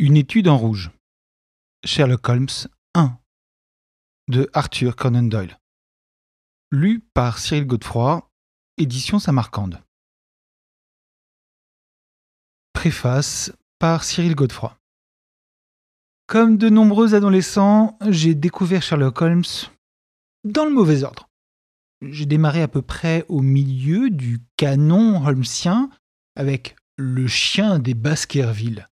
Une étude en rouge. Sherlock Holmes 1 de Arthur Conan Doyle. Lu par Cyril Godefroy, édition Samarcande. Préface par Cyril Godefroy. Comme de nombreux adolescents, j'ai découvert Sherlock Holmes dans le mauvais ordre. J'ai démarré à peu près au milieu du canon holmesien avec Le chien des Baskerville,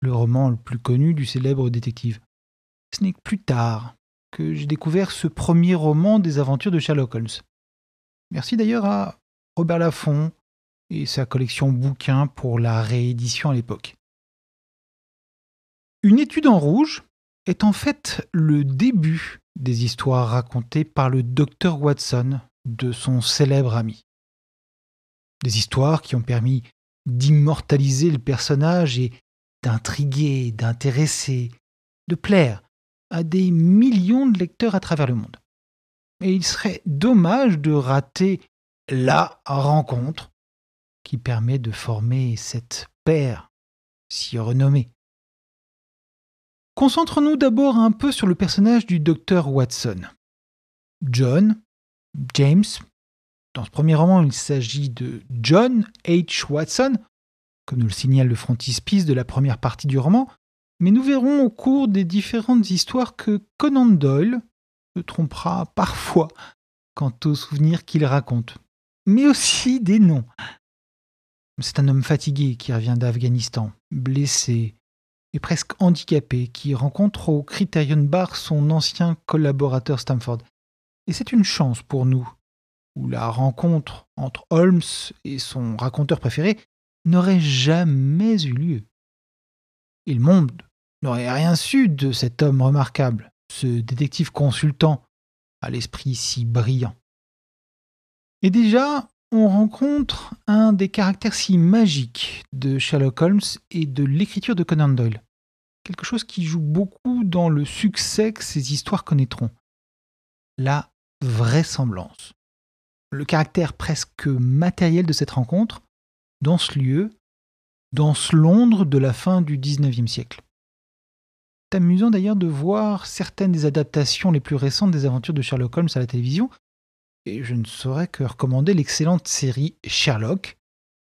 le roman le plus connu du célèbre détective. Ce n'est que plus tard que j'ai découvert ce premier roman des aventures de Sherlock Holmes. Merci d'ailleurs à Robert Laffont et sa collection bouquins pour la réédition à l'époque. Une étude en rouge est en fait le début des histoires racontées par le docteur Watson de son célèbre ami. Des histoires qui ont permis d'immortaliser le personnage et d'intriguer, d'intéresser, de plaire à des millions de lecteurs à travers le monde. Et il serait dommage de rater la rencontre qui permet de former cette paire si renommée. Concentrons-nous d'abord un peu sur le personnage du docteur Watson. John, James, dans ce premier roman, il s'agit de John H. Watson, comme nous le signale le frontispice de la première partie du roman, mais nous verrons au cours des différentes histoires que Conan Doyle se trompera parfois quant aux souvenirs qu'il raconte, mais aussi des noms. C'est un homme fatigué qui revient d'Afghanistan, blessé et presque handicapé, qui rencontre au Criterion Bar son ancien collaborateur Stamford. Et c'est une chance pour nous, où la rencontre entre Holmes et son raconteur préféré n'aurait jamais eu lieu. Et le monde n'aurait rien su de cet homme remarquable, ce détective consultant, à l'esprit si brillant. Et déjà, on rencontre un des caractères si magiques de Sherlock Holmes et de l'écriture de Conan Doyle. Quelque chose qui joue beaucoup dans le succès que ces histoires connaîtront. La vraisemblance. Le caractère presque matériel de cette rencontre dans ce lieu, dans ce Londres de la fin du XIXe siècle. C'est amusant d'ailleurs de voir certaines des adaptations les plus récentes des aventures de Sherlock Holmes à la télévision, et je ne saurais que recommander l'excellente série Sherlock,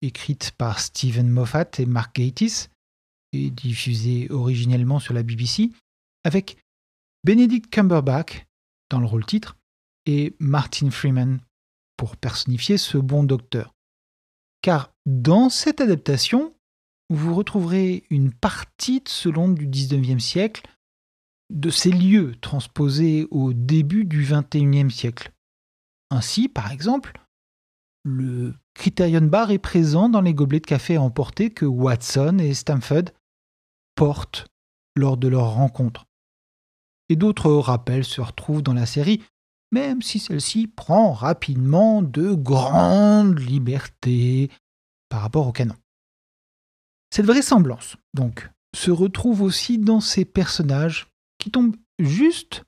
écrite par Stephen Moffat et Mark Gatiss, et diffusée originellement sur la BBC, avec Benedict Cumberbatch dans le rôle titre et Martin Freeman pour personnifier ce bon docteur. Car dans cette adaptation, vous retrouverez une partie de ce Londres du XIXe siècle, de ces lieux transposés au début du XXIe siècle. Ainsi, par exemple, le Criterion Bar est présent dans les gobelets de café à emporter que Watson et Stamford portent lors de leur rencontre. Et d'autres rappels se retrouvent dans la série, même si celle-ci prend rapidement de grandes libertés par rapport au canon. Cette vraisemblance, donc, se retrouve aussi dans ces personnages qui tombent juste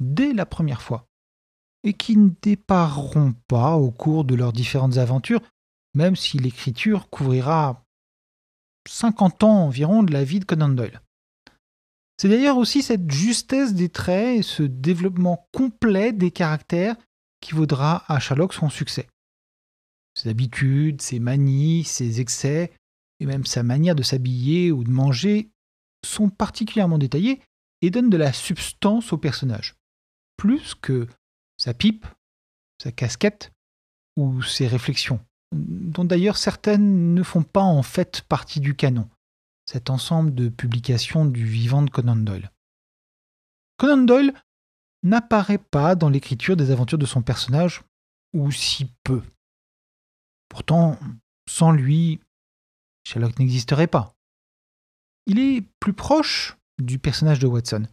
dès la première fois et qui ne dépareront pas au cours de leurs différentes aventures, même si l'écriture couvrira 50 ans environ de la vie de Conan Doyle. C'est d'ailleurs aussi cette justesse des traits et ce développement complet des caractères qui vaudra à Sherlock son succès. Ses habitudes, ses manies, ses excès, et même sa manière de s'habiller ou de manger sont particulièrement détaillés et donnent de la substance au personnage, plus que sa pipe, sa casquette ou ses réflexions, dont d'ailleurs certaines ne font pas en fait partie du canon, cet ensemble de publications du vivant de Conan Doyle. Conan Doyle n'apparaît pas dans l'écriture des aventures de son personnage, ou si peu. Pourtant, sans lui, Sherlock n'existerait pas. Il est plus proche du personnage de Watson,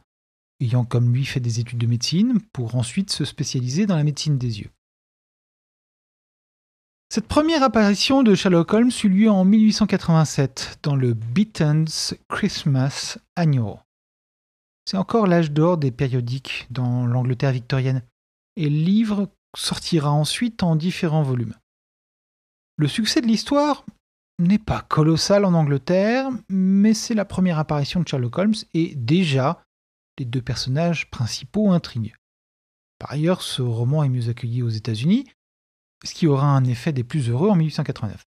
ayant comme lui fait des études de médecine pour ensuite se spécialiser dans la médecine des yeux. Cette première apparition de Sherlock Holmes eut lieu en 1887 dans le Beaton's Christmas Annual. C'est encore l'âge d'or des périodiques dans l'Angleterre victorienne, et le livre sortira ensuite en différents volumes. Le succès de l'histoire n'est pas colossal en Angleterre, mais c'est la première apparition de Sherlock Holmes et déjà les deux personnages principaux intriguent. Par ailleurs, ce roman est mieux accueilli aux États-Unis, ce qui aura un effet des plus heureux en 1889.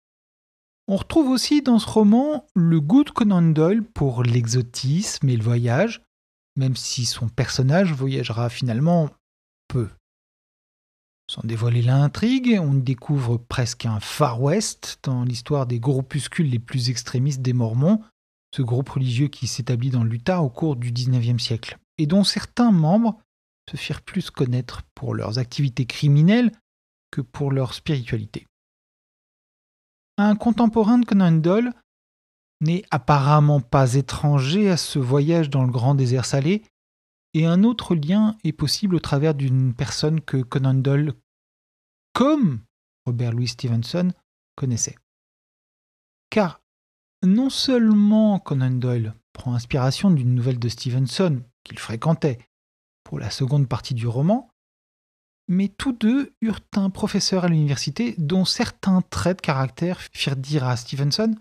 On retrouve aussi dans ce roman le goût de Conan Doyle pour l'exotisme et le voyage, même si son personnage voyagera finalement peu. Sans dévoiler l'intrigue, on découvre presque un Far West dans l'histoire des groupuscules les plus extrémistes des Mormons, ce groupe religieux qui s'établit dans l'Utah au cours du XIXe siècle, et dont certains membres se firent plus connaître pour leurs activités criminelles que pour leur spiritualité. Un contemporain de Conan Doyle n'est apparemment pas étranger à ce voyage dans le grand désert salé, et un autre lien est possible au travers d'une personne que Conan Doyle, comme Robert Louis Stevenson, connaissait. Car non seulement Conan Doyle prend inspiration d'une nouvelle de Stevenson qu'il fréquentait pour la seconde partie du roman, mais tous deux eurent un professeur à l'université dont certains traits de caractère firent dire à Stevenson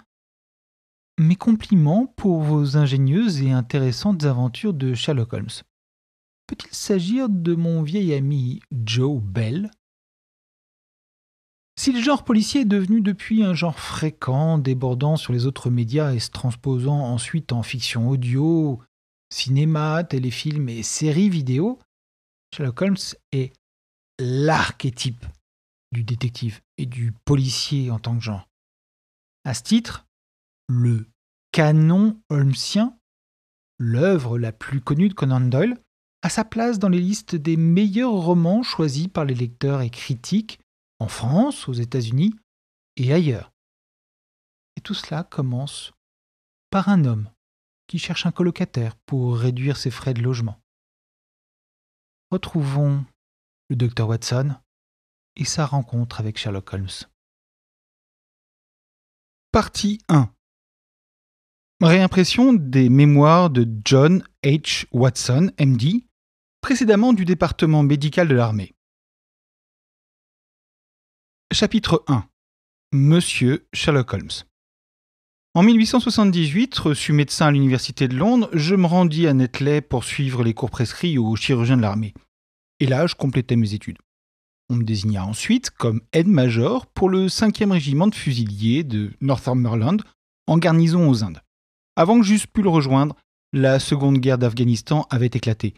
Mes compliments pour vos ingénieuses et intéressantes aventures de Sherlock Holmes. Peut-il s'agir de mon vieil ami Joe Bell? Si le genre policier est devenu depuis un genre fréquent, débordant sur les autres médias et se transposant ensuite en fiction audio, cinéma, téléfilm et séries vidéo, Sherlock Holmes est l'archétype du détective et du policier en tant que genre. À ce titre, le canon holmesien, l'œuvre la plus connue de Conan Doyle, a sa place dans les listes des meilleurs romans choisis par les lecteurs et critiques en France, aux États-Unis et ailleurs. Et tout cela commence par un homme qui cherche un colocataire pour réduire ses frais de logement. Retrouvons le docteur Watson et sa rencontre avec Sherlock Holmes. Partie 1 Réimpression des mémoires de John H. Watson, MD, précédemment du département médical de l'armée. Chapitre 1 Monsieur Sherlock Holmes En 1878, reçu médecin à l'Université de Londres, je me rendis à Netley pour suivre les cours prescrits aux chirurgiens de l'armée et là je complétais mes études. On me désigna ensuite comme aide-major pour le 5e régiment de fusiliers de Northumberland en garnison aux Indes. Avant que j'eusse pu le rejoindre, la seconde guerre d'Afghanistan avait éclaté.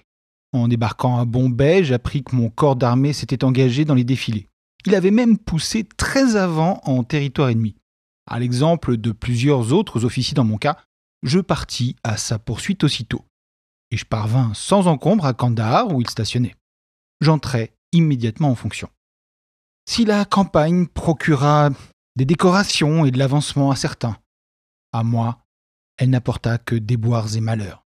En débarquant à Bombay, j'appris que mon corps d'armée s'était engagé dans les défilés. Il avait même poussé très avant en territoire ennemi. À l'exemple de plusieurs autres officiers dans mon cas, je partis à sa poursuite aussitôt. Et je parvins sans encombre à Kandahar où il stationnait j'entrai immédiatement en fonction. Si la campagne procura des décorations et de l'avancement à certains, à moi, elle n'apporta que déboires et malheurs.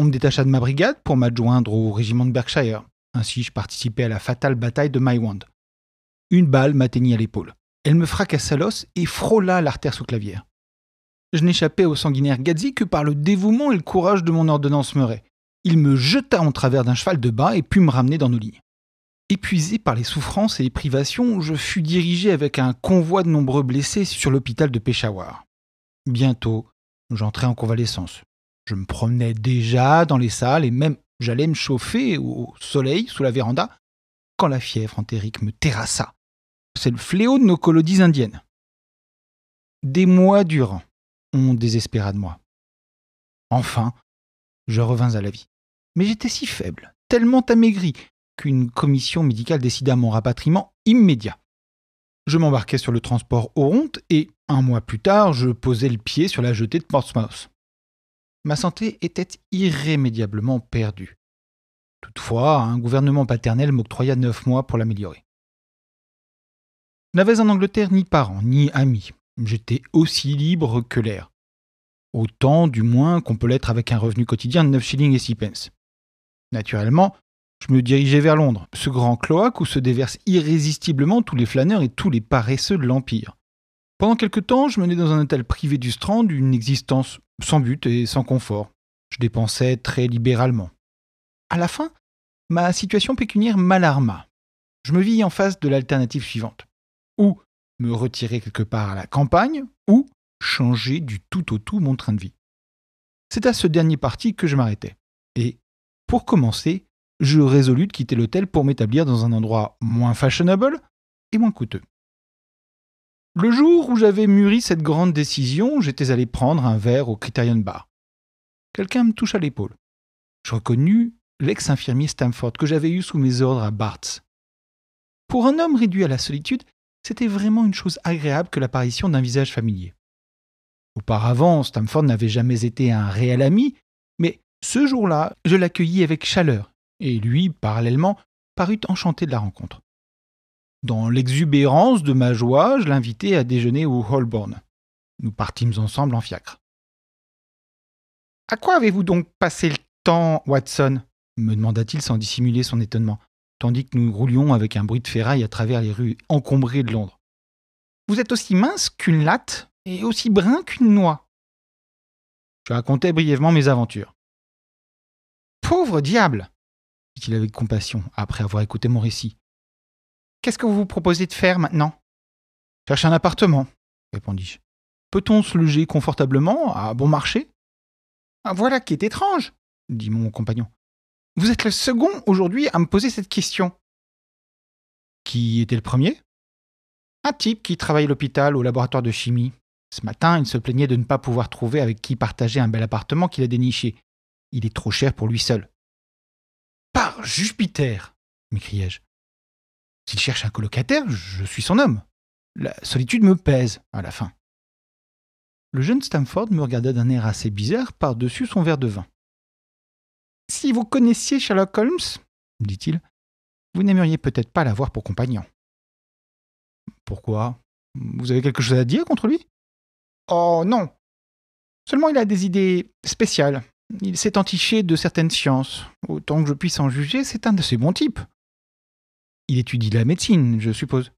On me détacha de ma brigade pour m'adjoindre au régiment de Berkshire. Ainsi, je participais à la fatale bataille de Maiwand. Une balle m'atteignit à l'épaule. Elle me fracassa l'os et frôla l'artère sous-clavière. Je n'échappais au sanguinaire Gadzi que par le dévouement et le courage de mon ordonnance Murray. Il me jeta en travers d'un cheval de bas et put me ramener dans nos lignes. Épuisé par les souffrances et les privations, je fus dirigé avec un convoi de nombreux blessés sur l'hôpital de Peshawar. Bientôt, j'entrai en convalescence. Je me promenais déjà dans les salles et même j'allais me chauffer au soleil sous la véranda quand la fièvre entérique me terrassa. C'est le fléau de nos colonies indiennes. Des mois durant, on désespéra de moi. Enfin, je revins à la vie. Mais j'étais si faible, tellement amaigri, qu'une commission médicale décida mon rapatriement immédiat. Je m'embarquai sur le transport Oronte et, un mois plus tard, je posai le pied sur la jetée de Portsmouth. Ma santé était irrémédiablement perdue. Toutefois, un gouvernement paternel m'octroya neuf mois pour l'améliorer. Je n'avais en Angleterre ni parents, ni amis. J'étais aussi libre que l'air. Autant, du moins, qu'on peut l'être avec un revenu quotidien de 9 shillings et 6 pence. Naturellement, je me dirigeais vers Londres, ce grand cloaque où se déversent irrésistiblement tous les flâneurs et tous les paresseux de l'Empire. Pendant quelque temps, je menais dans un hôtel privé du Strand une existence sans but et sans confort. Je dépensais très libéralement. À la fin, ma situation pécuniaire m'alarma. Je me vis en face de l'alternative suivante. Ou me retirer quelque part à la campagne, ou changer du tout au tout mon train de vie. C'est à ce dernier parti que je m'arrêtais. Et, pour commencer, je résolus de quitter l'hôtel pour m'établir dans un endroit moins fashionable et moins coûteux. Le jour où j'avais mûri cette grande décision, j'étais allé prendre un verre au Criterion Bar. Quelqu'un me toucha l'épaule. Je reconnus l'ex-infirmier Stamford que j'avais eu sous mes ordres à Barts. Pour un homme réduit à la solitude, c'était vraiment une chose agréable que l'apparition d'un visage familier. Auparavant, Stamford n'avait jamais été un réel ami, mais ce jour-là, je l'accueillis avec chaleur, et lui, parallèlement, parut enchanté de la rencontre. Dans l'exubérance de ma joie, je l'invitai à déjeuner au Holborn. Nous partîmes ensemble en fiacre. À quoi avez-vous donc passé le temps, Watson? me demanda-t-il sans dissimuler son étonnement, tandis que nous roulions avec un bruit de ferraille à travers les rues encombrées de Londres. Vous êtes aussi mince qu'une latte et aussi brun qu'une noix. Je racontais brièvement mes aventures. Pauvre diable dit-il avec compassion, après avoir écouté mon récit. Qu'est-ce que vous vous proposez de faire maintenant? Chercher un appartement, répondis-je. Peut-on se loger confortablement, à bon marché? Ah, Voilà qui est étrange, dit mon compagnon. Vous êtes le second aujourd'hui à me poser cette question. Qui était le premier? Un type qui travaille à l'hôpital au laboratoire de chimie. Ce matin, il se plaignait de ne pas pouvoir trouver avec qui partager un bel appartement qu'il a déniché. Il est trop cher pour lui seul. Par Jupiter m'écriai-je. S'il cherche un colocataire, je suis son homme. La solitude me pèse, à la fin. Le jeune Stamford me regarda d'un air assez bizarre par-dessus son verre de vin. Si vous connaissiez Sherlock Holmes, dit-il, vous n'aimeriez peut-être pas l'avoir pour compagnon. Pourquoi? Vous avez quelque chose à dire contre lui? Oh non Seulement il a des idées spéciales. Il s'est entiché de certaines sciences. Autant que je puisse en juger, c'est un de ces bons types. Il étudie la médecine, je suppose.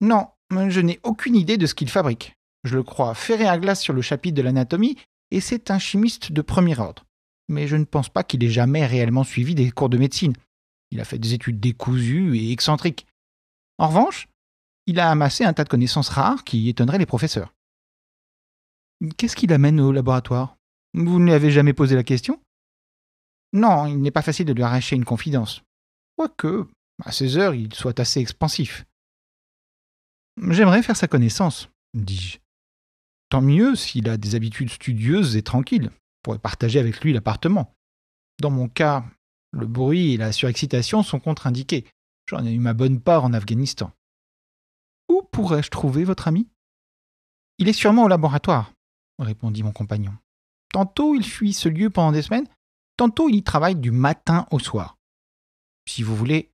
Non, je n'ai aucune idée de ce qu'il fabrique. Je le crois ferré à glace sur le chapitre de l'anatomie, et c'est un chimiste de premier ordre. Mais je ne pense pas qu'il ait jamais réellement suivi des cours de médecine. Il a fait des études décousues et excentriques. En revanche, il a amassé un tas de connaissances rares qui étonneraient les professeurs. Qu'est-ce qu'il amène au laboratoire? Vous ne lui avez jamais posé la question? Non, il n'est pas facile de lui arracher une confidence. Quoique, à ces heures, il soit assez expansif. J'aimerais faire sa connaissance, dis-je. Tant mieux s'il a des habitudes studieuses et tranquilles. Je pourrais partager avec lui l'appartement. Dans mon cas, le bruit et la surexcitation sont contre-indiqués. J'en ai eu ma bonne part en Afghanistan. Où pourrais-je trouver votre ami? Il est sûrement au laboratoire, répondit mon compagnon. Tantôt il fuit ce lieu pendant des semaines, tantôt il y travaille du matin au soir. Si vous voulez,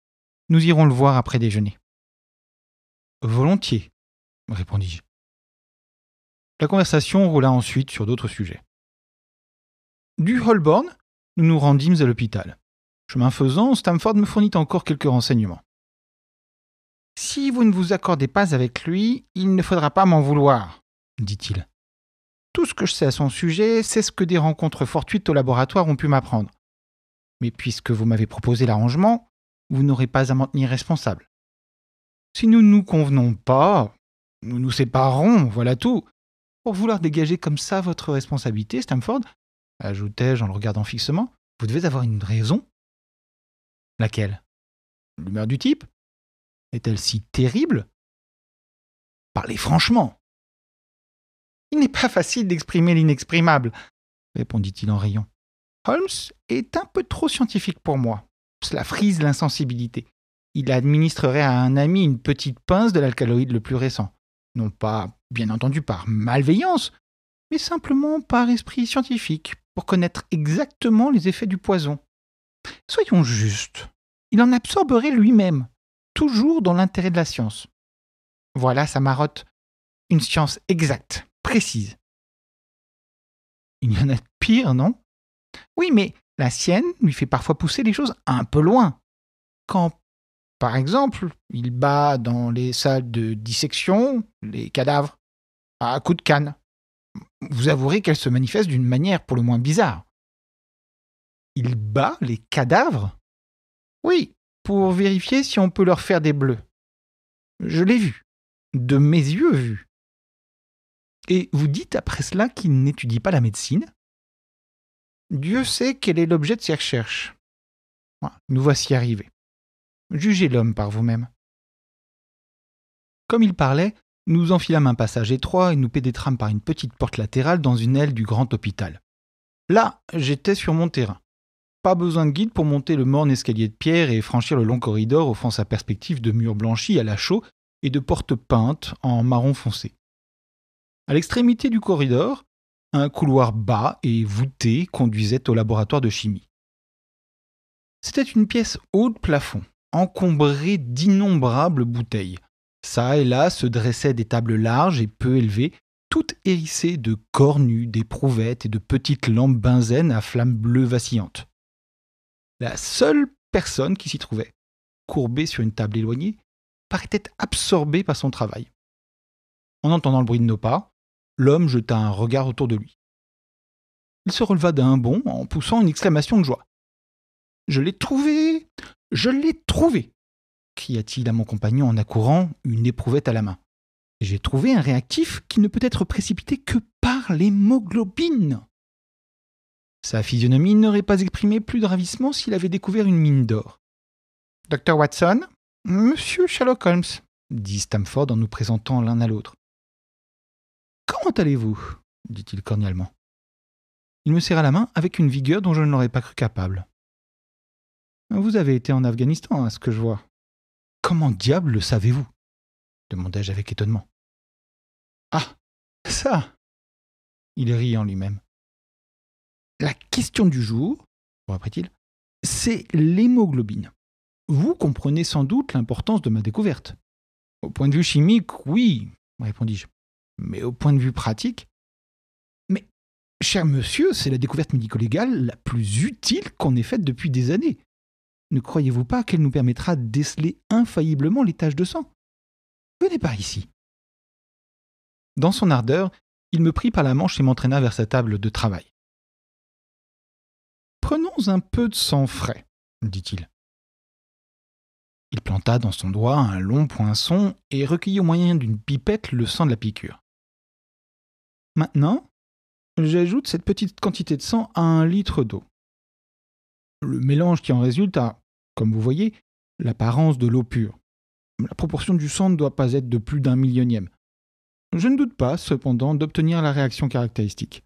nous irons le voir après déjeuner. Volontiers, répondis-je. La conversation roula ensuite sur d'autres sujets. Du Holborn, nous nous rendîmes à l'hôpital. Chemin faisant, Stamford me fournit encore quelques renseignements. Si vous ne vous accordez pas avec lui, il ne faudra pas m'en vouloir, dit-il. Tout ce que je sais à son sujet, c'est ce que des rencontres fortuites au laboratoire ont pu m'apprendre. Mais puisque vous m'avez proposé l'arrangement, vous n'aurez pas à m'en tenir responsable. Si nous ne nous convenons pas, nous nous séparerons, voilà tout. Pour vouloir dégager comme ça votre responsabilité, Stamford, ajoutai-je en le regardant fixement, vous devez avoir une raison. Laquelle? L'humeur du type? Est-elle si terrible? Parlez franchement. Il n'est pas facile d'exprimer l'inexprimable, répondit-il en riant. Holmes est un peu trop scientifique pour moi. Cela frise l'insensibilité. Il administrerait à un ami une petite pince de l'alcaloïde le plus récent. Non pas, bien entendu, par malveillance, mais simplement par esprit scientifique, pour connaître exactement les effets du poison. Soyons justes, il en absorberait lui-même, toujours dans l'intérêt de la science. Voilà sa marotte, une science exacte, précise. Il y en a de pire, non? Oui, mais la sienne lui fait parfois pousser les choses un peu loin. Quand, par exemple, il bat dans les salles de dissection les cadavres à coups de canne, vous avouerez qu'elle se manifeste d'une manière pour le moins bizarre. Il bat les cadavres? Oui, pour vérifier si on peut leur faire des bleus. Je l'ai vu, de mes yeux vus. Et vous dites après cela qu'il n'étudie pas la médecine? Dieu sait quel est l'objet de ses recherches. Nous voici arrivés. Jugez l'homme par vous-même. Comme il parlait, nous enfilâmes un passage étroit et nous pénétrâmes par une petite porte latérale dans une aile du grand hôpital. Là, j'étais sur mon terrain. Pas besoin de guide pour monter le morne escalier de pierre et franchir le long corridor offrant sa perspective de murs blanchis à la chaux et de portes peintes en marron foncé. À l'extrémité du corridor, un couloir bas et voûté conduisait au laboratoire de chimie. C'était une pièce haut de plafond, encombrée d'innombrables bouteilles. Ça et là se dressaient des tables larges et peu élevées, toutes hérissées de corps nus, d'éprouvettes et de petites lampes benzène à flammes bleues vacillantes. La seule personne qui s'y trouvait, courbée sur une table éloignée, paraissait absorbée par son travail. En entendant le bruit de nos pas, l'homme jeta un regard autour de lui. Il se releva d'un bond en poussant une exclamation de joie. Je l'ai trouvé Je l'ai trouvé cria-t-il à mon compagnon en accourant, une éprouvette à la main. J'ai trouvé un réactif qui ne peut être précipité que par l'hémoglobine. Sa physionomie n'aurait pas exprimé plus de ravissement s'il avait découvert une mine d'or. Docteur Watson Monsieur Sherlock Holmes, dit Stamford en nous présentant l'un à l'autre. Comment allez-vous dit-il cordialement. Il me serra la main avec une vigueur dont je ne l'aurais pas cru capable. Vous avez été en Afghanistan, à ce que je vois. Comment diable le savez-vous demandai-je avec étonnement. Ah, ça Il rit en lui-même. La question du jour, reprit-il, c'est l'hémoglobine. Vous comprenez sans doute l'importance de ma découverte. Au point de vue chimique, oui, répondis-je. Mais au point de vue pratique Mais, cher monsieur, c'est la découverte médico-légale la plus utile qu'on ait faite depuis des années. Ne croyez-vous pas qu'elle nous permettra de déceler infailliblement les taches de sang? Venez par ici. Dans son ardeur, il me prit par la manche et m'entraîna vers sa table de travail. Prenons un peu de sang frais, dit-il. Il planta dans son doigt un long poinçon et recueillit au moyen d'une pipette le sang de la piqûre. Maintenant, j'ajoute cette petite quantité de sang à un litre d'eau. Le mélange qui en résulte a, comme vous voyez, l'apparence de l'eau pure. La proportion du sang ne doit pas être de plus d'un millionième. Je ne doute pas, cependant, d'obtenir la réaction caractéristique.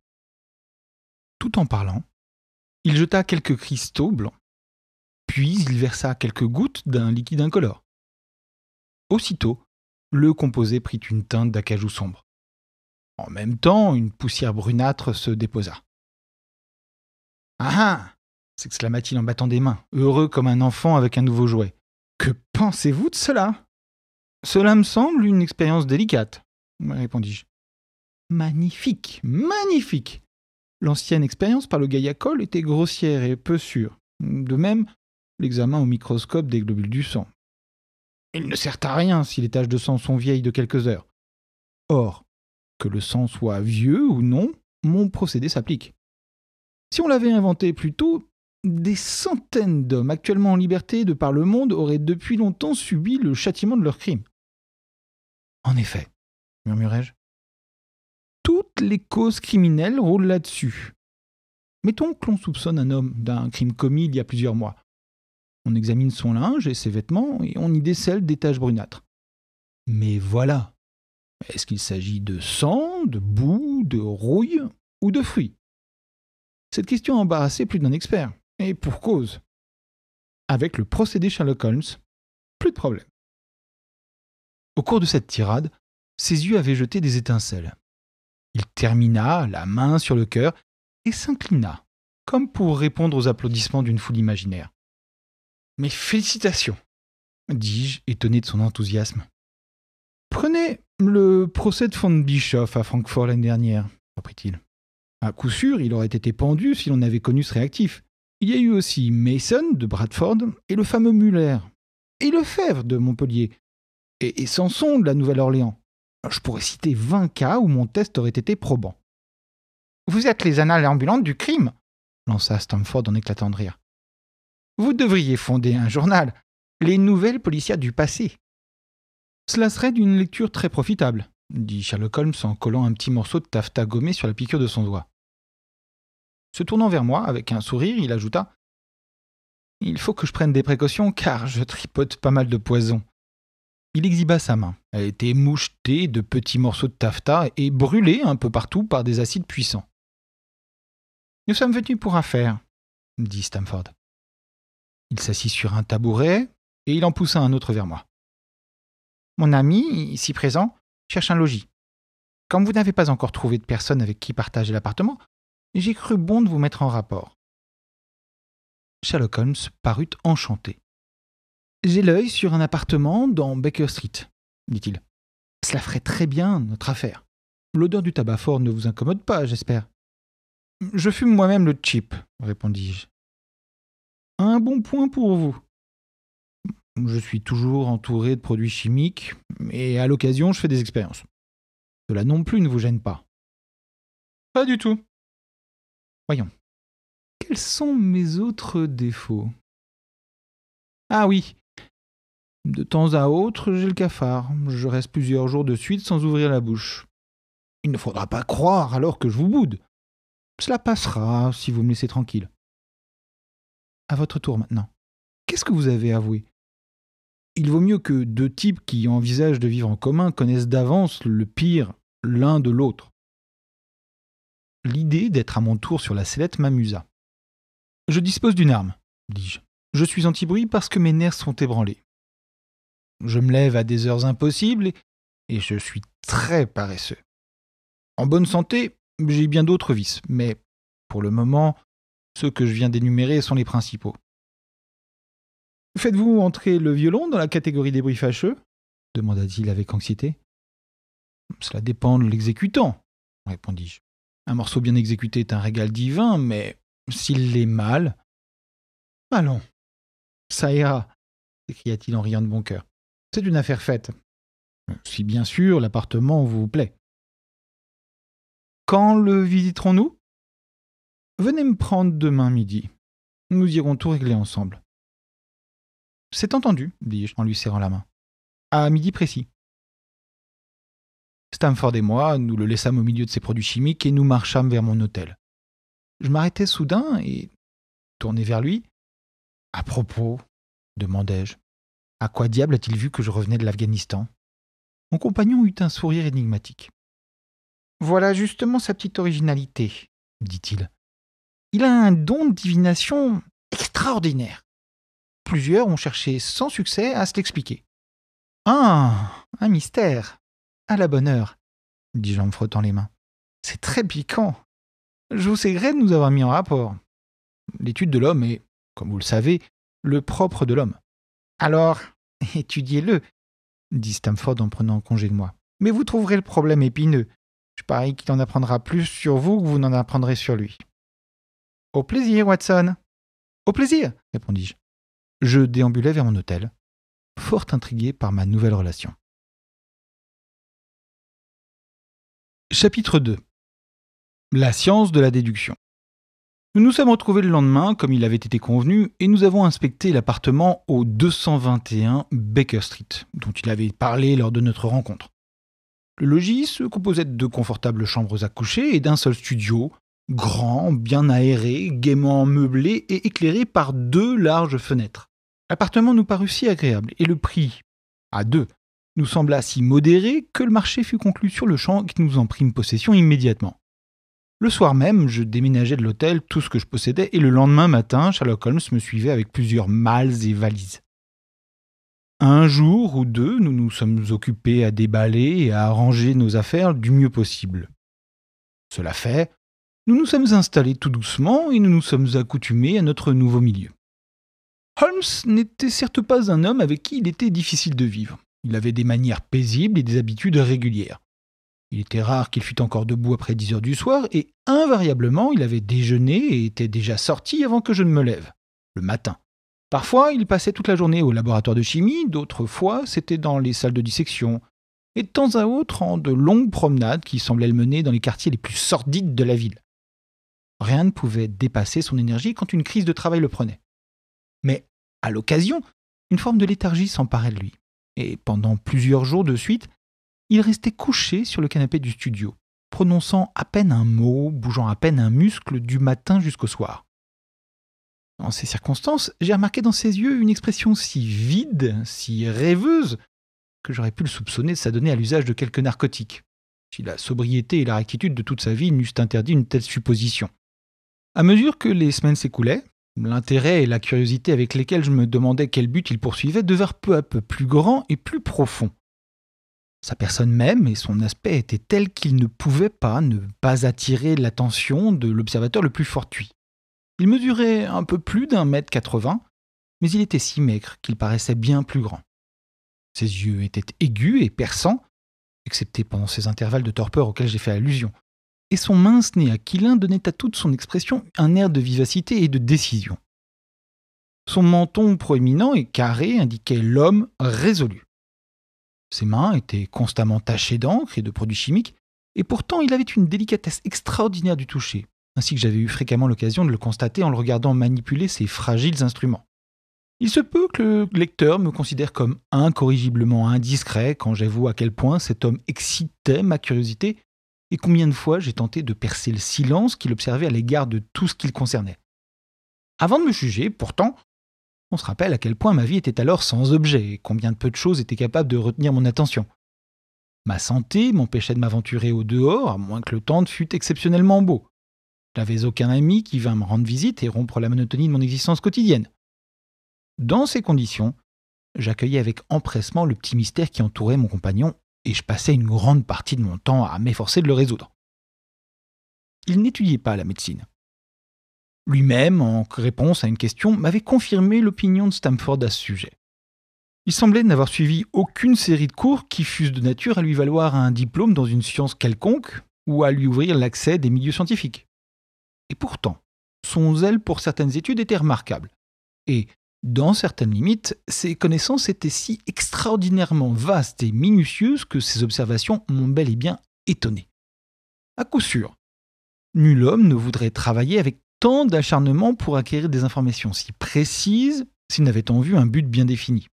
Tout en parlant, il jeta quelques cristaux blancs, puis il versa quelques gouttes d'un liquide incolore. Aussitôt, le composé prit une teinte d'acajou sombre. En même temps, une poussière brunâtre se déposa. Ah ah s'exclama-t-il en battant des mains, heureux comme un enfant avec un nouveau jouet. Que pensez-vous de cela? Cela me semble une expérience délicate, répondis-je. Magnifique, magnifique L'ancienne expérience par le Gaïacol était grossière et peu sûre. De même, l'examen au microscope des globules du sang. Il ne sert à rien si les taches de sang sont vieilles de quelques heures. Or, que le sang soit vieux ou non, mon procédé s'applique. Si on l'avait inventé plus tôt, des centaines d'hommes actuellement en liberté de par le monde auraient depuis longtemps subi le châtiment de leurs crimes. En effet, murmurai-je, toutes les causes criminelles roulent là-dessus. Mettons que l'on soupçonne un homme d'un crime commis il y a plusieurs mois. On examine son linge et ses vêtements et on y décèle des taches brunâtres. Mais voilà. Est-ce qu'il s'agit de sang, de boue, de rouille ou de fruits? Cette question a embarrassé plus d'un expert. Et pour cause. Avec le procédé Sherlock Holmes, plus de problème. Au cours de cette tirade, ses yeux avaient jeté des étincelles. Il termina, la main sur le cœur, et s'inclina, comme pour répondre aux applaudissements d'une foule imaginaire. Mes félicitations, dis-je, étonné de son enthousiasme. Prenez le procès de von Bischoff à Francfort l'année dernière, reprit-il. À coup sûr, il aurait été pendu si l'on avait connu ce réactif. Il y a eu aussi Mason de Bradford et le fameux Muller, et Lefebvre de Montpellier, et, Sanson de la Nouvelle-Orléans. Je pourrais citer 20 cas où mon test aurait été probant. Vous êtes les annales ambulantes du crime lança Stamford en éclatant de rire. Vous devriez fonder un journal, Les Nouvelles policières du passé. Cela serait d'une lecture très profitable, dit Sherlock Holmes en collant un petit morceau de taffetas gommé sur la piqûre de son doigt. Se tournant vers moi avec un sourire, il ajouta Il faut que je prenne des précautions car je tripote pas mal de poison. Il exhiba sa main. Elle était mouchetée de petits morceaux de taffetas et brûlée un peu partout par des acides puissants. Nous sommes venus pour affaire, dit Stamford. Il s'assit sur un tabouret et il en poussa un autre vers moi. Mon ami, ici présent, cherche un logis. Comme vous n'avez pas encore trouvé de personne avec qui partager l'appartement, j'ai cru bon de vous mettre en rapport. Sherlock Holmes parut enchanté. J'ai l'œil sur un appartement dans Baker Street, dit-il. Cela ferait très bien notre affaire. L'odeur du tabac fort ne vous incommode pas, j'espère. Je fume moi-même le chip, répondis-je. Un bon point pour vous. Je suis toujours entouré de produits chimiques, et à l'occasion, je fais des expériences. Cela non plus ne vous gêne pas. Pas du tout. Voyons. Quels sont mes autres défauts? Ah oui. De temps à autre, j'ai le cafard. Je reste plusieurs jours de suite sans ouvrir la bouche. Il ne faudra pas croire alors que je vous boude. Cela passera si vous me laissez tranquille. À votre tour maintenant. Qu'est-ce que vous avez avoué? Il vaut mieux que deux types qui envisagent de vivre en commun connaissent d'avance le pire l'un de l'autre. L'idée d'être à mon tour sur la sellette m'amusa. Je dispose d'une arme, dis-je. Je suis anti-bruit parce que mes nerfs sont ébranlés. Je me lève à des heures impossibles et je suis très paresseux. En bonne santé, j'ai bien d'autres vices, mais pour le moment, ceux que je viens d'énumérer sont les principaux. Faites-vous entrer le violon dans la catégorie des bruits fâcheux demanda-t-il avec anxiété. Cela dépend de l'exécutant, répondis-je. Un morceau bien exécuté est un régal divin, mais s'il l'est mal. Allons, ça ira, s'écria-t-il en riant de bon cœur. C'est une affaire faite. Si bien sûr l'appartement vous plaît. Quand le visiterons-nous? Venez me prendre demain midi. Nous irons tout régler ensemble. C'est entendu, dis-je en lui serrant la main. À midi précis. Stamford et moi, nous le laissâmes au milieu de ses produits chimiques et nous marchâmes vers mon hôtel. Je m'arrêtai soudain et, tourné vers lui, À propos, demandai-je, à quoi diable a-t-il vu que je revenais de l'Afghanistan? Mon compagnon eut un sourire énigmatique. Voilà justement sa petite originalité, dit-il. Il a un don de divination extraordinaire. Plusieurs ont cherché sans succès à se l'expliquer. Ah, un mystère, à la bonne heure, dis-je en me frottant les mains. C'est très piquant. Je vous sais gré de nous avoir mis en rapport. L'étude de l'homme est, comme vous le savez, le propre de l'homme. Alors, étudiez-le, dit Stamford en prenant congé de moi. Mais vous trouverez le problème épineux. Je parie qu'il en apprendra plus sur vous que vous n'en apprendrez sur lui. Au plaisir, Watson. Au plaisir, répondis-je. Je déambulai vers mon hôtel, fort intrigué par ma nouvelle relation. Chapitre 2 La science de la déduction. Nous nous sommes retrouvés le lendemain, comme il avait été convenu, et nous avons inspecté l'appartement au 221 Baker Street, dont il avait parlé lors de notre rencontre. Le logis se composait de deux confortables chambres à coucher et d'un seul studio, grand, bien aéré, gaiement meublé et éclairé par deux larges fenêtres. L'appartement nous parut si agréable, et le prix, à deux, nous sembla si modéré que le marché fut conclu sur le champ et que nous en prîmes possession immédiatement. Le soir même, je déménageais de l'hôtel tout ce que je possédais et le lendemain matin, Sherlock Holmes me suivait avec plusieurs malles et valises. Un jour ou deux, nous nous sommes occupés à déballer et à arranger nos affaires du mieux possible. Cela fait, nous nous sommes installés tout doucement et nous nous sommes accoutumés à notre nouveau milieu. Holmes n'était certes pas un homme avec qui il était difficile de vivre. Il avait des manières paisibles et des habitudes régulières. Il était rare qu'il fût encore debout après dix heures du soir, et invariablement il avait déjeuné et était déjà sorti avant que je ne me lève, le matin. Parfois il passait toute la journée au laboratoire de chimie, d'autres fois c'était dans les salles de dissection, et de temps à autre en de longues promenades qui semblaient le mener dans les quartiers les plus sordides de la ville. Rien ne pouvait dépasser son énergie quand une crise de travail le prenait. Mais, à l'occasion, une forme de léthargie s'emparait de lui et pendant plusieurs jours de suite, il restait couché sur le canapé du studio, prononçant à peine un mot, bougeant à peine un muscle du matin jusqu'au soir. Dans ces circonstances, j'ai remarqué dans ses yeux une expression si vide, si rêveuse, que j'aurais pu le soupçonner de s'adonner à l'usage de quelques narcotiques, si la sobriété et la rectitude de toute sa vie n'eussent interdit une telle supposition. À mesure que les semaines s'écoulaient, l'intérêt et la curiosité avec lesquels je me demandais quel but il poursuivait devinrent peu à peu plus grands et plus profonds. Sa personne même et son aspect étaient tels qu'il ne pouvait pas ne pas attirer l'attention de l'observateur le plus fortuit. Il mesurait un peu plus d'un mètre quatre-vingts, mais il était si maigre qu'il paraissait bien plus grand. Ses yeux étaient aigus et perçants, excepté pendant ces intervalles de torpeur auxquels j'ai fait allusion, et son mince nez aquilin donnait à toute son expression un air de vivacité et de décision. Son menton proéminent et carré indiquait l'homme résolu. Ses mains étaient constamment tachées d'encre et de produits chimiques, et pourtant il avait une délicatesse extraordinaire du toucher, ainsi que j'avais eu fréquemment l'occasion de le constater en le regardant manipuler ses fragiles instruments. Il se peut que le lecteur me considère comme incorrigiblement indiscret quand j'avoue à quel point cet homme excitait ma curiosité et combien de fois j'ai tenté de percer le silence qu'il observait à l'égard de tout ce qu'il concernait. Avant de me juger, pourtant, on se rappelle à quel point ma vie était alors sans objet et combien de peu de choses étaient capables de retenir mon attention. Ma santé m'empêchait de m'aventurer au dehors, à moins que le temps ne fût exceptionnellement beau. Je n'avais aucun ami qui vint me rendre visite et rompre la monotonie de mon existence quotidienne. Dans ces conditions, j'accueillais avec empressement le petit mystère qui entourait mon compagnon et je passais une grande partie de mon temps à m'efforcer de le résoudre. Il n'étudiait pas la médecine. Lui-même, en réponse à une question, m'avait confirmé l'opinion de Stamford à ce sujet. Il semblait n'avoir suivi aucune série de cours qui fussent de nature à lui valoir un diplôme dans une science quelconque ou à lui ouvrir l'accès des milieux scientifiques. Et pourtant, son zèle pour certaines études était remarquable. Et, dans certaines limites, ses connaissances étaient si extraordinairement vastes et minutieuses que ses observations m'ont bel et bien étonné. À coup sûr, nul homme ne voudrait travailler avec tant d'acharnement pour acquérir des informations si précises s'il n'avait en vue un but bien défini.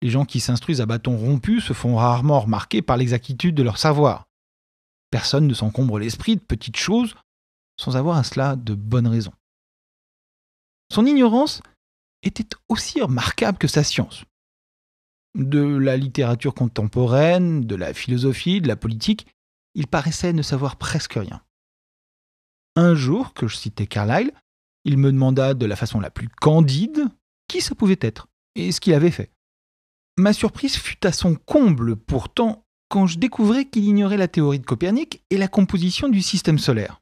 Les gens qui s'instruisent à bâton rompu se font rarement remarquer par l'exactitude de leur savoir. Personne ne s'encombre l'esprit de petites choses sans avoir à cela de bonnes raisons. Son ignorance était aussi remarquable que sa science. De la littérature contemporaine, de la philosophie, de la politique, il paraissait ne savoir presque rien. Un jour, que je citais Carlyle, il me demanda de la façon la plus candide qui ça pouvait être et ce qu'il avait fait. Ma surprise fut à son comble pourtant quand je découvrais qu'il ignorait la théorie de Copernic et la composition du système solaire.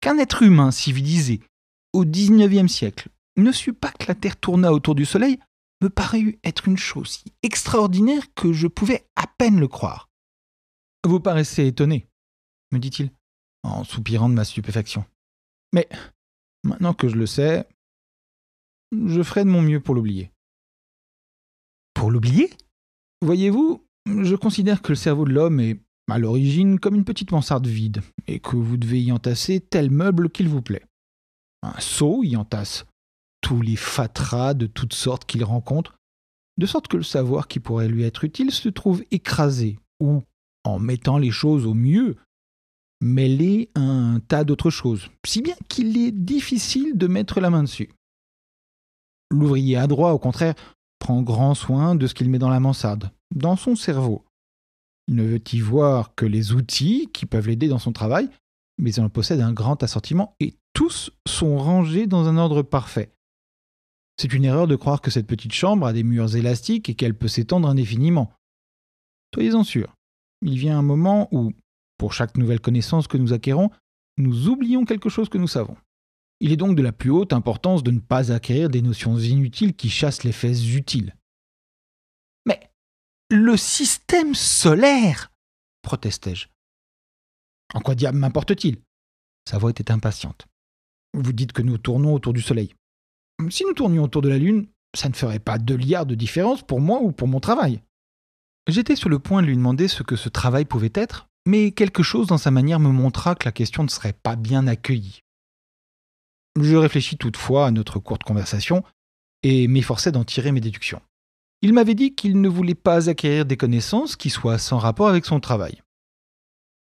Qu'un être humain civilisé au XIXe siècle ne sut pas que la Terre tourna autour du Soleil me parut être une chose si extraordinaire que je pouvais à peine le croire. Vous paraissez étonné, me dit-il, en soupirant de ma stupéfaction. Mais maintenant que je le sais, je ferai de mon mieux pour l'oublier. Pour l'oublier? Voyez-vous, je considère que le cerveau de l'homme est à l'origine comme une petite mansarde vide, et que vous devez y entasser tel meuble qu'il vous plaît. Un seau y entasse tous les fatras de toutes sortes qu'il rencontre, de sorte que le savoir qui pourrait lui être utile se trouve écrasé, ou, en mettant les choses au mieux, mêlé à un tas d'autres choses, si bien qu'il est difficile de mettre la main dessus. L'ouvrier adroit, au contraire, prend grand soin de ce qu'il met dans la mansarde, dans son cerveau. Il ne veut y voir que les outils qui peuvent l'aider dans son travail, mais il en possède un grand assortiment et tous sont rangés dans un ordre parfait. C'est une erreur de croire que cette petite chambre a des murs élastiques et qu'elle peut s'étendre indéfiniment. Soyez-en sûrs, il vient un moment où, pour chaque nouvelle connaissance que nous acquérons, nous oublions quelque chose que nous savons. Il est donc de la plus haute importance de ne pas acquérir des notions inutiles qui chassent les faits utiles. Mais le système solaire protestai-je. En quoi diable m'importe-t-il? Sa voix était impatiente. Vous dites que nous tournons autour du Soleil. Si nous tournions autour de la Lune, ça ne ferait pas deux liards de différence pour moi ou pour mon travail. J'étais sur le point de lui demander ce que ce travail pouvait être, mais quelque chose dans sa manière me montra que la question ne serait pas bien accueillie. Je réfléchis toutefois à notre courte conversation et m'efforçai d'en tirer mes déductions. Il m'avait dit qu'il ne voulait pas acquérir des connaissances qui soient sans rapport avec son travail.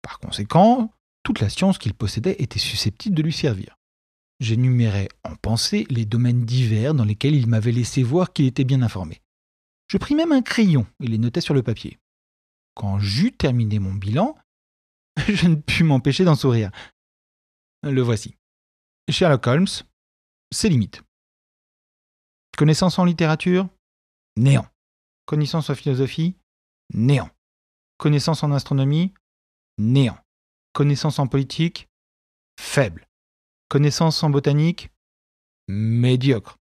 Par conséquent, toute la science qu'il possédait était susceptible de lui servir. J'énumérais en pensée les domaines divers dans lesquels il m'avait laissé voir qu'il était bien informé. Je pris même un crayon et les notais sur le papier. Quand j'eus terminé mon bilan, je ne pus m'empêcher d'en sourire. Le voici. Sherlock Holmes, ses limites. Connaissance en littérature? Néant. Connaissance en philosophie? Néant. Connaissance en astronomie? Néant. Connaissance en politique? Faible. Connaissance en botanique Médiocre.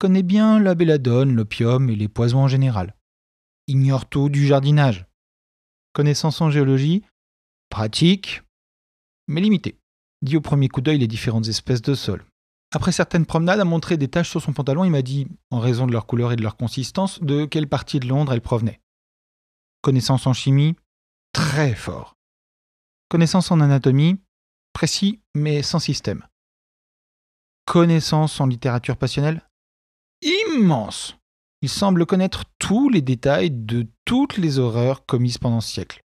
Connaît bien la belladone, l'opium et les poisons en général. Ignore tout du jardinage. Connaissance en géologie Pratique, mais limitée. Dit au premier coup d'œil les différentes espèces de sol. Après certaines promenades, a montré des taches sur son pantalon, il m'a dit, en raison de leur couleur et de leur consistance, de quelle partie de Londres elles provenaient. Connaissance en chimie, très fort. Connaissance en anatomie, précis mais sans système. Connaissance en littérature passionnelle, immense. Il semble connaître tous les détails de toutes les horreurs commises pendant ce siècle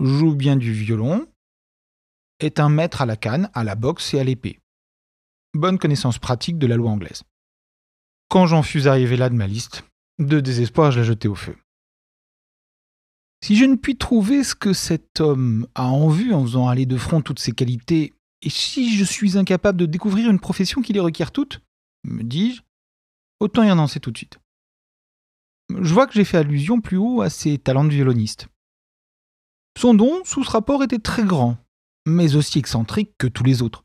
joue bien du violon, est un maître à la canne, à la boxe et à l'épée. Bonne connaissance pratique de la loi anglaise. Quand j'en fus arrivé là de ma liste, de désespoir, je la jetai au feu. Si je ne puis trouver ce que cet homme a en vue en faisant aller de front toutes ses qualités, et si je suis incapable de découvrir une profession qui les requiert toutes, me dis-je, autant y renoncer tout de suite. Je vois que j'ai fait allusion plus haut à ses talents de violoniste. Son don, sous ce rapport, était très grand, mais aussi excentrique que tous les autres.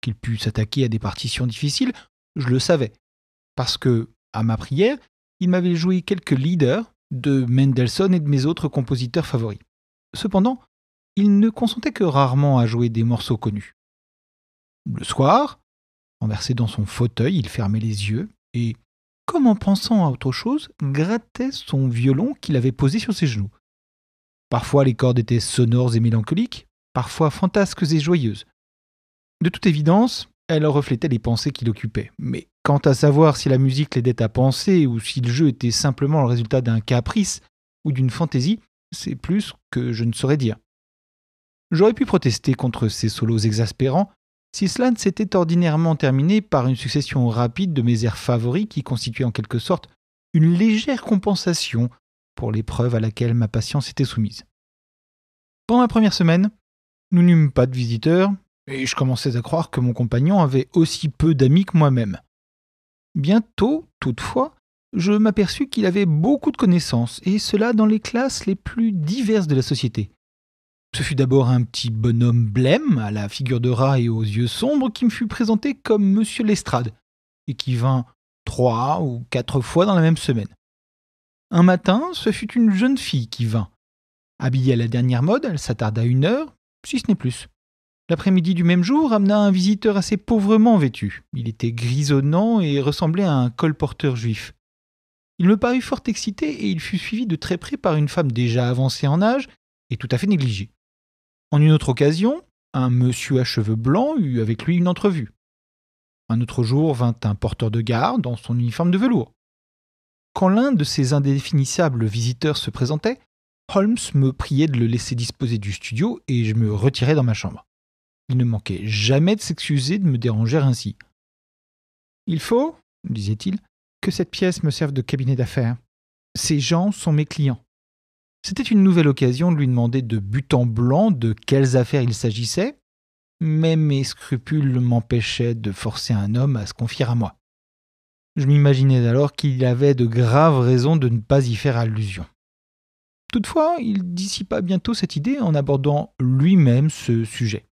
Qu'il pût s'attaquer à des partitions difficiles, je le savais, parce que, à ma prière, il m'avait joué quelques leaders de Mendelssohn et de mes autres compositeurs favoris. Cependant, il ne consentait que rarement à jouer des morceaux connus. Le soir, renversé dans son fauteuil, il fermait les yeux et, comme en pensant à autre chose, grattait son violon qu'il avait posé sur ses genoux. Parfois les cordes étaient sonores et mélancoliques, parfois fantasques et joyeuses. De toute évidence, elles reflétaient les pensées qui l'occupaient. Mais quant à savoir si la musique l'aidait à penser ou si le jeu était simplement le résultat d'un caprice ou d'une fantaisie, c'est plus que je ne saurais dire. J'aurais pu protester contre ces solos exaspérants si cela ne s'était ordinairement terminé par une succession rapide de mes airs favoris qui constituaient en quelque sorte une légère compensation pour l'épreuve à laquelle ma patience était soumise. Pendant la première semaine, nous n'eûmes pas de visiteurs, et je commençais à croire que mon compagnon avait aussi peu d'amis que moi-même. Bientôt, toutefois, je m'aperçus qu'il avait beaucoup de connaissances, et cela dans les classes les plus diverses de la société. Ce fut d'abord un petit bonhomme blême, à la figure de rat et aux yeux sombres, qui me fut présenté comme Monsieur Lestrade, et qui vint trois ou quatre fois dans la même semaine. Un matin, ce fut une jeune fille qui vint. Habillée à la dernière mode, elle s'attarda une heure, si ce n'est plus. L'après-midi du même jour amena un visiteur assez pauvrement vêtu. Il était grisonnant et ressemblait à un colporteur juif. Il me parut fort excité et il fut suivi de très près par une femme déjà avancée en âge et tout à fait négligée. En une autre occasion, un monsieur à cheveux blancs eut avec lui une entrevue. Un autre jour vint un porteur de garde dans son uniforme de velours. Quand l'un de ces indéfinissables visiteurs se présentait, Holmes me priait de le laisser disposer du studio et je me retirais dans ma chambre. Il ne manquait jamais de s'excuser de me déranger ainsi. Il faut, disait-il, que cette pièce me serve de cabinet d'affaires. Ces gens sont mes clients. C'était une nouvelle occasion de lui demander de but en blanc de quelles affaires il s'agissait, mais mes scrupules m'empêchaient de forcer un homme à se confier à moi. Je m'imaginais alors qu'il avait de graves raisons de ne pas y faire allusion. Toutefois, il dissipa bientôt cette idée en abordant lui-même ce sujet.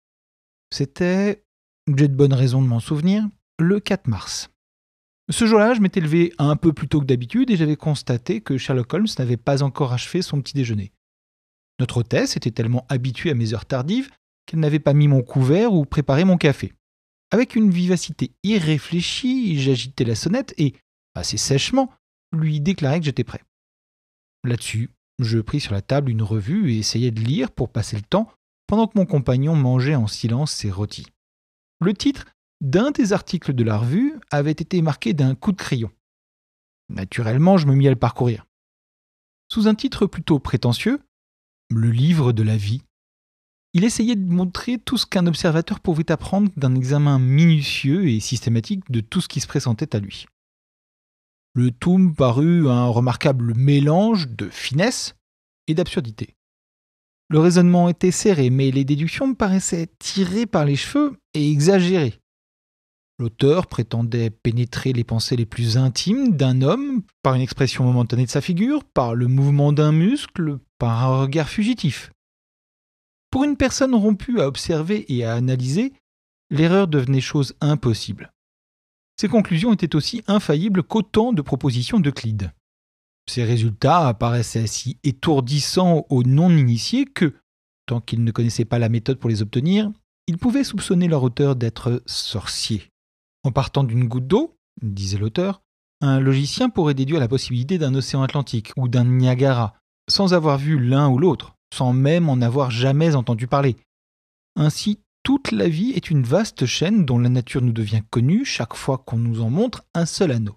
C'était, j'ai de bonnes raisons de m'en souvenir, le 4 mars. Ce jour-là, je m'étais levé un peu plus tôt que d'habitude et j'avais constaté que Sherlock Holmes n'avait pas encore achevé son petit déjeuner. Notre hôtesse était tellement habituée à mes heures tardives qu'elle n'avait pas mis mon couvert ou préparé mon café. Avec une vivacité irréfléchie, j'agitai la sonnette et, assez sèchement, lui déclarai que j'étais prêt. Là-dessus, je pris sur la table une revue et essayai de lire pour passer le temps pendant que mon compagnon mangeait en silence ses rôtis. Le titre d'un des articles de la revue avait été marqué d'un coup de crayon. Naturellement, je me mis à le parcourir. Sous un titre plutôt prétentieux, Le livre de la vie, il essayait de montrer tout ce qu'un observateur pouvait apprendre d'un examen minutieux et systématique de tout ce qui se présentait à lui. Le tout me parut un remarquable mélange de finesse et d'absurdité. Le raisonnement était serré, mais les déductions me paraissaient tirées par les cheveux et exagérées. L'auteur prétendait pénétrer les pensées les plus intimes d'un homme par une expression momentanée de sa figure, par le mouvement d'un muscle, par un regard fugitif. Pour une personne rompue à observer et à analyser, l'erreur devenait chose impossible. Ses conclusions étaient aussi infaillibles qu'autant de propositions d'Euclide. Ses résultats apparaissaient si étourdissants aux non-initiés que, tant qu'ils ne connaissaient pas la méthode pour les obtenir, ils pouvaient soupçonner leur auteur d'être sorcier. En partant d'une goutte d'eau, disait l'auteur, un logicien pourrait déduire la possibilité d'un océan Atlantique ou d'un Niagara, sans avoir vu l'un ou l'autre, sans même en avoir jamais entendu parler. Ainsi, toute la vie est une vaste chaîne dont la nature nous devient connue chaque fois qu'on nous en montre un seul anneau.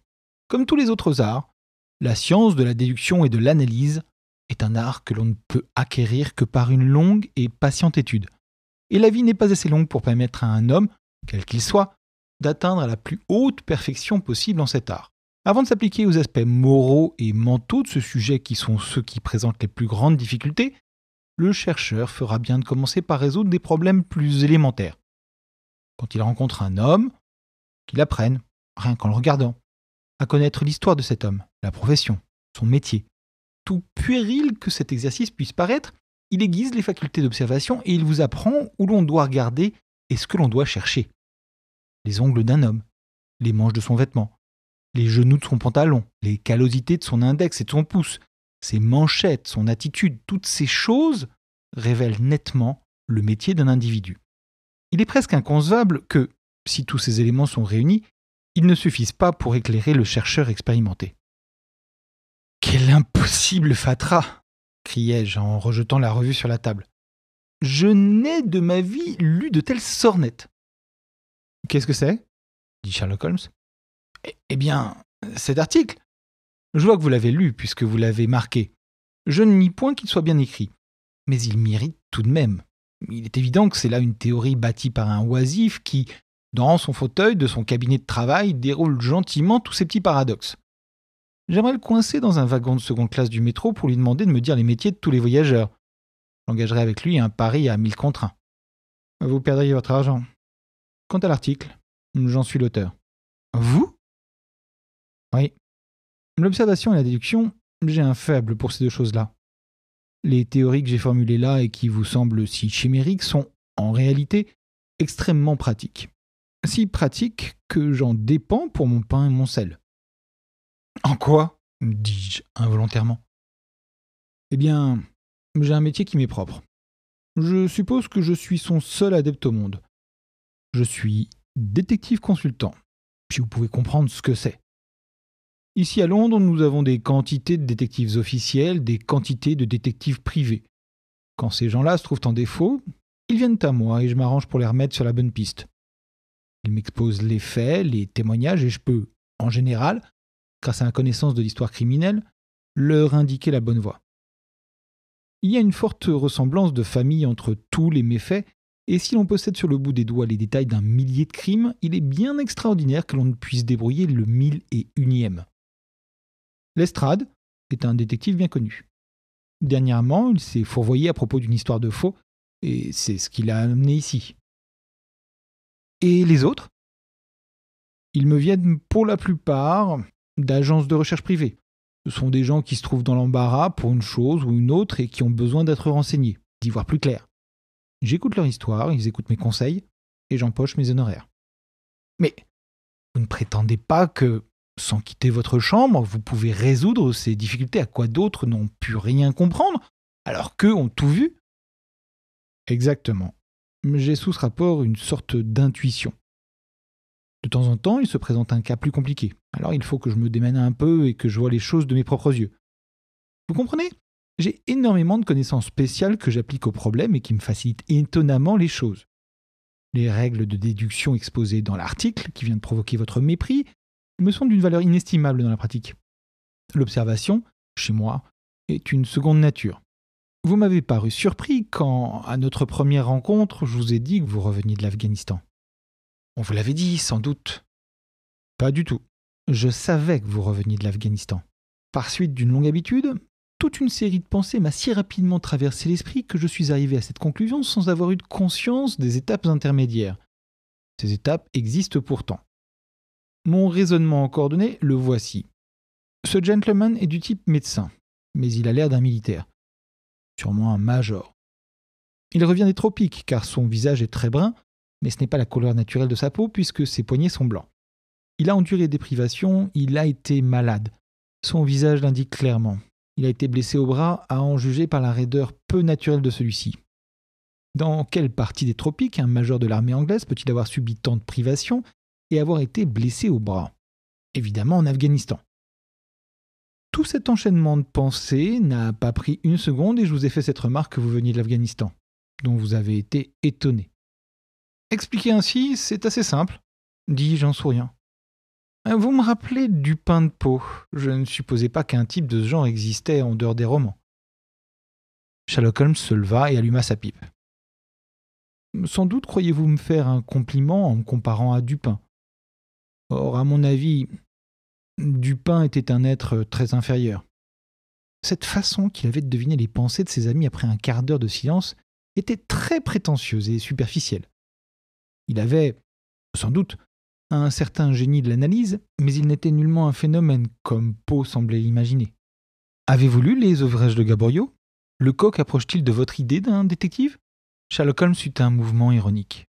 Comme tous les autres arts, la science de la déduction et de l'analyse est un art que l'on ne peut acquérir que par une longue et patiente étude. Et la vie n'est pas assez longue pour permettre à un homme, quel qu'il soit, d'atteindre la plus haute perfection possible en cet art. Avant de s'appliquer aux aspects moraux et mentaux de ce sujet qui sont ceux qui présentent les plus grandes difficultés, le chercheur fera bien de commencer par résoudre des problèmes plus élémentaires. Quand il rencontre un homme, qu'il apprenne, rien qu'en le regardant, à connaître l'histoire de cet homme, la profession, son métier. Tout puéril que cet exercice puisse paraître, il aiguise les facultés d'observation et il vous apprend où l'on doit regarder et ce que l'on doit chercher les ongles d'un homme, les manches de son vêtement, les genoux de son pantalon, les callosités de son index et de son pouce, ses manchettes, son attitude, toutes ces choses révèlent nettement le métier d'un individu. Il est presque inconcevable que, si tous ces éléments sont réunis, ils ne suffisent pas pour éclairer le chercheur expérimenté. Quel impossible fatras criai-je en rejetant la revue sur la table. Je n'ai de ma vie lu de telles sornettes. Qu'est-ce que c'est? Dit Sherlock Holmes. Eh, eh bien, cet article. Je vois que vous l'avez lu puisque vous l'avez marqué. Je ne nie point qu'il soit bien écrit, mais il mérite tout de même. Il est évident que c'est là une théorie bâtie par un oisif qui, dans son fauteuil de son cabinet de travail, déroule gentiment tous ces petits paradoxes. J'aimerais le coincer dans un wagon de seconde classe du métro pour lui demander de me dire les métiers de tous les voyageurs. J'engagerai avec lui un pari à mille contre un. Vous perdriez votre argent. Quant à l'article, j'en suis l'auteur. Vous? Oui. L'observation et la déduction, j'ai un faible pour ces deux choses-là. Les théories que j'ai formulées là et qui vous semblent si chimériques sont, en réalité, extrêmement pratiques. Si pratiques que j'en dépends pour mon pain et mon sel. En quoi? dis-je involontairement. Eh bien, j'ai un métier qui m'est propre. Je suppose que je suis son seul adepte au monde. Je suis détective consultant, puis vous pouvez comprendre ce que c'est. Ici à Londres, nous avons des quantités de détectives officiels, des quantités de détectives privés. Quand ces gens-là se trouvent en défaut, ils viennent à moi et je m'arrange pour les remettre sur la bonne piste. Ils m'exposent les faits, les témoignages et je peux, en général, grâce à la connaissance de l'histoire criminelle, leur indiquer la bonne voie. Il y a une forte ressemblance de famille entre tous les méfaits et si l'on possède sur le bout des doigts les détails d'un millier de crimes, il est bien extraordinaire que l'on ne puisse débrouiller le mille et unième. Lestrade est un détective bien connu. Dernièrement, il s'est fourvoyé à propos d'une histoire de faux, et c'est ce qui l'a amené ici. Et les autres? Ils me viennent pour la plupart d'agences de recherche privées. Ce sont des gens qui se trouvent dans l'embarras pour une chose ou une autre et qui ont besoin d'être renseignés, d'y voir plus clair. J'écoute leur histoire, ils écoutent mes conseils, et j'empoche mes honoraires. Mais vous ne prétendez pas que, sans quitter votre chambre, vous pouvez résoudre ces difficultés à quoi d'autres n'ont pu rien comprendre, alors qu'eux ont tout vu? Exactement. J'ai sous ce rapport une sorte d'intuition. De temps en temps, il se présente un cas plus compliqué. Alors il faut que je me démène un peu et que je vois les choses de mes propres yeux. Vous comprenez? J'ai énormément de connaissances spéciales que j'applique aux problèmes et qui me facilitent étonnamment les choses. Les règles de déduction exposées dans l'article, qui vient de provoquer votre mépris, me sont d'une valeur inestimable dans la pratique. L'observation, chez moi, est une seconde nature. Vous m'avez paru surpris quand, à notre première rencontre, je vous ai dit que vous reveniez de l'Afghanistan. On vous l'avait dit, sans doute. Pas du tout. Je savais que vous reveniez de l'Afghanistan. Par suite d'une longue habitude, toute une série de pensées m'a si rapidement traversé l'esprit que je suis arrivé à cette conclusion sans avoir eu de conscience des étapes intermédiaires. Ces étapes existent pourtant. Mon raisonnement coordonné, le voici. Ce gentleman est du type médecin, mais il a l'air d'un militaire. Sûrement un major. Il revient des tropiques, car son visage est très brun, mais ce n'est pas la couleur naturelle de sa peau, puisque ses poignets sont blancs. Il a enduré des privations, il a été malade. Son visage l'indique clairement. Il a été blessé au bras, à en juger par la raideur peu naturelle de celui-ci. Dans quelle partie des tropiques un major de l'armée anglaise peut-il avoir subi tant de privations et avoir été blessé au bras? Évidemment en Afghanistan. Tout cet enchaînement de pensées n'a pas pris une seconde et je vous ai fait cette remarque que vous veniez de l'Afghanistan, dont vous avez été étonné. Expliquer ainsi, c'est assez simple, dis-je en souriant. Vous me rappelez du pain de peau. Je ne supposais pas qu'un type de ce genre existait en dehors des romans. Sherlock Holmes se leva et alluma sa pipe. Sans doute croyez-vous me faire un compliment en me comparant à Dupin. Or, à mon avis, Dupin était un être très inférieur. Cette façon qu'il avait de deviner les pensées de ses amis après un quart d'heure de silence était très prétentieuse et superficielle. Il avait, sans doute, un certain génie de l'analyse, mais il n'était nullement un phénomène comme Poe semblait l'imaginer. Avez-vous lu les ouvrages de Gaboriau Le coq approche-t-il de votre idée d'un détective? Sherlock Holmes eut un mouvement ironique.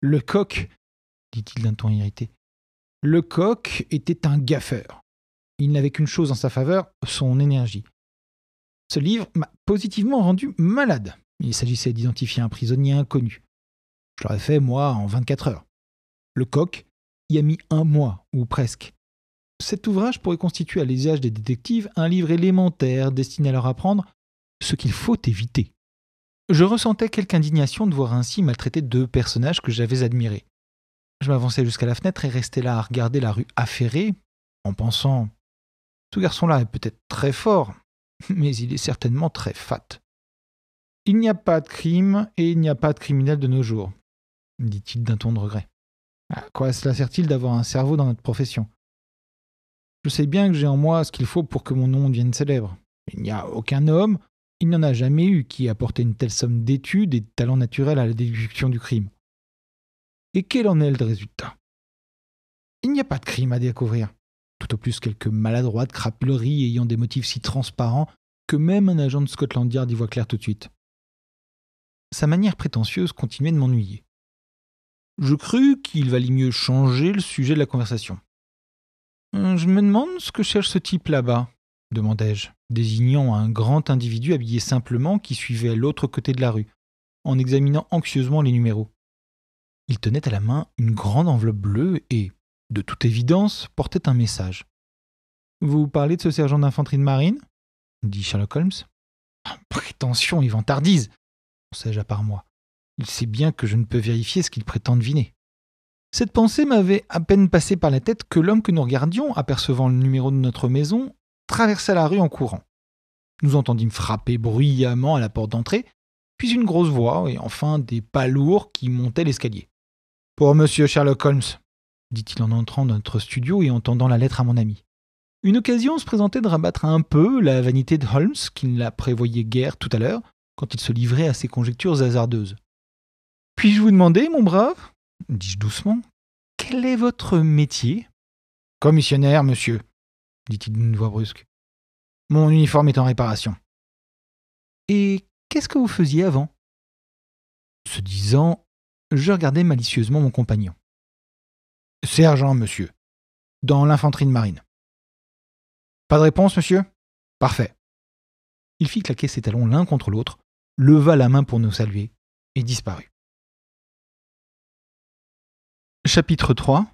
Le coq dit-il d'un ton irrité. Le coq était un gaffeur. Il n'avait qu'une chose en sa faveur, son énergie. Ce livre m'a positivement rendu malade. Il s'agissait d'identifier un prisonnier inconnu. Je l'aurais fait, moi, en 24 heures. Le coq y a mis un mois, ou presque. Cet ouvrage pourrait constituer à l'usage des détectives un livre élémentaire destiné à leur apprendre ce qu'il faut éviter. Je ressentais quelque indignation de voir ainsi maltraiter deux personnages que j'avais admirés. Je m'avançai jusqu'à la fenêtre et restai là à regarder la rue affairée, en pensant Ce garçon-là est peut-être très fort, mais il est certainement très fat. Il n'y a pas de crime et il n'y a pas de criminel de nos jours, dit-il d'un ton de regret. À quoi cela sert-il d'avoir un cerveau dans notre profession? Je sais bien que j'ai en moi ce qu'il faut pour que mon nom devienne célèbre. Il n'y a aucun homme, il n'y en a jamais eu qui ait apporté une telle somme d'études et de talents naturels à la déduction du crime. Et quel en est le résultat? Il n'y a pas de crime à découvrir. Tout au plus quelques maladroites crapuleries ayant des motifs si transparents que même un agent de Scotland Yard y voit clair tout de suite. Sa manière prétentieuse continuait de m'ennuyer. Je crus qu'il valait mieux changer le sujet de la conversation. Euh, je me demande ce que cherche ce type là-bas, demandai-je, désignant un grand individu habillé simplement qui suivait l'autre côté de la rue, en examinant anxieusement les numéros. Il tenait à la main une grande enveloppe bleue et, de toute évidence, portait un message. Vous parlez de ce sergent d'infanterie de marine? dit Sherlock Holmes. Prétention et vantardise pensai-je à part moi. Il sait bien que je ne peux vérifier ce qu'il prétend deviner. Cette pensée m'avait à peine passé par la tête que l'homme que nous regardions, apercevant le numéro de notre maison, traversa la rue en courant. Nous entendîmes frapper bruyamment à la porte d'entrée, puis une grosse voix et enfin des pas lourds qui montaient l'escalier. Pour monsieur Sherlock Holmes, dit-il en entrant dans notre studio et en tendant la lettre à mon ami. Une occasion se présentait de rabattre un peu la vanité de Holmes, qui ne la prévoyait guère tout à l'heure, quand il se livrait à ses conjectures hasardeuses. Puis-je vous demander, mon brave dis-je doucement, quel est votre métier? Commissionnaire, monsieur, dit-il d'une voix brusque. Mon uniforme est en réparation. Et qu'est-ce que vous faisiez avant? Ce disant, je regardais malicieusement mon compagnon. Sergent, monsieur, dans l'infanterie de marine. Pas de réponse, monsieur? Parfait. Il fit claquer ses talons l'un contre l'autre, leva la main pour nous saluer et disparut. Chapitre 3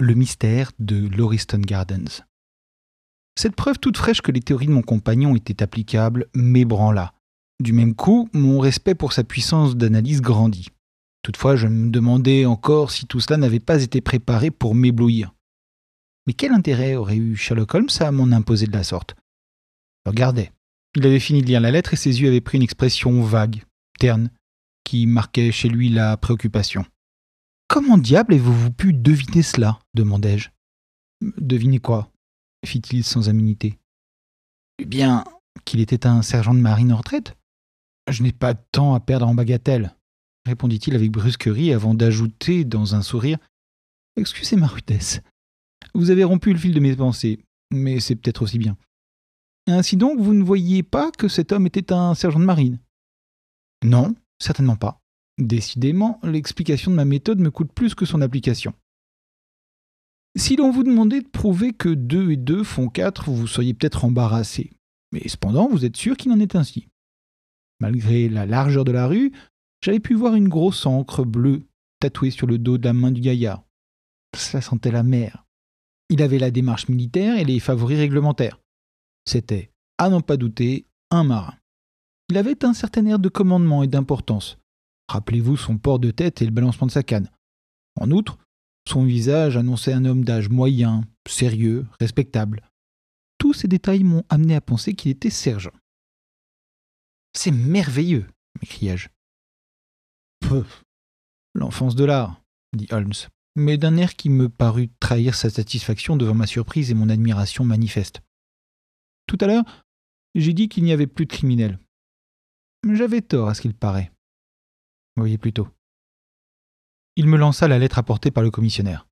Le mystère de Lauriston Gardens. Cette preuve toute fraîche que les théories de mon compagnon étaient applicables m'ébranla. Du même coup, mon respect pour sa puissance d'analyse grandit. Toutefois, je me demandais encore si tout cela n'avait pas été préparé pour m'éblouir. Mais quel intérêt aurait eu Sherlock Holmes à m'en imposer de la sorte? Regardez. Il avait fini de lire la lettre et ses yeux avaient pris une expression vague, terne, qui marquait chez lui la préoccupation. Comment diable avez-vous pu deviner cela? demandai-je. Deviner quoi? fit-il sans aménité. Eh bien, qu'il était un sergent de marine en retraite? Je n'ai pas de temps à perdre en bagatelle, répondit-il avec brusquerie avant d'ajouter dans un sourire. Excusez ma rudesse. Vous avez rompu le fil de mes pensées, mais c'est peut-être aussi bien. Ainsi donc, vous ne voyiez pas que cet homme était un sergent de marine? Non, certainement pas. Décidément, l'explication de ma méthode me coûte plus que son application. Si l'on vous demandait de prouver que deux et deux font quatre, vous seriez peut-être embarrassé. Mais cependant, vous êtes sûr qu'il en est ainsi. Malgré la largeur de la rue, j'avais pu voir une grosse encre bleue tatouée sur le dos de la main du gaillard. Cela sentait la mer. Il avait la démarche militaire et les favoris réglementaires. C'était, à n'en pas douter, un marin. Il avait un certain air de commandement et d'importance. Rappelez-vous son port de tête et le balancement de sa canne. En outre, son visage annonçait un homme d'âge moyen, sérieux, respectable. Tous ces détails m'ont amené à penser qu'il était sergent. C'est merveilleux, m'écriai-je. Peu. L'enfance de l'art, dit Holmes, mais d'un air qui me parut trahir sa satisfaction devant ma surprise et mon admiration manifeste. Tout à l'heure, j'ai dit qu'il n'y avait plus de criminels. J'avais tort à ce qu'il paraît. Voyez plutôt. Il me lança la lettre apportée par le commissionnaire.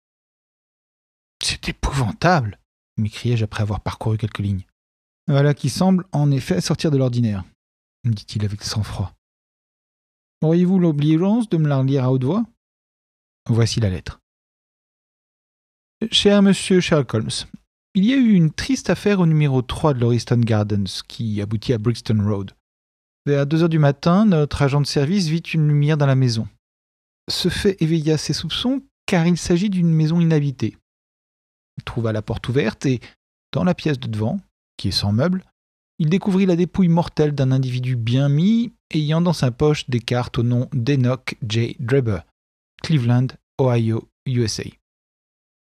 C'est épouvantable m'écriai-je après avoir parcouru quelques lignes. Voilà qui semble en effet sortir de l'ordinaire, me dit-il avec sang-froid. Auriez-vous l'obligeance de me la lire à haute voix? Voici la lettre. Cher monsieur Sherlock Holmes, il y a eu une triste affaire au numéro 3 de Lauriston Gardens qui aboutit à Brixton Road. Vers deux heures du matin, notre agent de service vit une lumière dans la maison. Ce fait éveilla ses soupçons car il s'agit d'une maison inhabitée. Il trouva la porte ouverte et, dans la pièce de devant, qui est sans meubles, il découvrit la dépouille mortelle d'un individu bien mis, ayant dans sa poche des cartes au nom d'Enoch J. Dreber, Cleveland, Ohio, USA.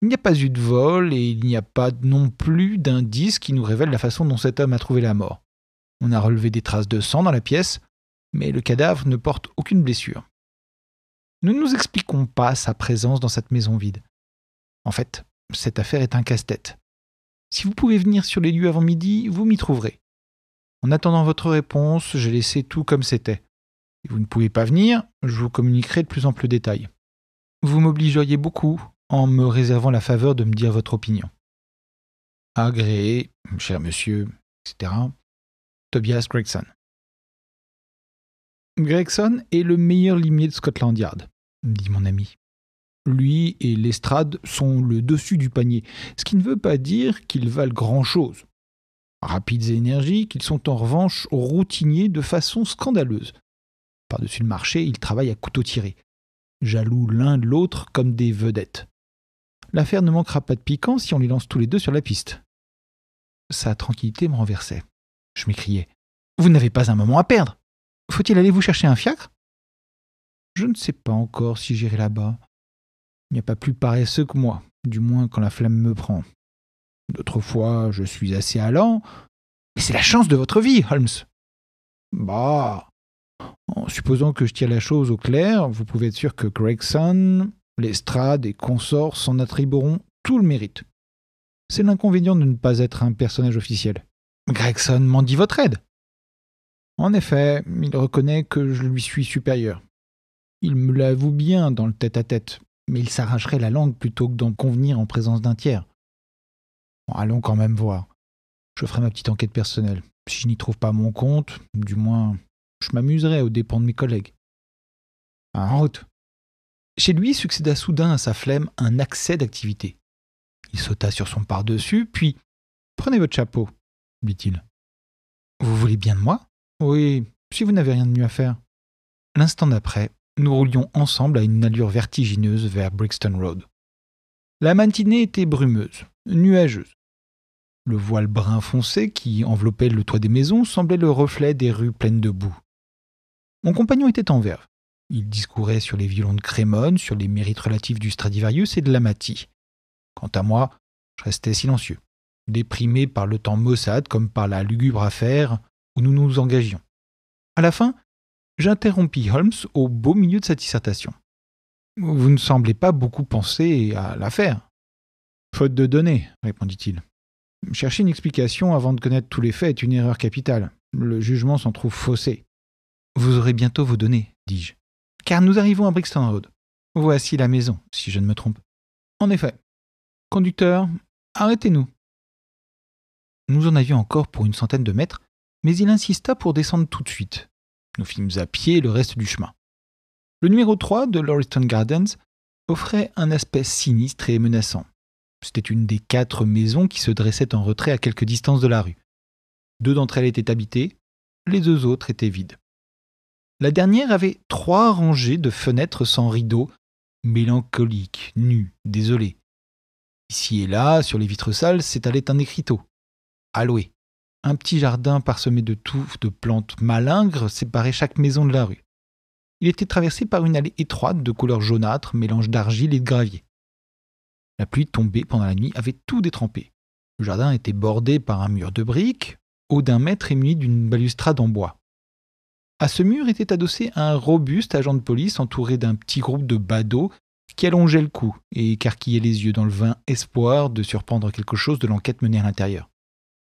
Il n'y a pas eu de vol et il n'y a pas non plus d'indice qui nous révèle la façon dont cet homme a trouvé la mort. On a relevé des traces de sang dans la pièce, mais le cadavre ne porte aucune blessure. Nous ne nous expliquons pas sa présence dans cette maison vide. En fait, cette affaire est un casse-tête. Si vous pouvez venir sur les lieux avant midi, vous m'y trouverez. En attendant votre réponse, j'ai laissé tout comme c'était. Si vous ne pouvez pas venir, je vous communiquerai de plus de détails. Vous m'obligeriez beaucoup en me réservant la faveur de me dire votre opinion. Agréé, cher monsieur, etc. Tobias Gregson. Gregson est le meilleur limier de Scotland Yard, dit mon ami. Lui et l'estrade sont le dessus du panier, ce qui ne veut pas dire qu'ils valent grand-chose. Rapides et énergiques, ils sont en revanche routiniers de façon scandaleuse. Par-dessus le marché, ils travaillent à couteau tiré, jaloux l'un de l'autre comme des vedettes. L'affaire ne manquera pas de piquant si on les lance tous les deux sur la piste. Sa tranquillité me renversait. Je m'écriai. Vous n'avez pas un moment à perdre. Faut-il aller vous chercher un fiacre? Je ne sais pas encore si j'irai là-bas. Il n'y a pas plus paresseux que moi, du moins quand la flamme me prend. D'autres fois, je suis assez allant. Mais c'est la chance de votre vie, Holmes. Bah. En supposant que je tire la chose au clair, vous pouvez être sûr que Gregson, Lestrade et consorts s'en attribueront tout le mérite. C'est l'inconvénient de ne pas être un personnage officiel. Gregson m'en dit votre aide. En effet, il reconnaît que je lui suis supérieur. Il me l'avoue bien dans le tête-à-tête, mais il s'arracherait la langue plutôt que d'en convenir en présence d'un tiers. allons quand même voir. Je ferai ma petite enquête personnelle. Si je n'y trouve pas mon compte, du moins, je m'amuserai aux dépens de mes collègues. En route. Chez lui succéda soudain à sa flemme un accès d'activité. Il sauta sur son par-dessus, puis Prenez votre chapeau, dit-il. Vous voulez bien de moi? Oui, si vous n'avez rien de mieux à faire. L'instant d'après, nous roulions ensemble à une allure vertigineuse vers Brixton Road. La matinée était brumeuse, nuageuse. Le voile brun foncé qui enveloppait le toit des maisons semblait le reflet des rues pleines de boue. Mon compagnon était en verve. Il discourait sur les violons de Crémone, sur les mérites relatifs du Stradivarius et de l'Amati. Quant à moi, Je restais silencieux, déprimé par le temps maussade comme par la lugubre affaire où nous nous engagions. À la fin, j'interrompis Holmes au beau milieu de sa dissertation. Vous ne semblez pas beaucoup penser à l'affaire. Faute de données, répondit-il. Chercher une explication avant de connaître tous les faits est une erreur capitale. Le jugement s'en trouve faussé. Vous aurez bientôt vos données, dis-je. Car nous arrivons à Brixton Road. Voici la maison, si je ne me trompe. En effet. Conducteur, arrêtez-nous. Nous en avions encore pour une centaine de mètres, mais il insista pour descendre tout de suite. Nous fîmes à pied le reste du chemin. Le numéro 3 de Lauriston Gardens offrait un aspect sinistre et menaçant. C'était une des quatre maisons qui se dressaient en retrait à quelque distance de la rue. Deux d'entre elles étaient habitées, les deux autres étaient vides. La dernière avait trois rangées de fenêtres sans rideaux, mélancoliques, nues, désolées. Ici et là, sur les vitres sales, s'étalait un écriteau. Un petit jardin parsemé de touffes de plantes malingres séparait chaque maison de la rue. Il était traversé par une allée étroite de couleur jaunâtre, mélange d'argile et de gravier. La pluie tombée pendant la nuit avait tout détrempé. Le jardin était bordé par un mur de briques, haut d'un mètre et muni d'une balustrade en bois. À ce mur était adossé un robuste agent de police entouré d'un petit groupe de badauds qui allongeaient le cou et écarquillaient les yeux dans le vain espoir de surprendre quelque chose de l'enquête menée à l'intérieur.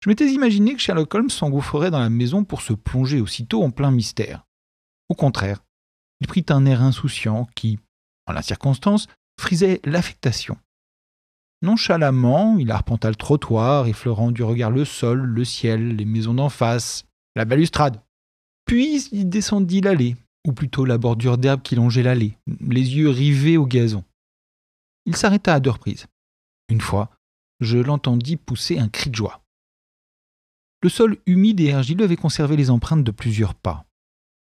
Je m'étais imaginé que Sherlock Holmes s'engouffrerait dans la maison pour se plonger aussitôt en plein mystère. Au contraire, il prit un air insouciant qui, en la circonstance, frisait l'affectation. Nonchalamment, il arpenta le trottoir, effleurant du regard le sol, le ciel, les maisons d'en face, la balustrade. Puis il descendit l'allée, ou plutôt la bordure d'herbe qui longeait l'allée, les yeux rivés au gazon. Il s'arrêta à deux reprises. Une fois, je l'entendis pousser un cri de joie. Le sol humide et argileux avait conservé les empreintes de plusieurs pas.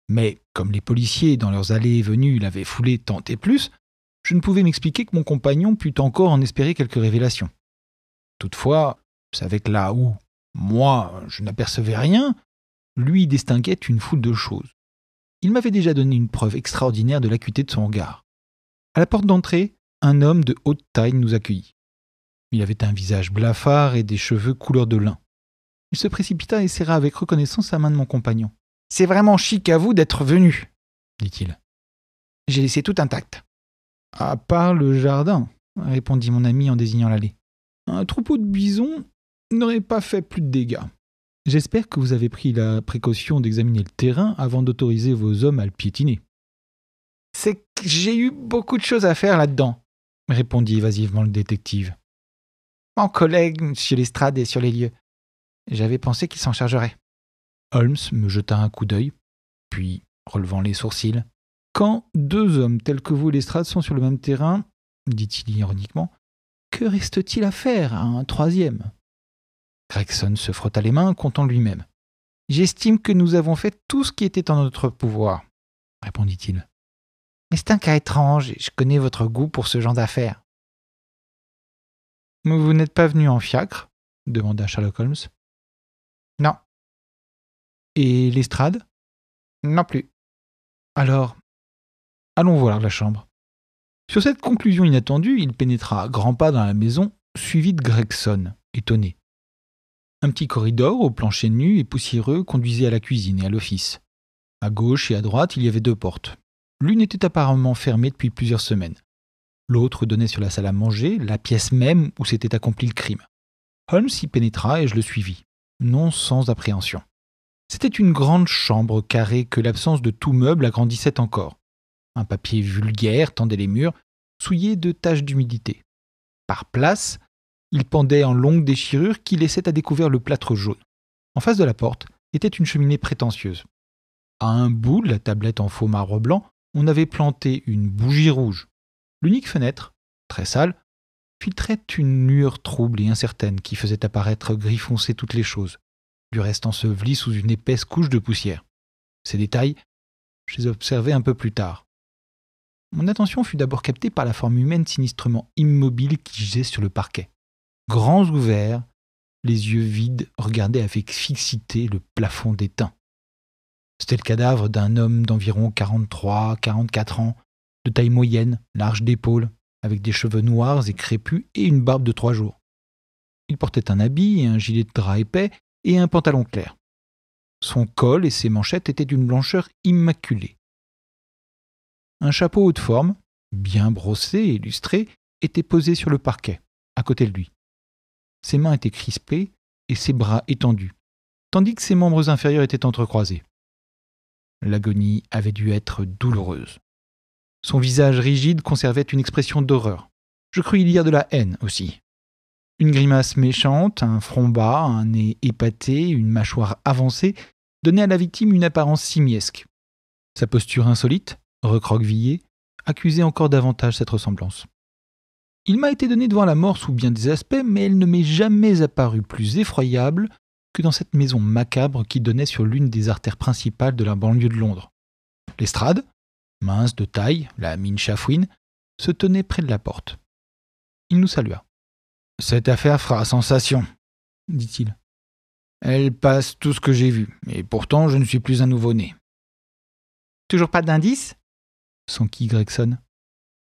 Mais, comme les policiers, dans leurs allées et venues, l'avaient foulé tant et plus, je ne pouvais m'expliquer que mon compagnon pût encore en espérer quelques révélations. Toutefois, savais que là où, moi, je n'apercevais rien, lui distinguait une foule de choses. Il m'avait déjà donné une preuve extraordinaire de l'acuité de son regard. À la porte d'entrée, un homme de haute taille nous accueillit. Il avait un visage blafard et des cheveux couleur de lin. Il se précipita et serra avec reconnaissance la main de mon compagnon. C'est vraiment chic à vous d'être venu, dit-il. J'ai laissé tout intact. À part le jardin, répondit mon ami en désignant l'allée. Un troupeau de bisons n'aurait pas fait plus de dégâts. J'espère que vous avez pris la précaution d'examiner le terrain avant d'autoriser vos hommes à le piétiner. C'est que j'ai eu beaucoup de choses à faire là-dedans, répondit évasivement le détective. Mon collègue, M. Lestrade, est sur les lieux. J'avais pensé qu'il s'en chargerait. Holmes me jeta un coup d'œil, puis, relevant les sourcils, quand deux hommes tels que vous, Lestrade, sont sur le même terrain, dit-il ironiquement, que reste-t-il à faire à un troisième? Gregson se frotta les mains, comptant lui-même. J'estime que nous avons fait tout ce qui était en notre pouvoir, répondit-il. Mais c'est un cas étrange et je connais votre goût pour ce genre d'affaires. Vous n'êtes pas venu en fiacre? demanda Sherlock Holmes. Et l'estrade? Non plus. Alors, allons voir la chambre. Sur cette conclusion inattendue, il pénétra à grands pas dans la maison, suivi de Gregson, étonné. Un petit corridor au plancher nu et poussiéreux conduisait à la cuisine et à l'office. À gauche et à droite, il y avait deux portes. L'une était apparemment fermée depuis plusieurs semaines. L'autre donnait sur la salle à manger, la pièce même où s'était accompli le crime. Holmes y pénétra et je le suivis, non sans appréhension. C'était une grande chambre carrée que l'absence de tout meuble agrandissait encore. Un papier vulgaire tendait les murs, souillés de taches d'humidité. Par place, il pendait en longues déchirures qui laissaient à découvert le plâtre jaune. En face de la porte était une cheminée prétentieuse. À un bout de la tablette en faux marbre blanc, on avait planté une bougie rouge. L'unique fenêtre, très sale, filtrait une lueur trouble et incertaine qui faisait apparaître gris foncé toutes les choses, du reste enseveli sous une épaisse couche de poussière. Ces détails, je les observai un peu plus tard. Mon attention fut d'abord captée par la forme humaine sinistrement immobile qui gisait sur le parquet grands ouverts, les yeux vides, regardaient avec fixité le plafond d'étain. C'était le cadavre d'un homme d'environ 43-44 ans, de taille moyenne, large d'épaules, avec des cheveux noirs et crépus et une barbe de trois jours. Il portait un habit et un gilet de drap épais et un pantalon clair. Son col et ses manchettes étaient d'une blancheur immaculée. Un chapeau haute forme, bien brossé et illustré, était posé sur le parquet, à côté de lui. Ses mains étaient crispées et ses bras étendus, tandis que ses membres inférieurs étaient entrecroisés. L'agonie avait dû être douloureuse. Son visage rigide conservait une expression d'horreur. Je crus y lire de la haine aussi. Une grimace méchante, un front bas, un nez épaté, une mâchoire avancée donnaient à la victime une apparence simiesque. Sa posture insolite, recroquevillée, accusait encore davantage cette ressemblance. Il m'a été donné devant la mort sous bien des aspects, mais elle ne m'est jamais apparue plus effroyable que dans cette maison macabre qui donnait sur l'une des artères principales de la banlieue de Londres. L'estrade, mince de taille, la mine chafouine, se tenait près de la porte. Il nous salua. Cette affaire fera sensation, dit-il. Elle passe tout ce que j'ai vu, et pourtant je ne suis plus un nouveau-né. Toujours pas d'indice? S'enquit Gregson?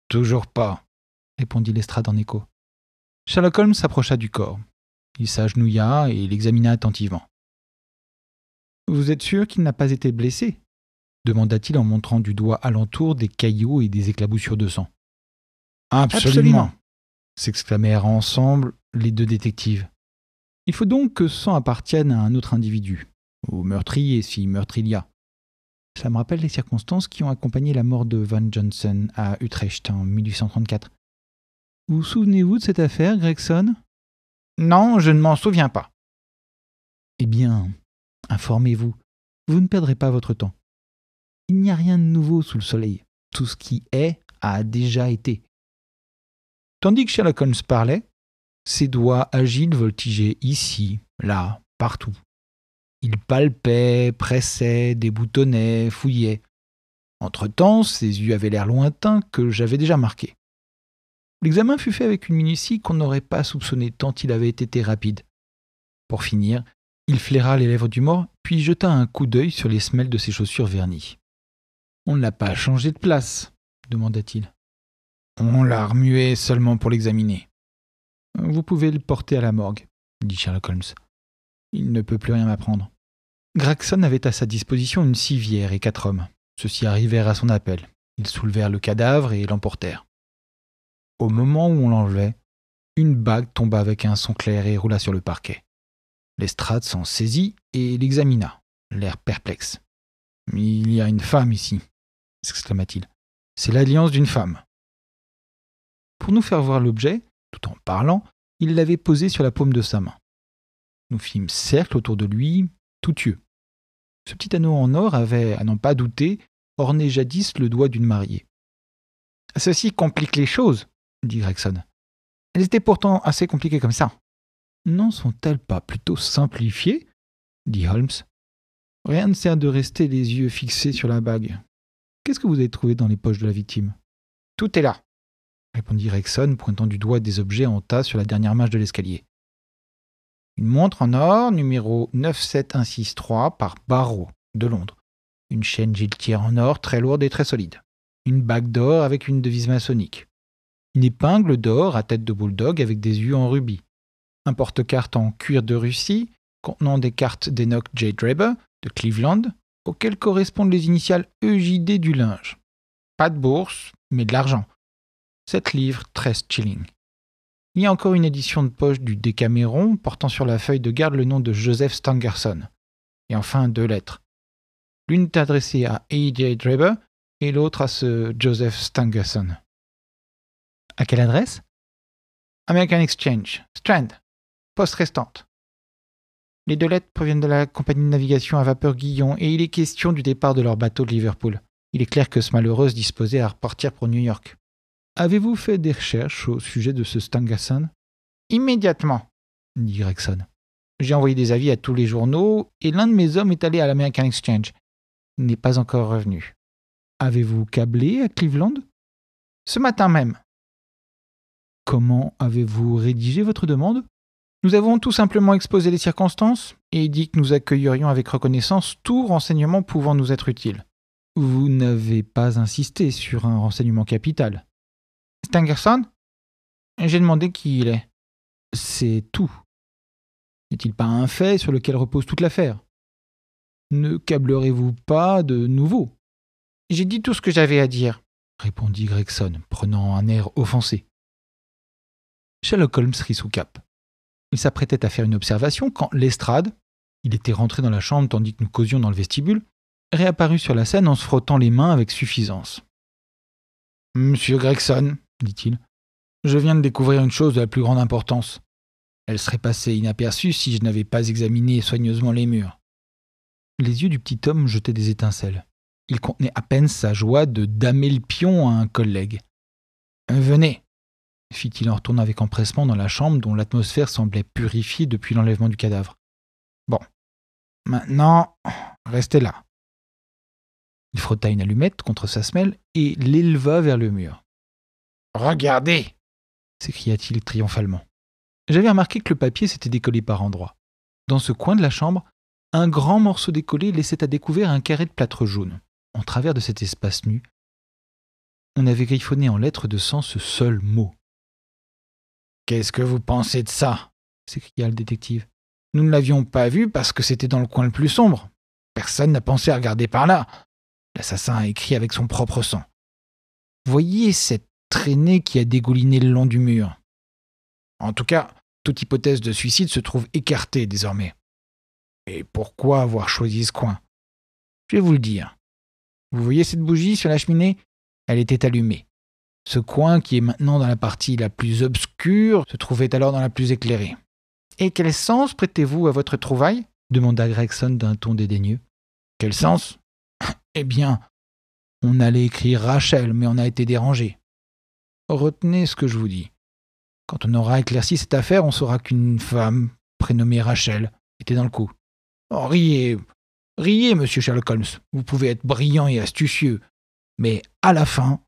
Toujours pas, répondit Lestrade en écho. Sherlock Holmes s'approcha du corps. Il s'agenouilla et l'examina attentivement. Vous êtes sûr qu'il n'a pas été blessé? demanda-t-il en montrant du doigt alentour des cailloux et des éclaboussures de sang. Absolument s'exclamèrent ensemble les deux détectives. Il faut donc que ce sang appartienne à un autre individu, ou meurtrier si meurtre il y a. Cela me rappelle les circonstances qui ont accompagné la mort de Van Johnson à Utrecht en 1834. Vous souvenez-vous de cette affaire, Gregson? Non, je ne m'en souviens pas. Eh bien, informez-vous. Vous ne perdrez pas votre temps. Il n'y a rien de nouveau sous le soleil. Tout ce qui est a déjà été. Tandis que Sherlock Holmes parlait, ses doigts agiles voltigeaient ici, là, partout. Il palpait, pressait, déboutonnait, fouillait. Entre-temps, ses yeux avaient l'air lointains que j'avais déjà marqués. L'examen fut fait avec une minutie qu'on n'aurait pas soupçonnée tant il avait été rapide. Pour finir, il flaira les lèvres du mort, puis jeta un coup d'œil sur les semelles de ses chaussures vernies. On ne l'a pas changé de place demanda-t-il. On l'a remué seulement pour l'examiner. Vous pouvez le porter à la morgue, dit Sherlock Holmes. Il ne peut plus rien m'apprendre. Gregson avait à sa disposition une civière et quatre hommes. Ceux-ci arrivèrent à son appel. Ils soulevèrent le cadavre et l'emportèrent. Au moment où on l'enlevait, une bague tomba avec un son clair et roula sur le parquet. Lestrade s'en saisit et l'examina, l'air perplexe. Il y a une femme ici, s'exclama-t-il. C'est l'alliance d'une femme. Pour nous faire voir l'objet, tout en parlant, il l'avait posé sur la paume de sa main. Nous fîmes cercle autour de lui, tout yeux. Ce petit anneau en or avait, à n'en pas douter, orné jadis le doigt d'une mariée. Ceci complique les choses, dit Gregson. Elles étaient pourtant assez compliquées comme ça. N'en sont-elles pas plutôt simplifiées dit Holmes. Rien ne sert de rester les yeux fixés sur la bague. Qu'est-ce que vous avez trouvé dans les poches de la victime? Tout est là, répondit Rexon, pointant du doigt des objets en tas sur la dernière marche de l'escalier. Une montre en or, numéro 97163 par Barrow, de Londres. Une chaîne giletière en or très lourde et très solide. Une bague d'or avec une devise maçonnique. Une épingle d'or à tête de bulldog avec des yeux en rubis. Un porte-carte en cuir de Russie contenant des cartes d'Enoch J. Draper de Cleveland auxquelles correspondent les initiales EJD du linge. Pas de bourse, mais de l'argent 7 livres, 13 shillings. Il y a encore une édition de poche du Décaméron portant sur la feuille de garde le nom de Joseph Stangerson. Et enfin deux lettres. L'une est adressée à A.J. Draper et l'autre à ce Joseph Stangerson. À quelle adresse? American Exchange, Strand, poste restante. Les deux lettres proviennent de la compagnie de navigation à vapeur Guillon et il est question du départ de leur bateau de Liverpool. Il est clair que ce malheureux disposait à repartir pour New York. Avez-vous fait des recherches au sujet de ce Stangerson? Immédiatement, dit Gregson. J'ai envoyé des avis à tous les journaux et l'un de mes hommes est allé à l'American Exchange. Il n'est pas encore revenu. Avez-vous câblé à Cleveland? Ce matin même. Comment avez-vous rédigé votre demande? Nous avons tout simplement exposé les circonstances et dit que nous accueillerions avec reconnaissance tout renseignement pouvant nous être utile. Vous n'avez pas insisté sur un renseignement capital. Stangerson J'ai demandé qui il est. C'est tout, N'est-il pas un fait sur lequel repose toute l'affaire? Ne câblerez-vous pas de nouveau? J'ai dit tout ce que j'avais à dire, répondit Gregson, prenant un air offensé. Sherlock Holmes rit sous cap. Il s'apprêtait à faire une observation quand Lestrade, il était rentré dans la chambre tandis que nous causions dans le vestibule, réapparut sur la scène en se frottant les mains avec suffisance. Monsieur Gregson, dit-il, je viens de découvrir une chose de la plus grande importance. Elle serait passée inaperçue si je n'avais pas examiné soigneusement les murs. Les yeux du petit homme jetaient des étincelles. Il contenait à peine sa joie de damer le pion à un collègue. Venez, fit-il en retournant avec empressement dans la chambre dont l'atmosphère semblait purifiée depuis l'enlèvement du cadavre. Bon. Maintenant, restez là. Il frotta une allumette contre sa semelle et l'éleva vers le mur. Regardez s'écria-t-il triomphalement. J'avais remarqué que le papier s'était décollé par endroits. Dans ce coin de la chambre, un grand morceau décollé laissait à découvert un carré de plâtre jaune. En travers de cet espace nu, on avait griffonné en lettres de sang ce seul mot. Qu'est-ce que vous pensez de ça? s'écria le détective. Nous ne l'avions pas vu parce que c'était dans le coin le plus sombre. Personne n'a pensé à regarder par là. L'assassin a écrit avec son propre sang. Voyez cette traînée qui a dégouliné le long du mur. En tout cas, toute hypothèse de suicide se trouve écartée désormais. Et pourquoi avoir choisi ce coin? Je vais vous le dire. Vous voyez cette bougie sur la cheminée? Elle était allumée. Ce coin, qui est maintenant dans la partie la plus obscure, se trouvait alors dans la plus éclairée. Et quel sens prêtez-vous à votre trouvaille? demanda Gregson d'un ton dédaigneux. Quel sens? Eh bien, on allait écrire Rachel, mais on a été dérangé. Retenez ce que je vous dis. Quand on aura éclairci cette affaire, on saura qu'une femme, prénommée Rachel, était dans le coup. Oh, riez, riez, monsieur Sherlock Holmes. Vous pouvez être brillant et astucieux, mais à la fin,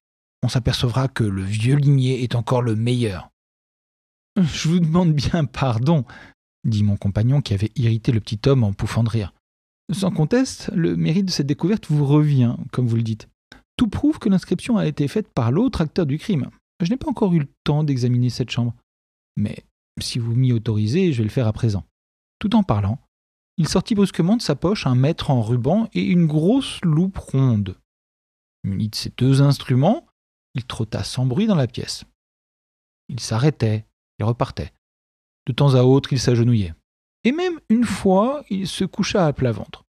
on s'apercevra que le vieux limier est encore le meilleur. Je vous demande bien pardon, dit mon compagnon qui avait irrité le petit homme en pouffant de rire. Sans conteste, le mérite de cette découverte vous revient, comme vous le dites. Tout prouve que l'inscription a été faite par l'autre acteur du crime. Je n'ai pas encore eu le temps d'examiner cette chambre. Mais si vous m'y autorisez, je vais le faire à présent. Tout en parlant, il sortit brusquement de sa poche un mètre en ruban et une grosse loupe ronde. Muni de ces deux instruments, il trotta sans bruit dans la pièce. Il s'arrêtait, il repartait. De temps à autre, il s'agenouillait. Et même une fois, il se coucha à plat ventre.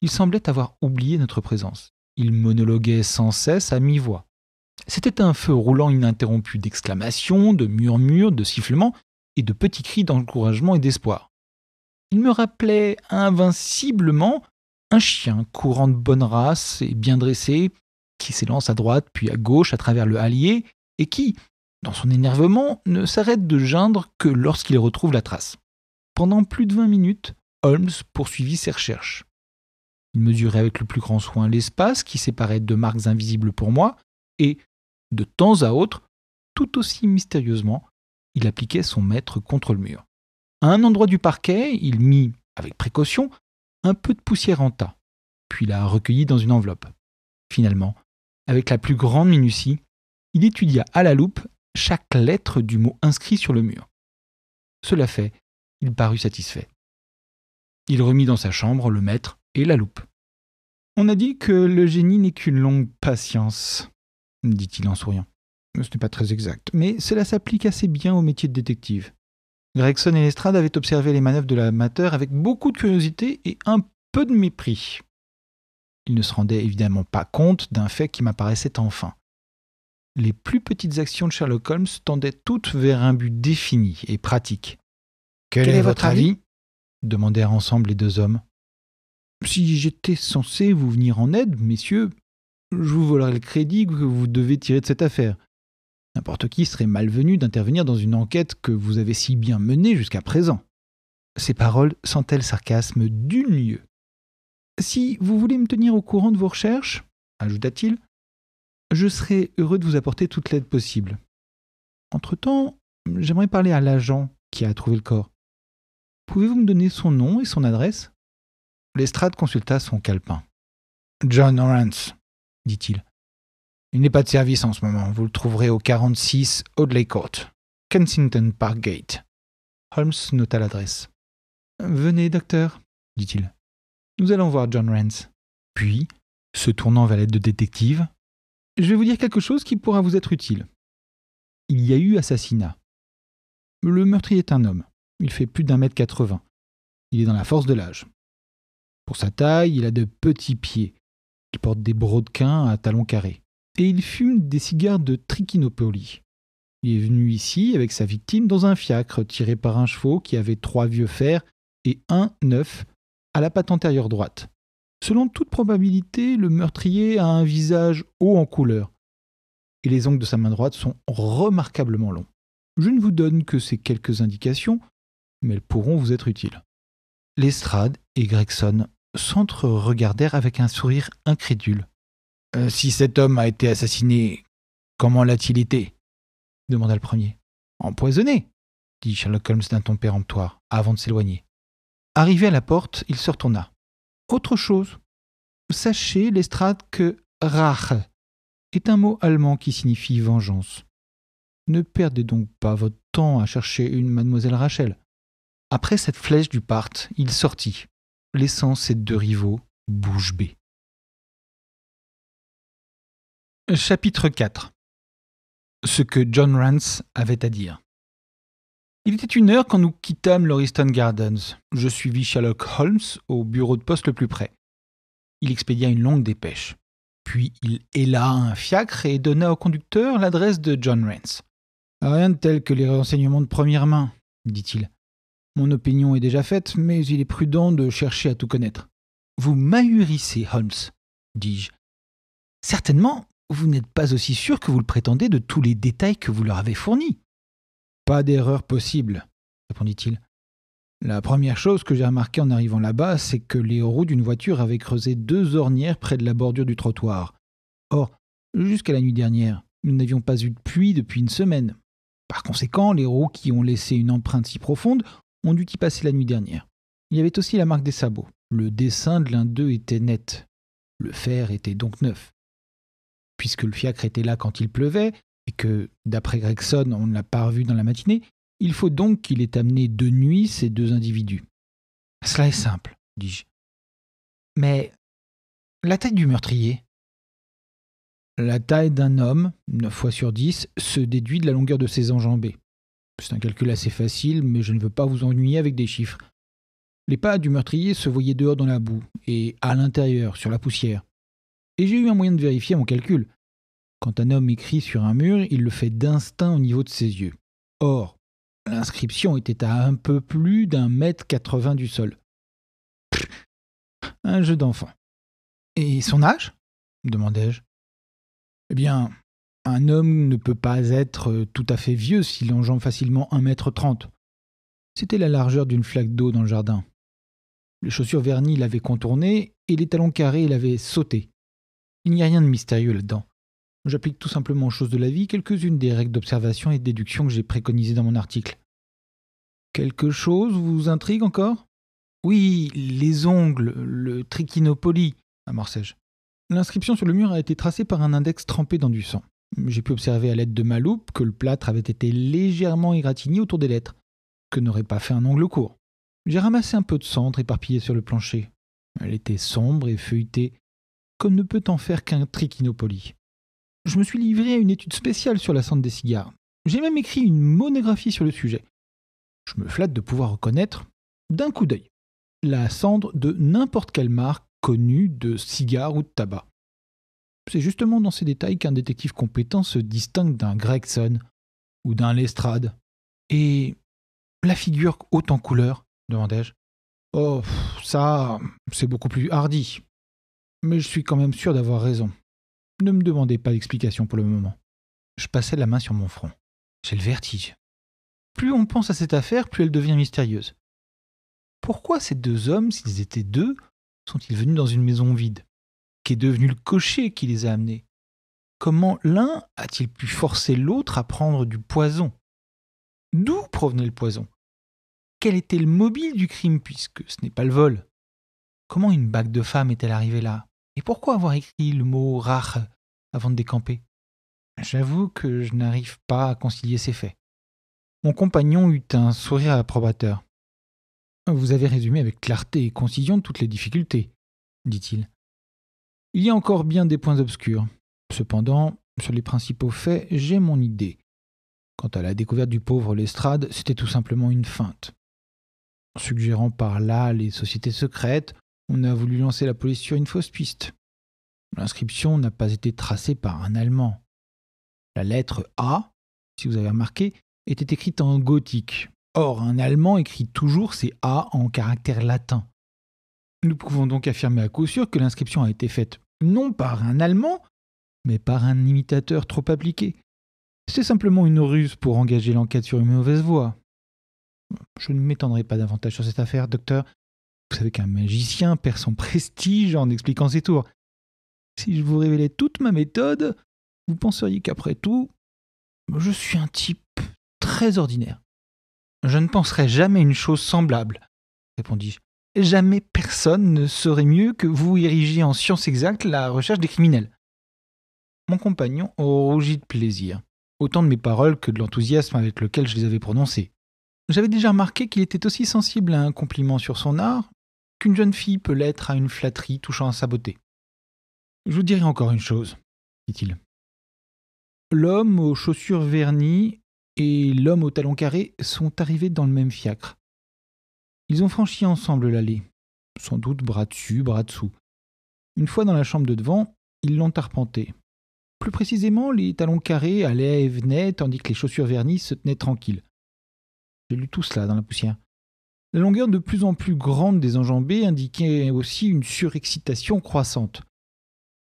Il semblait avoir oublié notre présence. Il monologuait sans cesse à mi-voix. C'était un feu roulant ininterrompu d'exclamations, de murmures, de sifflements et de petits cris d'encouragement et d'espoir. Il me rappelait invinciblement un chien courant de bonne race et bien dressé, qui s'élance à droite puis à gauche à travers le hallier, et qui, dans son énervement, ne s'arrête de geindre que lorsqu'il retrouve la trace. Pendant plus de vingt minutes, Holmes poursuivit ses recherches. Il mesurait avec le plus grand soin l'espace qui séparait deux marques invisibles pour moi, et, de temps à autre, tout aussi mystérieusement, il appliquait son maître contre le mur. À un endroit du parquet, il mit, avec précaution, un peu de poussière en tas, puis la recueillit dans une enveloppe. Finalement, avec la plus grande minutie, il étudia à la loupe chaque lettre du mot inscrit sur le mur. Cela fait, il parut satisfait. Il remit dans sa chambre le maître et la loupe. On a dit que le génie n'est qu'une longue patience, dit-il en souriant. Ce n'est pas très exact, mais cela s'applique assez bien au métier de détective. Gregson et Lestrade avaient observé les manœuvres de l'amateur avec beaucoup de curiosité et un peu de mépris. Ils ne se rendaient évidemment pas compte d'un fait qui m'apparaissait enfin. Les plus petites actions de Sherlock Holmes tendaient toutes vers un but défini et pratique. Quel, est, votre avis? demandèrent ensemble les deux hommes. Si j'étais censé vous venir en aide, messieurs, je vous volerais le crédit que vous devez tirer de cette affaire. N'importe qui serait malvenu d'intervenir dans une enquête que vous avez si bien menée jusqu'à présent. Ces paroles sentaient le sarcasme d'une lieu. Si vous voulez me tenir au courant de vos recherches, ajouta-t-il, je serai heureux de vous apporter toute l'aide possible. Entre-temps, j'aimerais parler à l'agent qui a trouvé le corps. Pouvez-vous me donner son nom et son adresse? Lestrade consulta son calepin. John Lawrence, dit-il. Il, n'est pas de service en ce moment. Vous le trouverez au 46 Audley Court, Kensington Park Gate. Holmes nota l'adresse. Venez, docteur, dit-il. Nous allons voir John Rance. Puis, se tournant vers l'aide de détective, je vais vous dire quelque chose qui pourra vous être utile. Il y a eu assassinat. Le meurtrier est un homme. Il fait plus d'un mètre quatre-vingts. Il est dans la force de l'âge. Pour sa taille, il a de petits pieds. Il porte des brodequins à talons carrés. Et il fume des cigares de Trichinopoly. Il est venu ici avec sa victime dans un fiacre tiré par un chevaux qui avait trois vieux fers et un neuf à la patte antérieure droite. Selon toute probabilité, le meurtrier a un visage haut en couleur, et les ongles de sa main droite sont remarquablement longs. Je ne vous donne que ces quelques indications, mais elles pourront vous être utiles. Lestrade et Gregson s'entre-regardèrent avec un sourire incrédule. Euh, si cet homme a été assassiné, comment l'a-t-il été? demanda le premier. Empoisonné, dit Sherlock Holmes d'un ton péremptoire, avant de s'éloigner. Arrivé à la porte, il se retourna. Autre chose. Sachez, Lestrade, que Rache est un mot allemand qui signifie vengeance. Ne perdez donc pas votre temps à chercher une mademoiselle Rachel. Après cette flèche du part, il sortit, laissant ses deux rivaux bouche bée. Chapitre 4 Ce que John Rance avait à dire. Il était une heure quand nous quittâmes Lauriston Gardens. Je suivis Sherlock Holmes au bureau de poste le plus près. Il expédia une longue dépêche. Puis il héla un fiacre et donna au conducteur l'adresse de John Rance. Rien de tel que les renseignements de première main, dit-il. Mon opinion est déjà faite, mais il est prudent de chercher à tout connaître. Vous m'ahurissez, Holmes, dis-je. Certainement, vous n'êtes pas aussi sûr que vous le prétendez de tous les détails que vous leur avez fournis. Pas d'erreur possible, répondit-il. La première chose que j'ai remarquée en arrivant là-bas, c'est que les roues d'une voiture avaient creusé deux ornières près de la bordure du trottoir. Or, jusqu'à la nuit dernière, nous n'avions pas eu de pluie depuis une semaine. Par conséquent, les roues qui ont laissé une empreinte si profonde ont dû y passer la nuit dernière. Il y avait aussi la marque des sabots. Le dessin de l'un d'eux était net. Le fer était donc neuf. Puisque le fiacre était là quand il pleuvait, et que, d'après Gregson, on ne l'a pas revu dans la matinée, il faut donc qu'il ait amené de nuit ces deux individus. Cela est simple, dis-je. Mais la taille du meurtrier? La taille d'un homme, neuf fois sur dix, se déduit de la longueur de ses enjambées. C'est un calcul assez facile, mais je ne veux pas vous ennuyer avec des chiffres. Les pas du meurtrier se voyaient dehors dans la boue, et à l'intérieur, sur la poussière. Et j'ai eu un moyen de vérifier mon calcul. Quand un homme écrit sur un mur, il le fait d'instinct au niveau de ses yeux. Or, l'inscription était à un peu plus d'un mètre quatre-vingts du sol. un jeu d'enfant. Et son âge? demandai-je. Eh bien, un homme ne peut pas être euh, tout à fait vieux s'il enjambe facilement un mètre trente. C'était la largeur d'une flaque d'eau dans le jardin. Les chaussures vernies l'avaient contourné et les talons carrés l'avaient sauté. Il n'y a rien de mystérieux là-dedans. J'applique tout simplement aux choses de la vie quelques-unes des règles d'observation et de déduction que j'ai préconisées dans mon article. Quelque chose vous intrigue encore? Oui, les ongles, le trichinopoly, amorçai-je. L'inscription sur le mur a été tracée par un index trempé dans du sang. J'ai pu observer à l'aide de ma loupe que le plâtre avait été légèrement égratigné autour des lettres, que n'aurait pas fait un ongle court. J'ai ramassé un peu de cendre éparpillée sur le plancher. Elle était sombre et feuilletée, comme ne peut en faire qu'un trichinopoly. Je me suis livré à une étude spéciale sur la cendre des cigares. J'ai même écrit une monographie sur le sujet. Je me flatte de pouvoir reconnaître, d'un coup d'œil, la cendre de n'importe quelle marque connue de cigares ou de tabac. C'est justement dans ces détails qu'un détective compétent se distingue d'un Gregson ou d'un Lestrade. Et la figure haute en couleur demandai-je. Oh, ça, c'est beaucoup plus hardi. Mais je suis quand même sûr d'avoir raison. Ne me demandez pas d'explication pour le moment. Je passai la main sur mon front. J'ai le vertige. Plus on pense à cette affaire, plus elle devient mystérieuse. Pourquoi ces deux hommes, s'ils étaient deux, sont-ils venus dans une maison vide? Qu'est devenu le cocher qui les a amenés Comment l'un a-t-il pu forcer l'autre à prendre du poison? D'où provenait le poison? Quel était le mobile du crime puisque ce n'est pas le vol? Comment une bague de femme est-elle arrivée là? Et pourquoi avoir écrit le mot rach avant de décamper? J'avoue que je n'arrive pas à concilier ces faits. Mon compagnon eut un sourire approbateur. Vous avez résumé avec clarté et concision toutes les difficultés, dit-il. Il y a encore bien des points obscurs. Cependant, sur les principaux faits, j'ai mon idée. Quant à la découverte du pauvre Lestrade, c'était tout simplement une feinte. Suggérant par là les sociétés secrètes, on a voulu lancer la police sur une fausse piste. L'inscription n'a pas été tracée par un Allemand. La lettre A, si vous avez remarqué, était écrite en gothique. Or, un Allemand écrit toujours ses A en caractère latin. Nous pouvons donc affirmer à coup sûr que l'inscription a été faite non par un Allemand, mais par un imitateur trop appliqué. C'est simplement une ruse pour engager l'enquête sur une mauvaise voie. Je ne m'étendrai pas davantage sur cette affaire, docteur. Vous savez qu'un magicien perd son prestige en expliquant ses tours. Si je vous révélais toute ma méthode, vous penseriez qu'après tout, je suis un type très ordinaire. Je ne penserais jamais une chose semblable, répondis-je. Jamais personne ne saurait mieux que vous ériger en science exacte la recherche des criminels. Mon compagnon rougit de plaisir, autant de mes paroles que de l'enthousiasme avec lequel je les avais prononcées. J'avais déjà remarqué qu'il était aussi sensible à un compliment sur son art qu'une jeune fille peut l'être à une flatterie touchant à sa beauté. Je vous dirai encore une chose, dit-il. L'homme aux chaussures vernies et l'homme aux talons carrés sont arrivés dans le même fiacre. Ils ont franchi ensemble l'allée, sans doute bras dessus, bras dessous. Une fois dans la chambre de devant, ils l'ont arpenté. Plus précisément, les talons carrés allaient et venaient, tandis que les chaussures vernies se tenaient tranquilles. J'ai lu tout cela dans la poussière. La longueur de plus en plus grande des enjambées indiquait aussi une surexcitation croissante.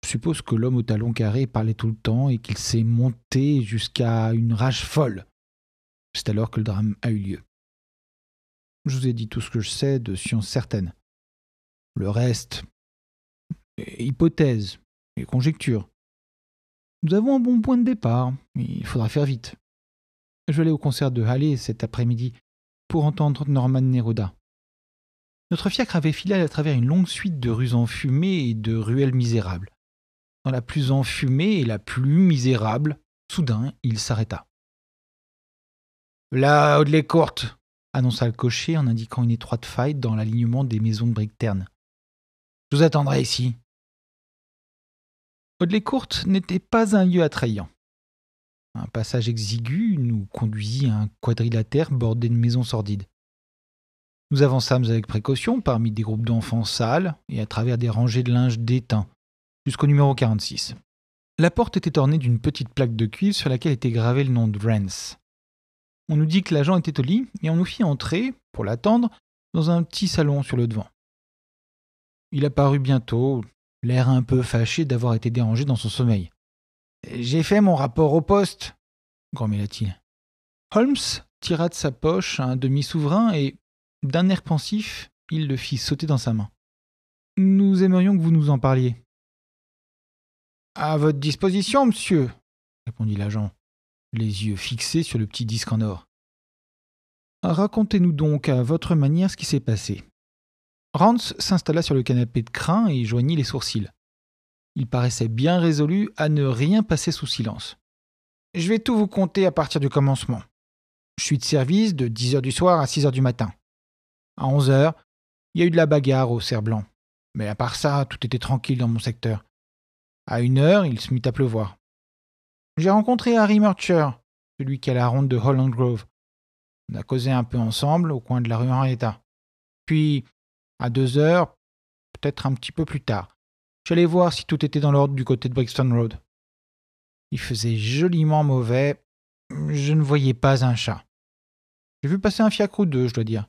Je suppose que l'homme aux talons carrés parlait tout le temps et qu'il s'est monté jusqu'à une rage folle. C'est alors que le drame a eu lieu. Je vous ai dit tout ce que je sais de science certaine. Le reste, hypothèse et conjecture. Nous avons un bon point de départ, il faudra faire vite. Je vais aller au concert de Halley cet après-midi pour entendre Norman Neruda. Notre fiacre avait filé à travers une longue suite de rues enfumées et de ruelles misérables. Dans la plus enfumée et la plus misérable, soudain, il s'arrêta. Audley courte, annonça le cocher en indiquant une étroite faille dans l'alignement des maisons de briques ternes. Je vous attendrai ici. Audley courte n'était pas un lieu attrayant. Un passage exigu nous conduisit à un quadrilatère bordé de maisons sordides. Nous avançâmes avec précaution parmi des groupes d'enfants sales et à travers des rangées de linge déteint, jusqu'au numéro 46. La porte était ornée d'une petite plaque de cuivre sur laquelle était gravé le nom de Rance. On nous dit que l'agent était au lit et on nous fit entrer, pour l'attendre, dans un petit salon sur le devant. Il apparut bientôt, l'air un peu fâché d'avoir été dérangé dans son sommeil. J'ai fait mon rapport au poste, grommela-t-il. Holmes tira de sa poche un demi-souverain et, d'un air pensif, il le fit sauter dans sa main. Nous aimerions que vous nous en parliez. À votre disposition, monsieur, répondit l'agent les yeux fixés sur le petit disque en or. Racontez-nous donc à votre manière ce qui s'est passé. Rance s'installa sur le canapé de crin et joignit les sourcils. Il paraissait bien résolu à ne rien passer sous silence. Je vais tout vous conter à partir du commencement. Je suis de service de 10 heures du soir à 6 heures du matin. À 11 heures, il y a eu de la bagarre au cerf blanc. Mais à part ça, tout était tranquille dans mon secteur. À une heure, il se mit à pleuvoir. J'ai rencontré Harry Murcher, celui qui a la ronde de Holland Grove. On a causé un peu ensemble au coin de la rue Henrietta. Puis, à deux heures, peut-être un petit peu plus tard, j'allais voir si tout était dans l'ordre du côté de Brixton Road. Il faisait joliment mauvais. Je ne voyais pas un chat. J'ai vu passer un fiacre ou deux, je dois dire.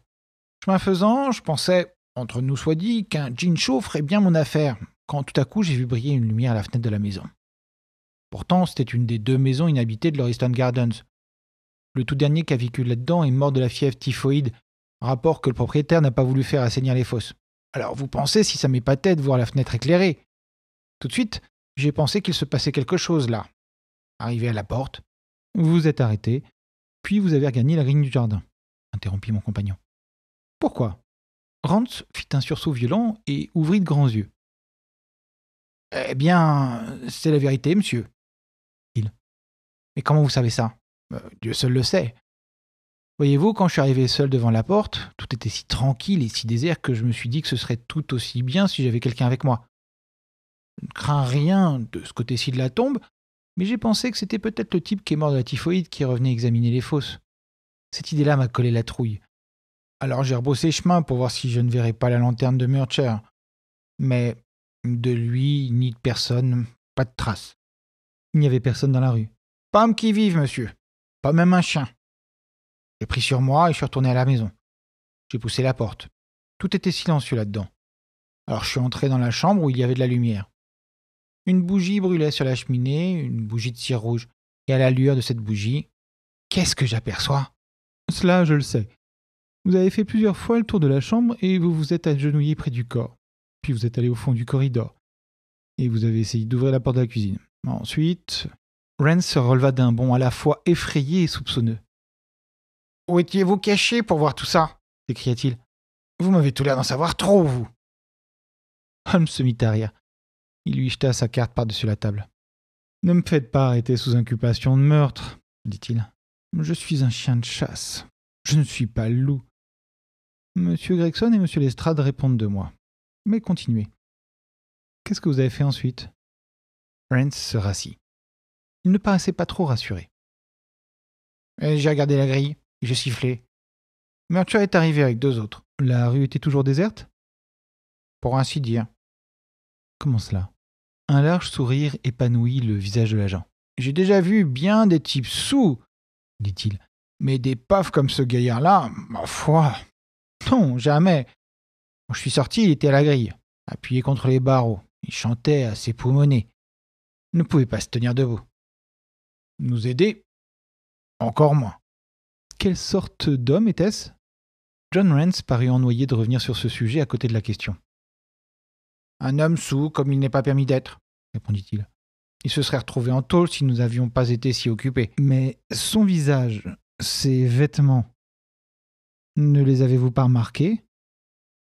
Chemin faisant, je pensais, entre nous soit dit, qu'un jean chaud ferait bien mon affaire, quand tout à coup j'ai vu briller une lumière à la fenêtre de la maison. Pourtant, c'était une des deux maisons inhabitées de Lauriston Gardens. Le tout dernier qui a vécu là-dedans est mort de la fièvre typhoïde, rapport que le propriétaire n'a pas voulu faire assainir les fosses. Alors vous pensez si ça m'épatait de voir la fenêtre éclairée? Tout de suite, j'ai pensé qu'il se passait quelque chose là. Arrivé à la porte, vous êtes arrêté, puis vous avez regagné la grille du jardin, interrompit mon compagnon. Pourquoi? Rance fit un sursaut violent et ouvrit de grands yeux. Eh bien, c'est la vérité, monsieur. Mais comment vous savez ça? Euh, Dieu seul le sait. Voyez-vous, quand je suis arrivé seul devant la porte, tout était si tranquille et si désert que je me suis dit que ce serait tout aussi bien si j'avais quelqu'un avec moi. Je ne crains rien de ce côté-ci de la tombe, mais j'ai pensé que c'était peut-être le type qui est mort de la typhoïde qui revenait examiner les fosses. Cette idée-là m'a collé la trouille. Alors j'ai rebroussé chemin pour voir si je ne verrais pas la lanterne de Murcher. Mais de lui ni de personne, pas de trace. Il n'y avait personne dans la rue. Pas un qui vive, monsieur. Pas même un chien. J'ai pris sur moi et je suis retourné à la maison. J'ai poussé la porte. Tout était silencieux là-dedans. Alors je suis entré dans la chambre où il y avait de la lumière. Une bougie brûlait sur la cheminée, une bougie de cire rouge. Et à la lueur de cette bougie, qu'est-ce que j'aperçois? Cela, je le sais. Vous avez fait plusieurs fois le tour de la chambre et vous vous êtes agenouillé près du corps. Puis vous êtes allé au fond du corridor. Et vous avez essayé d'ouvrir la porte de la cuisine. Ensuite, Rance se releva d'un bond à la fois effrayé et soupçonneux. Où étiez-vous caché pour voir tout ça? s'écria-t-il. Vous m'avez tout l'air d'en savoir trop, vous. Holmes se mit à rire. Il lui jeta sa carte par-dessus la table. Ne me faites pas arrêter sous inculpation de meurtre, dit-il. Je suis un chien de chasse. Je ne suis pas loup. Monsieur Gregson et Monsieur Lestrade répondent de moi. Mais continuez. Qu'est-ce que vous avez fait ensuite? Rance se rassit. Il ne paraissait pas trop rassuré. J'ai regardé la grille, j'ai sifflé. Murcher est arrivé avec deux autres. La rue était toujours déserte? Pour ainsi dire. Comment cela? Un large sourire épanouit le visage de l'agent. J'ai déjà vu bien des types sous, dit-il. Mais des pafs comme ce gaillard-là, ma foi. Non, jamais. Quand je suis sorti, il était à la grille, appuyé contre les barreaux. Il chantait à ses poumonnets. Il ne pouvait pas se tenir debout. Nous aider Encore moins. Quelle sorte d'homme était-ce? John Rance parut ennoyé de revenir sur ce sujet à côté de la question. Un homme sous comme il n'est pas permis d'être, répondit-il. Il se serait retrouvé en tôle si nous n'avions pas été si occupés. Mais son visage, ses vêtements, ne les avez-vous pas remarqués?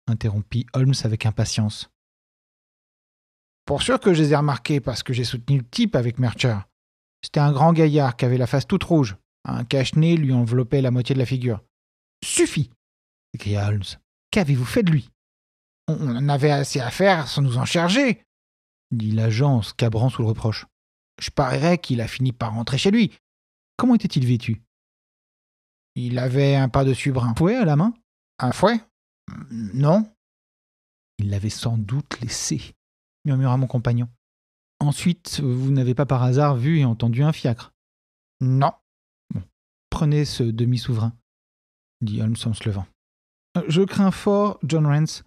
interrompit Holmes avec impatience. Pour sûr que je les ai remarqués parce que j'ai soutenu le type avec Mercher. C'était un grand gaillard qui avait la face toute rouge. Un cache-nez lui enveloppait la moitié de la figure. Suffit s'écria Holmes. Qu'avez-vous fait de lui? On en avait assez à faire sans nous en charger dit l'agent en se cabrant sous le reproche. Je parierais qu'il a fini par rentrer chez lui. Comment était-il vêtu? Il avait un pas dessus brun. Un fouet à la main? Un fouet? Non. Il l'avait sans doute laissé, murmura mon compagnon. Ensuite, vous n'avez pas par hasard vu et entendu un fiacre Non. Bon, prenez ce demi-souverain, dit Holmes en se levant. Je crains fort, John Rance,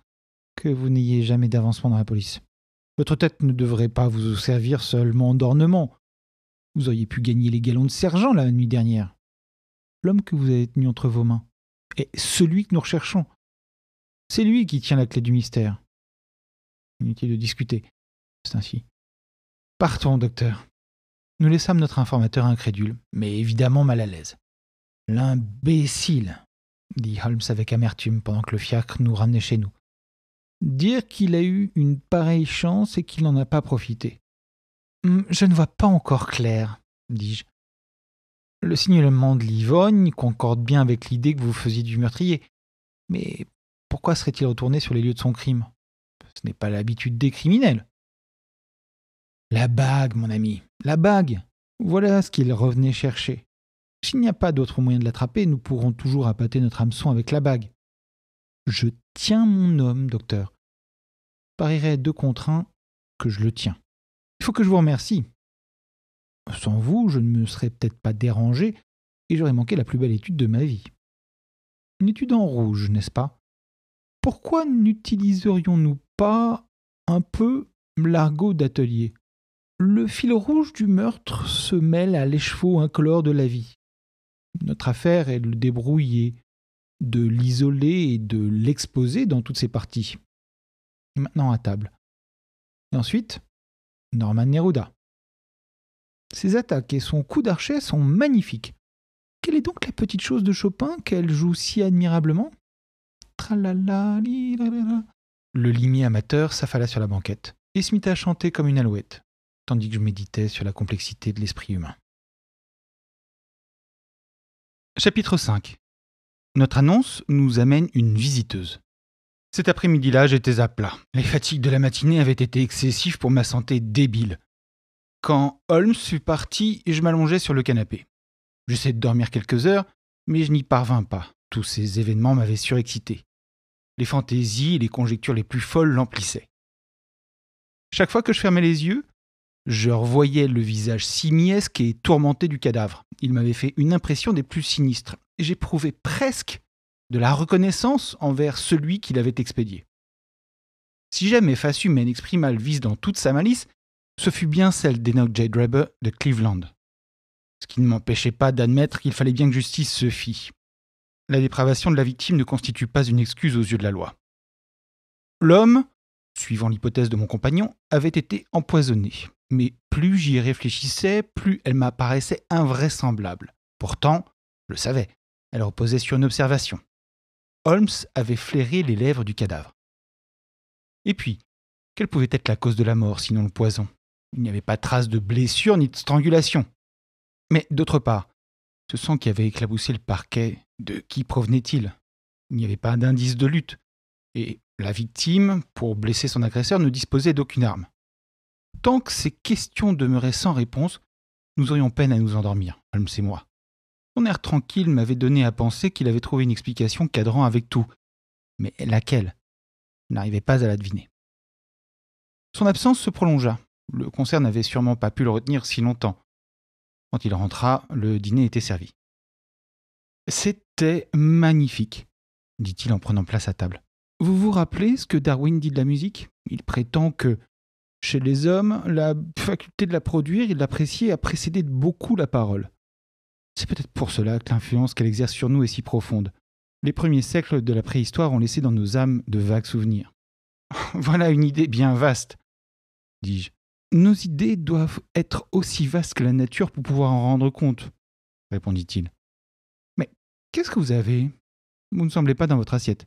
que vous n'ayez jamais d'avancement dans la police. Votre tête ne devrait pas vous servir seulement d'ornement. Vous auriez pu gagner les galons de sergent la nuit dernière. L'homme que vous avez tenu entre vos mains est celui que nous recherchons. C'est lui qui tient la clé du mystère. Inutile de discuter. C'est ainsi. Partons, docteur. Nous laissâmes notre informateur incrédule, mais évidemment mal à l'aise. L'imbécile, dit Holmes avec amertume pendant que le fiacre nous ramenait chez nous. Dire qu'il a eu une pareille chance et qu'il n'en a pas profité. Hum, je ne vois pas encore clair, dis-je. Le signalement de l'Ivogne concorde bien avec l'idée que vous faisiez du meurtrier. Mais pourquoi serait-il retourné sur les lieux de son crime? Ce n'est pas l'habitude des criminels. La bague, mon ami, la bague. Voilà ce qu'il revenait chercher. S'il n'y a pas d'autre moyen de l'attraper, nous pourrons toujours appâter notre hameçon avec la bague. Je tiens mon homme, docteur. Parierait deux contre un que je le tiens. Il faut que je vous remercie. Sans vous, je ne me serais peut-être pas dérangé et j'aurais manqué la plus belle étude de ma vie. Une étude en rouge, n'est-ce pas? Pourquoi n'utiliserions-nous pas un peu l'argot d'atelier? Le fil rouge du meurtre se mêle à l'écheveau incolore de la vie. Notre affaire est de le débrouiller, de l'isoler et de l'exposer dans toutes ses parties. Maintenant à table. Et ensuite, Norman Neruda. Ses attaques et son coup d'archet sont magnifiques. Quelle est donc la petite chose de Chopin qu'elle joue si admirablement? Le limier amateur s'affala sur la banquette et se mit à chanter comme une alouette, tandis que je méditais sur la complexité de l'esprit humain. Chapitre 5 Notre annonce nous amène une visiteuse. Cet après-midi-là, j'étais à plat. Les fatigues de la matinée avaient été excessives pour ma santé débile. Quand Holmes fut parti, je m'allongeai sur le canapé. J'essayai de dormir quelques heures, mais je n'y parvins pas. Tous ces événements m'avaient surexcité. Les fantaisies et les conjectures les plus folles l'emplissaient. Chaque fois que je fermais les yeux, je revoyais le visage simiesque et tourmenté du cadavre. Il m'avait fait une impression des plus sinistres. J'éprouvais presque de la reconnaissance envers celui qui l'avait expédié. Si jamais face humaine exprima le vice dans toute sa malice, ce fut bien celle d'Enoch J. Draper de Cleveland. Ce qui ne m'empêchait pas d'admettre qu'il fallait bien que justice se fît. La dépravation de la victime ne constitue pas une excuse aux yeux de la loi. L'homme, suivant l'hypothèse de mon compagnon, avait été empoisonné. Mais plus j'y réfléchissais, plus elle m'apparaissait invraisemblable. Pourtant, je le savais, elle reposait sur une observation. Holmes avait flairé les lèvres du cadavre. Et puis, quelle pouvait être la cause de la mort sinon le poison? Il n'y avait pas trace de blessure ni de strangulation. Mais d'autre part, ce sang qui avait éclaboussé le parquet, de qui provenait-il? Il n'y avait pas d'indice de lutte. Et la victime, pour blesser son agresseur, ne disposait d'aucune arme. Tant que ces questions demeuraient sans réponse, nous aurions peine à nous endormir, Holmes et moi. Son air tranquille m'avait donné à penser qu'il avait trouvé une explication cadrant avec tout. Mais laquelle? Je n'arrivais pas à la deviner. Son absence se prolongea. Le concert n'avait sûrement pas pu le retenir si longtemps. Quand il rentra, le dîner était servi. C'était magnifique, dit-il en prenant place à table. Vous vous rappelez ce que Darwin dit de la musique? Il prétend que, chez les hommes, la faculté de la produire et de l'apprécier a précédé de beaucoup la parole. C'est peut-être pour cela que l'influence qu'elle exerce sur nous est si profonde. Les premiers siècles de la préhistoire ont laissé dans nos âmes de vagues souvenirs. voilà une idée bien vaste, dis-je. Nos idées doivent être aussi vastes que la nature pour pouvoir en rendre compte, répondit-il. Mais qu'est-ce que vous avez? Vous ne semblez pas dans votre assiette.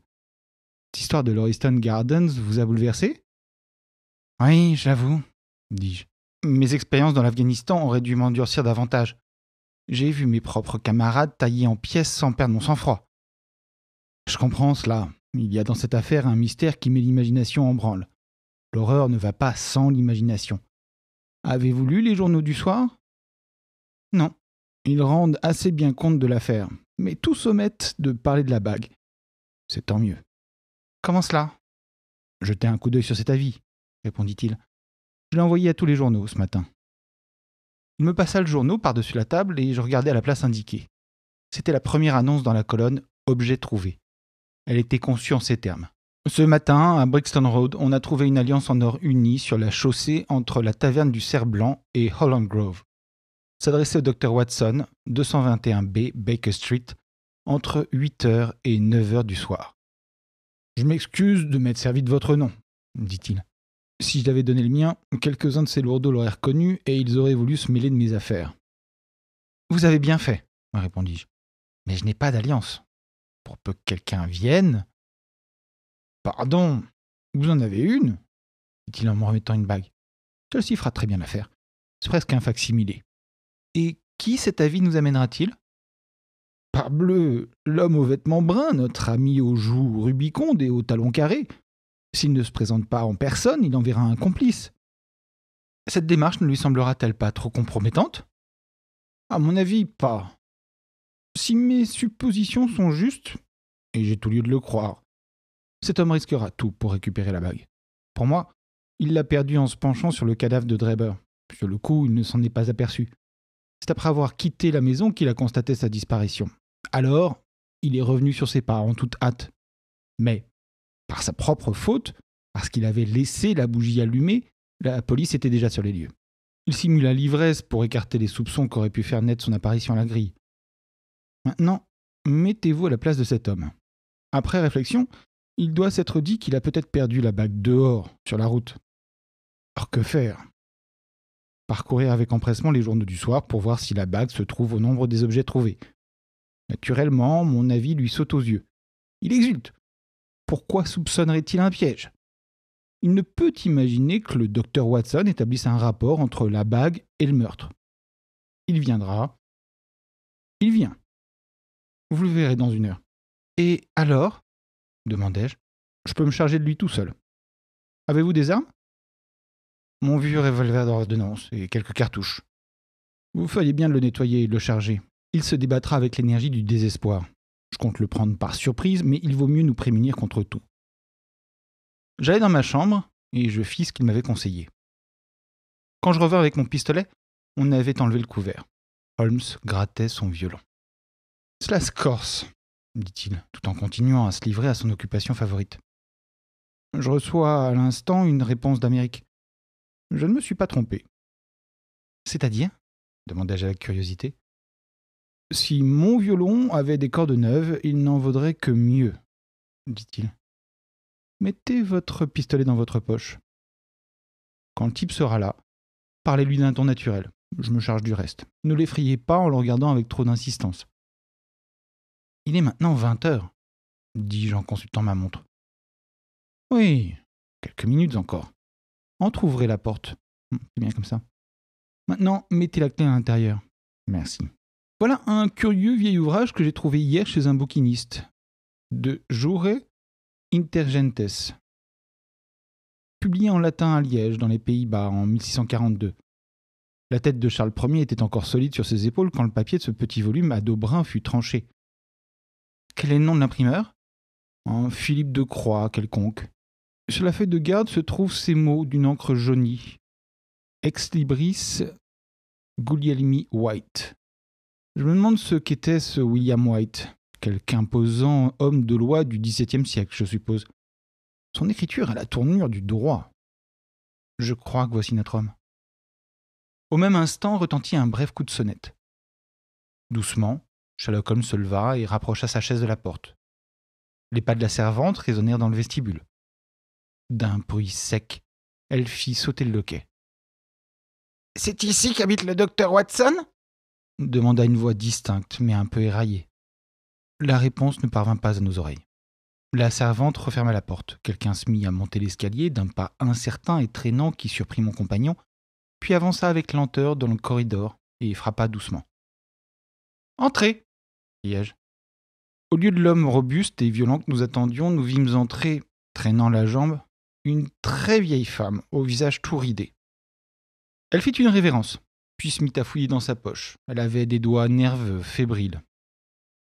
Cette histoire de Lauriston Gardens vous a bouleversé? Oui, j'avoue, dis-je. Mes expériences dans l'Afghanistan auraient dû m'endurcir davantage. J'ai vu mes propres camarades taillés en pièces sans perdre mon sang-froid. Je comprends cela. Il y a dans cette affaire un mystère qui met l'imagination en branle. L'horreur ne va pas sans l'imagination. Avez-vous lu les journaux du soir? Non. Ils rendent assez bien compte de l'affaire, mais tous omettent de parler de la bague. C'est tant mieux. Comment cela? Jetez un coup d'œil sur cet avis, répondit-il. Je l'ai envoyé à tous les journaux ce matin. Il me passa le journaux par-dessus la table et je regardai à la place indiquée. C'était la première annonce dans la colonne Objet trouvé. Elle était conçue en ces termes. Ce matin, à Brixton Road, on a trouvé une alliance en or uni sur la chaussée entre la taverne du Cerf Blanc et Holland Grove. S'adressait au docteur Watson, 221B Baker Street, entre 8h et 9h du soir. Je m'excuse de m'être servi de votre nom, dit-il. Si je l'avais donné le mien, quelques-uns de ces lourdeaux l'auraient reconnu et ils auraient voulu se mêler de mes affaires. Vous avez bien fait, répondis-je. Mais je n'ai pas d'alliance. Pour peu que quelqu'un vienne. Pardon, vous en avez une? dit-il en me remettant une bague. Celle-ci fera très bien l'affaire. C'est presque un facsimilé. Et qui cet avis nous amènera-t-il? Parbleu, l'homme aux vêtements bruns, notre ami aux joues rubicondes et aux talons carrés, s'il ne se présente pas en personne, il enverra un complice. Cette démarche ne lui semblera-t-elle pas trop compromettante? À mon avis, pas. Si mes suppositions sont justes, et j'ai tout lieu de le croire, cet homme risquera tout pour récupérer la bague. Pour moi, il l'a perdue en se penchant sur le cadavre de Dreber. Sur le coup, il ne s'en est pas aperçu. C'est après avoir quitté la maison qu'il a constaté sa disparition. Alors, il est revenu sur ses pas en toute hâte. Mais par sa propre faute, parce qu'il avait laissé la bougie allumée, la police était déjà sur les lieux. Il simula l'ivresse pour écarter les soupçons qu'aurait pu faire naître son apparition à la grille. Maintenant, mettez-vous à la place de cet homme. Après réflexion, il doit s'être dit qu'il a peut-être perdu la bague dehors, sur la route. Alors que faire? Parcourir avec empressement les journaux du soir pour voir si la bague se trouve au nombre des objets trouvés. Naturellement, mon avis lui saute aux yeux. Il exulte pourquoi soupçonnerait-il un piège? Il ne peut imaginer que le docteur Watson établisse un rapport entre la bague et le meurtre. Il viendra. Il vient. Vous le verrez dans une heure. Et alors? demandai-je. Je peux me charger de lui tout seul. Avez-vous des armes? Mon vieux revolver d'ordonnance et quelques cartouches. Vous feriez bien de le nettoyer et de le charger. Il se débattra avec l'énergie du désespoir. Je compte le prendre par surprise, mais il vaut mieux nous prémunir contre tout. J'allai dans ma chambre et je fis ce qu'il m'avait conseillé. Quand je revins avec mon pistolet, on avait enlevé le couvert. Holmes grattait son violon. Cela se corse, dit-il, tout en continuant à se livrer à son occupation favorite. Je reçois à l'instant une réponse d'Amérique. Je ne me suis pas trompé. C'est-à-dire? demandai-je avec curiosité. Si mon violon avait des cordes neuves, il n'en vaudrait que mieux, dit-il. Mettez votre pistolet dans votre poche. Quand le type sera là, parlez-lui d'un ton naturel. Je me charge du reste. Ne l'effrayez pas en le regardant avec trop d'insistance. Il est maintenant vingt heures, dis-je en consultant ma montre. Oui, quelques minutes encore. Entr'ouvrez la porte. Hum, c'est bien comme ça. Maintenant, mettez la clé à l'intérieur. Merci. Voilà un curieux vieil ouvrage que j'ai trouvé hier chez un bouquiniste. De Jure Intergentes. Publié en latin à Liège, dans les Pays-Bas, en 1642. La tête de Charles Ier était encore solide sur ses épaules quand le papier de ce petit volume à dos brun fut tranché. Quel est le nom de l'imprimeur? Un Philippe de Croix quelconque. Sur la feuille de garde se trouvent ces mots d'une encre jaunie. Ex libris Guglielmi White. Je me demande ce qu'était ce William White. Quelque imposant homme de loi du XVIIe siècle, je suppose. Son écriture a la tournure du droit. Je crois que voici notre homme. Au même instant retentit un bref coup de sonnette. Doucement, Sherlock Holmes se leva et rapprocha sa chaise de la porte. Les pas de la servante résonnèrent dans le vestibule. D'un bruit sec, elle fit sauter le loquet. C'est ici qu'habite le docteur Watson? Demanda une voix distincte mais un peu éraillée. La réponse ne parvint pas à nos oreilles. La servante referma la porte. Quelqu'un se mit à monter l'escalier d'un pas incertain et traînant qui surprit mon compagnon, puis avança avec lenteur dans le corridor et frappa doucement. Entrez criai-je. Au lieu de l'homme robuste et violent que nous attendions, nous vîmes entrer, traînant la jambe, une très vieille femme au visage tout ridé. Elle fit une révérence, se mit à fouiller dans sa poche. Elle avait des doigts nerveux, fébriles.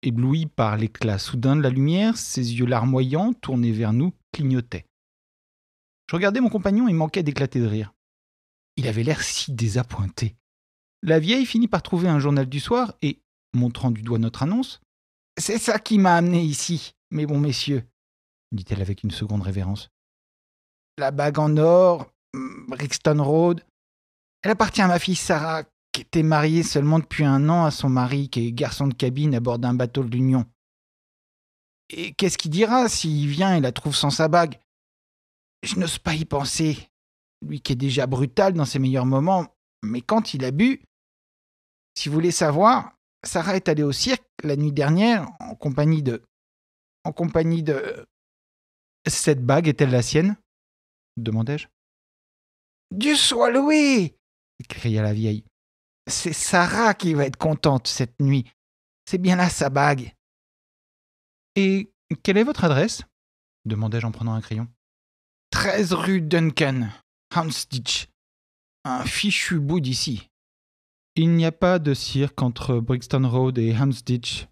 Ébloui par l'éclat soudain de la lumière, ses yeux larmoyants, tournés vers nous, clignotaient. Je regardais mon compagnon et manquais d'éclater de rire. Il avait l'air si désappointé. La vieille finit par trouver un journal du soir et, montrant du doigt notre annonce, C'est ça qui m'a amené ici, mes bons messieurs, dit-elle avec une seconde révérence. La bague en or, Brixton Road, elle appartient à ma fille Sarah, qui était mariée seulement depuis un an à son mari, qui est garçon de cabine à bord d'un bateau de l'Union. Et qu'est-ce qu'il dira s'il vient et la trouve sans sa bague? Je n'ose pas y penser. Lui qui est déjà brutal dans ses meilleurs moments, mais quand il a bu. Si vous voulez savoir, Sarah est allée au cirque la nuit dernière en compagnie de. En compagnie de. Cette bague est-elle la sienne? demandai-je. Dieu soit loué cria la vieille. C'est Sarah qui va être contente cette nuit. C'est bien là sa bague. Et quelle est votre adresse? demandai-je en prenant un crayon. 13 rue Duncan, Houndsditch. Un fichu bout d'ici. Il n'y a pas de cirque entre Brixton Road et Houndsditch,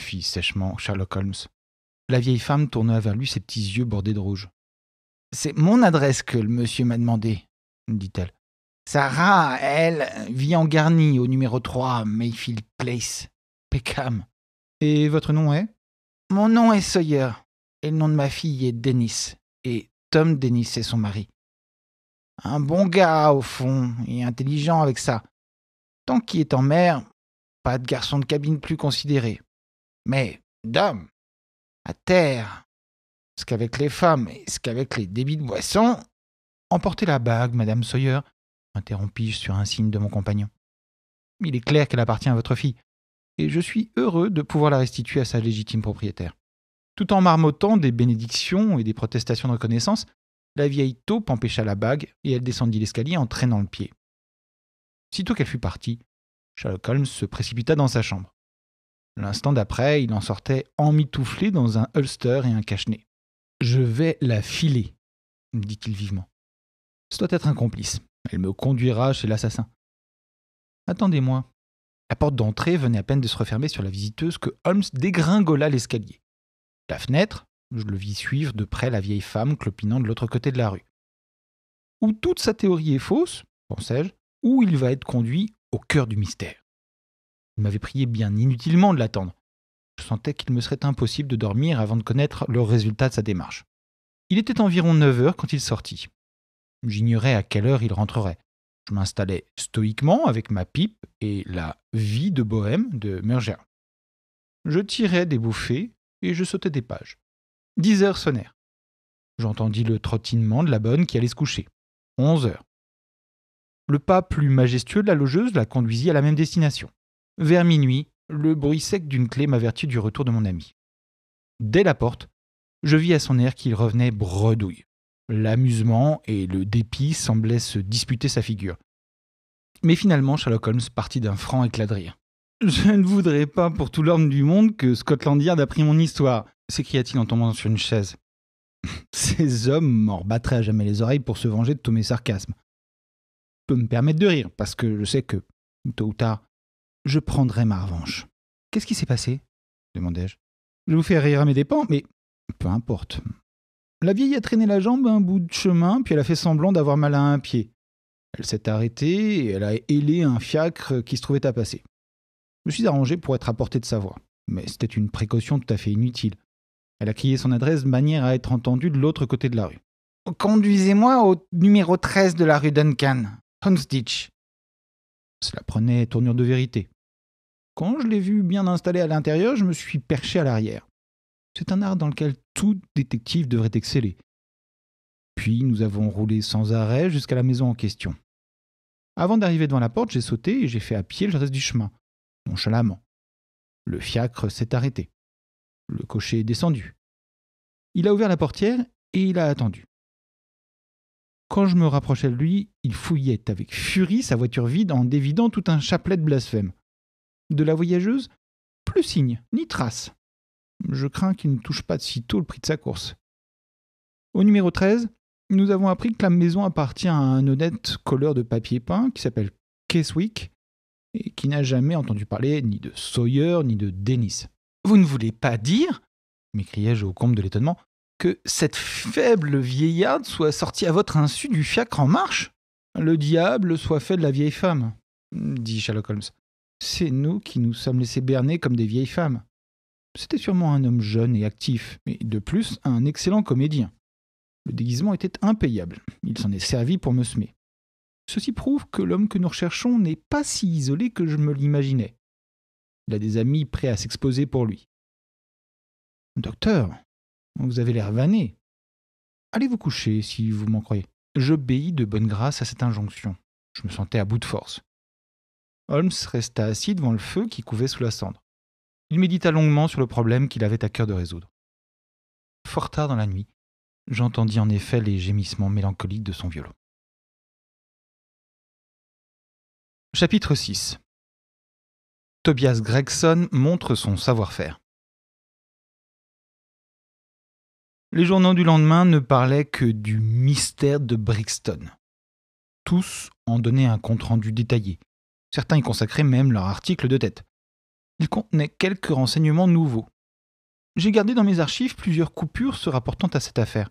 fit sèchement Sherlock Holmes. La vieille femme tourna vers lui ses petits yeux bordés de rouge. C'est mon adresse que le monsieur m'a demandé, dit-elle. Sarah, elle, vit en garni au numéro 3, Mayfield Place, Peckham. Et votre nom est? Mon nom est Sawyer, et le nom de ma fille est Dennis, et Tom Dennis est son mari. Un bon gars, au fond, et intelligent avec ça. Tant qu'il est en mer, pas de garçon de cabine plus considéré. Mais d'homme, à terre, ce qu'avec les femmes et ce qu'avec les débits de boissons. Emportez la bague, Madame Sawyer, interrompis-je sur un signe de mon compagnon. Il est clair qu'elle appartient à votre fille, et je suis heureux de pouvoir la restituer à sa légitime propriétaire. Tout en marmottant des bénédictions et des protestations de reconnaissance, la vieille taupe empêcha la bague et elle descendit l'escalier en traînant le pied. Sitôt qu'elle fut partie, Sherlock Holmes se précipita dans sa chambre. L'instant d'après, il en sortait emmitouflé dans un holster et un cache-nez. Je vais la filer, dit-il vivement. Ce doit être un complice. Elle me conduira chez l'assassin. Attendez-moi. La porte d'entrée venait à peine de se refermer sur la visiteuse que Holmes dégringola l'escalier. La fenêtre, je le vis suivre de près la vieille femme clopinant de l'autre côté de la rue. Ou toute sa théorie est fausse, pensais-je, ou il va être conduit au cœur du mystère. Il m'avait prié bien inutilement de l'attendre. Je sentais qu'il me serait impossible de dormir avant de connaître le résultat de sa démarche. Il était environ 9 heures quand il sortit. J'ignorais à quelle heure il rentrerait. Je m'installais stoïquement avec ma pipe et la vie de bohème de Murger. Je tirais des bouffées et je sautais des pages. Dix heures sonnèrent. J'entendis le trottinement de la bonne qui allait se coucher. Onze heures. Le pas plus majestueux de la logeuse la conduisit à la même destination. Vers minuit, le bruit sec d'une clé m'avertit du retour de mon ami. Dès la porte, je vis à son air qu'il revenait bredouille. L'amusement et le dépit semblaient se disputer sa figure. Mais finalement, Sherlock Holmes partit d'un franc éclat de rire. Je ne voudrais pas pour tout l'ordre du monde que Scotland Yard apprit mon histoire, s'écria-t-il en tombant sur une chaise. Ces hommes m'en rebattraient à jamais les oreilles pour se venger de tous mes sarcasmes. Je peux me permettre de rire, parce que je sais que, tôt ou tard, je prendrai ma revanche. Qu'est-ce qui s'est passé? demandai-je. Je vous fais rire à mes dépens, mais peu importe. La vieille a traîné la jambe un bout de chemin, puis elle a fait semblant d'avoir mal à un pied. Elle s'est arrêtée et elle a hélé un fiacre qui se trouvait à passer. Je me suis arrangé pour être à portée de sa voix, mais c'était une précaution tout à fait inutile. Elle a crié son adresse de manière à être entendue de l'autre côté de la rue. Conduisez-moi au numéro 13 de la rue Duncan, Houndsditch. Cela prenait tournure de vérité. Quand je l'ai vu bien installé à l'intérieur, je me suis perché à l'arrière. C'est un art dans lequel tout détective devrait exceller. Puis nous avons roulé sans arrêt jusqu'à la maison en question. Avant d'arriver devant la porte, j'ai sauté et j'ai fait à pied le reste du chemin, nonchalamment. Le fiacre s'est arrêté. Le cocher est descendu. Il a ouvert la portière et il a attendu. Quand je me rapprochais de lui, il fouillait avec furie sa voiture vide en dévidant tout un chapelet de blasphème. De la voyageuse, plus signe, ni trace. Je crains qu'il ne touche pas de sitôt le prix de sa course. Au numéro 13, nous avons appris que la maison appartient à un honnête colleur de papier peint qui s'appelle Keswick et qui n'a jamais entendu parler ni de Sawyer ni de Dennis. Vous ne voulez pas dire, m'écriai-je au comble de l'étonnement, que cette faible vieillarde soit sortie à votre insu du fiacre en marche? Le diable soit fait de la vieille femme, dit Sherlock Holmes. C'est nous qui nous sommes laissés berner comme des vieilles femmes. C'était sûrement un homme jeune et actif, mais de plus un excellent comédien. Le déguisement était impayable. Il s'en est servi pour me semer. Ceci prouve que l'homme que nous recherchons n'est pas si isolé que je me l'imaginais. Il a des amis prêts à s'exposer pour lui. Docteur, vous avez l'air vanné. Allez vous coucher si vous m'en croyez. J'obéis de bonne grâce à cette injonction. Je me sentais à bout de force. Holmes resta assis devant le feu qui couvait sous la cendre. Il médita longuement sur le problème qu'il avait à cœur de résoudre. Fort tard dans la nuit, j'entendis en effet les gémissements mélancoliques de son violon. Chapitre 6 Tobias Gregson montre son savoir-faire. Les journaux du lendemain ne parlaient que du mystère de Brixton. Tous en donnaient un compte-rendu détaillé. Certains y consacraient même leur article de tête. Il contenait quelques renseignements nouveaux. J'ai gardé dans mes archives plusieurs coupures se rapportant à cette affaire.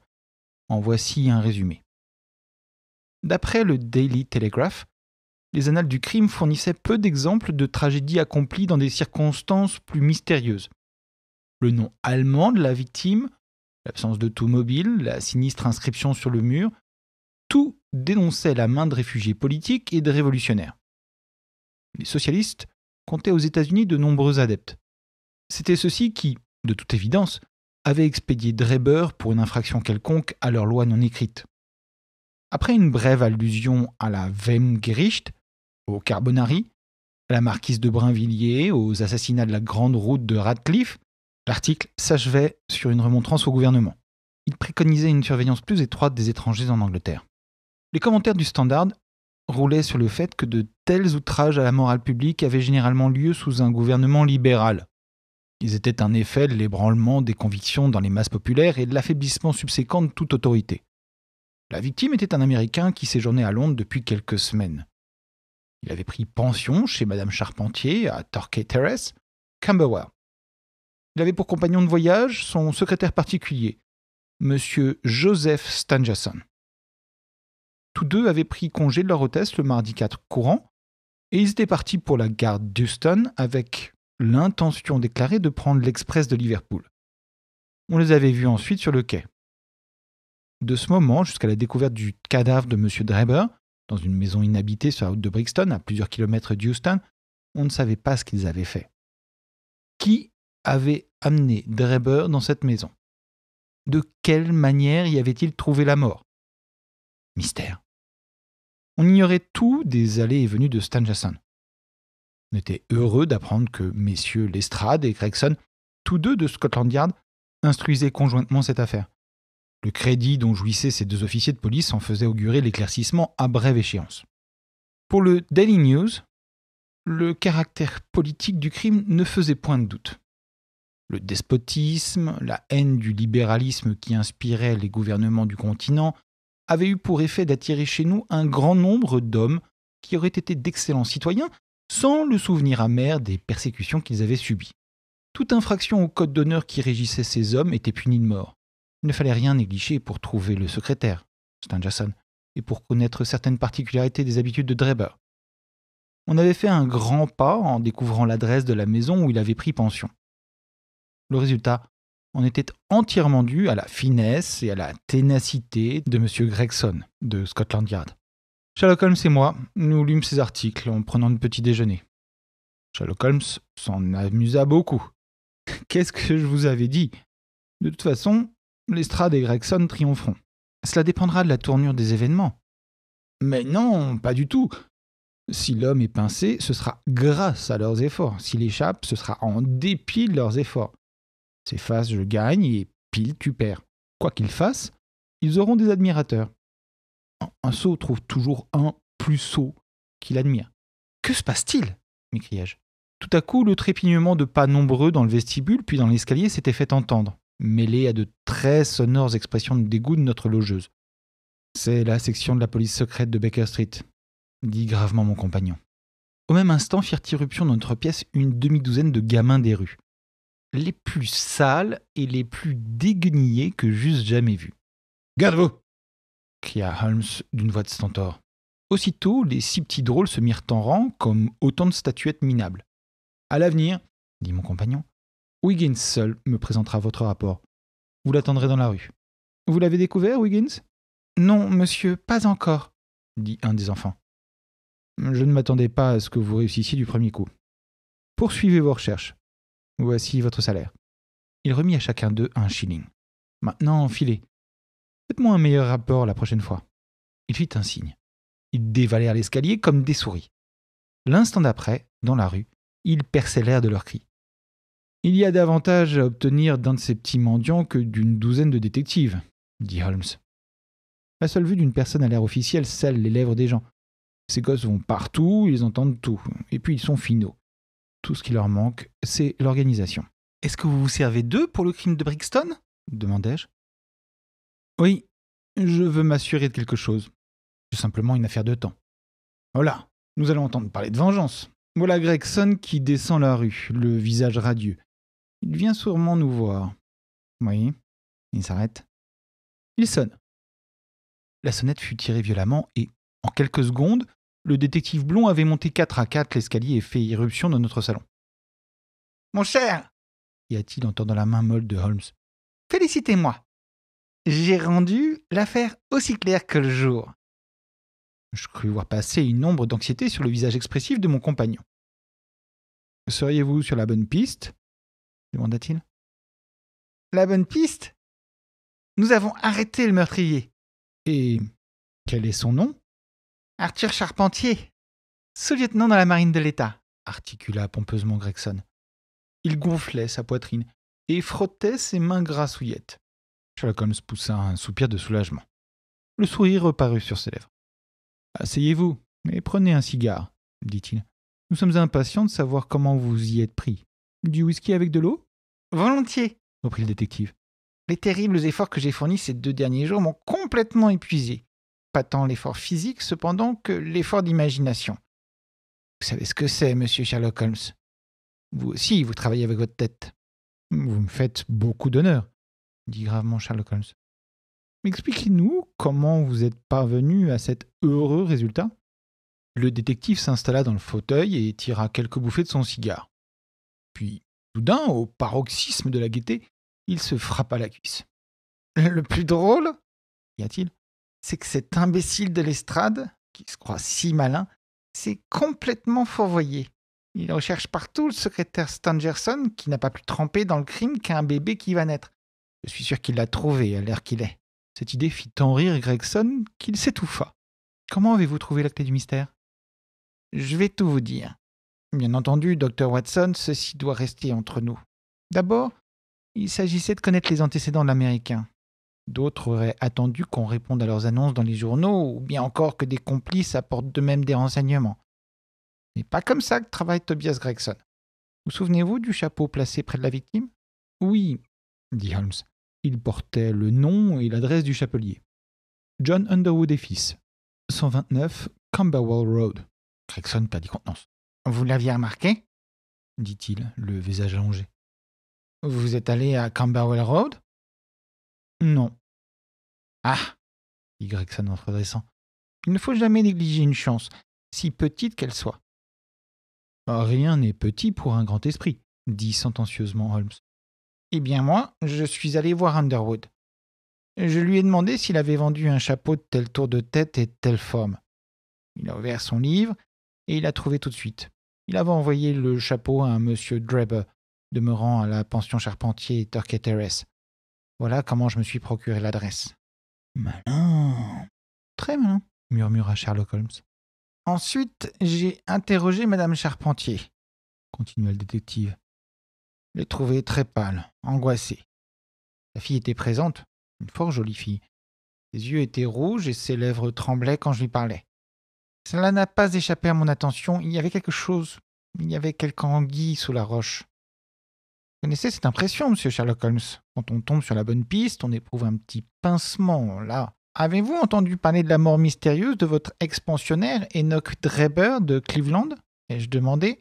En voici un résumé. D'après le Daily Telegraph, les annales du crime fournissaient peu d'exemples de tragédies accomplies dans des circonstances plus mystérieuses. Le nom allemand de la victime, l'absence de tout mobile, la sinistre inscription sur le mur, tout dénonçait la main de réfugiés politiques et de révolutionnaires. Les socialistes comptaient aux États-Unis de nombreux adeptes. C'était ceux-ci qui, de toute évidence, avaient expédié Dreber pour une infraction quelconque à leur loi non écrite. Après une brève allusion à la Wemgericht, au Carbonari, à la marquise de Brinvilliers, aux assassinats de la Grande Route de Radcliffe, l'article s'achevait sur une remontrance au gouvernement. Il préconisait une surveillance plus étroite des étrangers en Angleterre. Les commentaires du Standard roulaient sur le fait que de tels outrages à la morale publique avaient généralement lieu sous un gouvernement libéral. Ils étaient en effet l'ébranlement des convictions dans les masses populaires et l'affaiblissement subséquent de toute autorité. La victime était un Américain qui séjournait à Londres depuis quelques semaines. Il avait pris pension chez Madame Charpentier à Torquay Terrace, Camberwell. Il avait pour compagnon de voyage son secrétaire particulier, Monsieur Joseph Stangerson. Tous deux avaient pris congé de leur hôtesse le mardi 4 courant, et ils étaient partis pour la gare d'Euston avec l'intention déclarée de prendre l'express de Liverpool. On les avait vus ensuite sur le quai. De ce moment jusqu'à la découverte du cadavre de M. Dreber, dans une maison inhabitée sur la route de Brixton, à plusieurs kilomètres d'Euston, on ne savait pas ce qu'ils avaient fait. Qui avait amené Dreber dans cette maison? De quelle manière y avait-il trouvé la mort? Mystère. On ignorait tout des allées et venues de Stangerson. On était heureux d'apprendre que messieurs Lestrade et Gregson, tous deux de Scotland Yard, instruisaient conjointement cette affaire. Le crédit dont jouissaient ces deux officiers de police en faisait augurer l'éclaircissement à brève échéance. Pour le Daily News, le caractère politique du crime ne faisait point de doute. Le despotisme, la haine du libéralisme qui inspirait les gouvernements du continent avaient eu pour effet d'attirer chez nous un grand nombre d'hommes qui auraient été d'excellents citoyens sans le souvenir amer des persécutions qu'ils avaient subies. Toute infraction au code d'honneur qui régissait ces hommes était punie de mort. Il ne fallait rien négliger pour trouver le secrétaire, Stangerson, et pour connaître certaines particularités des habitudes de Dreber. On avait fait un grand pas en découvrant l'adresse de la maison où il avait pris pension. Le résultat en était entièrement dû à la finesse et à la ténacité de M. Gregson de Scotland Yard. Sherlock Holmes et moi, nous lûmes ces articles en prenant le petit déjeuner. Sherlock Holmes s'en amusa beaucoup. Qu'est-ce que je vous avais dit? De toute façon, Lestrade et Gregson triompheront. Cela dépendra de la tournure des événements. Mais non, pas du tout. Si l'homme est pincé, ce sera grâce à leurs efforts. S'il échappe, ce sera en dépit de leurs efforts. C'est je gagne, et pile, tu perds. Quoi qu'ils fassent, ils auront des admirateurs. Un sot trouve toujours un plus sot qu'il admire. Que se passe-t-il? m'écriai-je. Tout à coup, le trépignement de pas nombreux dans le vestibule puis dans l'escalier s'était fait entendre, mêlé à de très sonores expressions de dégoût de notre logeuse. C'est la section de la police secrète de Baker Street, dit gravement mon compagnon. Au même instant firent irruption dans notre pièce une demi-douzaine de gamins des rues, les plus sales et les plus déguenillés que j'eusse jamais vus. Garde-vous cria Holmes d'une voix de stentor. Aussitôt, les six petits drôles se mirent en rang comme autant de statuettes minables. À l'avenir, dit mon compagnon, Wiggins seul me présentera votre rapport. Vous l'attendrez dans la rue. Vous l'avez découvert, Wiggins? Non, monsieur, pas encore, dit un des enfants. Je ne m'attendais pas à ce que vous réussissiez du premier coup. Poursuivez vos recherches. Voici votre salaire. Il remit à chacun d'eux un shilling. Maintenant, filez. Faites-moi un meilleur rapport la prochaine fois. Il fit un signe. Ils dévalèrent l'escalier comme des souris. L'instant d'après, dans la rue, ils perçaient de leurs cris. Il y a davantage à obtenir d'un de ces petits mendiants que d'une douzaine de détectives, dit Holmes. La seule vue d'une personne à l'air officiel scelle les lèvres des gens. Ces gosses vont partout, ils entendent tout, et puis ils sont finaux. Tout ce qui leur manque, c'est l'organisation. Est-ce que vous vous servez d'eux pour le crime de Brixton? demandai-je. Oui, je veux m'assurer de quelque chose. C'est simplement une affaire de temps. Voilà, nous allons entendre parler de vengeance. Voilà Gregson qui descend la rue, le visage radieux. Il vient sûrement nous voir. Oui, il s'arrête. Il sonne. La sonnette fut tirée violemment et, en quelques secondes, le détective blond avait monté quatre à quatre l'escalier et fait irruption dans notre salon. Mon cher y a-t-il en tendant la main molle de Holmes. Félicitez-moi. J'ai rendu l'affaire aussi claire que le jour. Je crus voir passer une ombre d'anxiété sur le visage expressif de mon compagnon. Seriez-vous sur la bonne piste? demanda-t-il. La bonne piste? Nous avons arrêté le meurtrier. Et quel est son nom? Arthur Charpentier, sous-lieutenant dans la marine de l'État, articula pompeusement Gregson. Il gonflait sa poitrine et frottait ses mains grassouillettes. Sherlock Holmes poussa un soupir de soulagement. Le sourire reparut sur ses lèvres. Asseyez-vous et prenez un cigare, dit-il. Nous sommes impatients de savoir comment vous y êtes pris. Du whisky avec de l'eau? Volontiers, reprit le détective. Les terribles efforts que j'ai fournis ces deux derniers jours m'ont complètement épuisé. Tant l'effort physique, cependant, que l'effort d'imagination. Vous savez ce que c'est, monsieur Sherlock Holmes? Vous aussi, vous travaillez avec votre tête. Vous me faites beaucoup d'honneur, dit gravement Sherlock Holmes. Expliquez-nous comment vous êtes parvenu à cet heureux résultat. Le détective s'installa dans le fauteuil et tira quelques bouffées de son cigare. Puis, soudain, au paroxysme de la gaieté, il se frappa la cuisse. Le plus drôle, y a-t-il, c'est que cet imbécile de l'estrade, qui se croit si malin, s'est complètement fourvoyé. Il recherche partout le secrétaire Stangerson qui n'a pas pu tremper dans le crime qu'un bébé qui va naître. Je suis sûr qu'il l'a trouvé à l'air qu'il est. Cette idée fit tant rire Gregson qu'il s'étouffa. Comment avez-vous trouvé la clé du mystère? Je vais tout vous dire. Bien entendu, docteur Watson, ceci doit rester entre nous. D'abord, il s'agissait de connaître les antécédents de l'Américain. D'autres auraient attendu qu'on réponde à leurs annonces dans les journaux, ou bien encore que des complices apportent d'eux-mêmes des renseignements. Mais pas comme ça que travaille Tobias Gregson. Vous souvenez-vous du chapeau placé près de la victime? Oui, dit Holmes. Il portait le nom et l'adresse du chapelier. John Underwood et fils, 129 Camberwell Road. Gregson perdit contenance. Vous l'aviez remarqué? dit-il, le visage allongé. Vous êtes allé à Camberwell Road? Non. Ah dit Gregson en se redressant. Il ne faut jamais négliger une chance, si petite qu'elle soit. Rien n'est petit pour un grand esprit, dit sentencieusement Holmes. Eh bien moi, je suis allé voir Underwood. Je lui ai demandé s'il avait vendu un chapeau de tel tour de tête et de telle forme. Il a ouvert son livre et il a trouvé tout de suite. Il avait envoyé le chapeau à un monsieur Drebber, demeurant à la pension Charpentier Turkey Terrace. Voilà comment je me suis procuré l'adresse. Malin. Très malin, murmura Sherlock Holmes. Ensuite, j'ai interrogé Madame Charpentier, continua le détective. Je l'ai trouvée très pâle, angoissée. Sa fille était présente, une fort jolie fille. Ses yeux étaient rouges et ses lèvres tremblaient quand je lui parlais. Cela n'a pas échappé à mon attention, il y avait quelque chose, il y avait quelque anguille sous la roche. Connaissez cette impression, monsieur Sherlock Holmes? Quand on tombe sur la bonne piste, on éprouve un petit pincement, là, Avez-vous entendu parler de la mort mystérieuse de votre ex-pensionnaire Enoch Drebber de Cleveland? Ai-je demandé?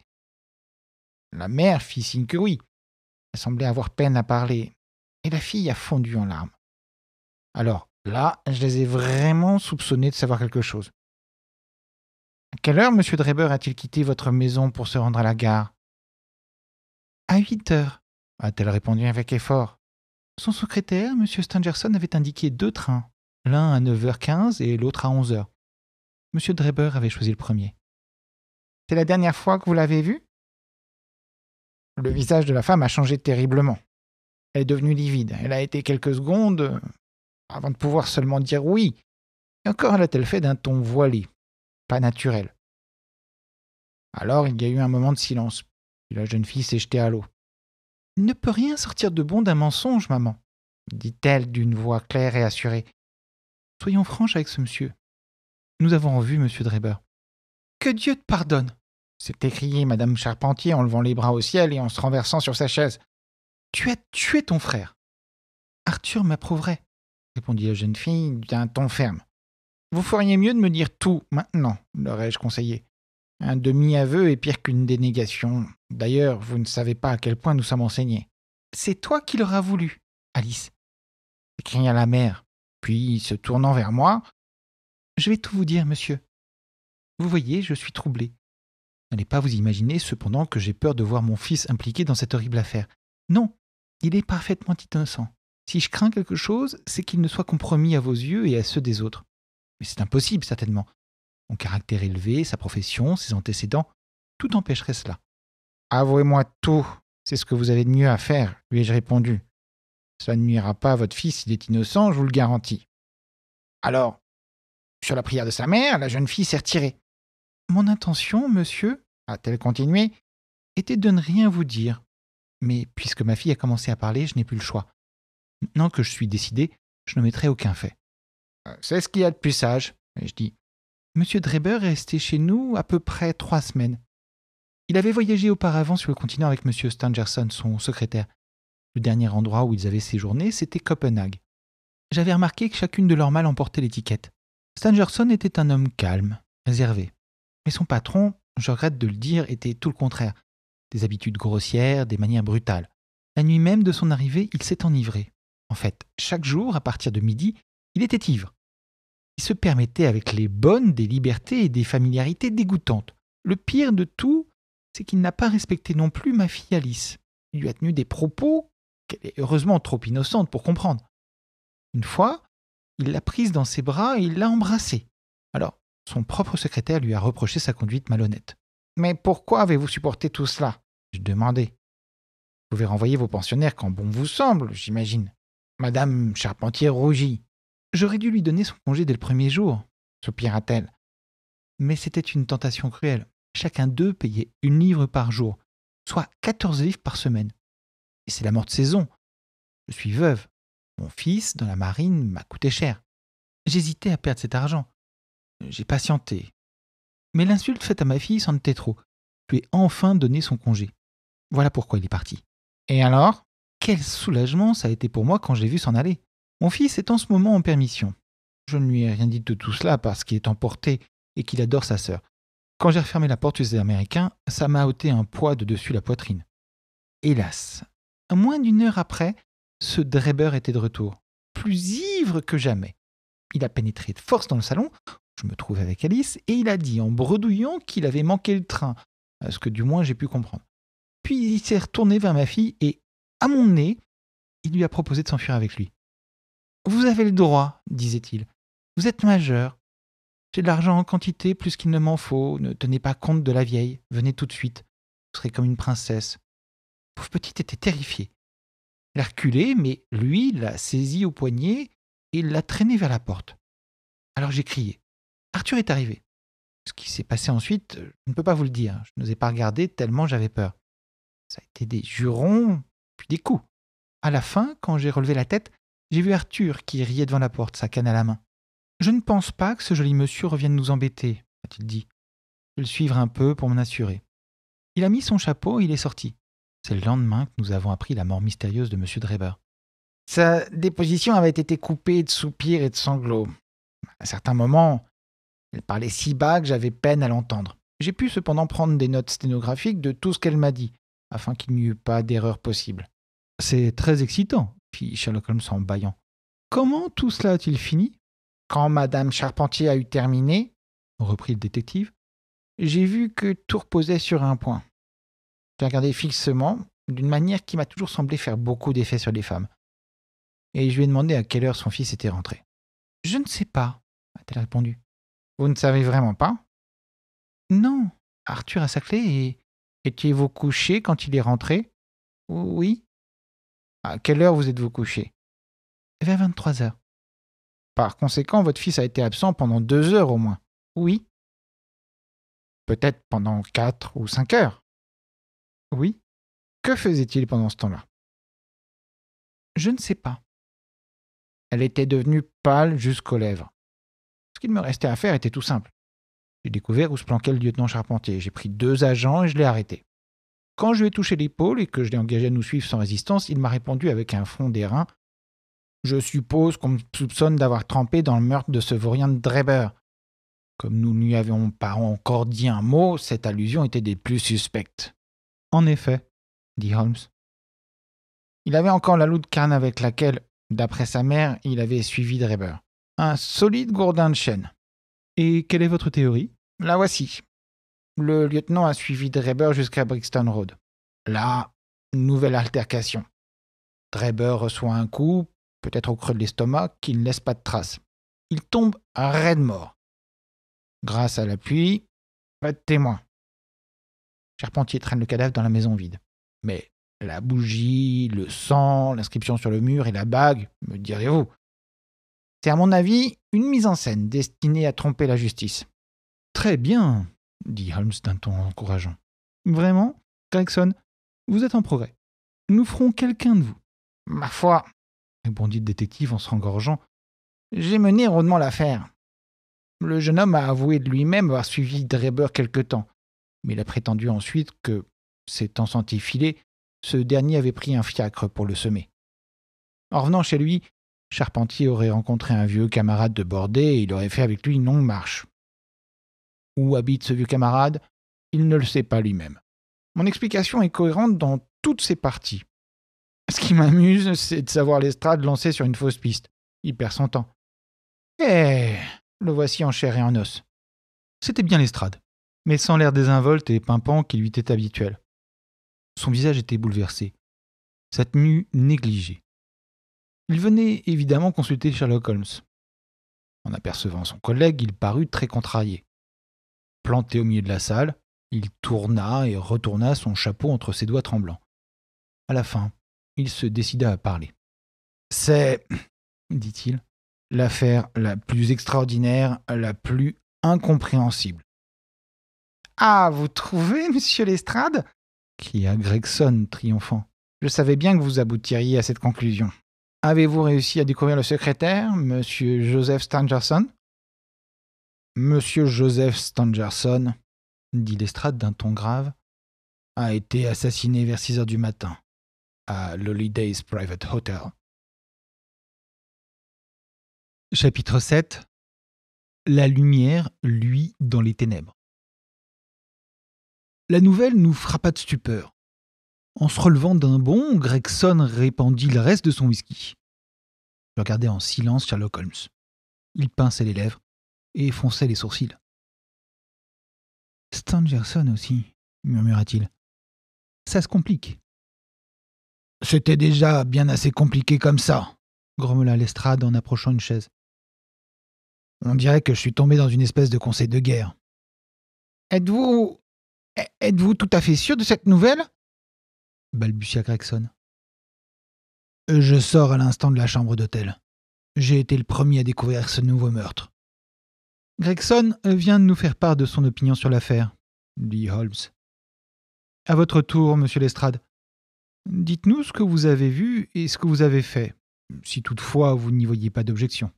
La mère fit signe que oui. Elle semblait avoir peine à parler, et la fille a fondu en larmes. Alors là, je les ai vraiment soupçonnés de savoir quelque chose. À quelle heure M. Drebber a-t-il quitté votre maison pour se rendre à la gare? À huit heures, a-t-elle répondu avec effort. Son secrétaire, M. Stangerson, avait indiqué deux trains l'un à 9h15 et l'autre à 11h. Monsieur Drebber avait choisi le premier. C'est la dernière fois que vous l'avez vu? Le visage de la femme a changé terriblement. Elle est devenue livide. Elle a été quelques secondes euh, avant de pouvoir seulement dire oui. Et encore l'a-t-elle fait d'un ton voilé, pas naturel. Alors il y a eu un moment de silence, puis la jeune fille s'est jetée à l'eau. Ne peut rien sortir de bon d'un mensonge, maman, dit-elle d'une voix claire et assurée. Soyons franches avec ce monsieur. Nous avons revu monsieur Drebber. Que Dieu te pardonne s'est écriée madame Charpentier en levant les bras au ciel et en se renversant sur sa chaise. Tu as tué ton frère. Arthur m'approuverait, répondit la jeune fille d'un ton ferme. Vous feriez mieux de me dire tout maintenant, leur ai-je conseillé. Un demi-aveu est pire qu'une dénégation. D'ailleurs, vous ne savez pas à quel point nous sommes enseignés. C'est toi qui l'auras voulu, Alice, s'écria la mère, puis, se tournant vers moi, Je vais tout vous dire, monsieur. Vous voyez, je suis troublé. N'allez pas vous imaginer cependant que j'ai peur de voir mon fils impliqué dans cette horrible affaire. Non, il est parfaitement innocent. Si je crains quelque chose, c'est qu'il ne soit compromis à vos yeux et à ceux des autres. Mais c'est impossible, certainement. Son caractère élevé, sa profession, ses antécédents, tout empêcherait cela. Avouez-moi tout, c'est ce que vous avez de mieux à faire, lui ai-je répondu. Cela ne nuira pas à votre fils, il est innocent, je vous le garantis. Alors, sur la prière de sa mère, la jeune fille s'est retirée. Mon intention, monsieur, a-t-elle continué, était de ne rien vous dire. Mais puisque ma fille a commencé à parler, je n'ai plus le choix. Maintenant que je suis décidé, je ne mettrai aucun fait. Euh, c'est ce qu'il y a de plus sage, ai-je dit. Monsieur Drebber est resté chez nous à peu près trois semaines. Il avait voyagé auparavant sur le continent avec monsieur Stangerson, son secrétaire. Le dernier endroit où ils avaient séjourné, c'était Copenhague. J'avais remarqué que chacune de leurs malles emportait l'étiquette. Stangerson était un homme calme, réservé. Mais son patron, je regrette de le dire, était tout le contraire. Des habitudes grossières, des manières brutales. La nuit même de son arrivée, il s'est enivré. En fait, chaque jour, à partir de midi, il était ivre. Il se permettait avec les bonnes des libertés et des familiarités dégoûtantes. Le pire de tout, c'est qu'il n'a pas respecté non plus ma fille Alice. Il lui a tenu des propos qu'elle est heureusement trop innocente pour comprendre. Une fois, il l'a prise dans ses bras et il l'a embrassée. Alors, son propre secrétaire lui a reproché sa conduite malhonnête. Mais pourquoi avez-vous supporté tout cela? Je demandais. Vous pouvez renvoyer vos pensionnaires quand bon vous semble, j'imagine. Madame Charpentier rougit. J'aurais dû lui donner son congé dès le premier jour, soupira-t-elle. Mais c'était une tentation cruelle. Chacun d'eux payait une livre par jour, soit quatorze livres par semaine. Et c'est la mort de saison. Je suis veuve. Mon fils, dans la marine, m'a coûté cher. J'hésitais à perdre cet argent. J'ai patienté. Mais l'insulte faite à ma fille s'en était trop. Je lui ai enfin donné son congé. Voilà pourquoi il est parti. Et alors? Quel soulagement ça a été pour moi quand j'ai vu s'en aller. Mon fils est en ce moment en permission. Je ne lui ai rien dit de tout cela parce qu'il est emporté et qu'il adore sa sœur. Quand j'ai refermé la porte aux Américains, ça m'a ôté un poids de dessus la poitrine. Hélas, moins d'une heure après, ce Dreber était de retour, plus ivre que jamais. Il a pénétré de force dans le salon, je me trouvais avec Alice, et il a dit en bredouillant qu'il avait manqué le train, ce que du moins j'ai pu comprendre. Puis il s'est retourné vers ma fille et, à mon nez, il lui a proposé de s'enfuir avec lui. Vous avez le droit, disait-il. Vous êtes majeur. J'ai de l'argent en quantité plus qu'il ne m'en faut. Ne tenez pas compte de la vieille. Venez tout de suite. Vous serez comme une princesse. Pauvre petite était terrifiée. Elle a reculé, mais lui l'a saisie au poignet et l'a traînée vers la porte. Alors j'ai crié. Arthur est arrivé. Ce qui s'est passé ensuite, je ne peux pas vous le dire. Je n'osais pas regarder tellement j'avais peur. Ça a été des jurons, puis des coups. À la fin, quand j'ai relevé la tête, j'ai vu Arthur qui riait devant la porte, sa canne à la main. Je ne pense pas que ce joli monsieur revienne nous embêter, a-t-il dit. Je vais le suivre un peu pour m'en assurer. Il a mis son chapeau et il est sorti. C'est le lendemain que nous avons appris la mort mystérieuse de M. Dreber. Sa déposition avait été coupée de soupirs et de sanglots. À certains moments, elle parlait si bas que j'avais peine à l'entendre. J'ai pu cependant prendre des notes sténographiques de tout ce qu'elle m'a dit, afin qu'il n'y eût pas d'erreur possible. C'est très excitant, fit Sherlock Holmes en bâillant. Comment tout cela a-t-il fini? Quand Madame Charpentier a eu terminé, reprit le détective, j'ai vu que tout reposait sur un point. J'ai regardé fixement, d'une manière qui m'a toujours semblé faire beaucoup d'effet sur les femmes. Et je lui ai demandé à quelle heure son fils était rentré. Je ne sais pas, a-t-elle répondu. Vous ne savez vraiment pas Non. Arthur a sa clé et. Étiez-vous couché quand il est rentré? Oui. À quelle heure vous êtes-vous couché? Vers 23 heures. Par conséquent, votre fils a été absent pendant deux heures au moins Oui. Peut-être pendant quatre ou cinq heures oui. Que faisait-il pendant ce temps-là? Je ne sais pas. Elle était devenue pâle jusqu'aux lèvres. Ce qu'il me restait à faire était tout simple. J'ai découvert où se planquait le lieutenant Charpentier. J'ai pris deux agents et je l'ai arrêté. Quand je lui ai touché l'épaule et que je l'ai engagé à nous suivre sans résistance, il m'a répondu avec un front d'airain Je suppose qu'on me soupçonne d'avoir trempé dans le meurtre de ce vaurien de Dreber. Comme nous ne lui avions pas encore dit un mot, cette allusion était des plus suspectes. En effet, dit Holmes. Il avait encore la lourde canne avec laquelle, d'après sa mère, il avait suivi Dreber. Un solide gourdin de chêne. Et quelle est votre théorie? La voici. Le lieutenant a suivi Dreber jusqu'à Brixton Road. Là, nouvelle altercation. Dreber reçoit un coup, peut-être au creux de l'estomac, qui ne laisse pas de traces. Il tombe raide mort. Grâce à l'appui, pas de témoin. Charpentier traîne le cadavre dans la maison vide. Mais la bougie, le sang, l'inscription sur le mur et la bague, me direz-vous C'est à mon avis une mise en scène destinée à tromper la justice. Très bien, dit Holmes d'un ton encourageant. Vraiment, Gregson, vous êtes en progrès. Nous ferons quelqu'un de vous. Ma foi, répondit le détective en se rengorgeant, j'ai mené rondement l'affaire. Le jeune homme a avoué de lui-même avoir suivi Dreber quelque temps mais il a prétendu ensuite que, s'étant senti filer, ce dernier avait pris un fiacre pour le semer. En revenant chez lui, Charpentier aurait rencontré un vieux camarade de bordée et il aurait fait avec lui une longue marche. Où habite ce vieux camarade Il ne le sait pas lui-même. Mon explication est cohérente dans toutes ses parties. Ce qui m'amuse, c'est de savoir l'estrade lancée sur une fausse piste. Il perd son temps. Eh, le voici en chair et en os. C'était bien l'estrade, mais sans l'air désinvolte et pimpant qui lui était habituel. Son visage était bouleversé, sa tenue négligée. Il venait évidemment consulter Sherlock Holmes. En apercevant son collègue, il parut très contrarié. Planté au milieu de la salle, il tourna et retourna son chapeau entre ses doigts tremblants. À la fin, il se décida à parler. C'est, dit-il, l'affaire la plus extraordinaire, la plus incompréhensible. Ah, vous trouvez, monsieur Lestrade? cria Gregson, triomphant. Je savais bien que vous aboutiriez à cette conclusion. Avez-vous réussi à découvrir le secrétaire, monsieur Joseph Stangerson? Monsieur Joseph Stangerson, dit Lestrade d'un ton grave, a été assassiné vers six heures du matin à l'Holidays Private Hotel. Chapitre 7 La lumière, lui, dans les ténèbres. La nouvelle nous frappa de stupeur. En se relevant d'un bond, Gregson répandit le reste de son whisky. Je regardais en silence Sherlock Holmes. Il pinçait les lèvres et fonçait les sourcils. Stangerson aussi, murmura-t-il. Ça se complique. C'était déjà bien assez compliqué comme ça, grommela Lestrade en approchant une chaise. On dirait que je suis tombé dans une espèce de conseil de guerre. Êtes-vous. Êtes-vous tout à fait sûr de cette nouvelle? balbutia Gregson. Je sors à l'instant de la chambre d'hôtel. J'ai été le premier à découvrir ce nouveau meurtre. Gregson vient de nous faire part de son opinion sur l'affaire, dit Holmes. À votre tour, monsieur Lestrade. Dites-nous ce que vous avez vu et ce que vous avez fait, si toutefois vous n'y voyez pas d'objection.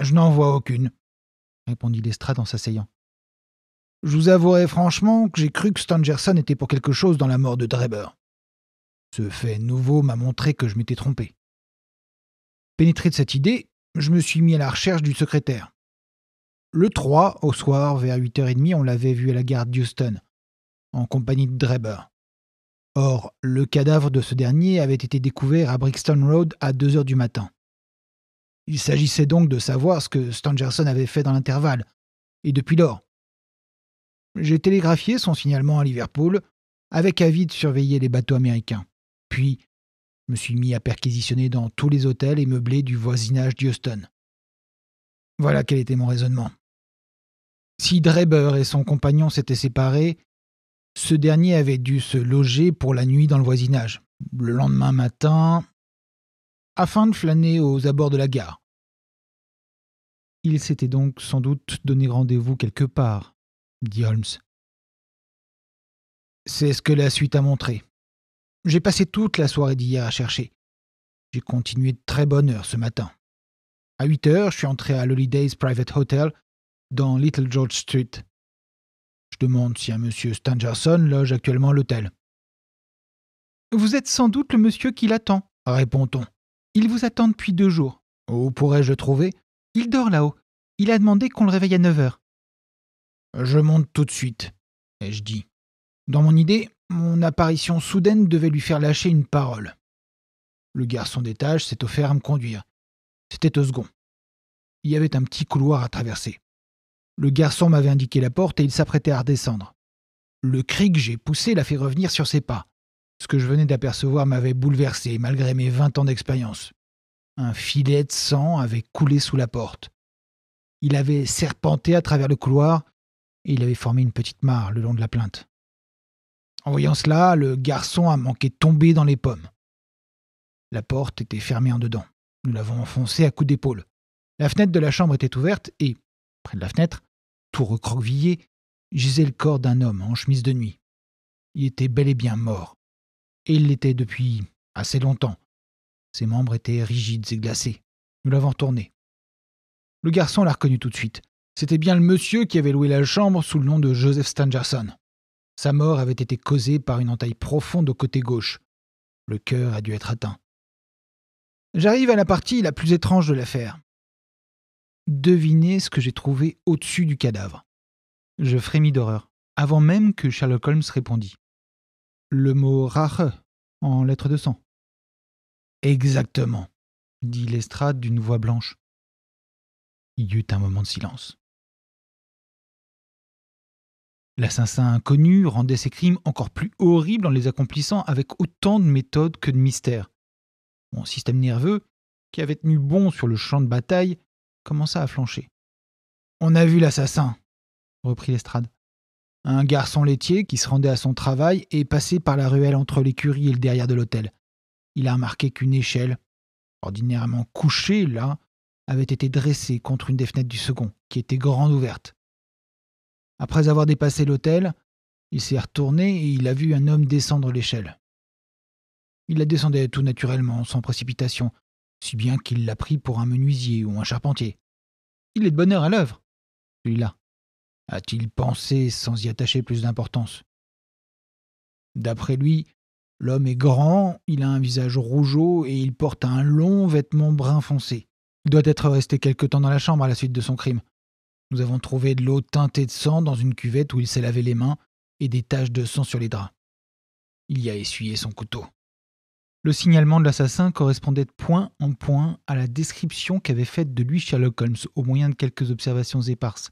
Je n'en vois aucune, répondit Lestrade en s'asseyant. Je vous avouerai franchement que j'ai cru que Stangerson était pour quelque chose dans la mort de Dreber. Ce fait nouveau m'a montré que je m'étais trompé. Pénétré de cette idée, je me suis mis à la recherche du secrétaire. Le 3, au soir, vers 8h30, on l'avait vu à la gare d'Houston, en compagnie de Dreber. Or, le cadavre de ce dernier avait été découvert à Brixton Road à 2 heures du matin. Il s'agissait donc de savoir ce que Stangerson avait fait dans l'intervalle, et depuis lors. J'ai télégraphié son signalement à Liverpool, avec avis de surveiller les bateaux américains. Puis, je me suis mis à perquisitionner dans tous les hôtels et meublés du voisinage d'Houston. Voilà quel était mon raisonnement. Si Dreber et son compagnon s'étaient séparés, ce dernier avait dû se loger pour la nuit dans le voisinage, le lendemain matin, afin de flâner aux abords de la gare. Il s'était donc sans doute donné rendez-vous quelque part, dit Holmes. C'est ce que la suite a montré. J'ai passé toute la soirée d'hier à chercher. J'ai continué de très bonne heure ce matin. À 8 heures, je suis entré à l'Holidays Private Hotel dans Little George Street. Je demande si un monsieur Stangerson loge actuellement à l'hôtel. Vous êtes sans doute le monsieur qui l'attend, répond-on. Il vous attend depuis deux jours. Où pourrais-je trouver? Il dort là-haut. Il a demandé qu'on le réveille à 9 heures. Je monte tout de suite, ai-je dit. Dans mon idée, mon apparition soudaine devait lui faire lâcher une parole. Le garçon d'étage s'est offert à me conduire. C'était au second. Il y avait un petit couloir à traverser. Le garçon m'avait indiqué la porte et il s'apprêtait à redescendre. Le cri que j'ai poussé l'a fait revenir sur ses pas. Ce que je venais d'apercevoir m'avait bouleversé, malgré mes vingt ans d'expérience. Un filet de sang avait coulé sous la porte. Il avait serpenté à travers le couloir et il avait formé une petite mare le long de la plainte. En voyant cela, le garçon a manqué de tomber dans les pommes. La porte était fermée en dedans. Nous l'avons enfoncée à coups d'épaule. La fenêtre de la chambre était ouverte et, près de la fenêtre, tout recroquevillé, gisait le corps d'un homme en chemise de nuit. Il était bel et bien mort. Et il l'était depuis assez longtemps. Ses membres étaient rigides et glacés. Nous l'avons tourné. Le garçon l'a reconnu tout de suite. C'était bien le monsieur qui avait loué la chambre sous le nom de Joseph Stangerson. Sa mort avait été causée par une entaille profonde au côté gauche. Le cœur a dû être atteint. J'arrive à la partie la plus étrange de l'affaire. Devinez ce que j'ai trouvé au-dessus du cadavre. Je frémis d'horreur, avant même que Sherlock Holmes répondît. Le mot Rache en lettres de sang. Exactement, dit Lestrade d'une voix blanche. Il y eut un moment de silence. L'assassin inconnu rendait ses crimes encore plus horribles en les accomplissant avec autant de méthode que de mystère. Mon système nerveux, qui avait tenu bon sur le champ de bataille, commença à flancher. On a vu l'assassin, reprit Lestrade. Un garçon laitier qui se rendait à son travail et passait par la ruelle entre l'écurie et le derrière de l'hôtel. Il a remarqué qu'une échelle, ordinairement couchée là, avait été dressée contre une des fenêtres du second, qui était grande ouverte. Après avoir dépassé l'hôtel, il s'est retourné et il a vu un homme descendre l'échelle. Il la descendait tout naturellement, sans précipitation, si bien qu'il l'a pris pour un menuisier ou un charpentier. Il est de bonne heure à l'œuvre, celui-là. A-t-il pensé sans y attacher plus d'importance? D'après lui, l'homme est grand, il a un visage rougeau et il porte un long vêtement brun foncé. Il doit être resté quelque temps dans la chambre à la suite de son crime. Nous avons trouvé de l'eau teintée de sang dans une cuvette où il s'est lavé les mains et des taches de sang sur les draps. Il y a essuyé son couteau. Le signalement de l'assassin correspondait point en point à la description qu'avait faite de lui Sherlock Holmes au moyen de quelques observations éparses.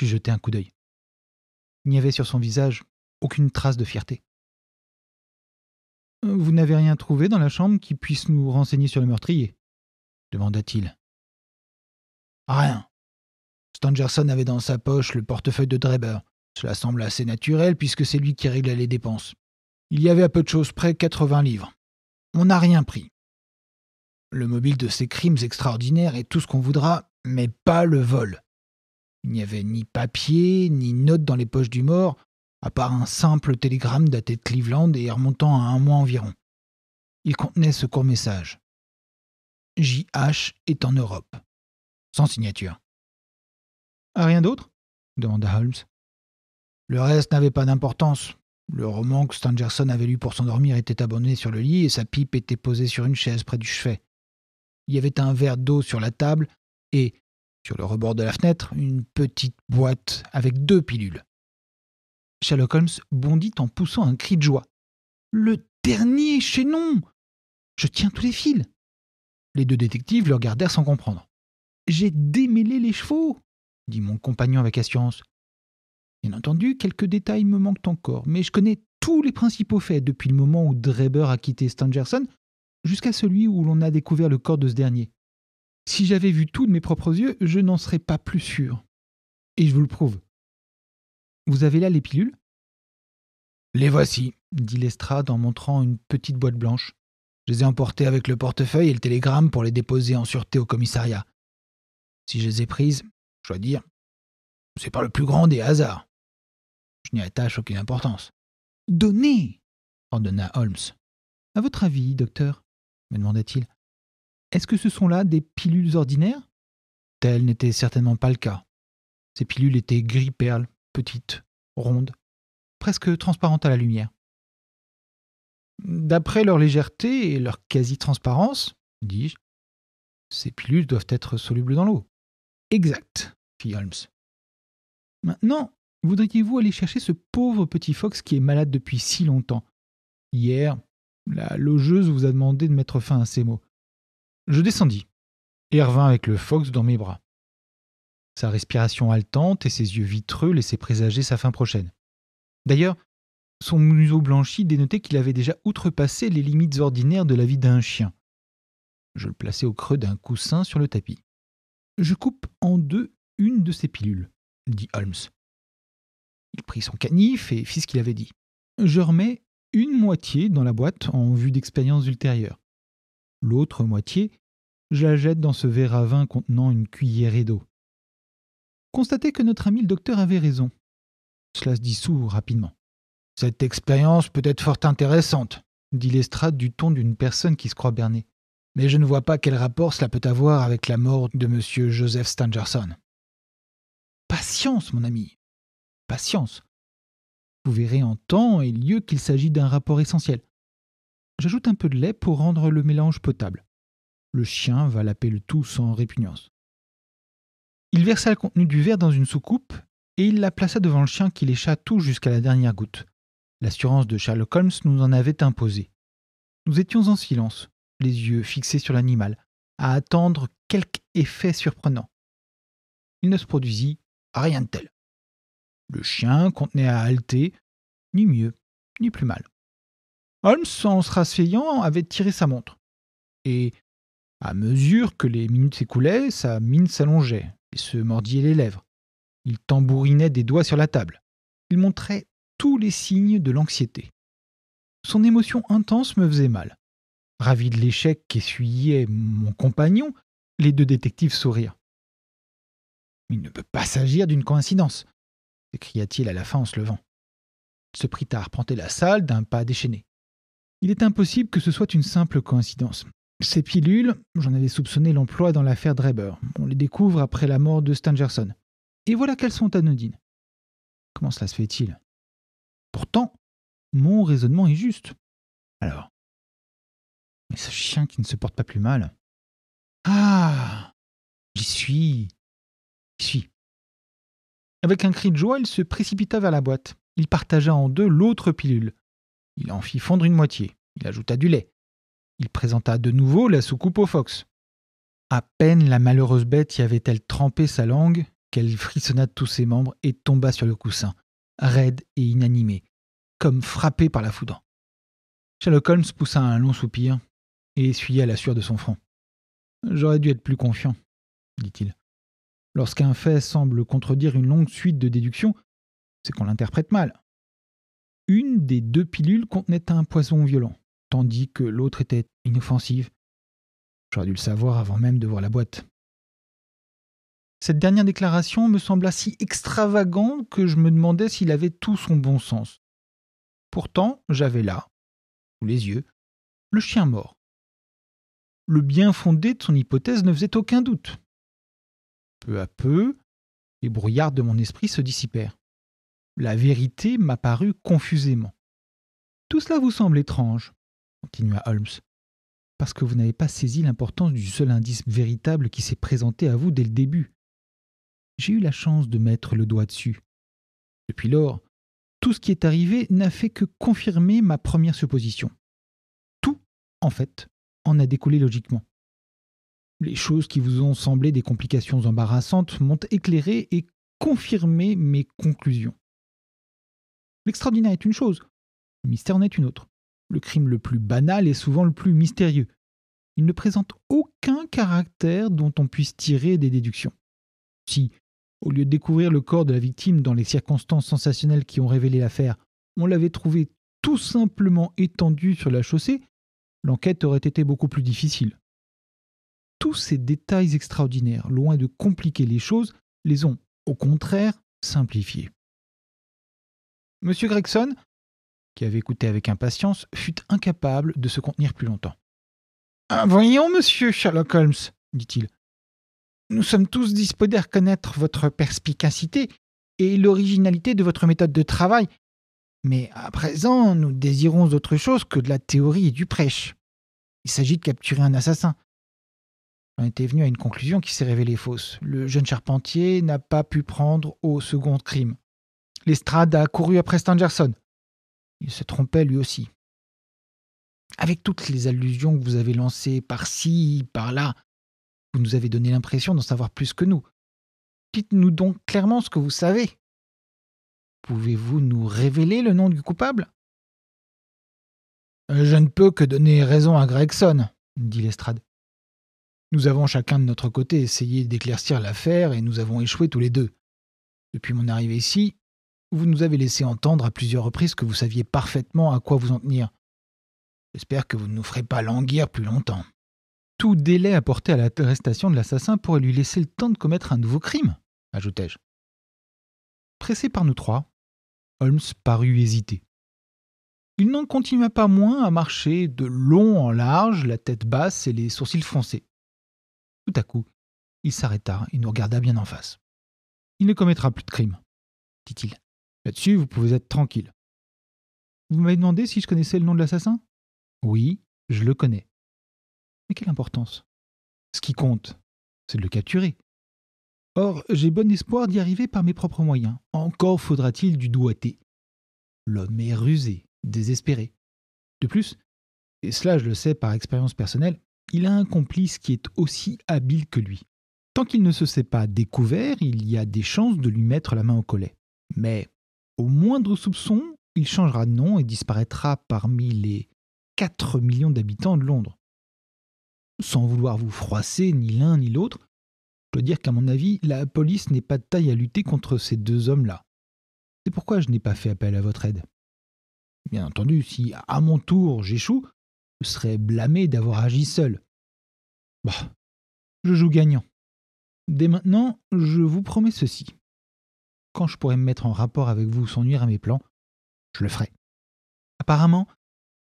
J'ai jeté un coup d'œil. Il n'y avait sur son visage aucune trace de fierté. Vous n'avez rien trouvé dans la chambre qui puisse nous renseigner sur le meurtrier? demanda-t-il. Rien. Stangerson avait dans sa poche le portefeuille de Dreber. Cela semble assez naturel puisque c'est lui qui réglait les dépenses. Il y avait à peu de choses près 80 livres. On n'a rien pris. Le mobile de ces crimes extraordinaires est tout ce qu'on voudra, mais pas le vol. Il n'y avait ni papier, ni note dans les poches du mort, à part un simple télégramme daté de Cleveland et remontant à un mois environ. Il contenait ce court message. JH est en Europe. Sans signature. Rien d'autre? demanda Holmes. Le reste n'avait pas d'importance. Le roman que Stangerson avait lu pour s'endormir était abonné sur le lit et sa pipe était posée sur une chaise près du chevet. Il y avait un verre d'eau sur la table et, sur le rebord de la fenêtre, une petite boîte avec deux pilules. Sherlock Holmes bondit en poussant un cri de joie. Le dernier chaînon Je tiens tous les fils Les deux détectives le regardèrent sans comprendre. J'ai démêlé les chevaux dit mon compagnon avec assurance. Bien entendu, quelques détails me manquent encore, mais je connais tous les principaux faits depuis le moment où Dreber a quitté Stangerson jusqu'à celui où l'on a découvert le corps de ce dernier. Si j'avais vu tout de mes propres yeux, je n'en serais pas plus sûr. Et je vous le prouve. Vous avez là les pilules? Les voici, dit Lestrade en montrant une petite boîte blanche. Je les ai emportées avec le portefeuille et le télégramme pour les déposer en sûreté au commissariat. Si je les ai prises, je dois dire, c'est pas le plus grand des hasards. Je n'y attache aucune importance. Donnez ordonna Holmes. À votre avis, docteur me demanda-t-il, est-ce que ce sont là des pilules ordinaires? Tel n'était certainement pas le cas. Ces pilules étaient gris-perle, petites, rondes, presque transparentes à la lumière. D'après leur légèreté et leur quasi-transparence, dis-je, ces pilules doivent être solubles dans l'eau. Exact, fit Holmes. Maintenant, voudriez-vous aller chercher ce pauvre petit Fox qui est malade depuis si longtemps? Hier, la logeuse vous a demandé de mettre fin à ces mots. Je descendis et revins avec le Fox dans mes bras. Sa respiration haletante et ses yeux vitreux laissaient présager sa fin prochaine. D'ailleurs, son museau blanchi dénotait qu'il avait déjà outrepassé les limites ordinaires de la vie d'un chien. Je le plaçai au creux d'un coussin sur le tapis. Je coupe en deux une de ces pilules, dit Holmes. Il prit son canif et fit ce qu'il avait dit. Je remets une moitié dans la boîte en vue d'expériences ultérieures. L'autre moitié, je la jette dans ce verre à vin contenant une cuillerée d'eau. Constatez que notre ami le docteur avait raison. Cela se dissout rapidement. Cette expérience peut être fort intéressante, dit Lestrade du ton d'une personne qui se croit bernée mais je ne vois pas quel rapport cela peut avoir avec la mort de M. Joseph Stangerson. Patience, mon ami. Patience. Vous verrez en temps et lieu qu'il s'agit d'un rapport essentiel. J'ajoute un peu de lait pour rendre le mélange potable. Le chien va laper le tout sans répugnance. Il versa le contenu du verre dans une soucoupe et il la plaça devant le chien qui lécha tout jusqu'à la dernière goutte. L'assurance de Sherlock Holmes nous en avait imposé. Nous étions en silence, les yeux fixés sur l'animal, à attendre quelque effet surprenant. Il ne se produisit rien de tel. Le chien contenait à halter, ni mieux, ni plus mal. Holmes, en se rasseyant, avait tiré sa montre. Et, à mesure que les minutes s'écoulaient, sa mine s'allongeait et se mordillait les lèvres. Il tambourinait des doigts sur la table. Il montrait tous les signes de l'anxiété. Son émotion intense me faisait mal. Ravi de l'échec qu'essuyait mon compagnon, les deux détectives sourirent. Il ne peut pas s'agir d'une coïncidence, s'écria-t-il à la fin en se levant. Il se prit à arpenter la salle d'un pas déchaîné. Il est impossible que ce soit une simple coïncidence. Ces pilules, j'en avais soupçonné l'emploi dans l'affaire Dreber. On les découvre après la mort de Stangerson. Et voilà qu'elles sont anodines. Comment cela se fait-il? Pourtant, mon raisonnement est juste. Alors, mais ce chien qui ne se porte pas plus mal. Ah J'y suis Avec un cri de joie, il se précipita vers la boîte. Il partagea en deux l'autre pilule. Il en fit fondre une moitié. Il ajouta du lait. Il présenta de nouveau la soucoupe au fox. À peine la malheureuse bête y avait-elle trempé sa langue qu'elle frissonna de tous ses membres et tomba sur le coussin, raide et inanimée, comme frappée par la foudre. Sherlock Holmes poussa un long soupir et essuya la sueur de son front. J'aurais dû être plus confiant, dit-il. Lorsqu'un fait semble contredire une longue suite de déductions, c'est qu'on l'interprète mal. Une des deux pilules contenait un poison violent, tandis que l'autre était inoffensive. J'aurais dû le savoir avant même de voir la boîte. Cette dernière déclaration me sembla si extravagante que je me demandais s'il avait tout son bon sens. Pourtant, j'avais là, sous les yeux, le chien mort. Le bien fondé de son hypothèse ne faisait aucun doute. Peu à peu, les brouillards de mon esprit se dissipèrent. La vérité m'apparut confusément. Tout cela vous semble étrange, continua Holmes, parce que vous n'avez pas saisi l'importance du seul indice véritable qui s'est présenté à vous dès le début. J'ai eu la chance de mettre le doigt dessus. Depuis lors, tout ce qui est arrivé n'a fait que confirmer ma première supposition. Tout, en fait, en a découlé logiquement. Les choses qui vous ont semblé des complications embarrassantes m'ont éclairé et confirmé mes conclusions. L'extraordinaire est une chose, le mystère en est une autre. Le crime le plus banal est souvent le plus mystérieux. Il ne présente aucun caractère dont on puisse tirer des déductions. Si, au lieu de découvrir le corps de la victime dans les circonstances sensationnelles qui ont révélé l'affaire, on l'avait trouvé tout simplement étendu sur la chaussée, l'enquête aurait été beaucoup plus difficile tous ces détails extraordinaires, loin de compliquer les choses, les ont, au contraire, simplifiés. Monsieur Gregson, qui avait écouté avec impatience, fut incapable de se contenir plus longtemps. Ah, voyons, monsieur Sherlock Holmes, dit-il. Nous sommes tous disposés à reconnaître votre perspicacité et l'originalité de votre méthode de travail, mais à présent, nous désirons autre chose que de la théorie et du prêche. Il s'agit de capturer un assassin. On était venu à une conclusion qui s'est révélée fausse. Le jeune charpentier n'a pas pu prendre au second crime. Lestrade a couru après Stangerson. Il se trompait lui aussi. Avec toutes les allusions que vous avez lancées par-ci, par-là, vous nous avez donné l'impression d'en savoir plus que nous. Dites-nous donc clairement ce que vous savez. Pouvez-vous nous révéler le nom du coupable? Je ne peux que donner raison à Gregson, dit Lestrade. Nous avons chacun de notre côté essayé d'éclaircir l'affaire et nous avons échoué tous les deux. Depuis mon arrivée ici, vous nous avez laissé entendre à plusieurs reprises que vous saviez parfaitement à quoi vous en tenir. J'espère que vous ne nous ferez pas languir plus longtemps. Tout délai apporté à l'arrestation de l'assassin pourrait lui laisser le temps de commettre un nouveau crime, ajoutai-je. Pressé par nous trois, Holmes parut hésiter. Il n'en continua pas moins à marcher de long en large, la tête basse et les sourcils foncés. Tout à coup, il s'arrêta et nous regarda bien en face. Il ne commettra plus de crime, dit-il. Là-dessus, vous pouvez être tranquille. Vous m'avez demandé si je connaissais le nom de l'assassin? Oui, je le connais. Mais quelle importance Ce qui compte, c'est de le capturer. Or, j'ai bon espoir d'y arriver par mes propres moyens. Encore faudra-t-il du doigté. L'homme est rusé, désespéré. De plus, et cela je le sais par expérience personnelle, il a un complice qui est aussi habile que lui. Tant qu'il ne se sait pas découvert, il y a des chances de lui mettre la main au collet. Mais au moindre soupçon, il changera de nom et disparaîtra parmi les 4 millions d'habitants de Londres. Sans vouloir vous froisser ni l'un ni l'autre, je dois dire qu'à mon avis, la police n'est pas de taille à lutter contre ces deux hommes-là. C'est pourquoi je n'ai pas fait appel à votre aide. Bien entendu, si à mon tour j'échoue, je serais blâmé d'avoir agi seul. Bah, je joue gagnant. Dès maintenant, je vous promets ceci. Quand je pourrai me mettre en rapport avec vous sans nuire à mes plans, je le ferai. Apparemment,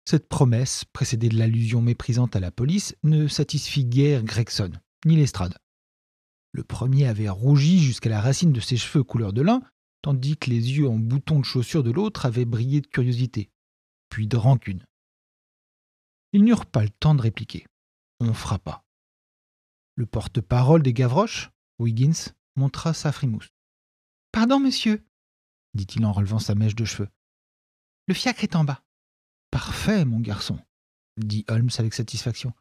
cette promesse, précédée de l'allusion méprisante à la police, ne satisfit guère Gregson, ni l'estrade. Le premier avait rougi jusqu'à la racine de ses cheveux couleur de lin, tandis que les yeux en boutons de chaussures de l'autre avaient brillé de curiosité, puis de rancune. Ils n'eurent pas le temps de répliquer. On frappa. Le porte-parole des Gavroches, Wiggins, montra sa frimousse. Pardon, monsieur, dit-il en relevant sa mèche de cheveux. Le fiacre est en bas. Parfait, mon garçon, dit Holmes avec satisfaction.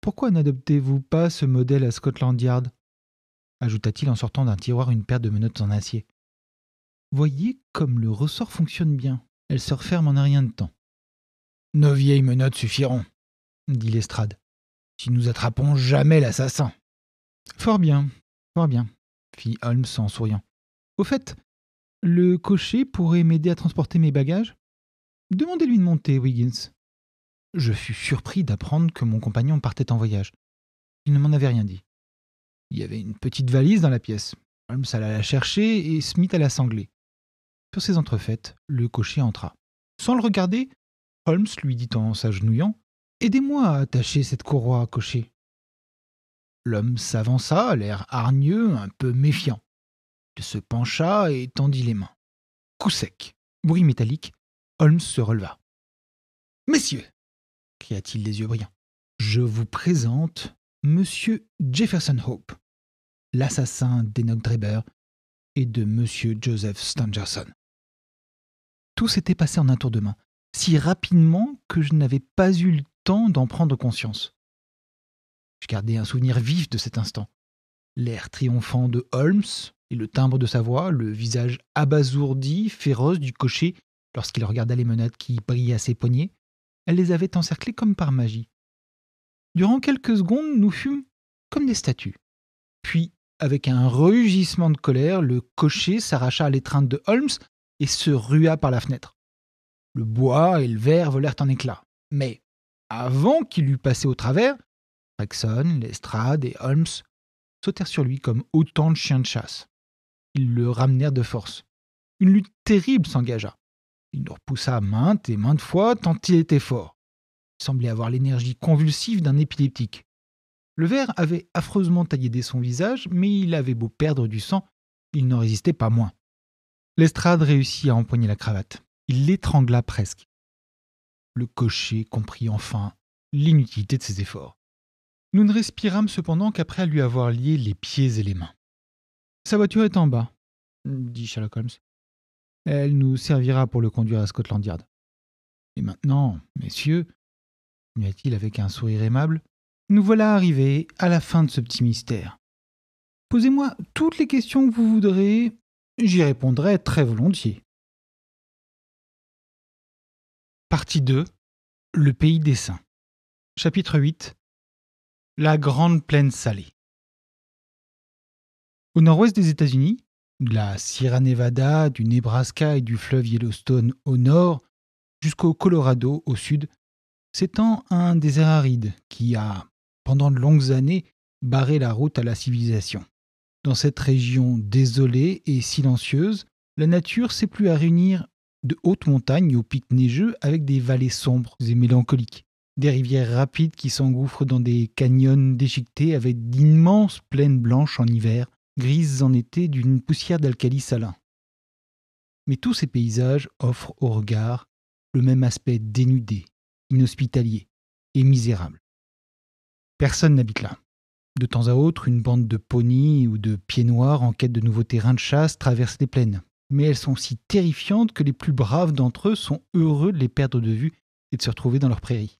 Pourquoi n'adoptez-vous pas ce modèle à Scotland Yard? ajouta-t-il en sortant d'un tiroir une paire de menottes en acier. Voyez comme le ressort fonctionne bien. Elles se referment en un rien de temps. Nos vieilles menottes suffiront, dit Lestrade, si nous attrapons jamais l'assassin. Fort bien, fort bien, fit Holmes en souriant. Au fait, le cocher pourrait m'aider à transporter mes bagages? Demandez-lui de monter, Wiggins. Je fus surpris d'apprendre que mon compagnon partait en voyage. Il ne m'en avait rien dit. Il y avait une petite valise dans la pièce. Holmes alla la chercher et Smith alla sangler. Sur ces entrefaites, le cocher entra. Sans le regarder, Holmes lui dit en s'agenouillant Aidez-moi à attacher cette courroie, cocher. L'homme s'avança, l'air hargneux, un peu méfiant. Il se pencha et tendit les mains. Coup sec, bruit métallique, Holmes se releva. Messieurs, cria-t-il les yeux brillants, je vous présente Monsieur Jefferson Hope, l'assassin d'Enoch Dreber et de Monsieur Joseph Stangerson. Tout s'était passé en un tour de main si rapidement que je n'avais pas eu le temps d'en prendre conscience. Je gardais un souvenir vif de cet instant. L'air triomphant de Holmes et le timbre de sa voix, le visage abasourdi, féroce du cocher lorsqu'il regarda les menottes qui brillaient à ses poignets, elle les avait encerclés comme par magie. Durant quelques secondes, nous fûmes comme des statues. Puis, avec un rugissement de colère, le cocher s'arracha à l'étreinte de Holmes et se rua par la fenêtre. Le bois et le verre volèrent en éclats. Mais, avant qu'il eût passé au travers, Rexon, Lestrade et Holmes sautèrent sur lui comme autant de chiens de chasse. Ils le ramenèrent de force. Une lutte terrible s'engagea. Il nous repoussa maintes et maintes fois tant il était fort. Il semblait avoir l'énergie convulsive d'un épileptique. Le verre avait affreusement taillé dès son visage, mais il avait beau perdre du sang, il n'en résistait pas moins. Lestrade réussit à empoigner la cravate. Il l'étrangla presque. Le cocher comprit enfin l'inutilité de ses efforts. Nous ne respirâmes cependant qu'après lui avoir lié les pieds et les mains. Sa voiture est en bas, dit Sherlock Holmes. Elle nous servira pour le conduire à Scotland Yard. Et maintenant, messieurs, continua-t-il avec un sourire aimable, nous voilà arrivés à la fin de ce petit mystère. Posez-moi toutes les questions que vous voudrez, j'y répondrai très volontiers. Partie 2 Le pays des saints. Chapitre 8 La grande plaine salée. Au nord-ouest des États-Unis, de la Sierra Nevada, du Nebraska et du fleuve Yellowstone au nord, jusqu'au Colorado au sud, s'étend un désert aride qui a, pendant de longues années, barré la route à la civilisation. Dans cette région désolée et silencieuse, la nature s'est plus à réunir de hautes montagnes aux pics neigeux avec des vallées sombres et mélancoliques, des rivières rapides qui s'engouffrent dans des canyons déchiquetés avec d'immenses plaines blanches en hiver, grises en été d'une poussière d'alcali salin. Mais tous ces paysages offrent au regard le même aspect dénudé, inhospitalier et misérable. Personne n'habite là. De temps à autre, une bande de ponis ou de pieds noirs en quête de nouveaux terrains de chasse traverse les plaines. Mais elles sont si terrifiantes que les plus braves d'entre eux sont heureux de les perdre de vue et de se retrouver dans leur prairie.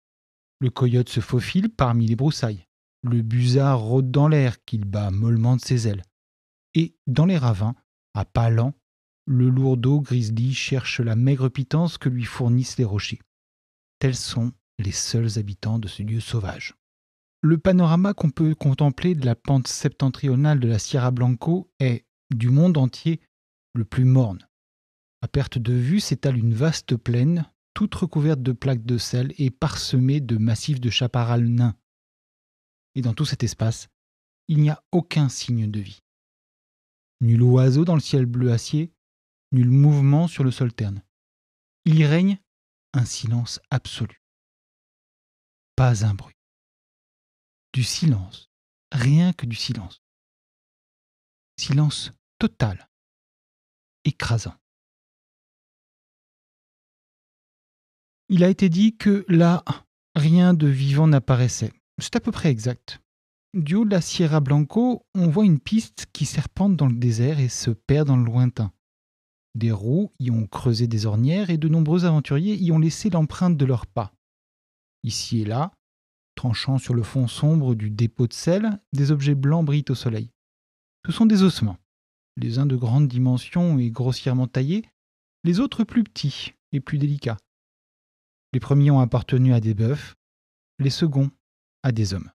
Le coyote se faufile parmi les broussailles. Le busard rôde dans l'air qu'il bat mollement de ses ailes. Et dans les ravins, à pas lents, le lourdeau grizzly cherche la maigre pitance que lui fournissent les rochers. Tels sont les seuls habitants de ce lieu sauvage. Le panorama qu'on peut contempler de la pente septentrionale de la Sierra Blanco est, du monde entier, le plus morne. À perte de vue s'étale une vaste plaine, toute recouverte de plaques de sel et parsemée de massifs de chaparral nains. Et dans tout cet espace, il n'y a aucun signe de vie. Nul oiseau dans le ciel bleu acier, nul mouvement sur le sol terne. Il y règne un silence absolu. Pas un bruit du silence, rien que du silence. Silence total, écrasant. Il a été dit que là, rien de vivant n'apparaissait. C'est à peu près exact. Du haut de la Sierra Blanco, on voit une piste qui serpente dans le désert et se perd dans le lointain. Des roues y ont creusé des ornières et de nombreux aventuriers y ont laissé l'empreinte de leurs pas. Ici et là, tranchant sur le fond sombre du dépôt de sel, des objets blancs brillent au soleil. Ce sont des ossements, les uns de grande dimension et grossièrement taillés, les autres plus petits et plus délicats. Les premiers ont appartenu à des bœufs, les seconds à des hommes.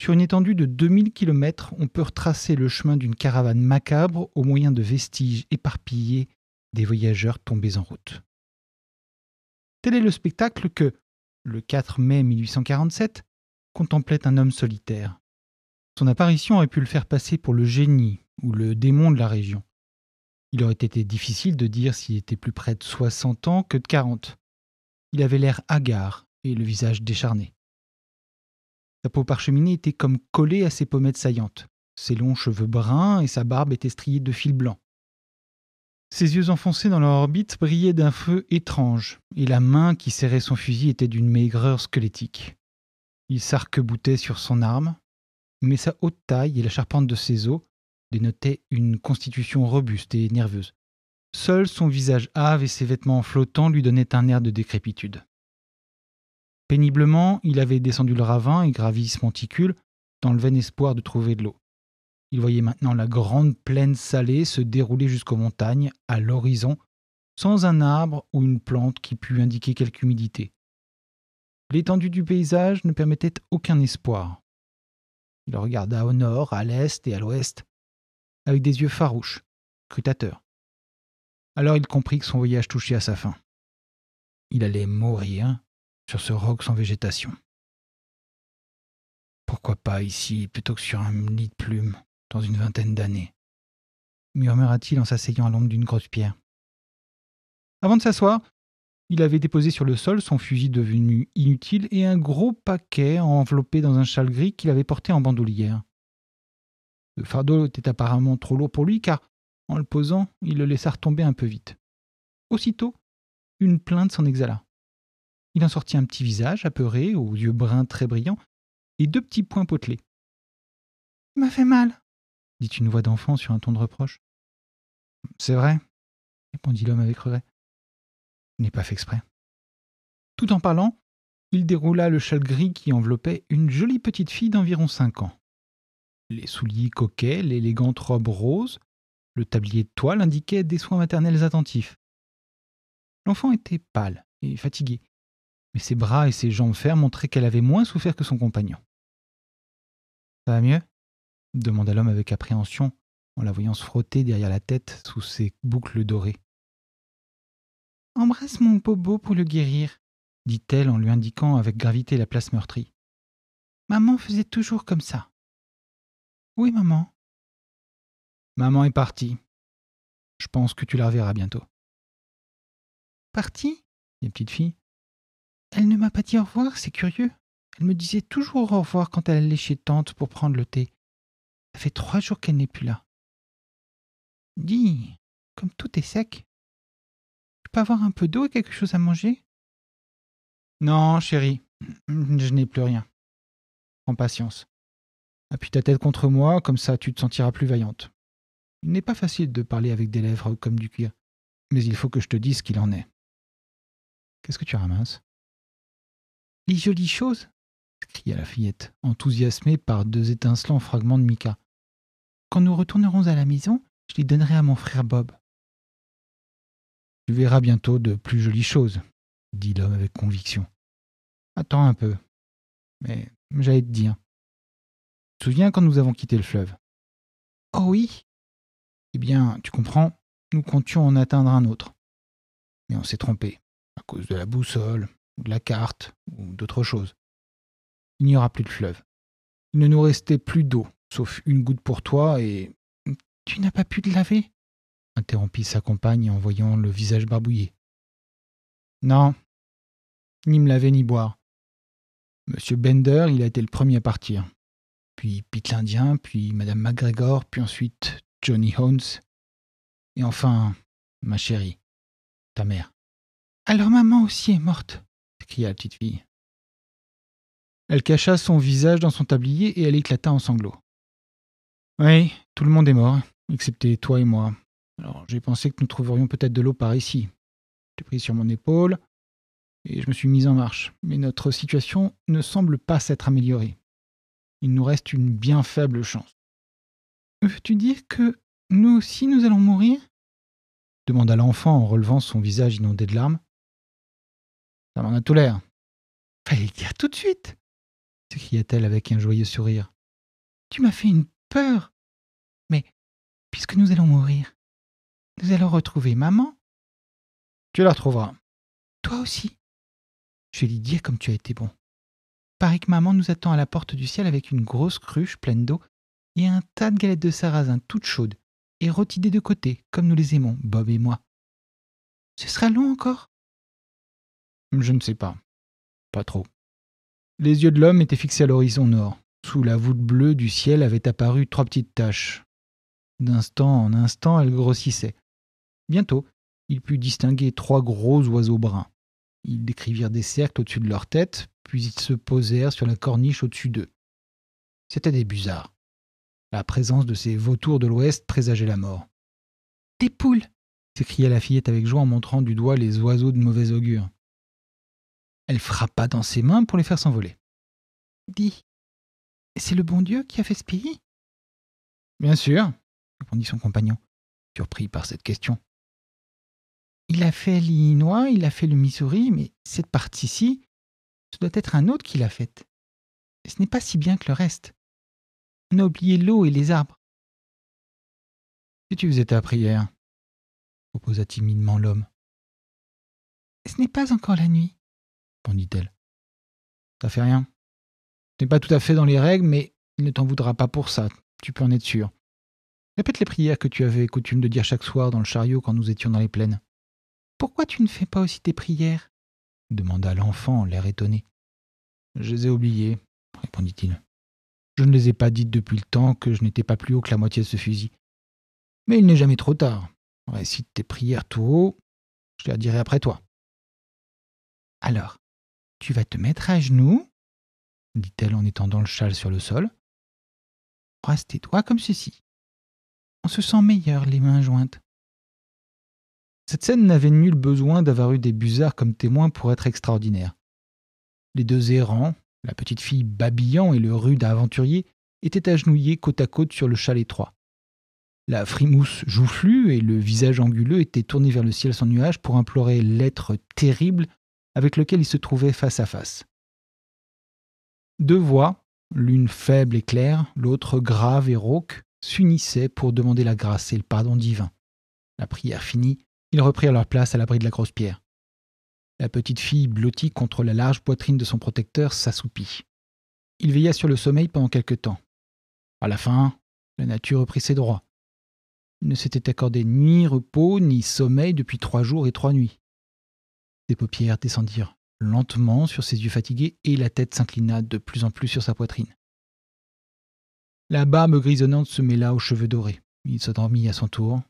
Sur une étendue de 2000 km, on peut retracer le chemin d'une caravane macabre au moyen de vestiges éparpillés des voyageurs tombés en route. Tel est le spectacle que, le 4 mai 1847, contemplait un homme solitaire. Son apparition aurait pu le faire passer pour le génie ou le démon de la région. Il aurait été difficile de dire s'il était plus près de 60 ans que de 40. Il avait l'air hagard et le visage décharné. Sa peau parcheminée était comme collée à ses pommettes saillantes. Ses longs cheveux bruns et sa barbe étaient striés de fils blancs. Ses yeux enfoncés dans leur orbite brillaient d'un feu étrange, et la main qui serrait son fusil était d'une maigreur squelettique. Il s'arc-boutait sur son arme, mais sa haute taille et la charpente de ses os dénotaient une constitution robuste et nerveuse. Seul son visage hâve et ses vêtements flottants lui donnaient un air de décrépitude. Péniblement, il avait descendu le ravin et gravi ce monticule dans le vain espoir de trouver de l'eau. Il voyait maintenant la grande plaine salée se dérouler jusqu'aux montagnes, à l'horizon, sans un arbre ou une plante qui pût indiquer quelque humidité. L'étendue du paysage ne permettait aucun espoir. Il regarda au nord, à l'est et à l'ouest, avec des yeux farouches, scrutateurs. Alors il comprit que son voyage touchait à sa fin. Il allait mourir sur ce roc sans végétation. Pourquoi pas ici plutôt que sur un lit de plumes dans une vingtaine d'années, murmura-t-il en s'asseyant à l'ombre d'une grosse pierre. Avant de s'asseoir, il avait déposé sur le sol son fusil devenu inutile et un gros paquet enveloppé dans un châle gris qu'il avait porté en bandoulière. Le fardeau était apparemment trop lourd pour lui car, en le posant, il le laissa retomber un peu vite. Aussitôt, une plainte s'en exhala. Il en sortit un petit visage apeuré, aux yeux bruns très brillants, et deux petits poings potelés. m'a fait mal, dit une voix d'enfant sur un ton de reproche. C'est vrai, répondit l'homme avec regret. N'ai pas fait exprès. Tout en parlant, il déroula le châle gris qui enveloppait une jolie petite fille d'environ cinq ans. Les souliers coquets, l'élégante robe rose, le tablier de toile indiquaient des soins maternels attentifs. L'enfant était pâle et fatigué, mais ses bras et ses jambes fermes montraient qu'elle avait moins souffert que son compagnon. Ça va mieux? demanda l'homme avec appréhension en la voyant se frotter derrière la tête sous ses boucles dorées. Embrasse mon bobo pour le guérir, dit-elle en lui indiquant avec gravité la place meurtrie. Maman faisait toujours comme ça. Oui, maman. Maman est partie. Je pense que tu la reverras bientôt. Partie? Dit la petite fille. Elle ne m'a pas dit au revoir, c'est curieux. Elle me disait toujours au revoir quand elle allait chez tante pour prendre le thé. Ça fait trois jours qu'elle n'est plus là. Dis, comme tout est sec. Peux avoir un peu d'eau et quelque chose à manger? Non, chérie, je n'ai plus rien. Prends patience. Appuie ta tête contre moi, comme ça tu te sentiras plus vaillante. Il n'est pas facile de parler avec des lèvres comme du cuir, mais il faut que je te dise ce qu'il en est. Qu'est-ce que tu ramasses? Les jolies choses? cria la fillette, enthousiasmée par deux étincelants fragments de mica. Quand nous retournerons à la maison, je les donnerai à mon frère Bob. Tu verras bientôt de plus jolies choses, dit l'homme avec conviction. Attends un peu. Mais j'allais te dire. Tu te souviens quand nous avons quitté le fleuve? Oh oui. Eh bien, tu comprends, nous comptions en atteindre un autre. Mais on s'est trompé, à cause de la boussole, ou de la carte, ou d'autre chose. Il n'y aura plus de fleuve. Il ne nous restait plus d'eau, sauf une goutte pour toi et. Tu n'as pas pu te laver? Interrompit sa compagne en voyant le visage barbouillé. Non, ni me laver ni boire. Monsieur Bender, il a été le premier à partir. Puis Pete l'Indien, puis Madame McGregor, puis ensuite Johnny Holmes. Et enfin, ma chérie, ta mère. Alors maman aussi est morte, s'écria la petite fille. Elle cacha son visage dans son tablier et elle éclata en sanglots. Oui, tout le monde est mort, excepté toi et moi. Alors j'ai pensé que nous trouverions peut-être de l'eau par ici. J'ai pris sur mon épaule et je me suis mise en marche. Mais notre situation ne semble pas s'être améliorée. Il nous reste une bien faible chance. Veux-tu dire que nous aussi nous allons mourir? demanda l'enfant en relevant son visage inondé de larmes. Ça m'en a tout l'air. Fallait le dire tout de suite s'écria-t-elle avec un joyeux sourire. Tu m'as fait une peur. Mais, puisque nous allons mourir, nous allons retrouver maman. Tu la retrouveras. Toi aussi. Je vais lui dire comme tu as été bon. Pareil que maman nous attend à la porte du ciel avec une grosse cruche pleine d'eau et un tas de galettes de sarrasin toutes chaudes et rôties des deux côtés, comme nous les aimons, Bob et moi. Ce sera long encore? Je ne sais pas. Pas trop. Les yeux de l'homme étaient fixés à l'horizon nord. Sous la voûte bleue du ciel avaient apparu trois petites taches. D'instant en instant, elles grossissaient. Bientôt, il put distinguer trois gros oiseaux bruns. Ils décrivirent des cercles au-dessus de leur tête, puis ils se posèrent sur la corniche au-dessus d'eux. C'étaient des busards. La présence de ces vautours de l'ouest présageait la mort. Des poules s'écria la fillette avec joie en montrant du doigt les oiseaux de mauvais augure. Elle frappa dans ses mains pour les faire s'envoler. Dis, c'est le bon Dieu qui a fait ce pays Bien sûr, répondit son compagnon, surpris par cette question. Il a fait l'Illinois, il a fait le Missouri, mais cette partie-ci, ce doit être un autre qui l'a faite. Ce n'est pas si bien que le reste. On a oublié l'eau et les arbres. Si tu faisais ta prière? proposa timidement l'homme. Ce n'est pas encore la nuit répondit-elle. Ça fait rien. Tu n'es pas tout à fait dans les règles, mais il ne t'en voudra pas pour ça, tu peux en être sûr. Répète les prières que tu avais coutume de dire chaque soir dans le chariot quand nous étions dans les plaines. Pourquoi tu ne fais pas aussi tes prières? demanda l'enfant, l'air étonné. Je les ai oubliées, répondit-il. Je ne les ai pas dites depuis le temps que je n'étais pas plus haut que la moitié de ce fusil. Mais il n'est jamais trop tard. Récite tes prières tout haut, je les dirai après toi. Alors, tu vas te mettre à genoux, dit-elle en étendant le châle sur le sol. Brasse tes doigts comme ceci. On se sent meilleur les mains jointes. Cette scène n'avait nul besoin d'avoir eu des busards comme témoins pour être extraordinaire. Les deux errants, la petite fille babillant et le rude aventurier, étaient agenouillés côte à côte sur le châle étroit. La frimousse joufflue et le visage anguleux étaient tournés vers le ciel sans nuage pour implorer l'être terrible avec lequel il se trouvait face à face. Deux voix, l'une faible et claire, l'autre grave et rauque, s'unissaient pour demander la grâce et le pardon divin. La prière finie, ils reprirent leur place à l'abri de la grosse pierre. La petite fille, blottie contre la large poitrine de son protecteur, s'assoupit. Il veilla sur le sommeil pendant quelque temps. À la fin, la nature reprit ses droits. Il ne s'était accordé ni repos ni sommeil depuis trois jours et trois nuits. Ses paupières descendirent lentement sur ses yeux fatigués et la tête s'inclina de plus en plus sur sa poitrine. La barbe grisonnante se mêla aux cheveux dorés. Il s'endormit à son tour,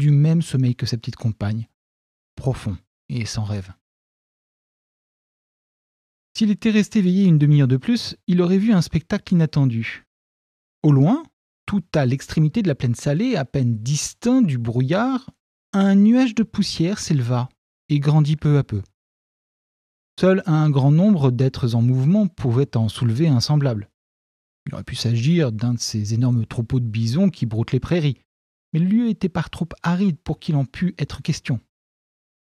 du même sommeil que sa petite compagne, profond et sans rêve. S'il était resté éveillé une demi-heure de plus, il aurait vu un spectacle inattendu. Au loin, tout à l'extrémité de la plaine salée, à peine distinct du brouillard, un nuage de poussière s'éleva et grandit peu à peu. Seul un grand nombre d'êtres en mouvement pouvait en soulever un semblable. Il aurait pu s'agir d'un de ces énormes troupeaux de bisons qui broutent les prairies, mais le lieu était par trop aride pour qu'il en pût être question.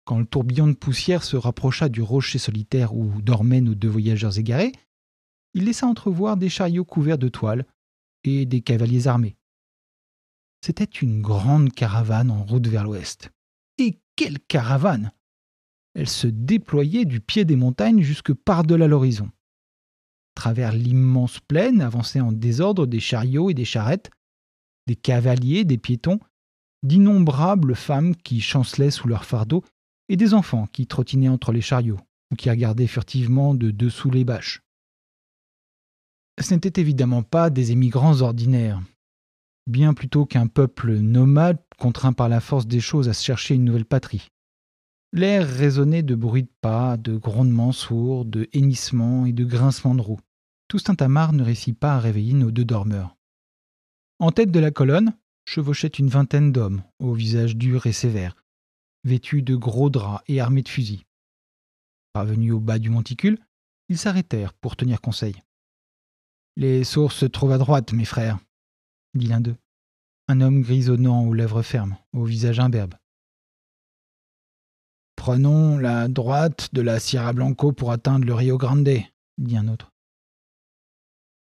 Quand le tourbillon de poussière se rapprocha du rocher solitaire où dormaient nos deux voyageurs égarés, il laissa entrevoir des chariots couverts de toile et des cavaliers armés. C'était une grande caravane en route vers l'ouest. Et quelle caravane Elle se déployait du pied des montagnes jusque par-delà l'horizon. Travers l'immense plaine avançaient en désordre des chariots et des charrettes, des cavaliers, des piétons, d'innombrables femmes qui chancelaient sous leurs fardeaux et des enfants qui trottinaient entre les chariots ou qui regardaient furtivement de dessous les bâches. Ce n'étaient évidemment pas des émigrants ordinaires, bien plutôt qu'un peuple nomade contraint par la force des choses à se chercher une nouvelle patrie. L'air résonnait de bruits de pas, de grondements sourds, de hennissements et de grincements de roues. Tout ce tintamarre ne réussit pas à réveiller nos deux dormeurs. En tête de la colonne chevauchait une vingtaine d'hommes, au visage dur et sévère, vêtus de gros draps et armés de fusils. Parvenus au bas du monticule, ils s'arrêtèrent pour tenir conseil. Les sources se trouvent à droite, mes frères, dit l'un d'eux, un homme grisonnant aux lèvres fermes, au visage imberbe. Prenons la droite de la Sierra Blanco pour atteindre le Rio Grande, dit un autre.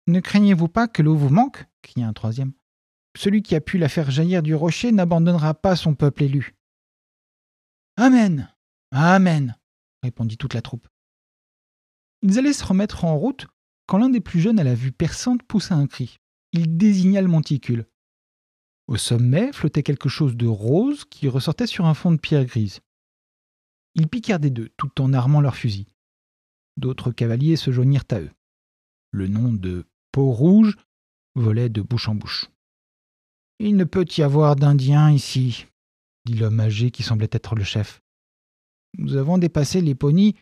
Ne craignez-vous pas que l'eau vous manque? cria un troisième. Celui qui a pu la faire jaillir du rocher n'abandonnera pas son peuple élu. Amen. Amen. répondit toute la troupe. Ils allaient se remettre en route quand l'un des plus jeunes à la vue perçante poussa un cri. Il désigna le monticule. Au sommet flottait quelque chose de rose qui ressortait sur un fond de pierre grise. Ils piquèrent des deux, tout en armant leurs fusils. D'autres cavaliers se joignirent à eux. Le nom de Peau rouge volait de bouche en bouche. Il ne peut y avoir d'Indiens ici, dit l'homme âgé qui semblait être le chef. Nous avons dépassé les ponis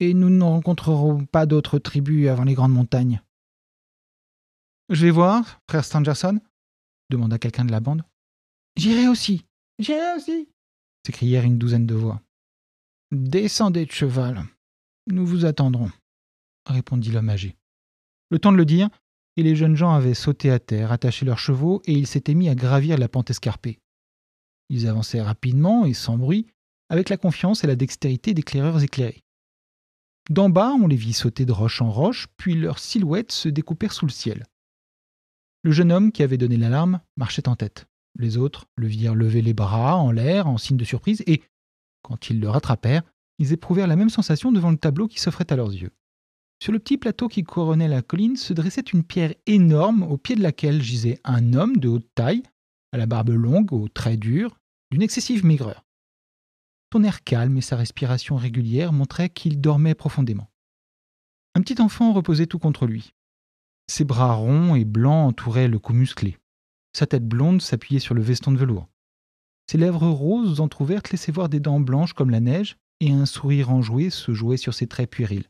et nous ne rencontrerons pas d'autres tribus avant les grandes montagnes. Je vais voir, frère Stangerson demanda quelqu'un de la bande. J'irai aussi, j'irai aussi s'écrièrent une douzaine de voix. Descendez de cheval, nous vous attendrons, répondit l'homme âgé. Le temps de le dire, et les jeunes gens avaient sauté à terre, attaché leurs chevaux, et ils s'étaient mis à gravir la pente escarpée. Ils avançaient rapidement et sans bruit, avec la confiance et la dextérité d'éclaireurs éclairés. D'en bas, on les vit sauter de roche en roche, puis leurs silhouettes se découpèrent sous le ciel. Le jeune homme qui avait donné l'alarme marchait en tête. Les autres le virent lever les bras en l'air en signe de surprise, et, quand ils le rattrapèrent, ils éprouvèrent la même sensation devant le tableau qui s'offrait à leurs yeux. Sur le petit plateau qui couronnait la colline se dressait une pierre énorme au pied de laquelle gisait un homme de haute taille, à la barbe longue, aux traits durs, d'une excessive maigreur. Son air calme et sa respiration régulière montraient qu'il dormait profondément. Un petit enfant reposait tout contre lui. Ses bras ronds et blancs entouraient le cou musclé. Sa tête blonde s'appuyait sur le veston de velours. Ses lèvres roses entr'ouvertes laissaient voir des dents blanches comme la neige, et un sourire enjoué se jouait sur ses traits puérils.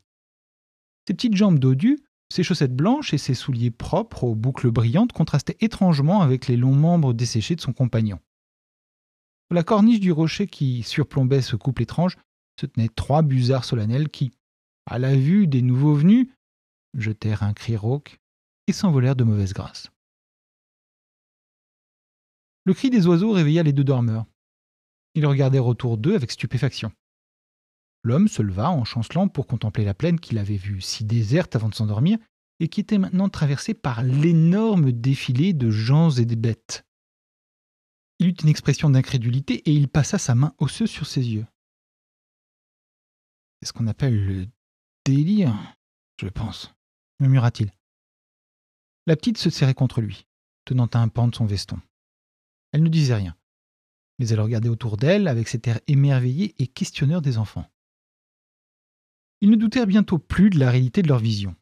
Ses petites jambes dodues, ses chaussettes blanches et ses souliers propres aux boucles brillantes contrastaient étrangement avec les longs membres desséchés de son compagnon. Sur la corniche du rocher qui surplombait ce couple étrange se tenaient trois busards solennels qui, à la vue des nouveaux venus, jetèrent un cri rauque et s'envolèrent de mauvaise grâce. Le cri des oiseaux réveilla les deux dormeurs. Ils regardèrent autour d'eux avec stupéfaction. L'homme se leva en chancelant pour contempler la plaine qu'il avait vue si déserte avant de s'endormir et qui était maintenant traversée par l'énorme défilé de gens et de bêtes. Il eut une expression d'incrédulité et il passa sa main osseuse sur ses yeux. C'est ce qu'on appelle le délire, je pense, murmura-t-il. La petite se serrait contre lui, tenant un pan de son veston. Elle ne disait rien, mais elle regardait autour d'elle avec cet air émerveillé et questionneur des enfants. Ils ne doutèrent bientôt plus de la réalité de leur vision.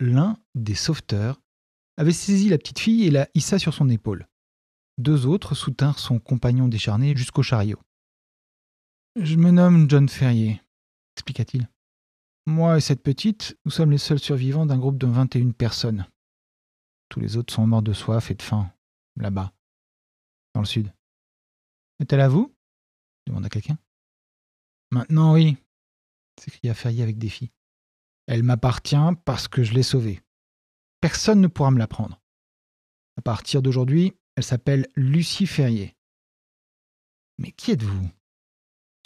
L'un des sauveteurs avait saisi la petite fille et la hissa sur son épaule. Deux autres soutinrent son compagnon décharné jusqu'au chariot. Je me nomme John Ferrier, expliqua-t-il. Moi et cette petite, nous sommes les seuls survivants d'un groupe de 21 personnes. Tous les autres sont morts de soif et de faim, là-bas, dans le sud. Est-elle à vous? demanda quelqu'un. Maintenant, oui, s'écria Ferrier avec défi. Elle m'appartient parce que je l'ai sauvée. Personne ne pourra me la prendre. À partir d'aujourd'hui, elle s'appelle Lucie Ferrier. Mais qui êtes-vous?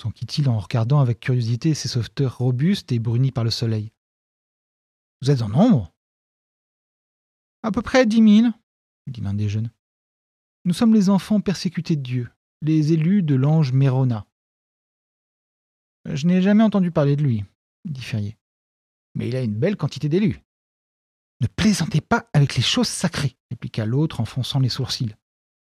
S'enquit-il en regardant avec curiosité ces sauveteurs robustes et brunis par le soleil. Vous êtes en nombre? À peu près dix mille, dit l'un des jeunes. Nous sommes les enfants persécutés de Dieu, les élus de l'ange Mérona. Je n'ai jamais entendu parler de lui, dit Ferrier. Mais il a une belle quantité d'élus. Ne plaisantez pas avec les choses sacrées, répliqua l'autre en fronçant les sourcils.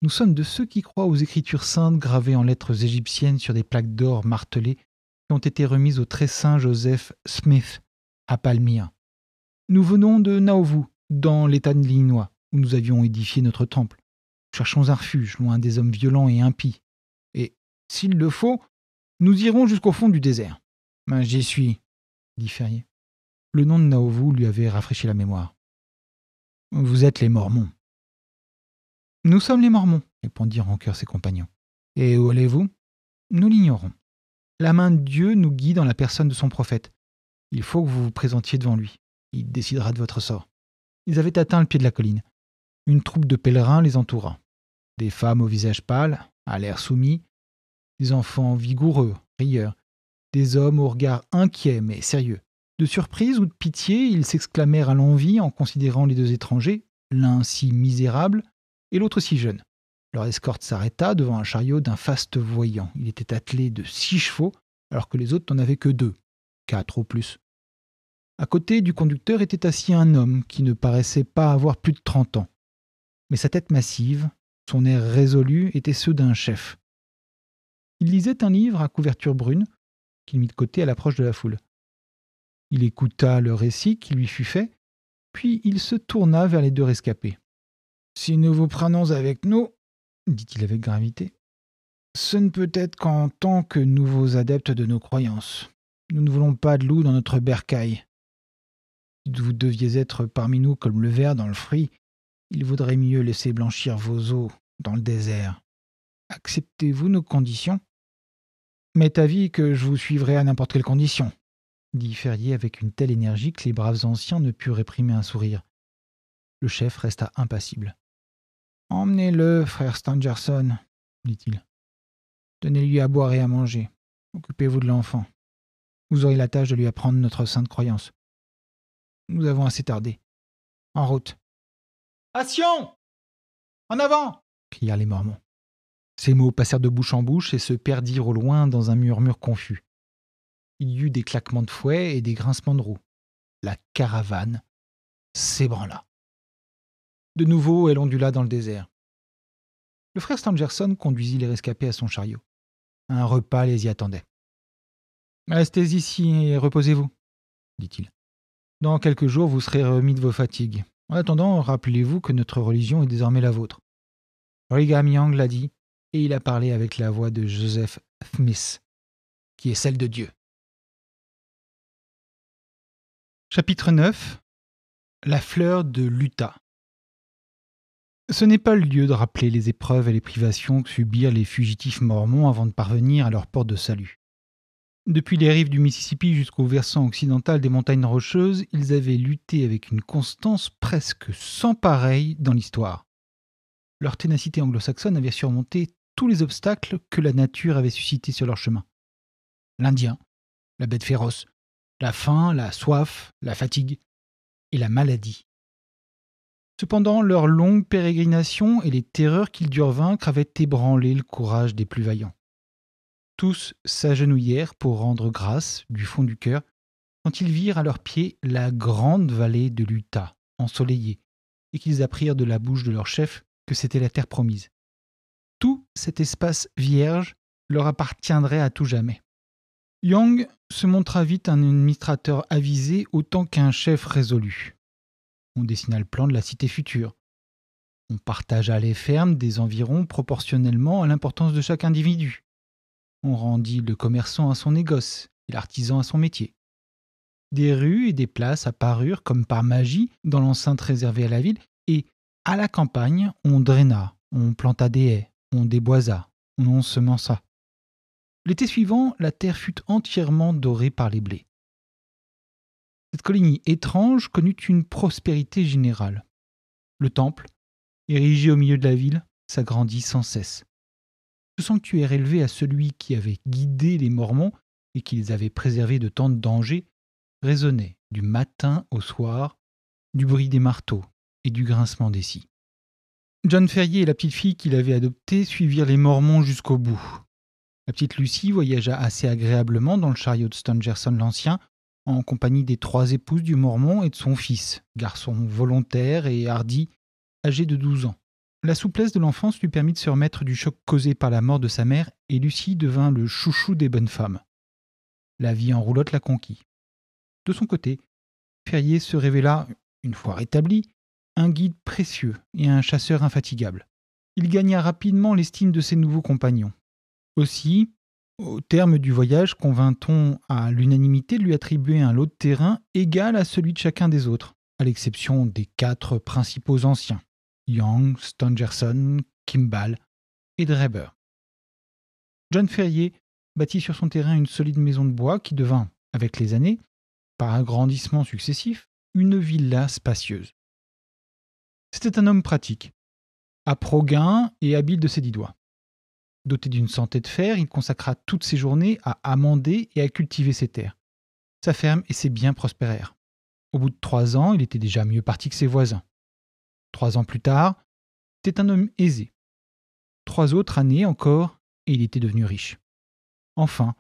Nous sommes de ceux qui croient aux écritures saintes gravées en lettres égyptiennes sur des plaques d'or martelées qui ont été remises au très saint Joseph Smith à Palmyre. Nous venons de Nauvoo, dans l'État de l'Illinois, où nous avions édifié notre temple. Nous cherchons un refuge loin des hommes violents et impies. Et, s'il le faut, nous irons jusqu'au fond du désert. Ben, J'y suis, dit Ferrier. Le nom de Nauvoo lui avait rafraîchi la mémoire. Vous êtes les Mormons. Nous sommes les Mormons, répondirent en chœur ses compagnons. Et où allez-vous? Nous l'ignorons. La main de Dieu nous guide dans la personne de son prophète. Il faut que vous vous présentiez devant lui. Il décidera de votre sort. Ils avaient atteint le pied de la colline. Une troupe de pèlerins les entoura. Des femmes au visage pâle, à l'air soumis, des enfants vigoureux, rieurs, des hommes au regard inquiet mais sérieux. De surprise ou de pitié, ils s'exclamèrent à l'envi en considérant les deux étrangers, l'un si misérable et l'autre si jeune. Leur escorte s'arrêta devant un chariot d'un faste voyant. Il était attelé de six chevaux, alors que les autres n'en avaient que deux, quatre au plus. À côté du conducteur était assis un homme qui ne paraissait pas avoir plus de trente ans. Mais sa tête massive, son air résolu étaient ceux d'un chef. Il lisait un livre à couverture brune qu'il mit de côté à l'approche de la foule. Il écouta le récit qui lui fut fait, puis il se tourna vers les deux rescapés. Si nous vous prenons avec nous, dit-il avec gravité, ce ne peut être qu'en tant que nouveaux adeptes de nos croyances. Nous ne voulons pas de loup dans notre bercail. Si vous deviez être parmi nous comme le ver dans le fruit, il vaudrait mieux laisser blanchir vos os dans le désert. Acceptez-vous nos conditions? M'est avis que je vous suivrai à n'importe quelle condition, dit Ferrier avec une telle énergie que les braves anciens ne purent réprimer un sourire. Le chef resta impassible. Emmenez-le, frère Stangerson, dit-il. Donnez-lui à boire et à manger. Occupez-vous de l'enfant. Vous aurez la tâche de lui apprendre notre sainte croyance. Nous avons assez tardé. En route. Action En avant crièrent les Mormons. Ces mots passèrent de bouche en bouche et se perdirent au loin dans un murmure confus. Il y eut des claquements de fouet et des grincements de roues. La caravane s'ébranla. De nouveau, elle ondula dans le désert. Le frère Stangerson conduisit les rescapés à son chariot. Un repas les y attendait. Restez ici et reposez-vous, dit-il. Dans quelques jours, vous serez remis de vos fatigues. En attendant, rappelez-vous que notre religion est désormais la vôtre. Brigham Young l'a dit, et il a parlé avec la voix de Joseph Smith, qui est celle de Dieu. Chapitre 9 La fleur de l'Utah ce n'est pas le lieu de rappeler les épreuves et les privations que subirent les fugitifs mormons avant de parvenir à leur port de salut. Depuis les rives du Mississippi jusqu'au versant occidental des montagnes rocheuses, ils avaient lutté avec une constance presque sans pareille dans l'histoire. Leur ténacité anglo-saxonne avait surmonté tous les obstacles que la nature avait suscités sur leur chemin. L'Indien, la bête féroce, la faim, la soif, la fatigue et la maladie. Cependant, leur longue pérégrination et les terreurs qu'ils durent vaincre avaient ébranlé le courage des plus vaillants. Tous s'agenouillèrent pour rendre grâce du fond du cœur quand ils virent à leurs pieds la grande vallée de l'Utah, ensoleillée, et qu'ils apprirent de la bouche de leur chef que c'était la terre promise. Cet espace vierge leur appartiendrait à tout jamais. Young se montra vite un administrateur avisé autant qu'un chef résolu on dessina le plan de la cité future. On partagea les fermes des environs proportionnellement à l'importance de chaque individu. On rendit le commerçant à son négoce et l'artisan à son métier. Des rues et des places apparurent comme par magie dans l'enceinte réservée à la ville, et à la campagne, on draina, on planta des haies, on déboisa, on ensemença. L'été suivant, la terre fut entièrement dorée par les blés. Cette colonie étrange connut une prospérité générale. Le temple, érigé au milieu de la ville, s'agrandit sans cesse. Ce sanctuaire élevé à celui qui avait guidé les Mormons et qui les avait préservés de tant de dangers résonnait du matin au soir du bruit des marteaux et du grincement des scies. John Ferrier et la petite fille qu'il avait adoptée suivirent les Mormons jusqu'au bout. La petite Lucie voyagea assez agréablement dans le chariot de Stangerson l'Ancien, en compagnie des trois épouses du Mormon et de son fils, garçon volontaire et hardi, âgé de douze ans. La souplesse de l'enfance lui permit de se remettre du choc causé par la mort de sa mère, et Lucie devint le chouchou des bonnes femmes. La vie en roulotte la conquit. De son côté, Ferrier se révéla, une fois rétabli, un guide précieux et un chasseur infatigable. Il gagna rapidement l'estime de ses nouveaux compagnons. Aussi, au terme du voyage, convint-on à l'unanimité de lui attribuer un lot de terrain égal à celui de chacun des autres, à l'exception des quatre principaux anciens, Young, Stangerson, Kimball et Dreber. John Ferrier bâtit sur son terrain une solide maison de bois qui devint, avec les années, par agrandissement successif, une villa spacieuse. C'était un homme pratique, à et habile de ses dix doigts. Doté d'une santé de fer, il consacra toutes ses journées à amender et à cultiver ses terres. Sa ferme et ses biens prospérèrent. Au bout de trois ans, il était déjà mieux parti que ses voisins. Trois ans plus tard, c'était un homme aisé. Trois autres années encore, et il était devenu riche. Enfin,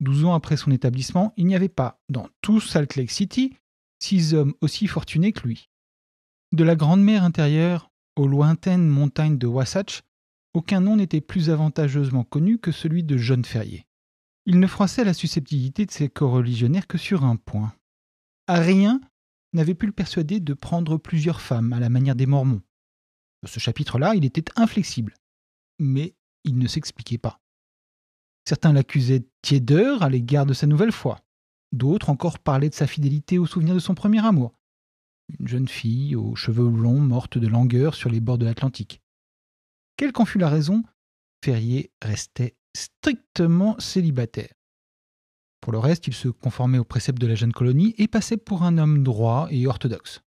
douze ans après son établissement, il n'y avait pas, dans tout Salt Lake City, six hommes aussi fortunés que lui. De la grande mer intérieure aux lointaines montagnes de Wasatch, aucun nom n'était plus avantageusement connu que celui de John Ferrier. Il ne froissait la susceptibilité de ses coreligionnaires que sur un point. À rien n'avait pu le persuader de prendre plusieurs femmes à la manière des Mormons. Dans ce chapitre-là, il était inflexible. Mais il ne s'expliquait pas. Certains l'accusaient de tiédeur à l'égard de sa nouvelle foi. D'autres encore parlaient de sa fidélité au souvenir de son premier amour. Une jeune fille aux cheveux longs morte de langueur sur les bords de l'Atlantique. Quelle qu'en fût la raison, Ferrier restait strictement célibataire. Pour le reste, il se conformait aux préceptes de la jeune colonie et passait pour un homme droit et orthodoxe.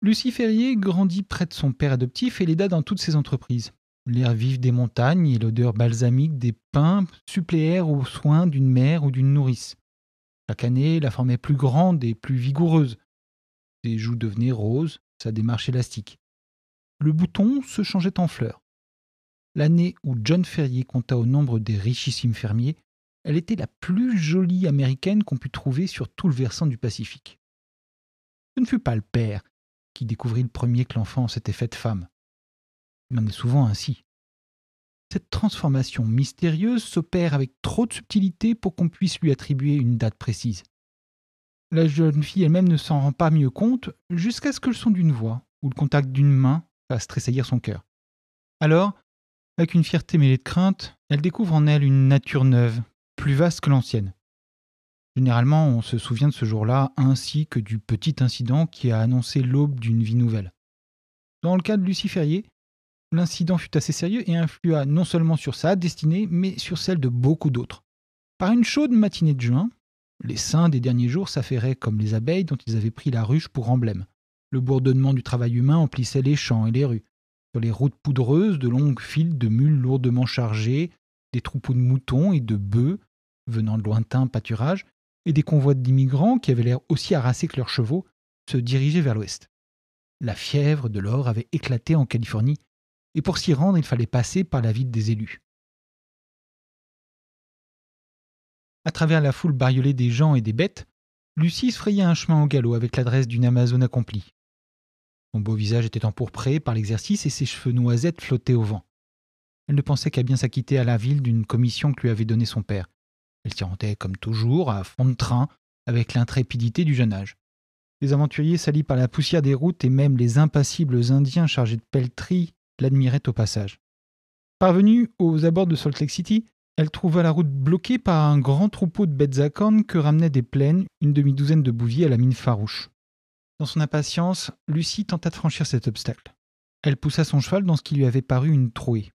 Lucie Ferrier grandit près de son père adoptif et l'aida dans toutes ses entreprises. L'air vif des montagnes et l'odeur balsamique des pins suppléèrent aux soins d'une mère ou d'une nourrice. Chaque année, la formait plus grande et plus vigoureuse. Ses joues devenaient roses, sa démarche élastique. Le bouton se changeait en fleurs. L'année où John Ferrier compta au nombre des richissimes fermiers, elle était la plus jolie américaine qu'on pût trouver sur tout le versant du Pacifique. Ce ne fut pas le père qui découvrit le premier que l'enfant s'était faite femme. Il en est souvent ainsi. Cette transformation mystérieuse s'opère avec trop de subtilité pour qu'on puisse lui attribuer une date précise. La jeune fille elle-même ne s'en rend pas mieux compte jusqu'à ce que le son d'une voix ou le contact d'une main fasse tressaillir son cœur. Alors, avec une fierté mêlée de crainte, elle découvre en elle une nature neuve, plus vaste que l'ancienne. Généralement, on se souvient de ce jour-là ainsi que du petit incident qui a annoncé l'aube d'une vie nouvelle. Dans le cas de Lucie Ferrier, l'incident fut assez sérieux et influa non seulement sur sa destinée, mais sur celle de beaucoup d'autres. Par une chaude matinée de juin, les saints des derniers jours s'affairaient comme les abeilles dont ils avaient pris la ruche pour emblème. Le bourdonnement du travail humain emplissait les champs et les rues. Sur les routes poudreuses, de longues files de mules lourdement chargées, des troupeaux de moutons et de bœufs venant de lointains pâturages, et des convois d'immigrants qui avaient l'air aussi harassés que leurs chevaux, se dirigeaient vers l'ouest. La fièvre de l'or avait éclaté en Californie, et pour s'y rendre, il fallait passer par la ville des élus. À travers la foule bariolée des gens et des bêtes, Lucie se frayait un chemin au galop avec l'adresse d'une Amazone accomplie. Son beau visage était empourpré par l'exercice et ses cheveux noisettes flottaient au vent. Elle ne pensait qu'à bien s'acquitter à la ville d'une commission que lui avait donnée son père. Elle s'y rendait comme toujours, à fond de train, avec l'intrépidité du jeune âge. Les aventuriers salis par la poussière des routes et même les impassibles Indiens chargés de pelleteries l'admiraient au passage. Parvenue aux abords de Salt Lake City, Elle trouva la route bloquée par un grand troupeau de bêtes à cornes que ramenaient des plaines, une demi-douzaine de bouviers à la mine farouche. Dans son impatience, Lucie tenta de franchir cet obstacle. Elle poussa son cheval dans ce qui lui avait paru une trouée.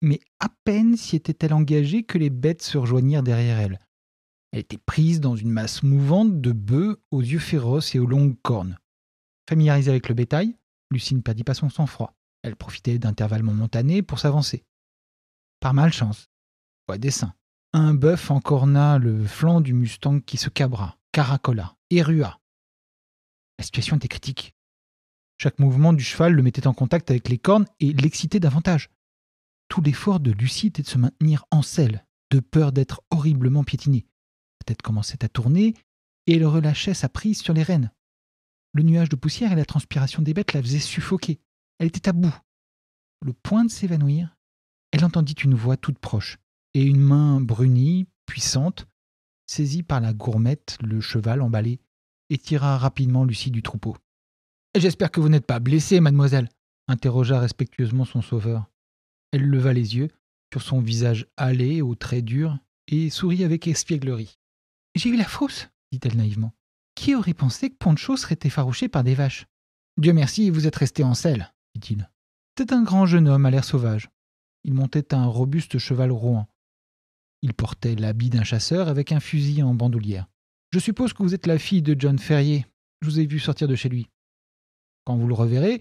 Mais à peine s'y était-elle engagée que les bêtes se rejoignirent derrière elle. Elle était prise dans une masse mouvante de bœufs aux yeux féroces et aux longues cornes. Familiarisée avec le bétail, Lucie ne perdit pas son sang-froid. Elle profitait d'intervalles momentanés pour s'avancer. Par malchance, dessein, un bœuf encorna le flanc du Mustang qui se cabra, caracola et rua. La situation était critique. Chaque mouvement du cheval le mettait en contact avec les cornes et l'excitait davantage. Tout l'effort de Lucie était de se maintenir en selle, de peur d'être horriblement piétinée. Sa tête commençait à tourner et elle relâchait sa prise sur les rênes. Le nuage de poussière et la transpiration des bêtes la faisaient suffoquer. Elle était à bout. Le point de s'évanouir, elle entendit une voix toute proche, et une main brunie, puissante, saisit par la gourmette le cheval emballé et tira rapidement Lucie du troupeau. J'espère que vous n'êtes pas blessée, mademoiselle, interrogea respectueusement son sauveur. Elle leva les yeux sur son visage hâlé aux traits durs et sourit avec espièglerie. J'ai eu la fausse, dit-elle naïvement. Qui aurait pensé que Poncho serait effarouché par des vaches Dieu merci, vous êtes resté en selle, dit-il. C'était un grand jeune homme à l'air sauvage. Il montait un robuste cheval rouan. Il portait l'habit d'un chasseur avec un fusil en bandoulière. Je suppose que vous êtes la fille de John Ferrier. Je vous ai vu sortir de chez lui. Quand vous le reverrez,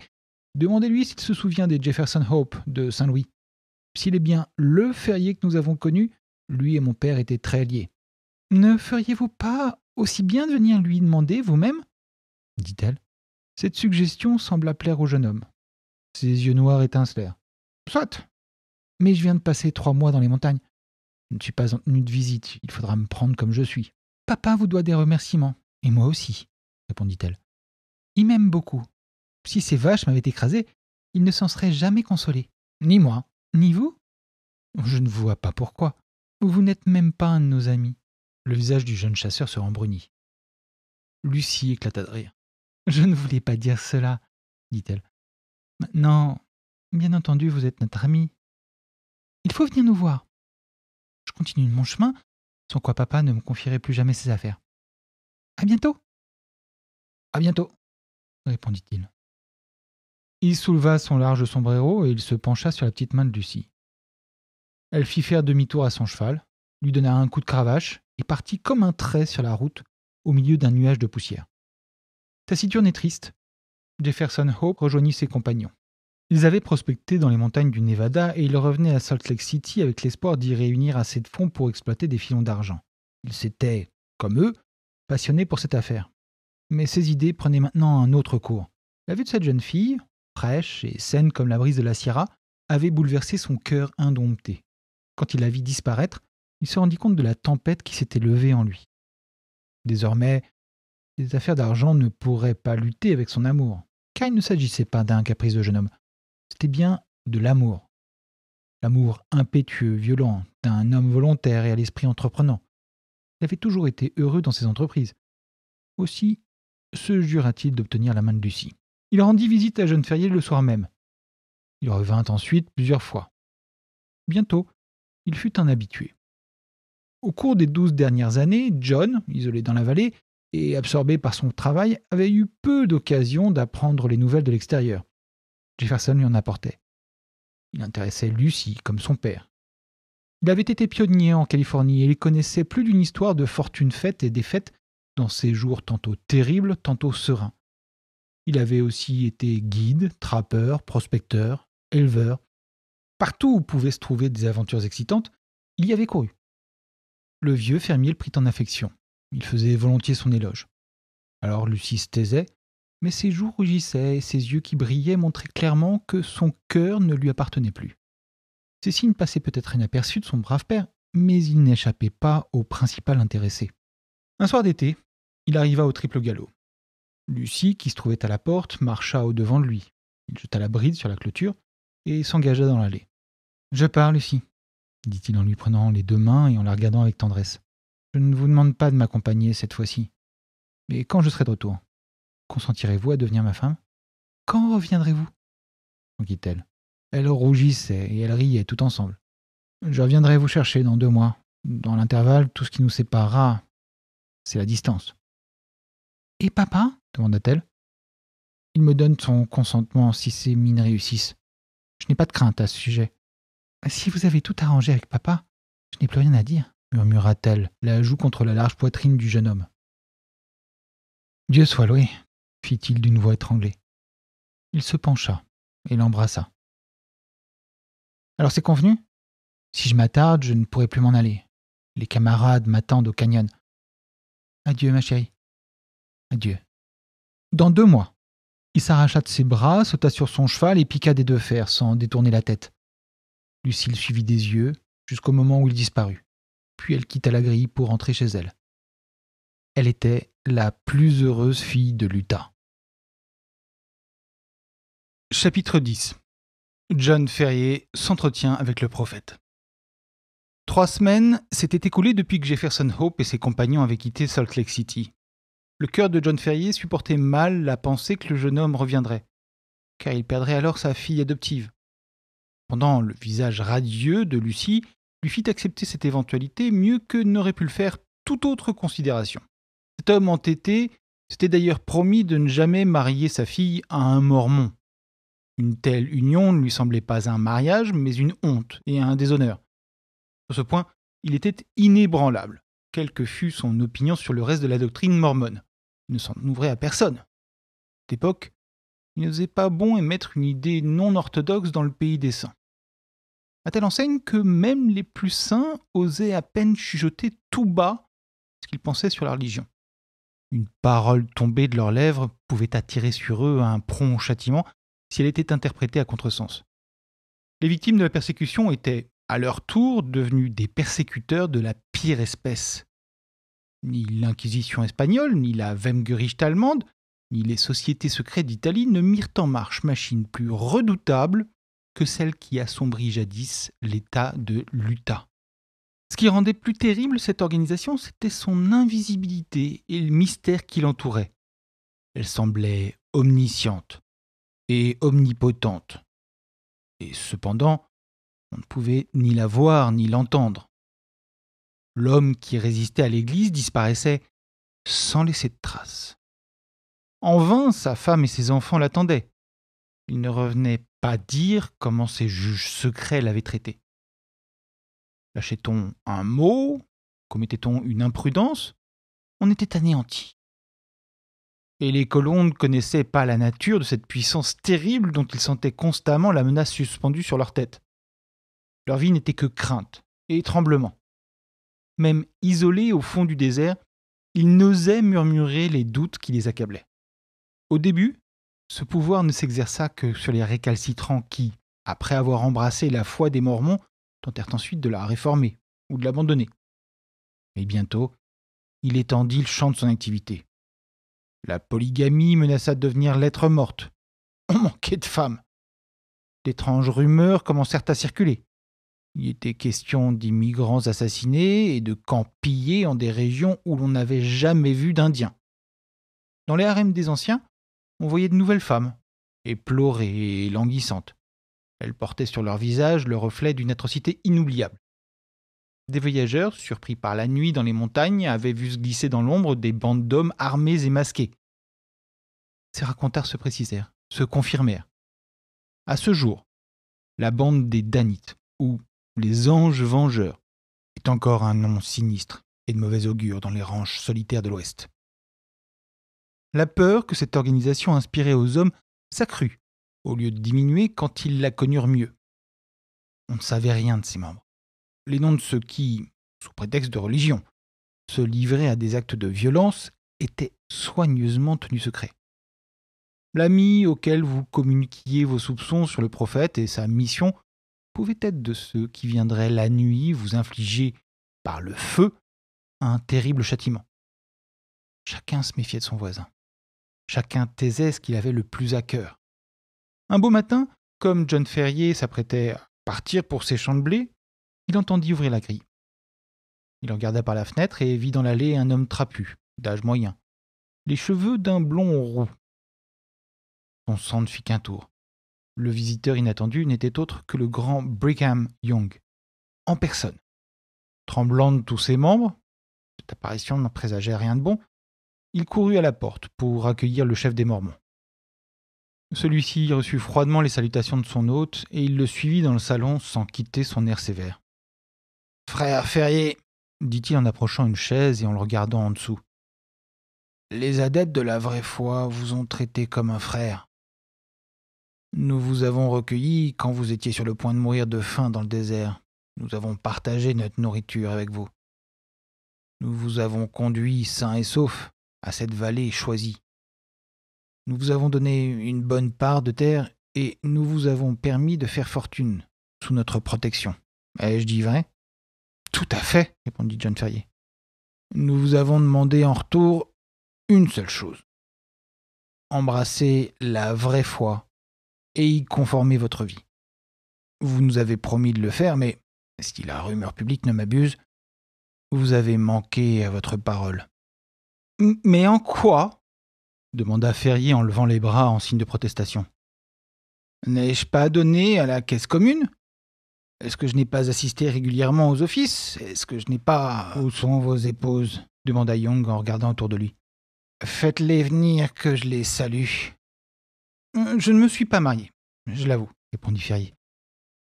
demandez-lui s'il se souvient des Jefferson Hope de Saint-Louis. S'il est bien le Ferrier que nous avons connu, lui et mon père étaient très liés. Ne feriez-vous pas aussi bien de venir lui demander vous-même? dit-elle. Cette suggestion sembla plaire au jeune homme. Ses yeux noirs étincelèrent. Soit Mais je viens de passer trois mois dans les montagnes. Je ne suis pas en tenue de visite, il faudra me prendre comme je suis. Papa vous doit des remerciements, et moi aussi, répondit-elle. Il m'aime beaucoup. Si ces vaches m'avaient écrasé, il ne s'en serait jamais consolé. Ni moi, ni vous. Je ne vois pas pourquoi. Vous n'êtes même pas un de nos amis. Le visage du jeune chasseur se rembrunit. Lucie éclata de rire. Je ne voulais pas dire cela, dit-elle. Maintenant, bien entendu, vous êtes notre ami. Il faut venir nous voir. Continue mon chemin, sans quoi papa ne me confierait plus jamais ses affaires. À bientôt. À bientôt, répondit-il. Il souleva son large sombrero et il se pencha sur la petite main de Lucie. Elle fit faire demi-tour à son cheval, lui donna un coup de cravache et partit comme un trait sur la route au milieu d'un nuage de poussière. Taciturne et triste, Jefferson Hope rejoignit ses compagnons. Ils avaient prospecté dans les montagnes du Nevada et ils revenaient à Salt Lake City avec l'espoir d'y réunir assez de fonds pour exploiter des filons d'argent. Ils s'étaient, comme eux, passionnés pour cette affaire. Mais ses idées prenaient maintenant un autre cours. La vue de cette jeune fille, fraîche et saine comme la brise de la Sierra, avait bouleversé son cœur indompté. Quand il la vit disparaître, il se rendit compte de la tempête qui s'était levée en lui. Désormais, les affaires d'argent ne pourraient pas lutter avec son amour, car il ne s'agissait pas d'un caprice de jeune homme, c'était bien de l'amour. L'amour impétueux, violent, d'un homme volontaire et à l'esprit entreprenant. Il avait toujours été heureux dans ses entreprises. Aussi se jura-t-il d'obtenir la main de Lucie. Il rendit visite à Jeune Ferrier le soir même. Il revint ensuite plusieurs fois. Bientôt, il fut un habitué. Au cours des douze dernières années, John, isolé dans la vallée et absorbé par son travail, avait eu peu d'occasion d'apprendre les nouvelles de l'extérieur. Jefferson lui en apportait. Il intéressait Lucie comme son père. Il avait été pionnier en Californie et il connaissait plus d'une histoire de fortunes faites et défaites dans ses jours tantôt terribles, tantôt sereins. Il avait aussi été guide, trappeur, prospecteur, éleveur. Partout où pouvaient se trouver des aventures excitantes, il y avait couru. Le vieux fermier le prit en affection. Il faisait volontiers son éloge. Alors Lucie se taisait, mais ses joues rougissaient et ses yeux qui brillaient montraient clairement que son cœur ne lui appartenait plus. Ces signes passaient peut-être inaperçus de son brave père, mais il n'échappait pas au principal intéressé. Un soir d'été, il arriva au triple galop. Lucie, qui se trouvait à la porte, marcha au-devant de lui. Il jeta la bride sur la clôture et s'engagea dans l'allée. Je pars, Lucie, dit-il en lui prenant les deux mains et en la regardant avec tendresse. Je ne vous demande pas de m'accompagner cette fois-ci. Mais quand je serai de retour? Consentirez-vous à devenir ma femme? Quand reviendrez-vous? dit-elle. Elle rougissait et elle riait tout ensemble. Je reviendrai vous chercher dans deux mois. Dans l'intervalle, tout ce qui nous séparera, c'est la distance. Et papa? demanda-t-elle. Il me donne son consentement si ces mines réussissent. Je n'ai pas de crainte à ce sujet. Si vous avez tout arrangé avec papa, je n'ai plus rien à dire, murmura-t-elle, la joue contre la large poitrine du jeune homme. Dieu soit loué, fit-il d'une voix étranglée. Il se pencha et l'embrassa. Alors c'est convenu? Si je m'attarde, je ne pourrai plus m'en aller. Les camarades m'attendent au canyon. Adieu, ma chérie. Adieu. Dans deux mois. Il s'arracha de ses bras, sauta sur son cheval et piqua des deux fers sans détourner la tête. Lucille suivit des yeux jusqu'au moment où il disparut. Puis elle quitta la grille pour rentrer chez elle. Elle était la plus heureuse fille de l'Utah. Chapitre 10 John Ferrier s'entretient avec le prophète. Trois semaines s'étaient écoulées depuis que Jefferson Hope et ses compagnons avaient quitté Salt Lake City. Le cœur de John Ferrier supportait mal la pensée que le jeune homme reviendrait, car il perdrait alors sa fille adoptive. Pendant le visage radieux de Lucie lui fit accepter cette éventualité mieux que n'aurait pu le faire toute autre considération. Cet homme entêté s'était d'ailleurs promis de ne jamais marier sa fille à un mormon. Une telle union ne lui semblait pas un mariage, mais une honte et un déshonneur. Sur ce point, il était inébranlable, quelle que fût son opinion sur le reste de la doctrine mormone. Il ne s'en ouvrait à personne. À l'époque, il n'osait pas bon émettre une idée non orthodoxe dans le pays des saints. À telle enseigne que même les plus saints osaient à peine chuchoter tout bas ce qu'ils pensaient sur la religion. Une parole tombée de leurs lèvres pouvait attirer sur eux un prompt châtiment si elle était interprétée à contresens. Les victimes de la persécution étaient, à leur tour, devenues des persécuteurs de la pire espèce. Ni l'Inquisition espagnole, ni la Wemgericht allemande, ni les sociétés secrètes d'Italie ne mirent en marche machine plus redoutable que celle qui assombrit jadis l'État de l'Utah. Ce qui rendait plus terrible cette organisation, c'était son invisibilité et le mystère qui l'entourait. Elle semblait omnisciente, et omnipotente. Et cependant, on ne pouvait ni la voir ni l'entendre. L'homme qui résistait à l'Église disparaissait sans laisser de traces. En vain, sa femme et ses enfants l'attendaient. Il ne revenait pas dire comment ses juges secrets l'avaient traité. Lâchait-on un mot? Commettait-on une imprudence? On était anéanti et les colons ne connaissaient pas la nature de cette puissance terrible dont ils sentaient constamment la menace suspendue sur leur tête. Leur vie n'était que crainte et tremblement. Même isolés au fond du désert, ils n'osaient murmurer les doutes qui les accablaient. Au début, ce pouvoir ne s'exerça que sur les récalcitrants qui, après avoir embrassé la foi des Mormons, tentèrent ensuite de la réformer ou de l'abandonner. Mais bientôt, il étendit le champ de son activité. La polygamie menaça de devenir lettre morte. On manquait de femmes. D'étranges rumeurs commencèrent à circuler. Il était question d'immigrants assassinés et de camps pillés en des régions où l'on n'avait jamais vu d'Indiens. Dans les harems des anciens, on voyait de nouvelles femmes, éplorées et languissantes. Elles portaient sur leur visage le reflet d'une atrocité inoubliable. Des voyageurs, surpris par la nuit dans les montagnes, avaient vu se glisser dans l'ombre des bandes d'hommes armés et masqués. Ces racontars se précisèrent, se confirmèrent. À ce jour, la bande des Danites, ou les anges vengeurs, est encore un nom sinistre et de mauvais augure dans les ranches solitaires de l'Ouest. La peur que cette organisation inspirait aux hommes s'accrut, au lieu de diminuer quand ils la connurent mieux. On ne savait rien de ses membres les noms de ceux qui, sous prétexte de religion, se livraient à des actes de violence étaient soigneusement tenus secrets. L'ami auquel vous communiquiez vos soupçons sur le prophète et sa mission pouvait être de ceux qui viendraient la nuit vous infliger, par le feu, un terrible châtiment. Chacun se méfiait de son voisin. Chacun taisait ce qu'il avait le plus à cœur. Un beau matin, comme John Ferrier s'apprêtait à partir pour ses champs de blé, il entendit ouvrir la grille. Il regarda par la fenêtre et vit dans l'allée un homme trapu, d'âge moyen, les cheveux d'un blond roux. Son sang ne fit qu'un tour. Le visiteur inattendu n'était autre que le grand Brigham Young, en personne. Tremblant de tous ses membres, cette apparition n'en présageait rien de bon, il courut à la porte pour accueillir le chef des Mormons. Celui-ci reçut froidement les salutations de son hôte et il le suivit dans le salon sans quitter son air sévère. Frère Ferrier, dit-il en approchant une chaise et en le regardant en dessous. Les adeptes de la vraie foi vous ont traité comme un frère. Nous vous avons recueilli quand vous étiez sur le point de mourir de faim dans le désert. Nous avons partagé notre nourriture avec vous. Nous vous avons conduit sain et sauf à cette vallée choisie. Nous vous avons donné une bonne part de terre et nous vous avons permis de faire fortune sous notre protection. Ai-je dit vrai? Tout à fait, répondit John Ferrier. Nous vous avons demandé en retour une seule chose. Embrasser la vraie foi et y conformer votre vie. Vous nous avez promis de le faire, mais si la rumeur publique ne m'abuse, vous avez manqué à votre parole. Mais en quoi? demanda Ferrier en levant les bras en signe de protestation. N'ai-je pas donné à la caisse commune? Est-ce que je n'ai pas assisté régulièrement aux offices? Est-ce que je n'ai pas. Où sont vos épouses? demanda Young en regardant autour de lui. Faites-les venir que je les salue. Je ne me suis pas marié, je l'avoue, répondit Ferrier.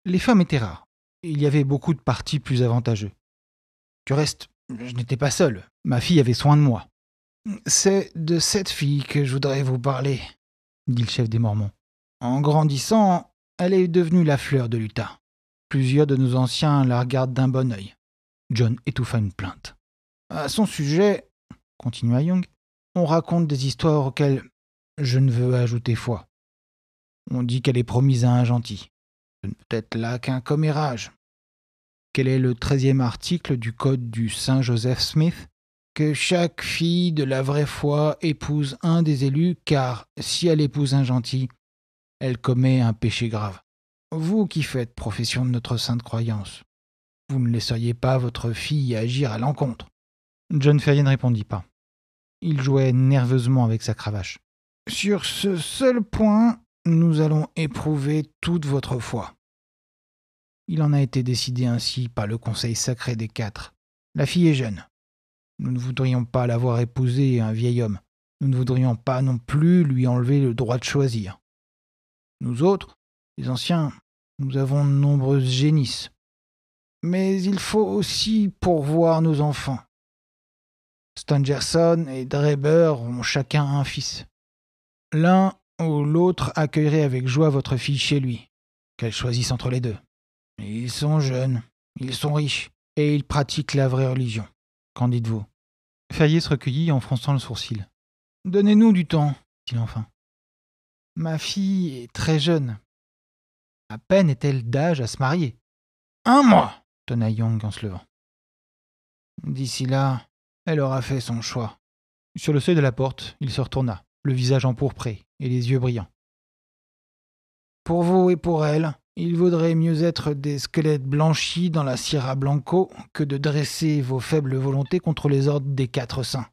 Les femmes étaient rares. Il y avait beaucoup de partis plus avantageux. Du reste, je n'étais pas seul. Ma fille avait soin de moi. C'est de cette fille que je voudrais vous parler, dit le chef des Mormons. En grandissant, elle est devenue la fleur de l'Utah. Plusieurs de nos anciens la regardent d'un bon œil. John étouffa une plainte. À son sujet, continua Young, on raconte des histoires auxquelles je ne veux ajouter foi. On dit qu'elle est promise à un gentil. Ce ne peut être là qu'un commérage. Quel est le treizième article du code du Saint Joseph Smith? Que chaque fille de la vraie foi épouse un des élus, car si elle épouse un gentil, elle commet un péché grave. Vous qui faites profession de notre sainte croyance, vous ne laisseriez pas votre fille agir à l'encontre. John Ferrier ne répondit pas. Il jouait nerveusement avec sa cravache. Sur ce seul point, nous allons éprouver toute votre foi. Il en a été décidé ainsi par le conseil sacré des quatre. La fille est jeune. Nous ne voudrions pas l'avoir épousée un vieil homme. Nous ne voudrions pas non plus lui enlever le droit de choisir. Nous autres, les anciens, nous avons de nombreuses génisses. Mais il faut aussi pourvoir nos enfants. Stangerson et Dreber ont chacun un fils. L'un ou l'autre accueillerait avec joie votre fille chez lui, qu'elle choisisse entre les deux. Ils sont jeunes, ils sont riches, et ils pratiquent la vraie religion. Qu'en dites-vous? Ferrier se recueillit en fronçant le sourcil. Donnez-nous du temps, dit-il enfin. Ma fille est très jeune. À peine est-elle d'âge à se marier. Un mois, tonna Young en se levant. D'ici là, elle aura fait son choix. Sur le seuil de la porte, il se retourna, le visage empourpré et les yeux brillants. Pour vous et pour elle, il vaudrait mieux être des squelettes blanchis dans la Sierra Blanco que de dresser vos faibles volontés contre les ordres des quatre saints.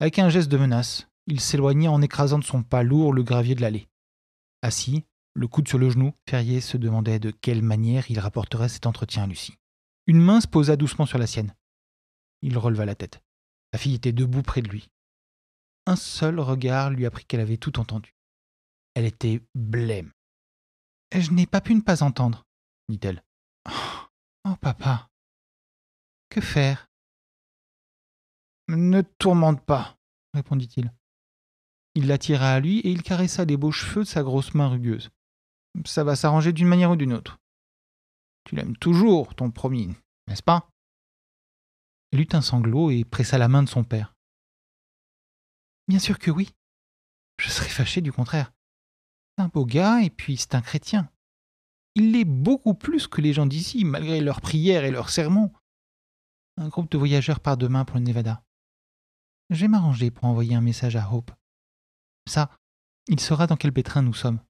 Avec un geste de menace, il s'éloigna en écrasant de son pas lourd le gravier de l'allée. Assis, le coude sur le genou, Ferrier se demandait de quelle manière il rapporterait cet entretien à Lucie. Une main se posa doucement sur la sienne. Il releva la tête. La fille était debout près de lui. Un seul regard lui apprit qu'elle avait tout entendu. Elle était blême. Je n'ai pas pu ne pas entendre, dit-elle. Oh, papa. Que faire Ne tourmente pas, répondit-il. Il l'attira à lui et il caressa les beaux cheveux de sa grosse main rugueuse. Ça va s'arranger d'une manière ou d'une autre. Tu l'aimes toujours, ton promis, n'est-ce pas? Elle eut un sanglot et pressa la main de son père. Bien sûr que oui. Je serais fâché du contraire. C'est un beau gars et puis c'est un chrétien. Il l'est beaucoup plus que les gens d'ici, malgré leurs prières et leurs sermons. Un groupe de voyageurs part demain pour le Nevada. Je vais m'arranger pour envoyer un message à Hope. Ça, il saura dans quel pétrin nous sommes.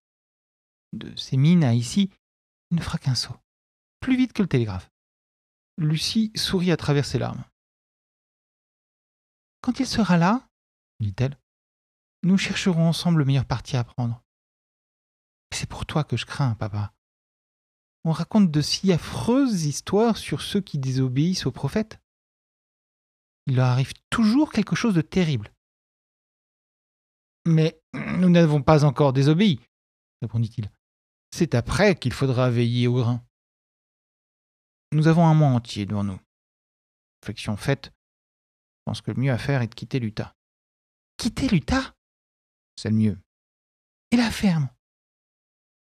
De ces mines à ici, il ne fera qu'un saut. Plus vite que le télégraphe. Lucie sourit à travers ses larmes. Quand il sera là, dit-elle, nous chercherons ensemble le meilleur parti à prendre. C'est pour toi que je crains, papa. on raconte de si affreuses histoires sur ceux qui désobéissent aux prophètes. Il leur arrive toujours quelque chose de terrible. Mais nous n'avons pas encore désobéi, répondit-il. C'est après qu'il faudra veiller au grain. Nous avons un mois entier devant nous. Réflexion faite, je pense que le mieux à faire est de quitter l'Utah. Quitter l'Utah? C'est le mieux. Et la ferme?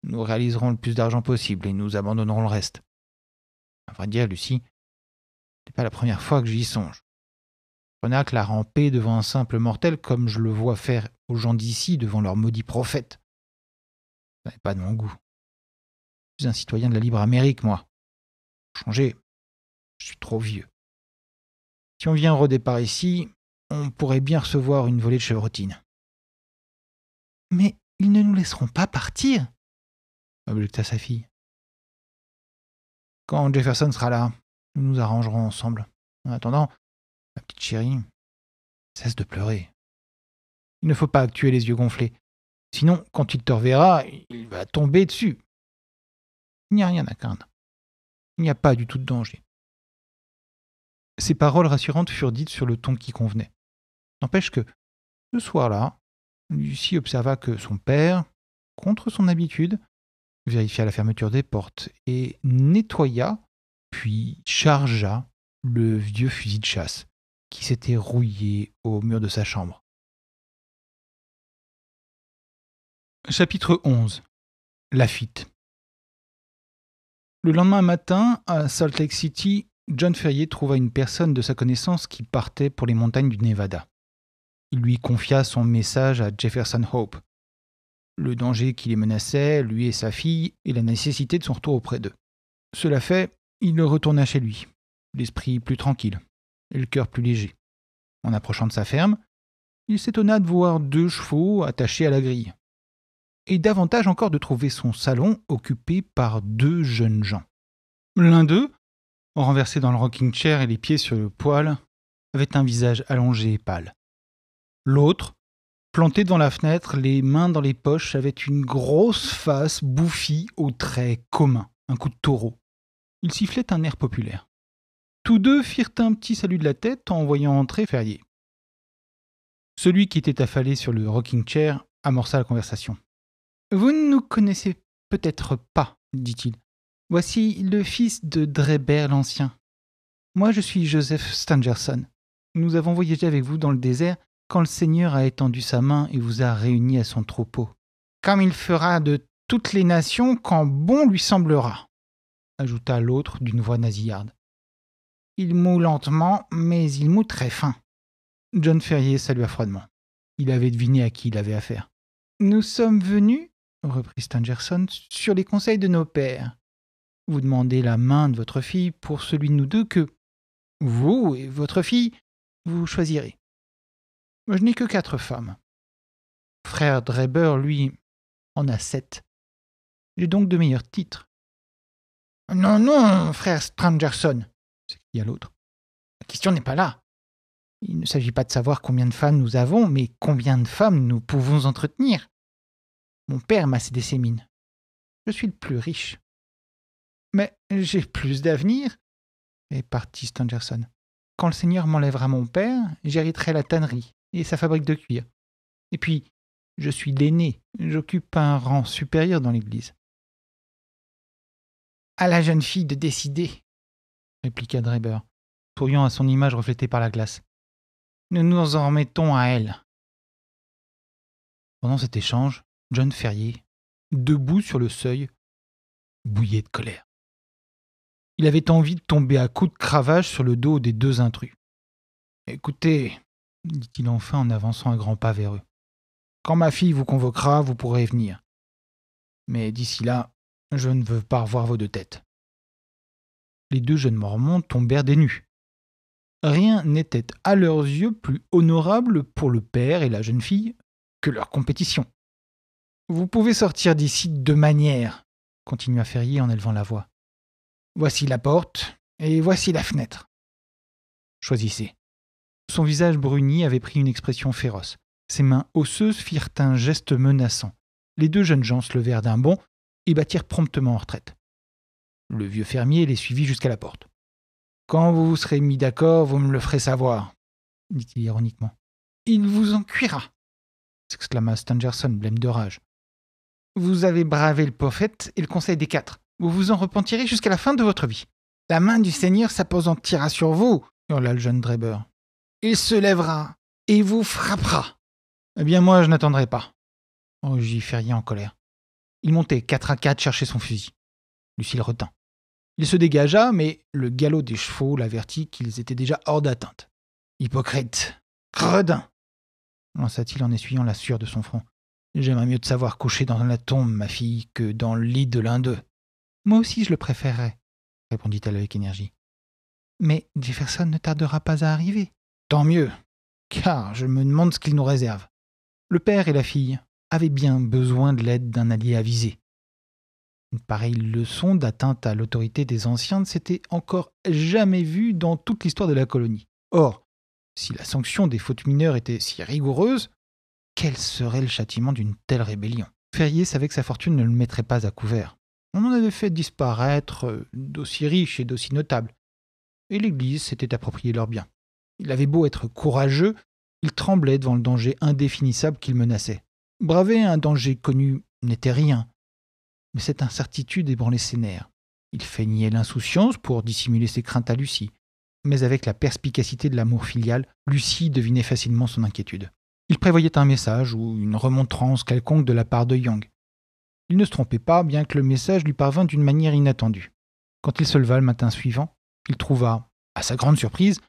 Nous réaliserons le plus d'argent possible et nous abandonnerons le reste. À vrai dire, Lucie, ce n'est pas la première fois que j'y songe. Renac l'a rampé devant un simple mortel comme je le vois faire aux gens d'ici devant leur maudit prophète. Ça n'est pas de mon goût. Un citoyen de la libre Amérique, moi. Changer, je suis trop vieux. Si on vient au départ ici, on pourrait bien recevoir une volée de chevrotine. Mais ils ne nous laisseront pas partir, objecta sa fille. Quand Jefferson sera là, nous nous arrangerons ensemble. En attendant, Ma petite chérie, cesse de pleurer. Il ne faut pas actuer les yeux gonflés. Sinon, quand il te reverra, il va tomber dessus. Il n'y a rien à craindre. Il n'y a pas du tout de danger. Ces paroles rassurantes furent dites sur le ton qui convenait. N'empêche que, ce soir-là, Lucie observa que son père, contre son habitude, vérifia la fermeture des portes et nettoya, puis chargea le vieux fusil de chasse qui s'était rouillé au mur de sa chambre. Chapitre 11 La fuite Le lendemain matin, à Salt Lake City, John Ferrier trouva une personne de sa connaissance qui partait pour les montagnes du Nevada. Il lui confia son message à Jefferson Hope, le danger qui les menaçait, lui et sa fille, et la nécessité de son retour auprès d'eux. Cela fait, il retourna chez lui, l'esprit plus tranquille et le cœur plus léger. En approchant de sa ferme, il s'étonna de voir deux chevaux attachés à la grille, et davantage encore de trouver son salon occupé par deux jeunes gens. L'un d'eux, renversé dans le rocking chair et les pieds sur le poêle, avait un visage allongé et pâle. L'autre, planté devant la fenêtre, les mains dans les poches, avait une grosse face bouffie aux traits communs, un coup de taureau. Il sifflait un air populaire. Tous deux firent un petit salut de la tête en voyant entrer Ferrier. Celui qui était affalé sur le rocking chair amorça la conversation. Vous ne nous connaissez peut-être pas, dit-il. Voici le fils de Dreber l'Ancien. Moi, je suis Joseph Stangerson. Nous avons voyagé avec vous dans le désert quand le Seigneur a étendu sa main et vous a réunis à son troupeau. Comme il fera de toutes les nations quand bon lui semblera, ajouta l'autre d'une voix nasillarde. Il moue lentement, mais il moue très fin. John Ferrier salua froidement. Il avait deviné à qui il avait affaire. Nous sommes venus, reprit Stangerson, sur les conseils de nos pères. Vous demandez la main de votre fille pour celui de nous deux que vous et votre fille, vous choisirez. Je n'ai que quatre femmes. Frère Dreber, lui, en a sept. J'ai donc de meilleurs titres. Non, non, frère Stangerson, s'écria l'autre. La question n'est pas là. Il ne s'agit pas de savoir combien de femmes nous avons, mais combien de femmes nous pouvons entretenir. Mon père m'a cédé ses mines. Je suis le plus riche. Mais j'ai plus d'avenir, parti Stangerson. Quand le Seigneur m'enlèvera mon père, j'hériterai la tannerie et sa fabrique de cuir. Et puis, je suis l'aîné, j'occupe un rang supérieur dans l'Église. À la jeune fille de décider, répliqua Dreber, souriant à son image reflétée par la glace. Nous nous en remettons à elle. Pendant cet échange, John Ferrier, debout sur le seuil, bouillait de colère. Il avait envie de tomber à coups de cravache sur le dos des deux intrus. Écoutez, dit-il enfin en avançant un grand pas vers eux. Quand ma fille vous convoquera, vous pourrez venir. Mais d'ici là, je ne veux pas revoir vos deux têtes les deux jeunes Mormons tombèrent des nues. Rien n'était à leurs yeux plus honorable pour le père et la jeune fille que leur compétition. Vous pouvez sortir d'ici de deux manières, continua Ferrier en élevant la voix. Voici la porte et voici la fenêtre. Choisissez. Son visage bruni avait pris une expression féroce. Ses mains osseuses firent un geste menaçant. Les deux jeunes gens se levèrent d'un bond et battirent promptement en retraite. Le vieux fermier les suivit jusqu'à la porte. Quand vous vous serez mis d'accord, vous me le ferez savoir, dit-il ironiquement. Il vous en cuira, s'exclama Stangerson, blême de rage. Vous avez bravé le prophète et le conseil des quatre. Vous vous en repentirez jusqu'à la fin de votre vie. La main du Seigneur s'appesantira sur vous, hurla le jeune Dreber. Il se lèvera et vous frappera. Eh bien, moi, je n'attendrai pas, rugit Ferrier en colère. Il montait quatre à quatre chercher son fusil. Lucille retint. Il se dégagea, mais le galop des chevaux l'avertit qu'ils étaient déjà hors d'atteinte. Hypocrite Gredin lança-t-il en essuyant la sueur de son front. J'aimerais mieux te savoir coucher dans la tombe, ma fille, que dans le lit de l'un d'eux. Moi aussi, je le préférerais, répondit-elle avec énergie. Mais Jefferson ne tardera pas à arriver. Tant mieux, car je me demande ce qu'il nous réserve. Le père et la fille avaient bien besoin de l'aide d'un allié avisé. Une pareille leçon d'atteinte à l'autorité des anciens ne s'était encore jamais vue dans toute l'histoire de la colonie. Or, si la sanction des fautes mineures était si rigoureuse, quel serait le châtiment d'une telle rébellion? Ferrier savait que sa fortune ne le mettrait pas à couvert. On en avait fait disparaître euh, d'aussi riches et d'aussi notables. Et l'Église s'était approprié leurs biens. Il avait beau être courageux, il tremblait devant le danger indéfinissable qu'il menaçait. Braver un danger connu n'était rien, mais cette incertitude ébranlait ses nerfs. Il feignait l'insouciance pour dissimuler ses craintes à Lucie, mais avec la perspicacité de l'amour filial, Lucie devinait facilement son inquiétude. Il prévoyait un message ou une remontrance quelconque de la part de Yang. Il ne se trompait pas, bien que le message lui parvint d'une manière inattendue. Quand il se leva le matin suivant, il trouva, à sa grande surprise,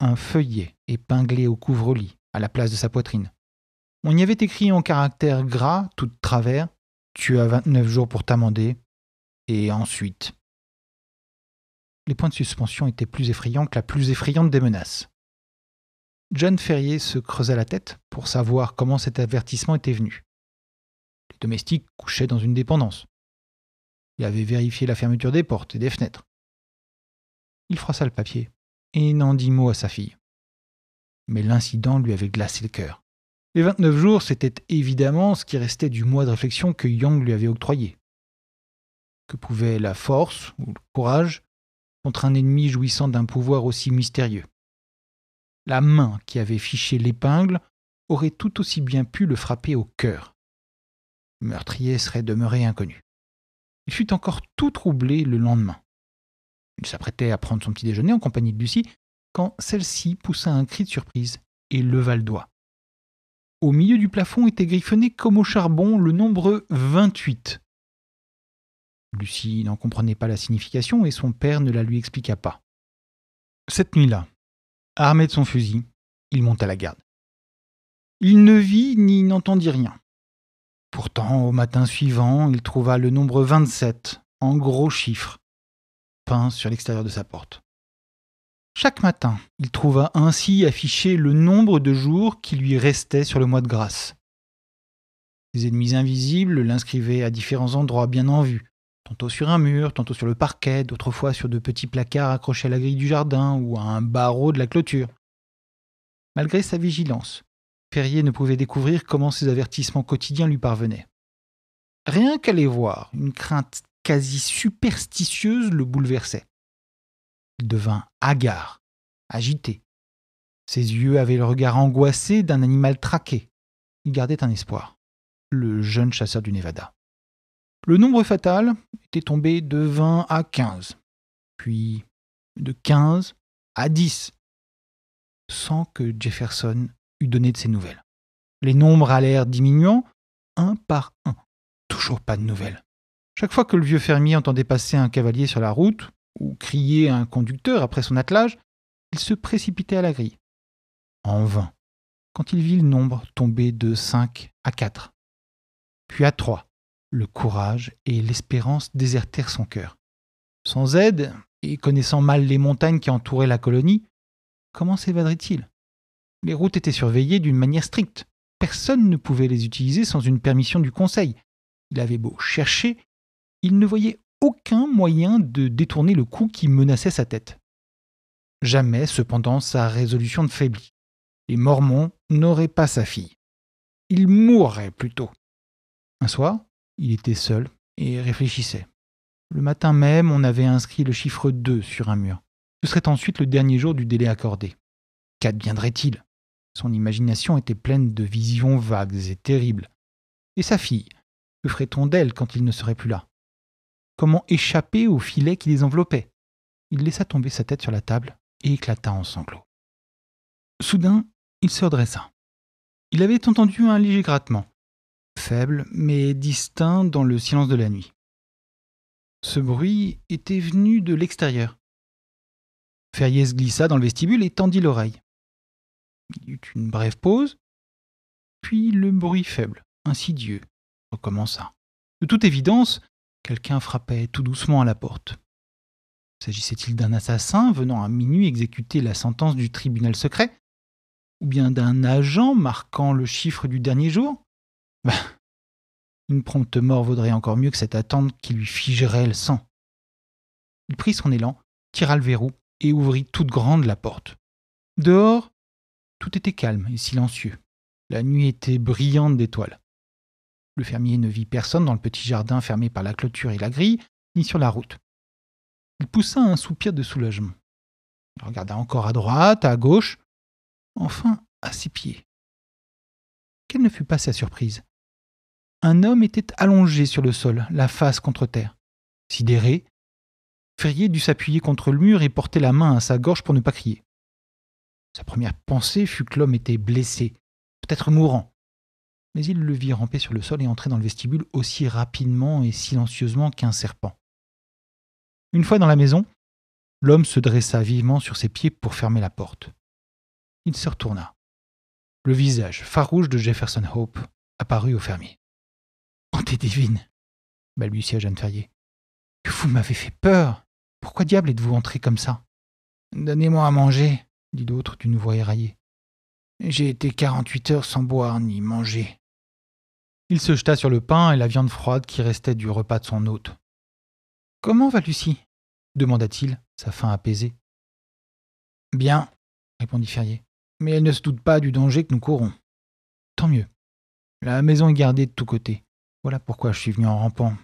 un feuillet épinglé au couvre-lit, à la place de sa poitrine. On y avait écrit en caractères gras, tout de travers, Tu as 29 jours pour t'amender, et ensuite. Les points de suspension étaient plus effrayants que la plus effrayante des menaces. John Ferrier se creusa la tête pour savoir comment cet avertissement était venu. Les domestiques couchaient dans une dépendance. Il avait vérifié la fermeture des portes et des fenêtres. Il froissa le papier et n'en dit mot à sa fille. Mais l'incident lui avait glacé le cœur. Les 29 jours, c'était évidemment ce qui restait du mois de réflexion que Young lui avait octroyé. Que pouvait la force ou le courage contre un ennemi jouissant d'un pouvoir aussi mystérieux? La main qui avait fiché l'épingle aurait tout aussi bien pu le frapper au cœur. Le meurtrier serait demeuré inconnu. Il fut encore tout troublé le lendemain. Il s'apprêtait à prendre son petit déjeuner en compagnie de Lucie quand celle-ci poussa un cri de surprise et leva le doigt. Au milieu du plafond était griffonné comme au charbon le nombre 28. Lucie n'en comprenait pas la signification et son père ne la lui expliqua pas. Cette nuit-là, armé de son fusil, il monta la garde. Il ne vit ni n'entendit rien. Pourtant, au matin suivant, il trouva le nombre 27 en gros chiffres peint sur l'extérieur de sa porte. Chaque matin, il trouva ainsi affiché le nombre de jours qui lui restaient sur le mois de grâce. Ses ennemis invisibles l'inscrivaient à différents endroits bien en vue, tantôt sur un mur, tantôt sur le parquet, d'autres fois sur de petits placards accrochés à la grille du jardin ou à un barreau de la clôture. Malgré sa vigilance, Ferrier ne pouvait découvrir comment ces avertissements quotidiens lui parvenaient. Rien qu'à les voir, une crainte quasi superstitieuse le bouleversait. Il devint hagard, agité. Ses yeux avaient le regard angoissé d'un animal traqué. Il gardait un espoir. Le jeune chasseur du Nevada. Le nombre fatal était tombé de 20 à 15, puis de 15 à 10, sans que Jefferson eût donné de ses nouvelles. Les nombres allèrent diminuant, un par un. Toujours pas de nouvelles. Chaque fois que le vieux fermier entendait passer un cavalier sur la route, ou crier un conducteur après son attelage, il se précipitait à la grille. En vain, quand il vit le nombre tomber de cinq à quatre, puis à trois, le courage et l'espérance désertèrent son cœur. Sans aide, et connaissant mal les montagnes qui entouraient la colonie, comment s'évaderait-il? Les routes étaient surveillées d'une manière stricte. Personne ne pouvait les utiliser sans une permission du conseil. Il avait beau chercher, il ne voyait aucun moyen de détourner le coup qui menaçait sa tête. Jamais, cependant, sa résolution ne faiblit. Les Mormons n'auraient pas sa fille. Il mourrait plutôt. Un soir, il était seul et réfléchissait. Le matin même, on avait inscrit le chiffre 2 sur un mur. Ce serait ensuite le dernier jour du délai accordé. Qu'adviendrait-il? Son imagination était pleine de visions vagues et terribles. Et sa fille? Que ferait-on d'elle quand il ne serait plus là? Comment échapper au filet qui les enveloppait? Il laissa tomber sa tête sur la table et éclata en sanglots. Soudain, il se redressa. Il avait entendu un léger grattement, faible mais distinct dans le silence de la nuit. Ce bruit était venu de l'extérieur. Ferrier se glissa dans le vestibule et tendit l'oreille. Il y eut une brève pause, puis le bruit faible, insidieux, recommença. De toute évidence, quelqu'un frappait tout doucement à la porte. S'agissait-il d'un assassin venant à minuit exécuter la sentence du tribunal secret Ou bien d'un agent marquant le chiffre du dernier jour? Ben, Une prompte mort vaudrait encore mieux que cette attente qui lui figerait le sang. Il prit son élan, tira le verrou et ouvrit toute grande la porte. Dehors, tout était calme et silencieux. La nuit était brillante d'étoiles. Le fermier ne vit personne dans le petit jardin fermé par la clôture et la grille, ni sur la route. Il poussa un soupir de soulagement. Il regarda encore à droite, à gauche, enfin à ses pieds. Quelle ne fut pas sa surprise? Un homme était allongé sur le sol, la face contre terre. Sidéré, Ferrier dut s'appuyer contre le mur et porter la main à sa gorge pour ne pas crier. Sa première pensée fut que l'homme était blessé, peut-être mourant. Mais il le vit ramper sur le sol et entrer dans le vestibule aussi rapidement et silencieusement qu'un serpent. Une fois dans la maison, l'homme se dressa vivement sur ses pieds pour fermer la porte. Il se retourna. Le visage farouche de Jefferson Hope apparut au fermier. Bonté divine balbutia Jeanne Ferrier. Que vous m'avez fait peur Pourquoi diable êtes-vous entré comme ça? Donnez-moi à manger, dit l'autre d'une voix éraillée. J'ai été quarante-huit heures sans boire ni manger. Il se jeta sur le pain et la viande froide qui restait du repas de son hôte. Comment va Lucie? demanda-t-il, sa faim apaisée. Bien, répondit Ferrier, mais elle ne se doute pas du danger que nous courons. Tant mieux. La maison est gardée de tous côtés. Voilà pourquoi je suis venu en rampant.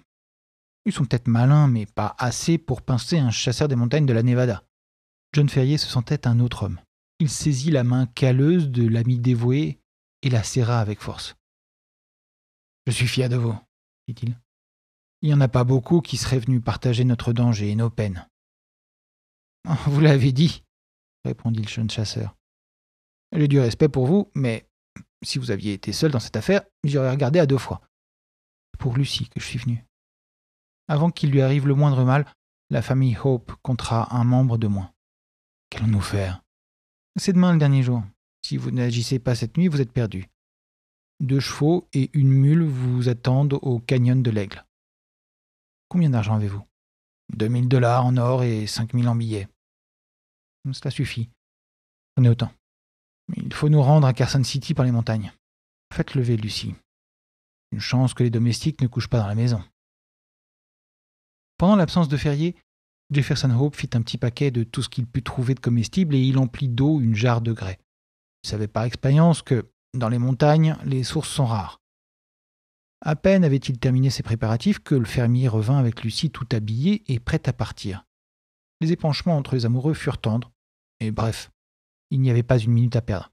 Ils sont peut-être malins, mais pas assez pour pincer un chasseur des montagnes de la Nevada. John Ferrier se sentait un autre homme. Il saisit la main calleuse de l'ami dévoué et la serra avec force. Je suis fier de vous, dit-il. Il n'y en a pas beaucoup qui seraient venus partager notre danger et nos peines. Vous l'avez dit, répondit le jeune chasseur. J'ai du respect pour vous, mais si vous aviez été seul dans cette affaire, j'aurais regardé à deux fois. Pour Lucie que je suis venu. Avant qu'il lui arrive le moindre mal, la famille Hope comptera un membre de moins. Qu'allons-nous faire? C'est demain le dernier jour. Si vous n'agissez pas cette nuit, vous êtes perdu. Deux chevaux et une mule vous attendent au canyon de l'Aigle. Combien d'argent avez-vous? Deux mille dollars en or et cinq mille en billets. Cela suffit. Prenez autant. Il faut nous rendre à Carson City par les montagnes. Faites lever Lucie. Une chance que les domestiques ne couchent pas dans la maison. Pendant l'absence de Ferrier, Jefferson Hope fit un petit paquet de tout ce qu'il put trouver de comestible et il emplit d'eau une jarre de grès. Il savait par expérience que, dans les montagnes, les sources sont rares. À peine avait-il terminé ses préparatifs que le fermier revint avec Lucie tout habillée et prête à partir. Les épanchements entre les amoureux furent tendres, et bref, il n'y avait pas une minute à perdre.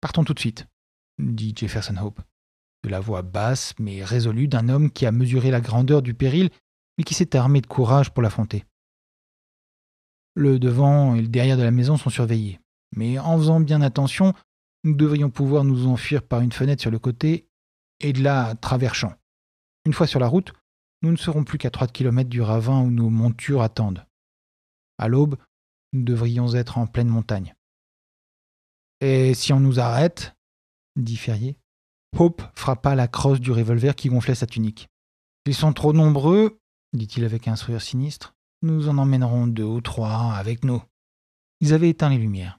Partons tout de suite, dit Jefferson Hope, la voix basse mais résolue d'un homme qui a mesuré la grandeur du péril mais qui s'est armé de courage pour l'affronter. Le devant et le derrière de la maison sont surveillés, mais en faisant bien attention, nous devrions pouvoir nous enfuir par une fenêtre sur le côté et de là à travers champs. Une fois sur la route, nous ne serons plus qu'à trois kilomètres du ravin où nos montures attendent. À l'aube, nous devrions être en pleine montagne. Et si on nous arrête dit Ferrier. Hope frappa la crosse du revolver qui gonflait sa tunique. Ils sont trop nombreux, dit-il avec un sourire sinistre. Nous en emmènerons deux ou trois avec nous. Ils avaient éteint les lumières.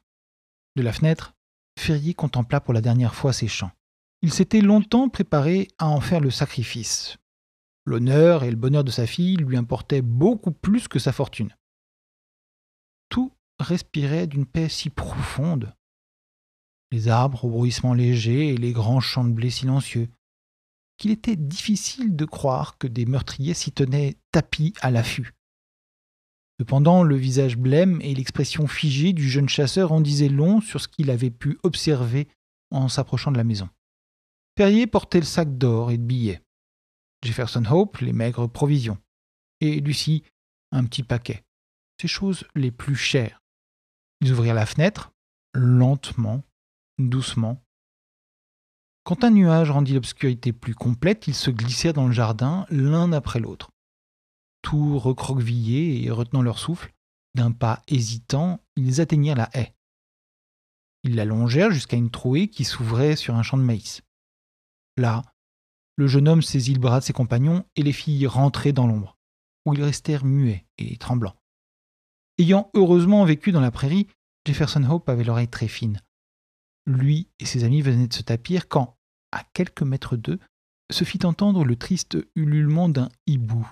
De la fenêtre, Ferrier contempla pour la dernière fois ses champs. Il s'était longtemps préparé à en faire le sacrifice. L'honneur et le bonheur de sa fille lui importaient beaucoup plus que sa fortune. Tout respirait d'une paix si profonde. Les arbres au bruissement léger et les grands champs de blé silencieux, qu'il était difficile de croire que des meurtriers s'y tenaient tapis à l'affût. Cependant, le visage blême et l'expression figée du jeune chasseur en disaient long sur ce qu'il avait pu observer en s'approchant de la maison. Perrier portait le sac d'or et de billets. Jefferson Hope les maigres provisions. Et Lucie un petit paquet. Ces choses les plus chères. Ils ouvrirent la fenêtre, lentement, doucement. Quand un nuage rendit l'obscurité plus complète, ils se glissèrent dans le jardin, l'un après l'autre. Tout recroquevillés et retenant leur souffle, d'un pas hésitant, ils atteignirent la haie. Ils la longèrent jusqu'à une trouée qui s'ouvrait sur un champ de maïs. Là, le jeune homme saisit le bras de ses compagnons et les filles rentraient dans l'ombre, où ils restèrent muets et tremblants. Ayant heureusement vécu dans la prairie, Jefferson Hope avait l'oreille très fine. Lui et ses amis venaient de se tapir quand, à quelques mètres d'eux, se fit entendre le triste ululement d'un hibou,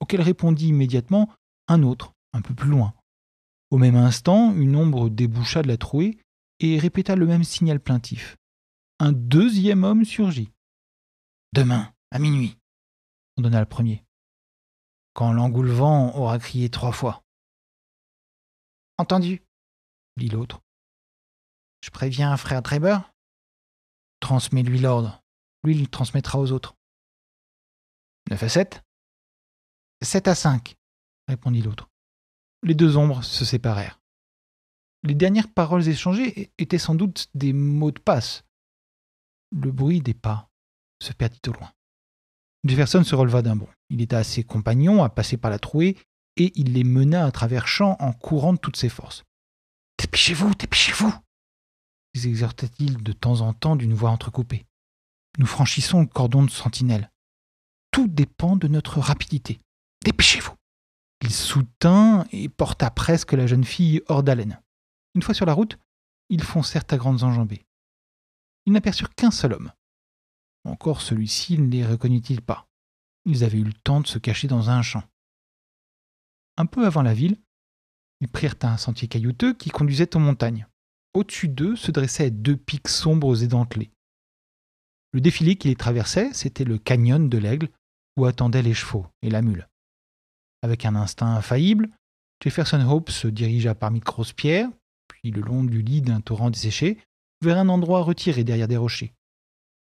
auquel répondit immédiatement un autre, un peu plus loin. Au même instant, une ombre déboucha de la trouée et répéta le même signal plaintif. Un deuxième homme surgit. Demain, à minuit, on donna le premier. Quand l'engoulevent aura crié trois fois. Entendu, dit l'autre. Je préviens frère Dreber Transmets-lui l'ordre. Lui, il transmettra aux autres. Neuf à sept Sept à cinq, répondit l'autre. Les deux ombres se séparèrent. Les dernières paroles échangées étaient sans doute des mots de passe. Le bruit des pas se perdit au loin. Jefferson se releva d'un bond. Il à ses compagnons à passer par la trouée et il les mena à travers champs en courant de toutes ses forces. Dépêchez-vous, dépêchez-vous exhorta-t-il de temps en temps d'une voix entrecoupée. Nous franchissons le cordon de sentinelle. Tout dépend de notre rapidité. Dépêchez-vous. Il soutint et porta presque la jeune fille hors d'haleine. Une fois sur la route, ils foncèrent à grandes enjambées. Ils n'aperçurent qu'un seul homme. Encore celui-ci ne les reconnut-il pas. Ils avaient eu le temps de se cacher dans un champ. Un peu avant la ville, ils prirent un sentier caillouteux qui conduisait aux montagnes. Au-dessus d'eux se dressaient deux pics sombres et dentelés. Le défilé qui les traversait, c'était le canyon de l'Aigle, où attendaient les chevaux et la mule. Avec un instinct infaillible, Jefferson Hope se dirigea parmi grosses pierres, puis le long du lit d'un torrent desséché, vers un endroit retiré derrière des rochers.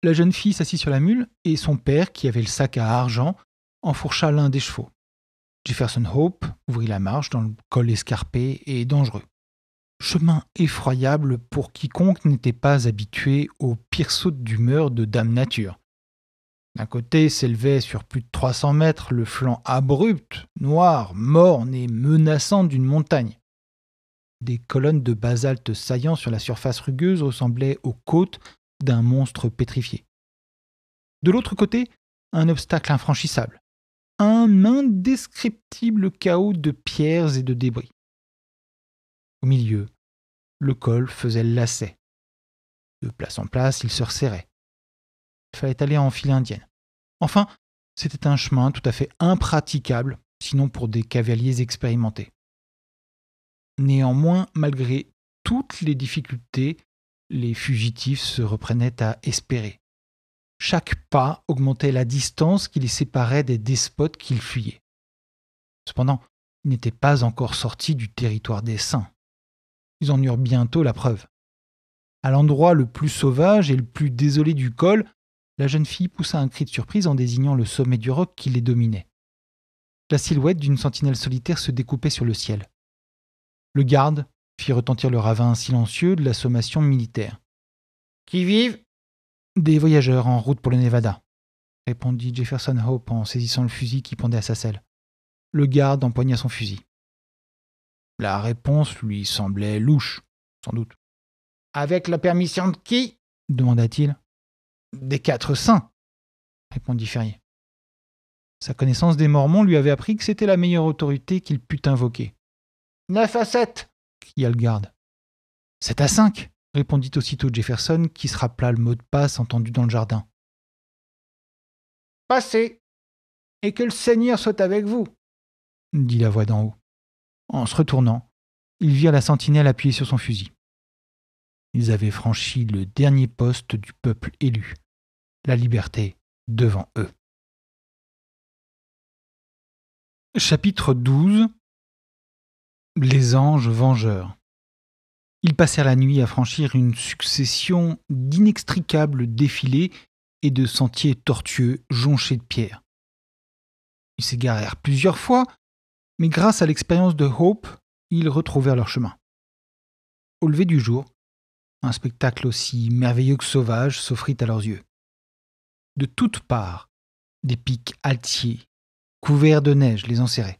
La jeune fille s'assit sur la mule, et son père, qui avait le sac à argent, enfourcha l'un des chevaux. Jefferson Hope ouvrit la marche dans le col escarpé et dangereux. Chemin effroyable pour quiconque n'était pas habitué aux pires sautes d'humeur de Dame Nature. D'un côté s'élevait sur plus de 300 mètres le flanc abrupt, noir, morne et menaçant d'une montagne. Des colonnes de basalte saillant sur la surface rugueuse ressemblaient aux côtes d'un monstre pétrifié. De l'autre côté, un obstacle infranchissable, un indescriptible chaos de pierres et de débris. Au milieu, le col faisait lacet. De place en place, il se resserrait. Il fallait aller en file indienne. Enfin, c'était un chemin tout à fait impraticable, sinon pour des cavaliers expérimentés. Néanmoins, malgré toutes les difficultés, les fugitifs se reprenaient à espérer. Chaque pas augmentait la distance qui les séparait des despotes qu'ils fuyaient. Cependant, ils n'étaient pas encore sortis du territoire des saints. Ils en eurent bientôt la preuve. À l'endroit le plus sauvage et le plus désolé du col, la jeune fille poussa un cri de surprise en désignant le sommet du roc qui les dominait. La silhouette d'une sentinelle solitaire se découpait sur le ciel. Le garde fit retentir le ravin silencieux de la sommation militaire. Qui vive Des voyageurs en route pour le Nevada, répondit Jefferson Hope en saisissant le fusil qui pendait à sa selle. Le garde empoigna son fusil. La réponse lui semblait louche, sans doute. Avec la permission de qui? demanda-t-il. Des quatre saints, répondit Ferrier. Sa connaissance des Mormons lui avait appris que c'était la meilleure autorité qu'il pût invoquer. Neuf à sept cria le garde. Sept à cinq répondit aussitôt Jefferson, qui se rappela le mot de passe entendu dans le jardin. Passez, et que le Seigneur soit avec vous, dit la voix d'en haut. En se retournant, ils virent la sentinelle appuyée sur son fusil. Ils avaient franchi le dernier poste du peuple élu, la liberté devant eux. Chapitre 12 Les anges vengeurs Ils passèrent la nuit à franchir une succession d'inextricables défilés et de sentiers tortueux jonchés de pierres. Ils s'égarèrent plusieurs fois, mais grâce à l'expérience de Hope, ils retrouvèrent leur chemin. Au lever du jour, un spectacle aussi merveilleux que sauvage s'offrit à leurs yeux. De toutes parts, des pics altiers, couverts de neige, les enserraient.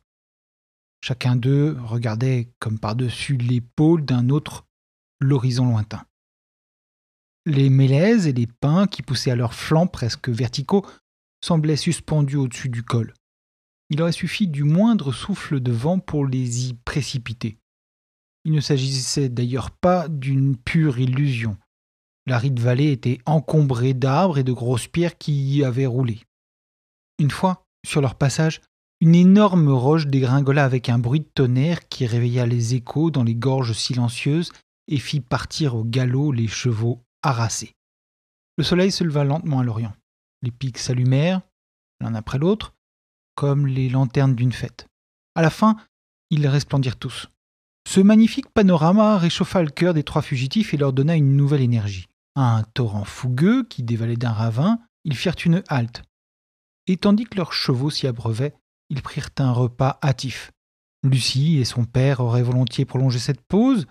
Chacun d'eux regardait comme par-dessus l'épaule d'un autre l'horizon lointain. Les mélèzes et les pins qui poussaient à leurs flancs presque verticaux semblaient suspendus au-dessus du col. Il aurait suffi du moindre souffle de vent pour les y précipiter. Il ne s'agissait d'ailleurs pas d'une pure illusion. L'aride vallée était encombrée d'arbres et de grosses pierres qui y avaient roulé. Une fois, sur leur passage, une énorme roche dégringola avec un bruit de tonnerre qui réveilla les échos dans les gorges silencieuses et fit partir au galop les chevaux harassés. Le soleil se leva lentement à l'orient. Les pics s'allumèrent, l'un après l'autre, comme les lanternes d'une fête. À la fin, ils resplendirent tous. Ce magnifique panorama réchauffa le cœur des trois fugitifs et leur donna une nouvelle énergie. À un torrent fougueux qui dévalait d'un ravin, ils firent une halte. Et tandis que leurs chevaux s'y abreuvaient, ils prirent un repas hâtif. Lucie et son père auraient volontiers prolongé cette pause,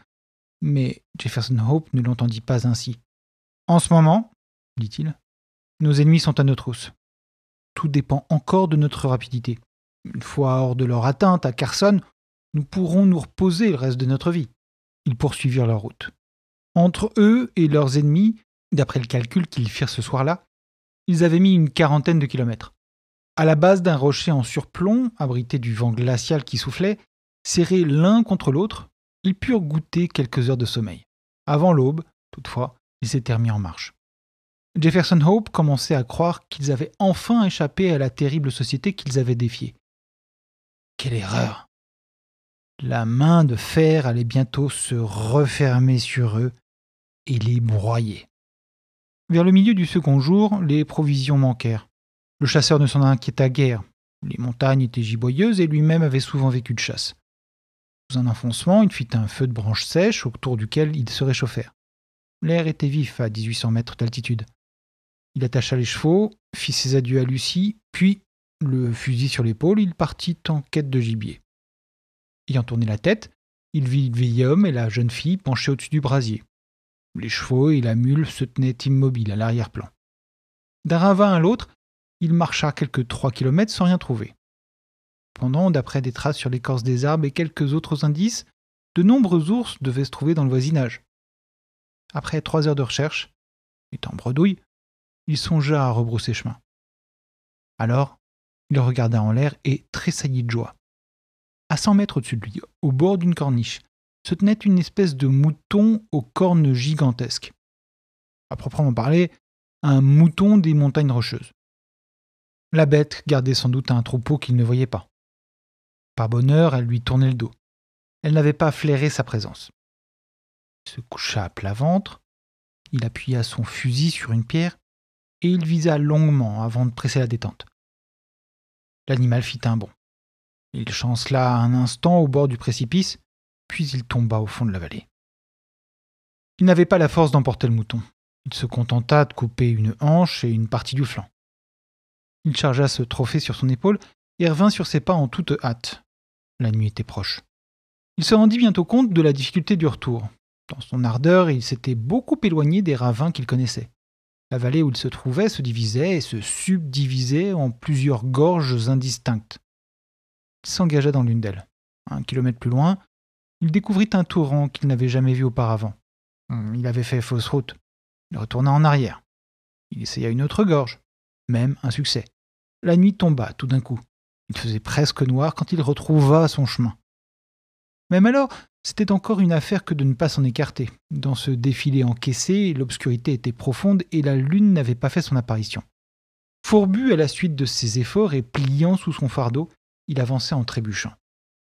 mais Jefferson Hope ne l'entendit pas ainsi. En ce moment, dit-il, nos ennemis sont à nos trousses tout dépend encore de notre rapidité. Une fois hors de leur atteinte à Carson, nous pourrons nous reposer le reste de notre vie. Ils poursuivirent leur route. Entre eux et leurs ennemis, d'après le calcul qu'ils firent ce soir-là, ils avaient mis une quarantaine de kilomètres. À la base d'un rocher en surplomb, abrité du vent glacial qui soufflait, serrés l'un contre l'autre, ils purent goûter quelques heures de sommeil. Avant l'aube, toutefois, ils s'étaient remis en marche. Jefferson Hope commençait à croire qu'ils avaient enfin échappé à la terrible société qu'ils avaient défiée. Quelle erreur La main de fer allait bientôt se refermer sur eux et les broyer. Vers le milieu du second jour, les provisions manquèrent. Le chasseur ne s'en inquiéta guère. Les montagnes étaient giboyeuses et lui-même avait souvent vécu de chasse. Sous un enfoncement, il fit un feu de branches sèches autour duquel ils se réchauffèrent. L'air était vif à 1800 mètres d'altitude. Il attacha les chevaux, fit ses adieux à Lucie, puis, le fusil sur l'épaule, il partit en quête de gibier. Ayant tourné la tête, il vit le vieil homme et la jeune fille penchés au-dessus du brasier. Les chevaux et la mule se tenaient immobiles à l'arrière-plan. D'un ravin à l'autre, il marcha quelques trois kilomètres sans rien trouver. Pendant, d'après des traces sur l'écorce des arbres et quelques autres indices, de nombreux ours devaient se trouver dans le voisinage. Après trois heures de recherche, étant bredouille, il songea à rebrousser chemin. Alors, il regarda en l'air et tressaillit de joie. À cent mètres au-dessus de lui, au bord d'une corniche, se tenait une espèce de mouton aux cornes gigantesques. À proprement parler, un mouton des montagnes rocheuses. La bête gardait sans doute un troupeau qu'il ne voyait pas. Par bonheur, elle lui tournait le dos. Elle n'avait pas flairé sa présence. Il se coucha à plat ventre, il appuya son fusil sur une pierre et il visa longuement avant de presser la détente. L'animal fit un bond. Il chancela un instant au bord du précipice, puis il tomba au fond de la vallée. Il n'avait pas la force d'emporter le mouton. Il se contenta de couper une hanche et une partie du flanc. Il chargea ce trophée sur son épaule et revint sur ses pas en toute hâte. La nuit était proche. Il se rendit bientôt compte de la difficulté du retour. Dans son ardeur, il s'était beaucoup éloigné des ravins qu'il connaissait. La vallée où il se trouvait se divisait et se subdivisait en plusieurs gorges indistinctes. Il s'engagea dans l'une d'elles. Un kilomètre plus loin, il découvrit un torrent qu'il n'avait jamais vu auparavant. Hum, il avait fait fausse route. Il retourna en arrière. Il essaya une autre gorge. Même un succès. La nuit tomba tout d'un coup. Il faisait presque noir quand il retrouva son chemin. Même alors, c'était encore une affaire que de ne pas s'en écarter. Dans ce défilé encaissé, l'obscurité était profonde et la lune n'avait pas fait son apparition. Fourbu à la suite de ses efforts et pliant sous son fardeau, il avançait en trébuchant.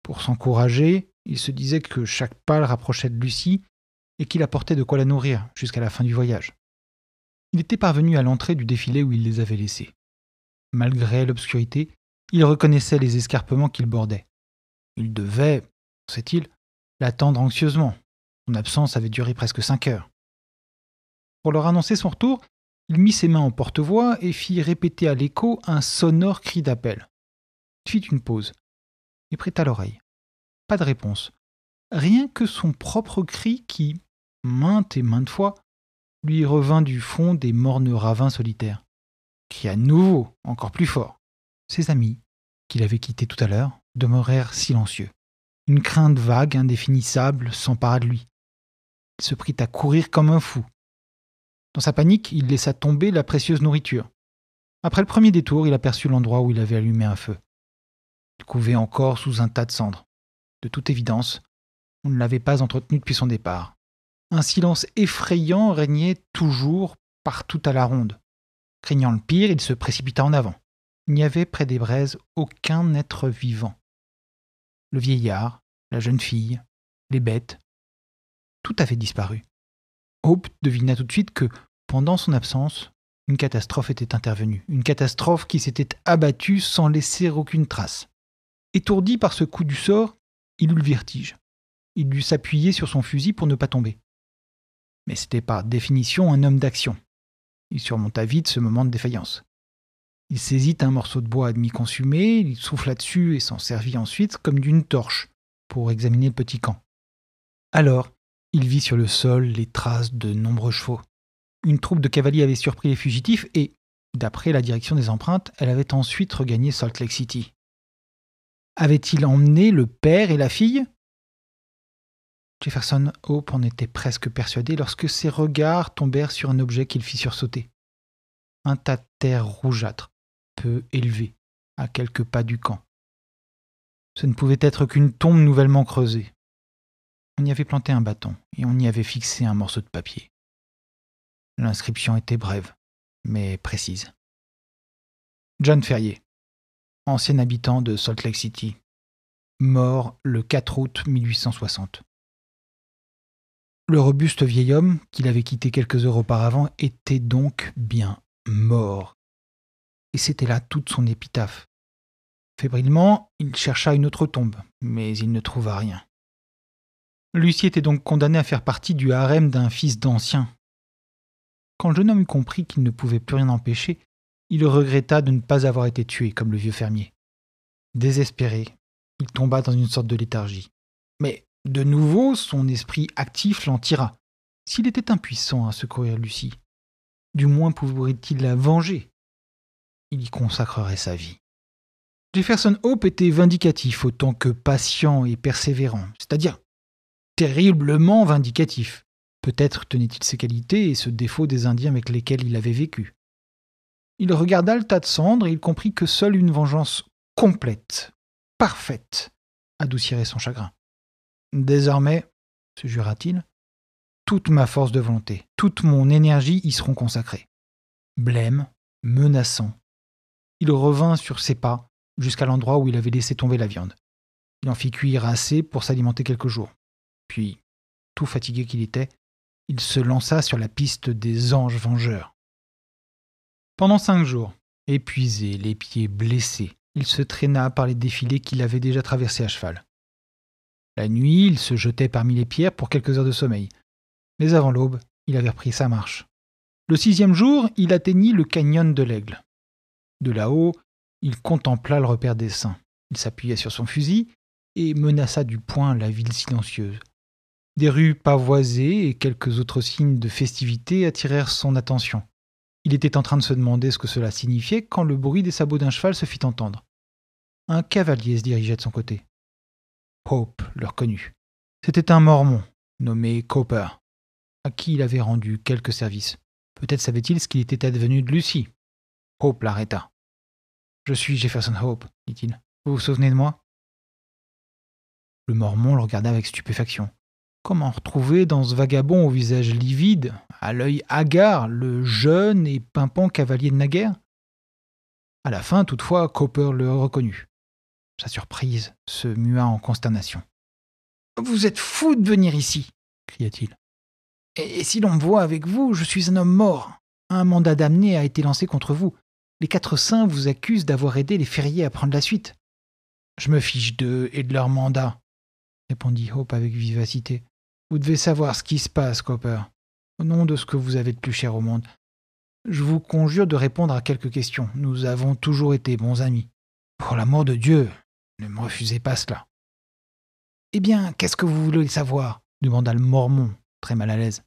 Pour s'encourager, il se disait que chaque pas le rapprochait de Lucie et qu'il apportait de quoi la nourrir jusqu'à la fin du voyage. Il était parvenu à l'entrée du défilé où il les avait laissés. Malgré l'obscurité, il reconnaissait les escarpements qu'il bordait. Il devait, sait-il, l'attendre anxieusement. Son absence avait duré presque cinq heures. Pour leur annoncer son retour, il mit ses mains en porte-voix et fit répéter à l'écho un sonore cri d'appel. Il fit une pause et prêta l'oreille. Pas de réponse. Rien que son propre cri qui, maintes et maintes fois, lui revint du fond des mornes ravins solitaires. Cria nouveau, encore plus fort. Ses amis, qu'il avait quittés tout à l'heure, demeurèrent silencieux. Une crainte vague, indéfinissable, s'empara de lui. Il se prit à courir comme un fou. Dans sa panique, il laissa tomber la précieuse nourriture. Après le premier détour, il aperçut l'endroit où il avait allumé un feu. Il couvait encore sous un tas de cendres. De toute évidence, on ne l'avait pas entretenu depuis son départ. Un silence effrayant régnait toujours partout à la ronde. Craignant le pire, il se précipita en avant. Il n'y avait près des braises aucun être vivant. Le vieillard, la jeune fille, les bêtes, tout avait disparu. Hope devina tout de suite que, pendant son absence, une catastrophe était intervenue, une catastrophe qui s'était abattue sans laisser aucune trace. Étourdi par ce coup du sort, il eut le vertige. Il dut s'appuyer sur son fusil pour ne pas tomber. Mais c'était par définition un homme d'action. Il surmonta vite ce moment de défaillance. Il saisit un morceau de bois à demi consumé, il souffla dessus et s'en servit ensuite comme d'une torche pour examiner le petit camp. Alors, il vit sur le sol les traces de nombreux chevaux. Une troupe de cavaliers avait surpris les fugitifs et, d'après la direction des empreintes, elle avait ensuite regagné Salt Lake City. Avait-il emmené le père et la fille? Jefferson Hope en était presque persuadé lorsque ses regards tombèrent sur un objet qu'il fit sursauter. Un tas de terre rougeâtre, peu élevé, à quelques pas du camp. Ce ne pouvait être qu'une tombe nouvellement creusée. On y avait planté un bâton et on y avait fixé un morceau de papier. L'inscription était brève, mais précise. John Ferrier, ancien habitant de Salt Lake City, mort le 4 août 1860. Le robuste vieil homme, qu'il avait quitté quelques heures auparavant, était donc bien mort. Et c'était là toute son épitaphe. Fébrilement, il chercha une autre tombe, mais il ne trouva rien. Lucie était donc condamné à faire partie du harem d'un fils d'ancien. Quand le jeune homme eut compris qu'il ne pouvait plus rien empêcher, il regretta de ne pas avoir été tué comme le vieux fermier. Désespéré, il tomba dans une sorte de léthargie. Mais, de nouveau, son esprit actif l'en tira. S'il était impuissant à secourir Lucie, du moins pourrait-il la venger? Il y consacrerait sa vie. Jefferson Hope était vindicatif autant que patient et persévérant, c'est-à-dire terriblement vindicatif. Peut-être tenait-il ses qualités et ce défaut des Indiens avec lesquels il avait vécu. Il regarda le tas de cendres et il comprit que seule une vengeance complète, parfaite, adoucirait son chagrin. Désormais, se jura-t-il, toute ma force de volonté, toute mon énergie y seront consacrées. Blême, menaçant, il revint sur ses pas jusqu'à l'endroit où il avait laissé tomber la viande. Il en fit cuire assez pour s'alimenter quelques jours. Puis, tout fatigué qu'il était, il se lança sur la piste des anges vengeurs. Pendant cinq jours, épuisé, les pieds blessés, il se traîna par les défilés qu'il avait déjà traversés à cheval. La nuit, il se jetait parmi les pierres pour quelques heures de sommeil. Mais avant l'aube, il avait repris sa marche. Le sixième jour, il atteignit le canyon de l'Aigle. De là-haut, il contempla le repère des saints. Il s'appuya sur son fusil et menaça du poing la ville silencieuse. Des rues pavoisées et quelques autres signes de festivité attirèrent son attention. Il était en train de se demander ce que cela signifiait quand le bruit des sabots d'un cheval se fit entendre. Un cavalier se dirigeait de son côté. Hope le reconnut. C'était un mormon, nommé Cooper, à qui il avait rendu quelques services. Peut-être savait-il ce qu'il était advenu de Lucie. Hope l'arrêta. Je suis Jefferson Hope, dit-il. Vous vous souvenez de moi? Le mormon le regarda avec stupéfaction. Comment retrouver dans ce vagabond au visage livide, à l'œil hagard, le jeune et pimpant cavalier de naguère? À la fin, toutefois, Cooper le reconnut. Sa surprise se mua en consternation. Vous êtes fou de venir ici cria-t-il. Et si l'on me voit avec vous, je suis un homme mort. Un mandat d'amener a été lancé contre vous. Les quatre saints vous accusent d'avoir aidé les ferriers à prendre la suite. Je me fiche d'eux et de leur mandat, répondit Hope avec vivacité. Vous devez savoir ce qui se passe, Copper. Au nom de ce que vous avez de plus cher au monde, je vous conjure de répondre à quelques questions. Nous avons toujours été bons amis. Pour l'amour de Dieu, ne me refusez pas cela. Eh bien, qu'est-ce que vous voulez savoir? demanda le mormon, très mal à l'aise.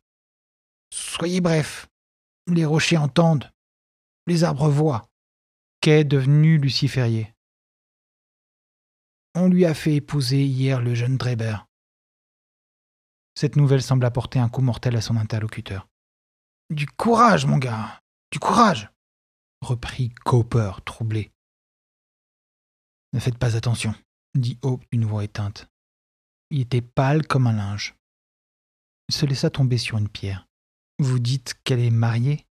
Soyez bref. Les rochers entendent. Les arbres voient. Qu'est devenu Luciférier On lui a fait épouser hier le jeune Dreber. Cette nouvelle semble apporter un coup mortel à son interlocuteur. Du courage, mon gars. Du courage. reprit Cooper, troublé. Ne faites pas attention, dit Hope d'une voix éteinte. Il était pâle comme un linge. Il se laissa tomber sur une pierre. Vous dites qu'elle est mariée?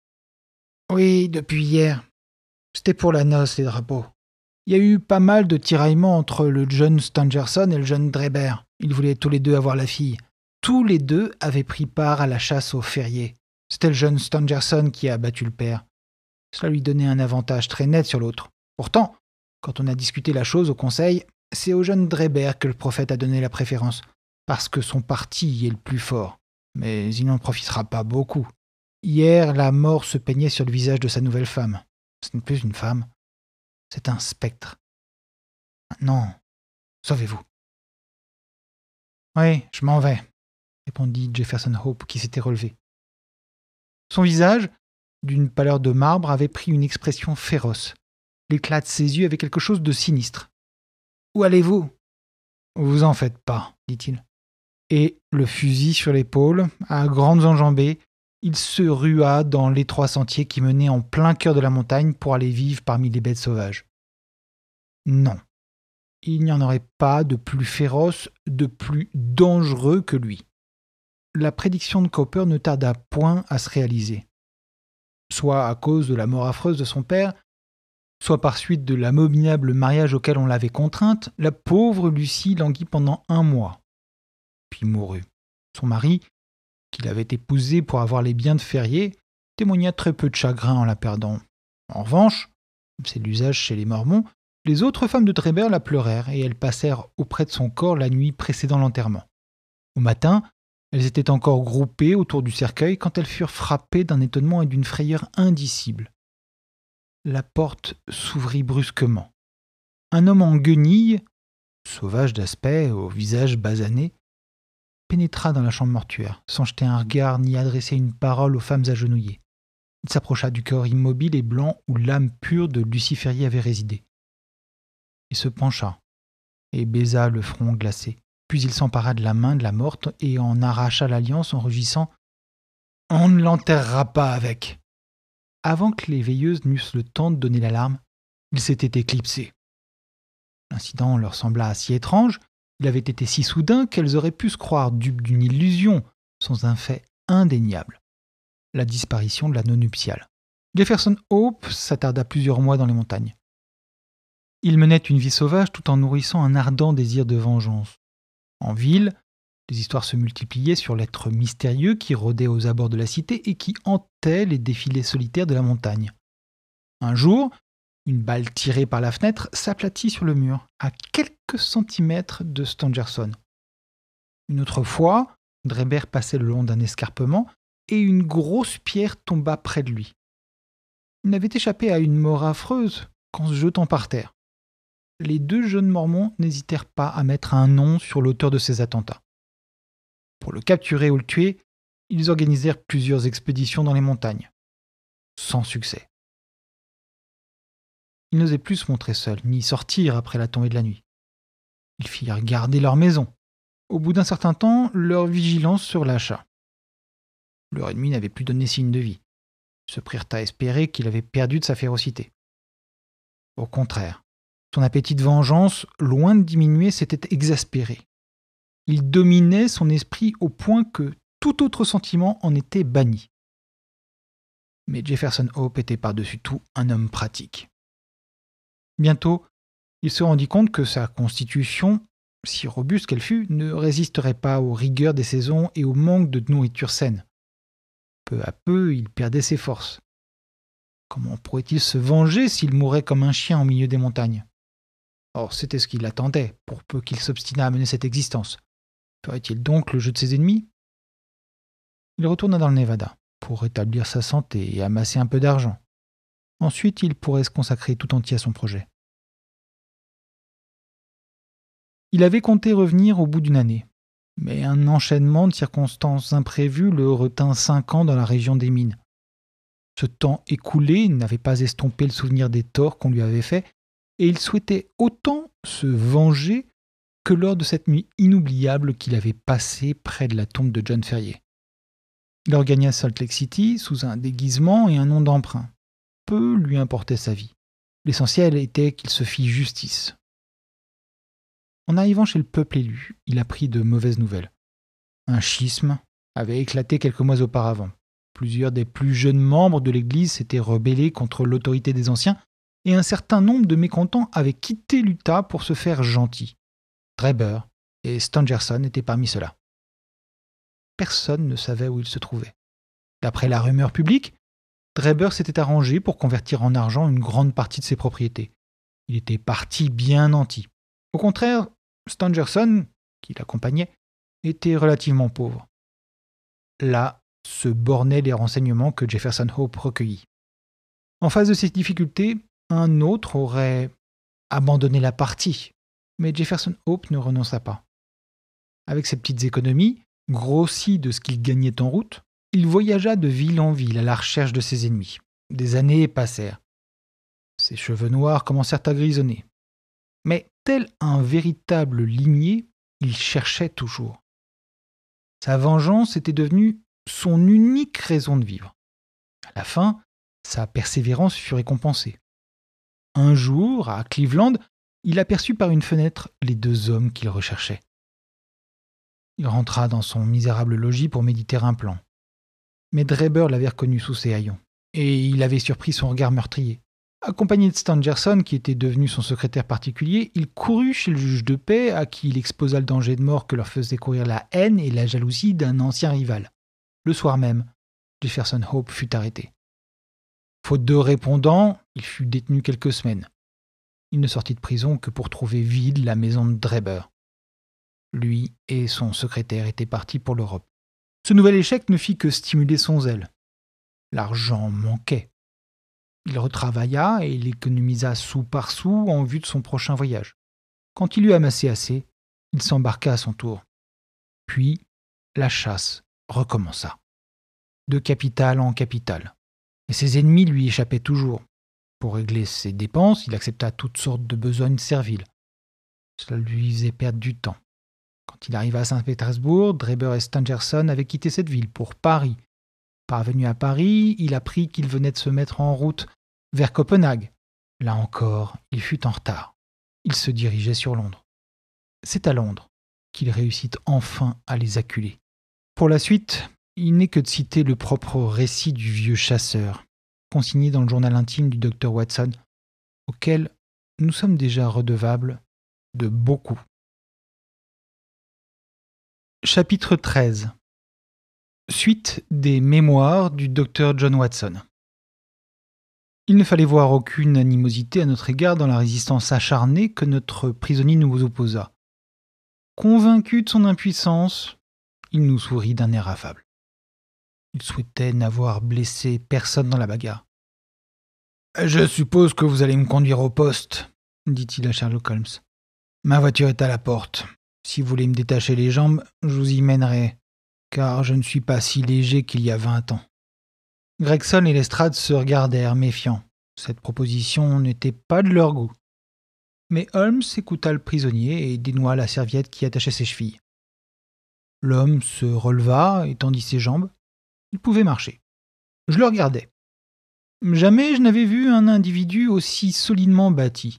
Oui, depuis hier. C'était pour la noce, les drapeaux. Il y a eu pas mal de tiraillements entre le jeune Stangerson et le jeune Dreber. Ils voulaient tous les deux avoir la fille. Tous les deux avaient pris part à la chasse aux ferriers. C'était le jeune Stangerson qui a battu le père. Cela lui donnait un avantage très net sur l'autre. Pourtant, quand on a discuté la chose au conseil, c'est au jeune Dreber que le prophète a donné la préférence, parce que son parti est le plus fort. Mais il n'en profitera pas beaucoup. Hier, la mort se peignait sur le visage de sa nouvelle femme. Ce n'est plus une femme, c'est un spectre. Non, sauvez-vous. Oui, je m'en vais, répondit Jefferson Hope, qui s'était relevé. Son visage, d'une pâleur de marbre, avait pris une expression féroce. L'éclat de ses yeux avait quelque chose de sinistre. Où allez-vous? Vous en faites pas, dit-il. Et, le fusil sur l'épaule, à grandes enjambées, il se rua dans l'étroit sentier qui menait en plein cœur de la montagne pour aller vivre parmi les bêtes sauvages. Non, il n'y en aurait pas de plus féroce, de plus dangereux que lui la prédiction de Cooper ne tarda point à se réaliser. Soit à cause de la mort affreuse de son père, soit par suite de l'abominable mariage auquel on l'avait contrainte, la pauvre Lucie languit pendant un mois, puis mourut. Son mari, qui l'avait épousée pour avoir les biens de Ferrier, témoigna très peu de chagrin en la perdant. En revanche, c'est l'usage chez les Mormons, les autres femmes de Trébert la pleurèrent et elles passèrent auprès de son corps la nuit précédant l'enterrement. Au matin, elles étaient encore groupées autour du cercueil quand elles furent frappées d'un étonnement et d'une frayeur indicibles. La porte s'ouvrit brusquement. Un homme en guenille, sauvage d'aspect, au visage basané, pénétra dans la chambre mortuaire, sans jeter un regard ni adresser une parole aux femmes agenouillées. Il s'approcha du corps immobile et blanc où l'âme pure de Luciférier avait résidé. Il se pencha et baisa le front glacé. Puis il s'empara de la main de la morte et en arracha l'alliance en rugissant On ne l'enterrera pas avec. Avant que les veilleuses n'eussent le temps de donner l'alarme, il s'était éclipsé. L'incident leur sembla si étrange, il avait été si soudain qu'elles auraient pu se croire dupes d'une illusion, sans un fait indéniable la disparition de la non-nuptiale. Jefferson Hope s'attarda plusieurs mois dans les montagnes. Il menait une vie sauvage tout en nourrissant un ardent désir de vengeance. En ville, les histoires se multipliaient sur l'être mystérieux qui rôdait aux abords de la cité et qui hantait les défilés solitaires de la montagne. Un jour, une balle tirée par la fenêtre s'aplatit sur le mur, à quelques centimètres de Stangerson. Une autre fois, Dreber passait le long d'un escarpement et une grosse pierre tomba près de lui. Il n'avait échappé à une mort affreuse qu'en se jetant par terre les deux jeunes mormons n'hésitèrent pas à mettre un nom sur l'auteur de ces attentats. Pour le capturer ou le tuer, ils organisèrent plusieurs expéditions dans les montagnes. Sans succès. Ils n'osaient plus se montrer seuls, ni sortir après la tombée de la nuit. Ils firent garder leur maison. Au bout d'un certain temps, leur vigilance se relâcha. Leur ennemi n'avait plus donné signe de vie. Ils se prirent à espérer qu'il avait perdu de sa férocité. Au contraire, son appétit de vengeance, loin de diminuer, s'était exaspéré. Il dominait son esprit au point que tout autre sentiment en était banni. Mais Jefferson Hope était par-dessus tout un homme pratique. Bientôt, il se rendit compte que sa constitution, si robuste qu'elle fût, ne résisterait pas aux rigueurs des saisons et au manque de nourriture saine. Peu à peu, il perdait ses forces. Comment pourrait-il se venger s'il mourait comme un chien au milieu des montagnes? Or, c'était ce qu'il attendait, pour peu qu'il s'obstinât à mener cette existence. Ferait-il donc le jeu de ses ennemis? Il retourna dans le Nevada pour rétablir sa santé et amasser un peu d'argent. Ensuite, il pourrait se consacrer tout entier à son projet. Il avait compté revenir au bout d'une année, mais un enchaînement de circonstances imprévues le retint cinq ans dans la région des mines. Ce temps écoulé n'avait pas estompé le souvenir des torts qu'on lui avait faits, et il souhaitait autant se venger que lors de cette nuit inoubliable qu'il avait passée près de la tombe de John Ferrier. Il regagna Salt Lake City sous un déguisement et un nom d'emprunt. Peu lui importait sa vie. L'essentiel était qu'il se fît justice. En arrivant chez le peuple élu, il apprit de mauvaises nouvelles. Un schisme avait éclaté quelques mois auparavant. Plusieurs des plus jeunes membres de l'Église s'étaient rebellés contre l'autorité des anciens, et un certain nombre de mécontents avaient quitté l'Utah pour se faire gentils. Dreber et Stangerson étaient parmi ceux-là. Personne ne savait où ils se trouvaient. D'après la rumeur publique, Dreber s'était arrangé pour convertir en argent une grande partie de ses propriétés. Il était parti bien nanti. Au contraire, Stangerson, qui l'accompagnait, était relativement pauvre. Là se bornaient les renseignements que Jefferson Hope recueillit. En face de ces difficultés, un autre aurait abandonné la partie, mais Jefferson Hope ne renonça pas. Avec ses petites économies, grossi de ce qu'il gagnait en route, il voyagea de ville en ville à la recherche de ses ennemis. Des années passèrent. Ses cheveux noirs commencèrent à grisonner. Mais tel un véritable limier, il cherchait toujours. Sa vengeance était devenue son unique raison de vivre. À la fin, sa persévérance fut récompensée. Un jour, à Cleveland, il aperçut par une fenêtre les deux hommes qu'il recherchait. Il rentra dans son misérable logis pour méditer un plan. Mais Dreber l'avait reconnu sous ses haillons, et il avait surpris son regard meurtrier. Accompagné de Stangerson, qui était devenu son secrétaire particulier, il courut chez le juge de paix, à qui il exposa le danger de mort que leur faisait courir la haine et la jalousie d'un ancien rival. Le soir même, Jefferson Hope fut arrêté. Faute de répondant, il fut détenu quelques semaines. Il ne sortit de prison que pour trouver vide la maison de Dreber. Lui et son secrétaire étaient partis pour l'Europe. Ce nouvel échec ne fit que stimuler son zèle. L'argent manquait. Il retravailla et il économisa sou par sou en vue de son prochain voyage. Quand il eut amassé assez, il s'embarqua à son tour. Puis, la chasse recommença. De capitale en capitale. Et ses ennemis lui échappaient toujours. Pour régler ses dépenses, il accepta toutes sortes de besognes serviles. Cela lui faisait perdre du temps. Il arriva à Saint-Pétersbourg, Dreber et Stangerson avaient quitté cette ville pour Paris. Parvenu à Paris, il apprit qu'il venait de se mettre en route vers Copenhague. Là encore, il fut en retard. Il se dirigeait sur Londres. C'est à Londres qu'il réussit enfin à les acculer. Pour la suite, il n'est que de citer le propre récit du vieux chasseur, consigné dans le journal intime du docteur Watson, auquel nous sommes déjà redevables de beaucoup. Chapitre 13 Suite des mémoires du docteur John Watson. Il ne fallait voir aucune animosité à notre égard dans la résistance acharnée que notre prisonnier nous opposa. Convaincu de son impuissance, il nous sourit d'un air affable. Il souhaitait n'avoir blessé personne dans la bagarre. Je suppose que vous allez me conduire au poste, dit-il à Sherlock Holmes. Ma voiture est à la porte. Si vous voulez me détacher les jambes, je vous y mènerai, car je ne suis pas si léger qu'il y a vingt ans. Gregson et Lestrade se regardèrent méfiants. Cette proposition n'était pas de leur goût. Mais Holmes écouta le prisonnier et dénoua la serviette qui attachait ses chevilles. L'homme se releva, étendit ses jambes. Il pouvait marcher. Je le regardais. Jamais je n'avais vu un individu aussi solidement bâti.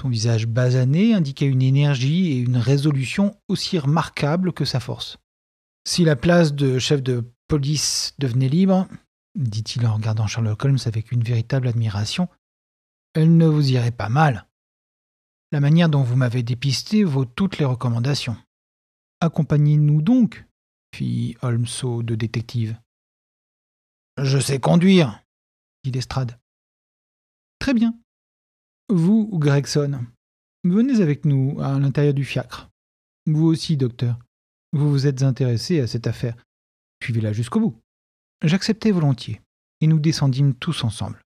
Son visage basané indiquait une énergie et une résolution aussi remarquables que sa force. Si la place de chef de police devenait libre, dit-il en regardant Sherlock Holmes avec une véritable admiration, elle ne vous irait pas mal. La manière dont vous m'avez dépisté vaut toutes les recommandations. Accompagnez-nous donc, fit Holmes au de détective. Je sais conduire, dit Lestrade. Très bien. Vous, Gregson, venez avec nous à l'intérieur du fiacre. Vous aussi, docteur. Vous vous êtes intéressé à cette affaire. Suivez-la jusqu'au bout. J'acceptai volontiers, et nous descendîmes tous ensemble.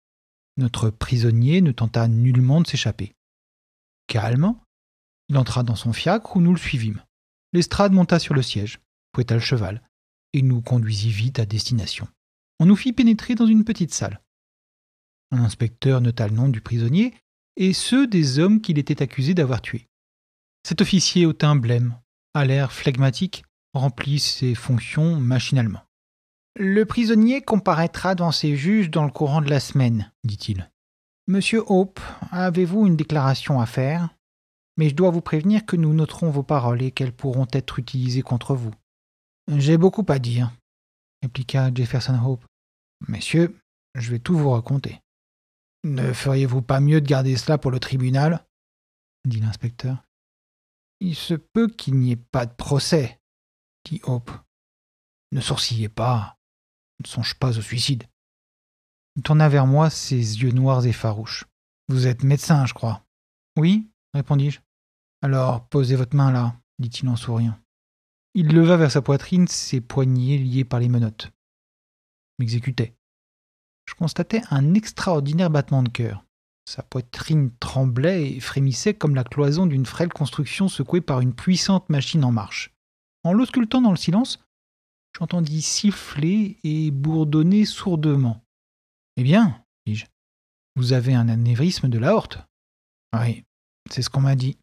Notre prisonnier ne tenta nullement de s'échapper. Calme, il entra dans son fiacre où nous le suivîmes. L'estrade monta sur le siège, fouetta le cheval, et nous conduisit vite à destination. On nous fit pénétrer dans une petite salle. Un inspecteur nota le nom du prisonnier et ceux des hommes qu'il était accusé d'avoir tués. Cet officier au teint blême, à l'air flegmatique, remplit ses fonctions machinalement. Le prisonnier comparaîtra devant ses juges dans le courant de la semaine, dit-il. Monsieur Hope, avez-vous une déclaration à faire? Mais je dois vous prévenir que nous noterons vos paroles et qu'elles pourront être utilisées contre vous. J'ai beaucoup à dire, répliqua Jefferson Hope. Messieurs, je vais tout vous raconter. Ne feriez-vous pas mieux de garder cela pour le tribunal dit l'inspecteur. Il se peut qu'il n'y ait pas de procès, dit Hope. Ne sourcillez pas. Ne songe pas au suicide. Il tourna vers moi ses yeux noirs et farouches. Vous êtes médecin, je crois. Oui, répondis-je. Alors posez votre main là, dit-il en souriant. Il leva vers sa poitrine ses poignets liés par les menottes. M'exécutait. Je constatais un extraordinaire battement de cœur. Sa poitrine tremblait et frémissait comme la cloison d'une frêle construction secouée par une puissante machine en marche. En l'auscultant dans le silence, j'entendis siffler et bourdonner sourdement. Eh bien, dis-je, vous avez un anévrisme de l'aorte Oui, c'est ce qu'on m'a dit,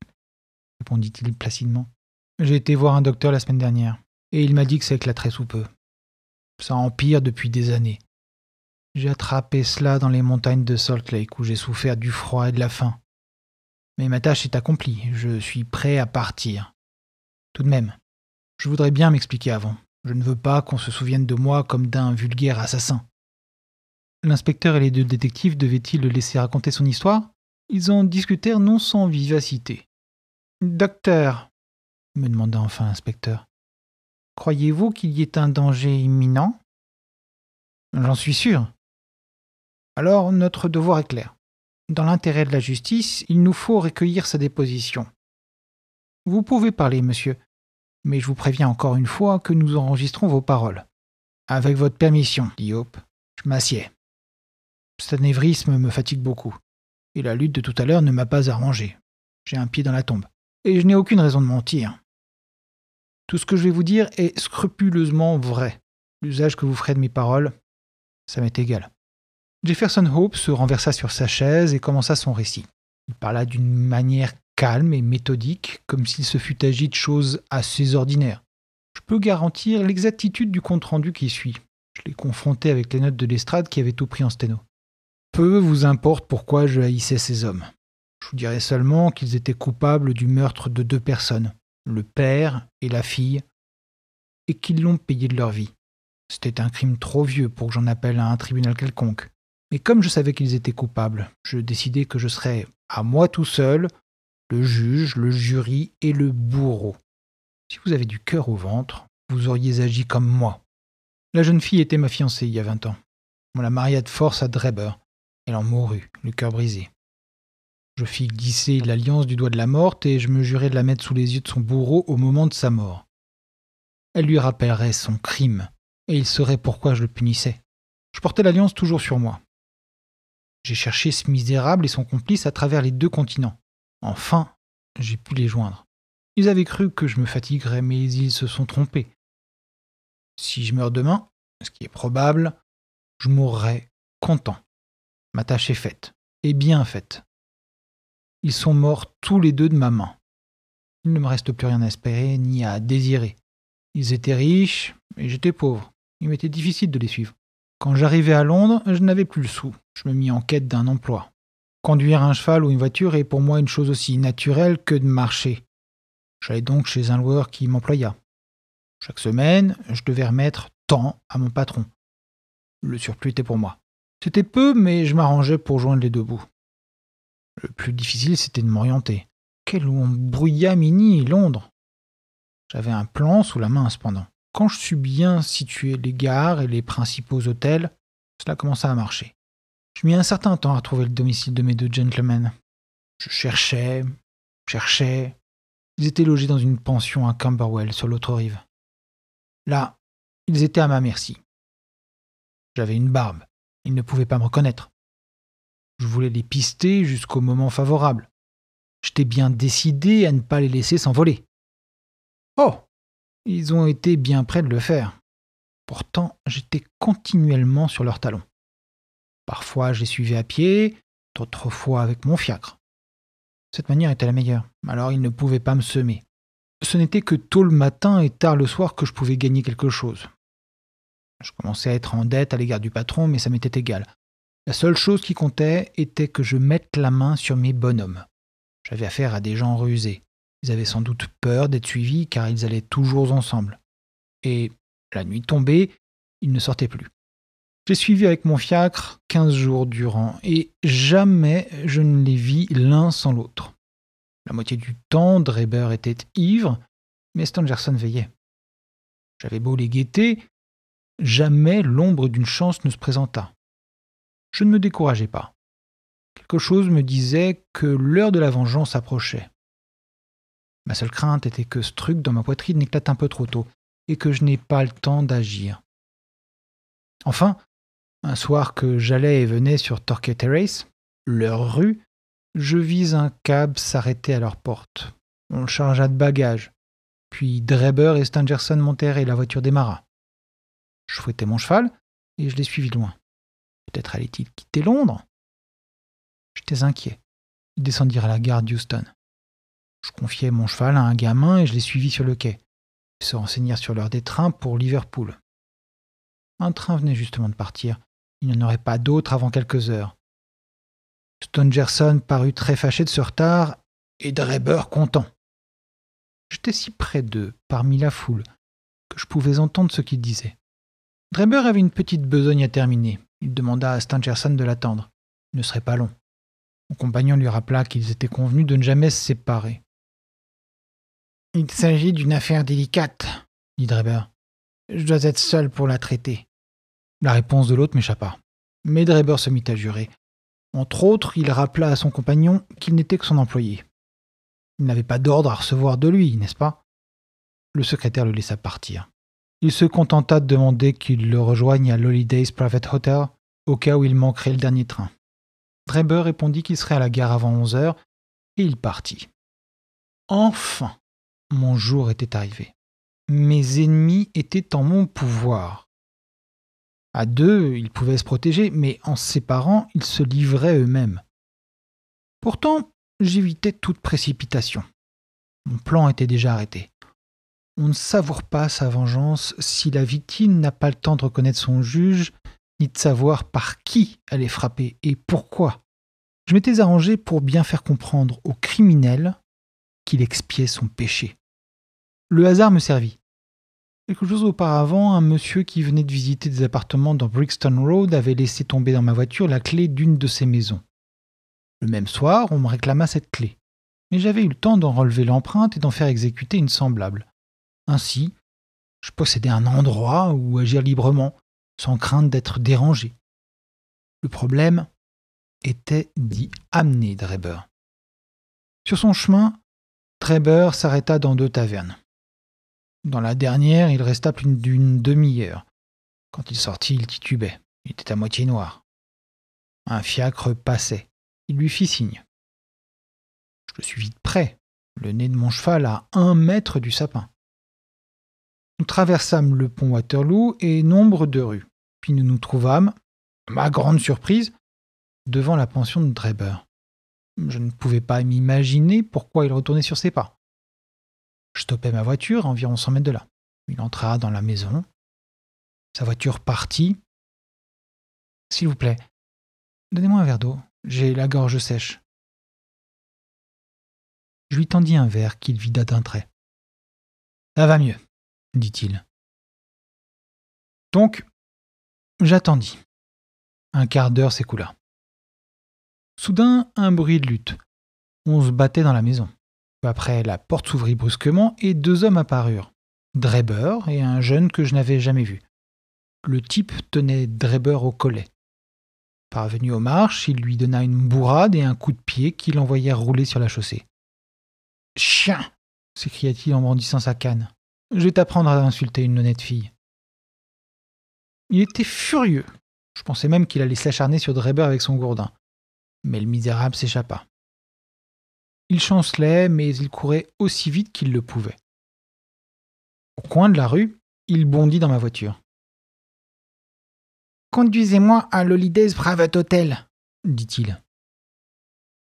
répondit-il placidement. J'ai été voir un docteur la semaine dernière, et il m'a dit que ça éclaterait sous peu. Ça empire depuis des années. J'ai attrapé cela dans les montagnes de Salt Lake où j'ai souffert du froid et de la faim. Mais ma tâche est accomplie, je suis prêt à partir. Tout de même, je voudrais bien m'expliquer avant. Je ne veux pas qu'on se souvienne de moi comme d'un vulgaire assassin. L'inspecteur et les deux détectives devaient-ils le laisser raconter son histoire? Ils en discutèrent non sans vivacité. Docteur, me demanda enfin l'inspecteur, croyez-vous qu'il y ait un danger imminent? J'en suis sûr. Alors notre devoir est clair. Dans l'intérêt de la justice, il nous faut recueillir sa déposition. Vous pouvez parler, monsieur, mais je vous préviens encore une fois que nous enregistrons vos paroles. Avec votre permission, dit Hope, je m'assieds. Cet anévrisme me fatigue beaucoup, et la lutte de tout à l'heure ne m'a pas arrangé. J'ai un pied dans la tombe, et je n'ai aucune raison de mentir. Tout ce que je vais vous dire est scrupuleusement vrai. L'usage que vous ferez de mes paroles, ça m'est égal. Jefferson Hope se renversa sur sa chaise et commença son récit. Il parla d'une manière calme et méthodique, comme s'il se fût agi de choses assez ordinaires. Je peux garantir l'exactitude du compte-rendu qui suit. Je l'ai confronté avec les notes de l'estrade qui avaient tout pris en sténo. Peu vous importe pourquoi je haïssais ces hommes. Je vous dirai seulement qu'ils étaient coupables du meurtre de deux personnes, le père et la fille, et qu'ils l'ont payé de leur vie. C'était un crime trop vieux pour que j'en appelle à un tribunal quelconque. Mais comme je savais qu'ils étaient coupables, je décidai que je serais, à moi tout seul, le juge, le jury et le bourreau. Si vous avez du cœur au ventre, vous auriez agi comme moi. La jeune fille était ma fiancée il y a vingt ans. On la maria de force à Dreber. Elle en mourut, le cœur brisé. Je fis glisser l'alliance du doigt de la morte et je me jurai de la mettre sous les yeux de son bourreau au moment de sa mort. Elle lui rappellerait son crime, et il saurait pourquoi je le punissais. Je portais l'alliance toujours sur moi. J'ai cherché ce misérable et son complice à travers les deux continents. Enfin, j'ai pu les joindre. Ils avaient cru que je me fatiguerais, mais ils se sont trompés. Si je meurs demain, ce qui est probable, je mourrai content. Ma tâche est faite, et bien faite. Ils sont morts tous les deux de ma main. Il ne me reste plus rien à espérer ni à désirer. Ils étaient riches, et j'étais pauvre. Il m'était difficile de les suivre. Quand j'arrivai à Londres, je n'avais plus le sou. Je me mis en quête d'un emploi. Conduire un cheval ou une voiture est pour moi une chose aussi naturelle que de marcher. J'allais donc chez un loueur qui m'employa. Chaque semaine, je devais remettre tant à mon patron. Le surplus était pour moi. C'était peu, mais je m'arrangeais pour joindre les deux bouts. Le plus difficile, c'était de m'orienter. Quel mini Londres J'avais un plan sous la main cependant. Quand je sus bien situer les gares et les principaux hôtels, cela commença à marcher. Je mis un certain temps à trouver le domicile de mes deux gentlemen. Je cherchais, cherchais. Ils étaient logés dans une pension à Camberwell, sur l'autre rive. Là, ils étaient à ma merci. J'avais une barbe. Ils ne pouvaient pas me reconnaître. Je voulais les pister jusqu'au moment favorable. J'étais bien décidé à ne pas les laisser s'envoler. Oh Ils ont été bien près de le faire. Pourtant, j'étais continuellement sur leurs talons. Parfois, je les suivais à pied, d'autres fois avec mon fiacre. Cette manière était la meilleure, alors ils ne pouvaient pas me semer. Ce n'était que tôt le matin et tard le soir que je pouvais gagner quelque chose. Je commençais à être en dette à l'égard du patron, mais ça m'était égal. La seule chose qui comptait était que je mette la main sur mes bonhommes. J'avais affaire à des gens rusés. Ils avaient sans doute peur d'être suivis car ils allaient toujours ensemble. Et, la nuit tombée, ils ne sortaient plus. J'ai suivi avec mon fiacre quinze jours durant, et jamais je ne les vis l'un sans l'autre. La moitié du temps, Dreber était ivre, mais Stangerson veillait. J'avais beau les guetter, jamais l'ombre d'une chance ne se présenta. Je ne me décourageais pas. Quelque chose me disait que l'heure de la vengeance approchait. Ma seule crainte était que ce truc dans ma poitrine éclate un peu trop tôt, et que je n'ai pas le temps d'agir. Enfin, un soir que j'allais et venais sur Torquay Terrace, leur rue, je vis un cab s'arrêter à leur porte. On le chargea de bagages. Puis Dreber et Stangerson montèrent et la voiture démarra. Je fouettais mon cheval et je les suivis loin. Peut-être allait-il quitter Londres? J'étais inquiet. Ils descendirent à la gare d'Houston. Je confiai mon cheval à un gamin et je les suivis sur le quai. Ils se renseignèrent sur l'heure des trains pour Liverpool. Un train venait justement de partir il n'y en aurait pas d'autre avant quelques heures. Stangerson parut très fâché de ce retard et Dreber content. J'étais si près d'eux, parmi la foule, que je pouvais entendre ce qu'ils disaient. Dreber avait une petite besogne à terminer. Il demanda à Stangerson de l'attendre. Il ne serait pas long. Mon compagnon lui rappela qu'ils étaient convenus de ne jamais se séparer. Il s'agit d'une affaire délicate, dit Dreber. Je dois être seul pour la traiter. La réponse de l'autre m'échappa. Mais Dreber se mit à jurer. Entre autres, il rappela à son compagnon qu'il n'était que son employé. Il n'avait pas d'ordre à recevoir de lui, n'est-ce pas? Le secrétaire le laissa partir. Il se contenta de demander qu'il le rejoigne à l'Holidays Private Hotel au cas où il manquerait le dernier train. Dreber répondit qu'il serait à la gare avant onze heures et il partit. Enfin, mon jour était arrivé. Mes ennemis étaient en mon pouvoir. À deux, ils pouvaient se protéger, mais en séparant, ils se livraient eux-mêmes. Pourtant, j'évitais toute précipitation. Mon plan était déjà arrêté. On ne savoure pas sa vengeance si la victime n'a pas le temps de reconnaître son juge, ni de savoir par qui elle est frappée et pourquoi. Je m'étais arrangé pour bien faire comprendre au criminel qu'il expiait son péché. Le hasard me servit. Quelque chose auparavant, un monsieur qui venait de visiter des appartements dans Brixton Road avait laissé tomber dans ma voiture la clé d'une de ses maisons. Le même soir, on me réclama cette clé, mais j'avais eu le temps d'en relever l'empreinte et d'en faire exécuter une semblable. Ainsi, je possédais un endroit où agir librement, sans crainte d'être dérangé. Le problème était d'y amener Dreber. Sur son chemin, Dreber s'arrêta dans deux tavernes. Dans la dernière, il resta plus d'une demi-heure. Quand il sortit, il titubait. Il était à moitié noir. Un fiacre passait. Il lui fit signe. Je le suivis de près, le nez de mon cheval à un mètre du sapin. Nous traversâmes le pont Waterloo et nombre de rues. Puis nous nous trouvâmes, ma grande surprise, devant la pension de Dreber. Je ne pouvais pas m'imaginer pourquoi il retournait sur ses pas. Je stoppais ma voiture à environ 100 mètres de là. Il entra dans la maison. Sa voiture partit. S'il vous plaît, donnez-moi un verre d'eau. J'ai la gorge sèche. Je lui tendis un verre qu'il vida d'un trait. Ça va mieux, dit-il. Donc, j'attendis. Un quart d'heure s'écoula. Soudain, un bruit de lutte. On se battait dans la maison. Après, la porte s'ouvrit brusquement et deux hommes apparurent. Dreber et un jeune que je n'avais jamais vu. Le type tenait Dreber au collet. Parvenu aux marches, il lui donna une bourrade et un coup de pied qui l'envoyèrent rouler sur la chaussée. Chien s'écria-t-il en brandissant sa canne. Je vais t'apprendre à insulter une honnête fille. Il était furieux. Je pensais même qu'il allait s'acharner sur Dreber avec son gourdin. Mais le misérable s'échappa. Il chancelait, mais il courait aussi vite qu'il le pouvait. Au coin de la rue, il bondit dans ma voiture. Conduisez-moi à l'Holidays Private Hotel, dit-il.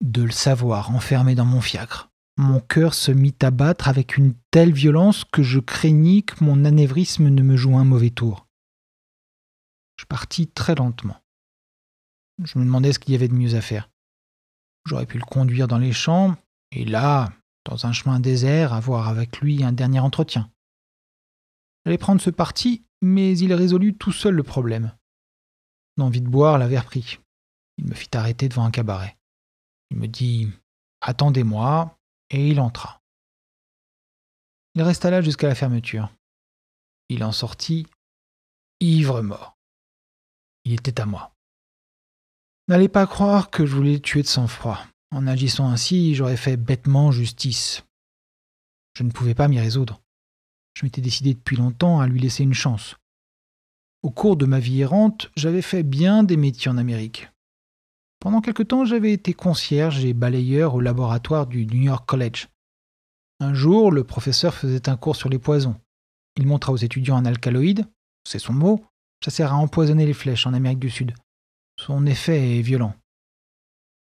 De le savoir enfermé dans mon fiacre, mon cœur se mit à battre avec une telle violence que je craignis que mon anévrisme ne me joue un mauvais tour. Je partis très lentement. Je me demandais ce qu'il y avait de mieux à faire. J'aurais pu le conduire dans les champs, et là, dans un chemin désert, avoir avec lui un dernier entretien. J'allais prendre ce parti, mais il résolut tout seul le problème. L'envie de boire l'avait repris. Il me fit arrêter devant un cabaret. Il me dit Attendez-moi, et il entra. Il resta là jusqu'à la fermeture. Il en sortit ivre mort. Il était à moi. N'allez pas croire que je voulais tuer de sang-froid. En agissant ainsi, j'aurais fait bêtement justice. Je ne pouvais pas m'y résoudre. Je m'étais décidé depuis longtemps à lui laisser une chance. Au cours de ma vie errante, j'avais fait bien des métiers en Amérique. Pendant quelque temps, j'avais été concierge et balayeur au laboratoire du New York College. Un jour, le professeur faisait un cours sur les poisons. Il montra aux étudiants un alcaloïde, c'est son mot, ça sert à empoisonner les flèches en Amérique du Sud. Son effet est violent.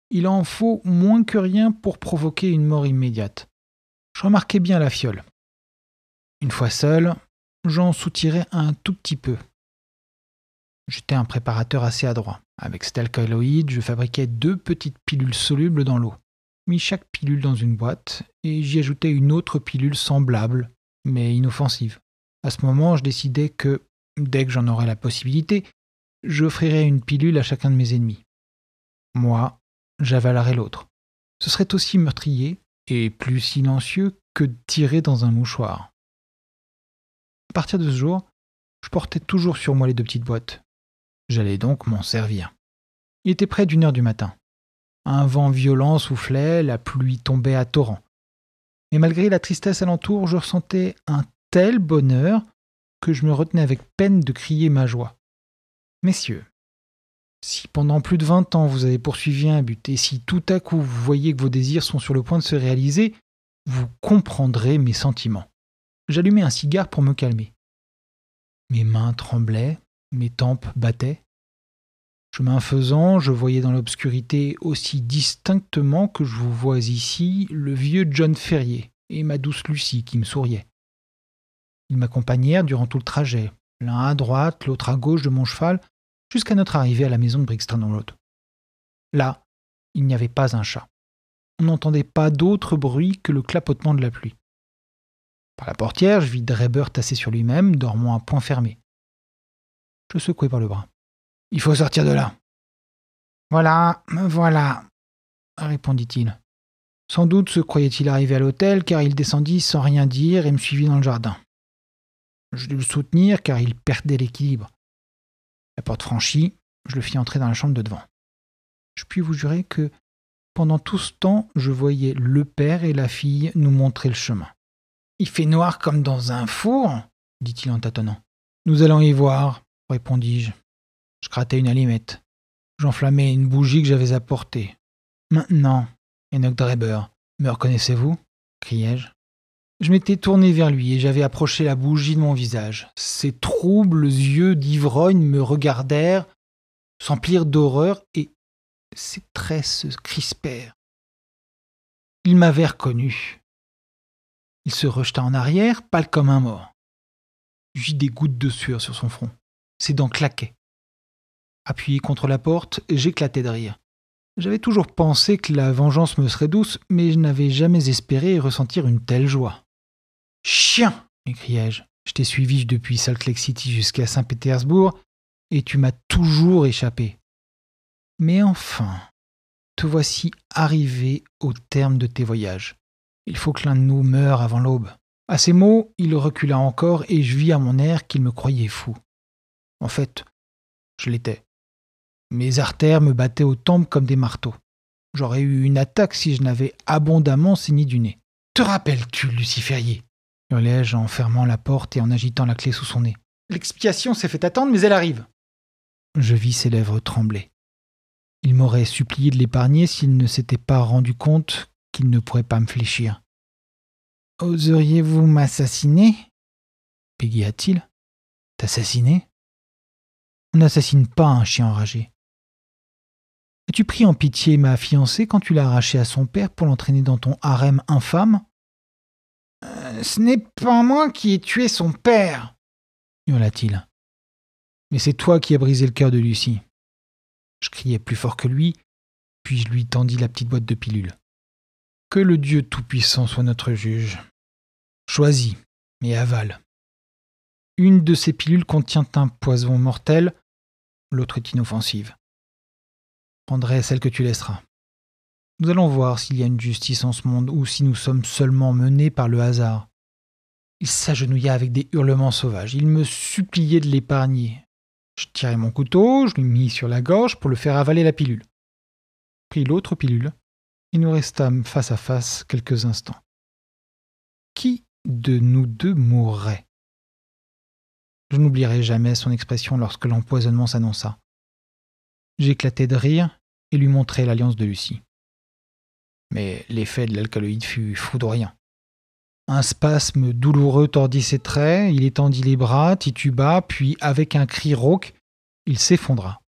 Il en faut moins que rien pour provoquer une mort immédiate. Je remarquais bien la fiole. Une fois seul, j'en soutirais un tout petit peu. J'étais un préparateur assez adroit. Avec cet alcaloïde, je fabriquais deux petites pilules solubles dans l'eau. Mis chaque pilule dans une boîte et j'y ajoutais une autre pilule semblable, mais inoffensive. À ce moment, je décidais que, dès que j'en aurais la possibilité, j'offrirais une pilule à chacun de mes ennemis. Moi, j'avalerais l'autre. Ce serait aussi meurtrier et plus silencieux que tirer dans un mouchoir. À partir de ce jour, je portais toujours sur moi les deux petites boîtes. J'allais donc m'en servir. Il était près d'une heure du matin. Un vent violent soufflait, la pluie tombait à torrents. Mais malgré la tristesse alentour, je ressentais un tel bonheur que je me retenais avec peine de crier ma joie. Messieurs, si pendant plus de vingt ans vous avez poursuivi un but, et si tout à coup vous voyez que vos désirs sont sur le point de se réaliser, vous comprendrez mes sentiments. J'allumai un cigare pour me calmer. Mes mains tremblaient, mes tempes battaient. Chemin faisant, je voyais dans l'obscurité aussi distinctement que je vous vois ici le vieux John Ferrier et ma douce Lucie qui me souriaient. Ils m'accompagnèrent durant tout le trajet, l'un à droite, l'autre à gauche de mon cheval, jusqu'à notre arrivée à la maison de Brixton Road. Là, il n'y avait pas un chat. On n'entendait pas d'autre bruit que le clapotement de la pluie. Par la portière, je vis Dreber tassé sur lui-même, dormant à point fermé. Je secouai par le bras. Il faut sortir de là. Voilà, voilà, répondit-il. Sans doute se croyait-il arrivé à l'hôtel, car il descendit sans rien dire et me suivit dans le jardin. Je dus le soutenir, car il perdait l'équilibre. La porte franchie, je le fis entrer dans la chambre de devant. Je puis vous jurer que, pendant tout ce temps, je voyais le père et la fille nous montrer le chemin. Il fait noir comme dans un four, dit-il en tâtonnant. Nous allons y voir, répondis-je. Je grattai une allumette. J'enflammai une bougie que j'avais apportée. Maintenant, Enoch Dreber, me reconnaissez-vous? criai-je. Je m'étais tourné vers lui et j'avais approché la bougie de mon visage. Ses troubles yeux d'ivrogne me regardèrent, s'emplirent d'horreur et ses traits se crispèrent. Il m'avait reconnu. Il se rejeta en arrière, pâle comme un mort. J'eus des gouttes de sueur sur son front. Ses dents claquaient. Appuyé contre la porte, j'éclatai de rire. J'avais toujours pensé que la vengeance me serait douce, mais je n'avais jamais espéré ressentir une telle joie. Chien m'écriai-je. Je t'ai suivi depuis Salt Lake City jusqu'à Saint-Pétersbourg, et tu m'as toujours échappé. Mais enfin, te voici arrivé au terme de tes voyages. Il faut que l'un de nous meure avant l'aube. À ces mots, il recula encore et je vis à mon air qu'il me croyait fou. En fait, je l'étais. Mes artères me battaient aux tempes comme des marteaux. J'aurais eu une attaque si je n'avais abondamment saigné du nez. Te rappelles-tu, Luciférier hurlai-je en fermant la porte et en agitant la clé sous son nez. L'expiation s'est fait attendre, mais elle arrive. Je vis ses lèvres trembler. Il m'aurait supplié de l'épargner s'il ne s'était pas rendu compte qu'il ne pourrait pas me fléchir. Oseriez-vous m'assassiner? Bégaya-t-il. T'assassiner? On n'assassine pas un chien enragé. As-tu pris en pitié ma fiancée quand tu l'as arrachée à son père pour l'entraîner dans ton harem infâme? Ce n'est pas moi qui ai tué son père hurla-t-il. Mais c'est toi qui as brisé le cœur de Lucie. Je criai plus fort que lui, puis je lui tendis la petite boîte de pilules. Que le Dieu Tout-Puissant soit notre juge. Choisis, mais avale. Une de ces pilules contient un poison mortel, l'autre est inoffensive. Prendrai celle que tu laisseras. Nous allons voir s'il y a une justice en ce monde ou si nous sommes seulement menés par le hasard. Il s'agenouilla avec des hurlements sauvages. Il me suppliait de l'épargner. Je tirai mon couteau, je lui mis sur la gorge pour le faire avaler la pilule. Pris l'autre pilule, et nous restâmes face à face quelques instants. Qui de nous deux mourrait? Je n'oublierai jamais son expression lorsque l'empoisonnement s'annonça. J'éclatai de rire et lui montrai l'alliance de Lucie. Mais l'effet de l'alcaloïde fut foudroyant. Un spasme douloureux tordit ses traits, il étendit les bras, tituba, puis avec un cri rauque, il s'effondra.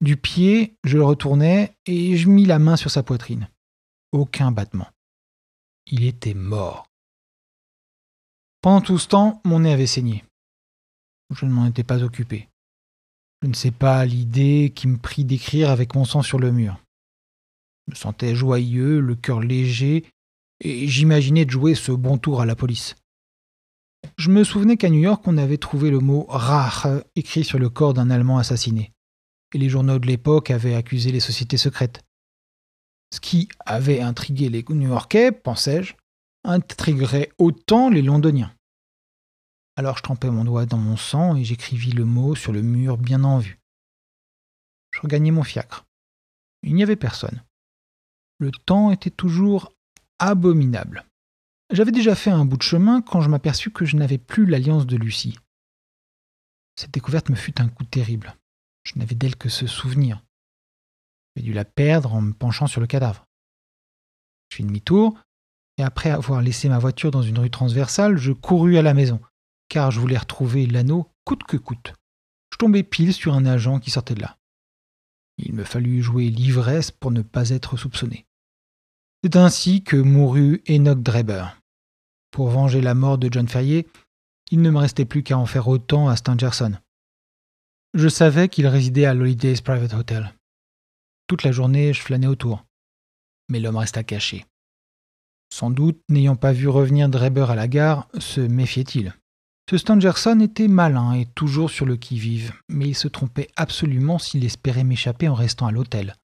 Du pied, je le retournai et je mis la main sur sa poitrine. Aucun battement. Il était mort. Pendant tout ce temps, mon nez avait saigné. Je ne m'en étais pas occupé. Je ne sais pas l'idée qui me prit d'écrire avec mon sang sur le mur. Je me sentais joyeux, le cœur léger, et j'imaginais de jouer ce bon tour à la police. Je me souvenais qu'à New York, on avait trouvé le mot Rach écrit sur le corps d'un Allemand assassiné, et les journaux de l'époque avaient accusé les sociétés secrètes. Ce qui avait intrigué les New-Yorkais, pensais-je, intriguerait autant les Londoniens. Alors je trempais mon doigt dans mon sang et j'écrivis le mot sur le mur bien en vue. Je regagnai mon fiacre. Il n'y avait personne. Le temps était toujours abominable. J'avais déjà fait un bout de chemin quand je m'aperçus que je n'avais plus l'alliance de Lucie. Cette découverte me fut un coup terrible. Je n'avais d'elle que ce souvenir. J'ai dû la perdre en me penchant sur le cadavre. Je fis demi-tour, et après avoir laissé ma voiture dans une rue transversale, je courus à la maison, car je voulais retrouver l'anneau coûte que coûte. Je tombais pile sur un agent qui sortait de là. Il me fallut jouer l'ivresse pour ne pas être soupçonné. C'est ainsi que mourut Enoch Dreber. Pour venger la mort de John Ferrier, il ne me restait plus qu'à en faire autant à Stangerson. Je savais qu'il résidait à l'Holidays Private Hotel. Toute la journée, je flânais autour. Mais l'homme resta caché. Sans doute, n'ayant pas vu revenir Dreber à la gare, se méfiait-il. Ce Stangerson était malin et toujours sur le qui-vive, mais il se trompait absolument s'il espérait m'échapper en restant à l'hôtel.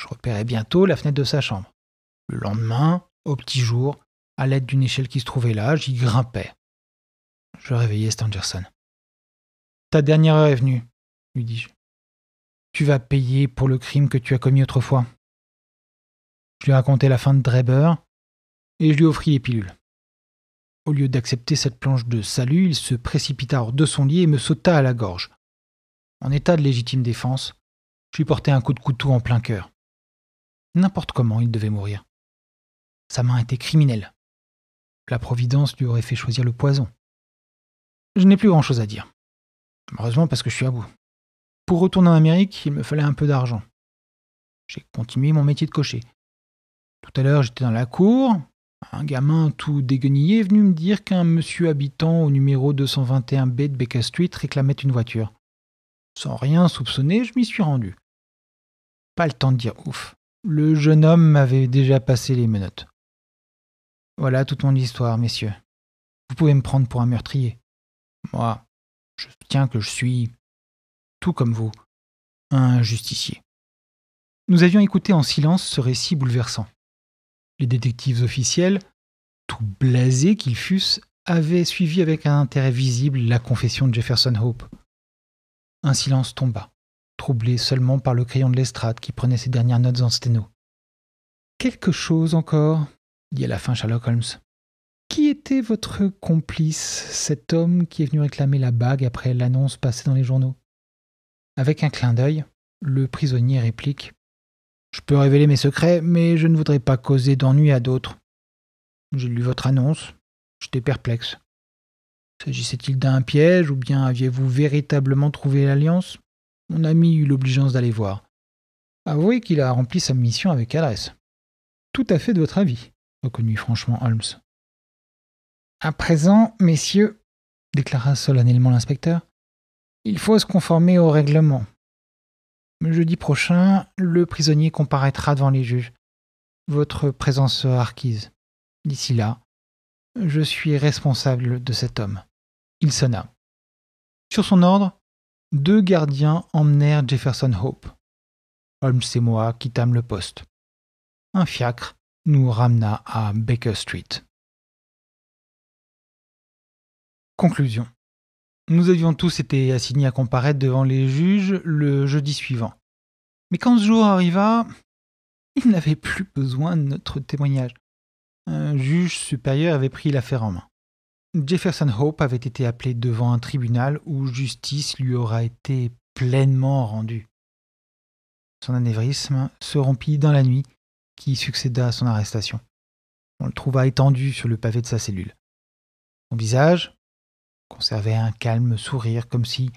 Je repérais bientôt la fenêtre de sa chambre. Le lendemain, au petit jour, à l'aide d'une échelle qui se trouvait là, j'y grimpais. Je réveillai Stangerson. Ta dernière heure est venue, lui dis-je. Tu vas payer pour le crime que tu as commis autrefois. Je lui racontai la fin de Dreber et je lui offris les pilules. Au lieu d'accepter cette planche de salut, il se précipita hors de son lit et me sauta à la gorge. En état de légitime défense, je lui portai un coup de couteau en plein cœur. N'importe comment, il devait mourir. Sa main était criminelle. La Providence lui aurait fait choisir le poison. Je n'ai plus grand-chose à dire. Heureusement parce que je suis à bout. Pour retourner en Amérique, il me fallait un peu d'argent. J'ai continué mon métier de cocher. Tout à l'heure, j'étais dans la cour. Un gamin tout déguenillé est venu me dire qu'un monsieur habitant au numéro 221B de Baker Street réclamait une voiture. Sans rien soupçonner, je m'y suis rendu. Pas le temps de dire ouf. Le jeune homme m'avait déjà passé les menottes. Voilà toute mon histoire, messieurs. Vous pouvez me prendre pour un meurtrier. Moi, je tiens que je suis, tout comme vous, un justicier. Nous avions écouté en silence ce récit bouleversant. Les détectives officiels, tout blasés qu'ils fussent, avaient suivi avec un intérêt visible la confession de Jefferson Hope. Un silence tomba. troublé seulement par le crayon de l'estrade qui prenait ses dernières notes en sténo. Quelque chose encore, dit à la fin Sherlock Holmes. Qui était votre complice, cet homme qui est venu réclamer la bague après l'annonce passée dans les journaux? Avec un clin d'œil, le prisonnier réplique Je peux révéler mes secrets, mais je ne voudrais pas causer d'ennui à d'autres. J'ai lu votre annonce, j'étais perplexe. S'agissait-il d'un piège ou bien aviez-vous véritablement trouvé l'alliance? Mon ami eut l'obligeance d'aller voir. Avouez qu'il a rempli sa mission avec adresse. Tout à fait de votre avis, reconnut franchement Holmes. À présent, messieurs, déclara solennellement l'inspecteur, il faut se conformer au règlement. Jeudi prochain, le prisonnier comparaîtra devant les juges. Votre présence sera requise. D'ici là, je suis responsable de cet homme. Il sonna. Sur son ordre, deux gardiens emmenèrent Jefferson Hope. Holmes et moi quittâmes le poste. Un fiacre nous ramena à Baker Street. Conclusion. Nous avions tous été assignés à comparaître devant les juges le jeudi suivant. Mais quand ce jour arriva, ils n'avaient plus besoin de notre témoignage. Un juge supérieur avait pris l'affaire en main. Jefferson Hope avait été appelé devant un tribunal où justice lui aura été pleinement rendue. Son anévrisme se rompit dans la nuit qui succéda à son arrestation. On le trouva étendu sur le pavé de sa cellule. Son visage conservait un calme sourire comme si,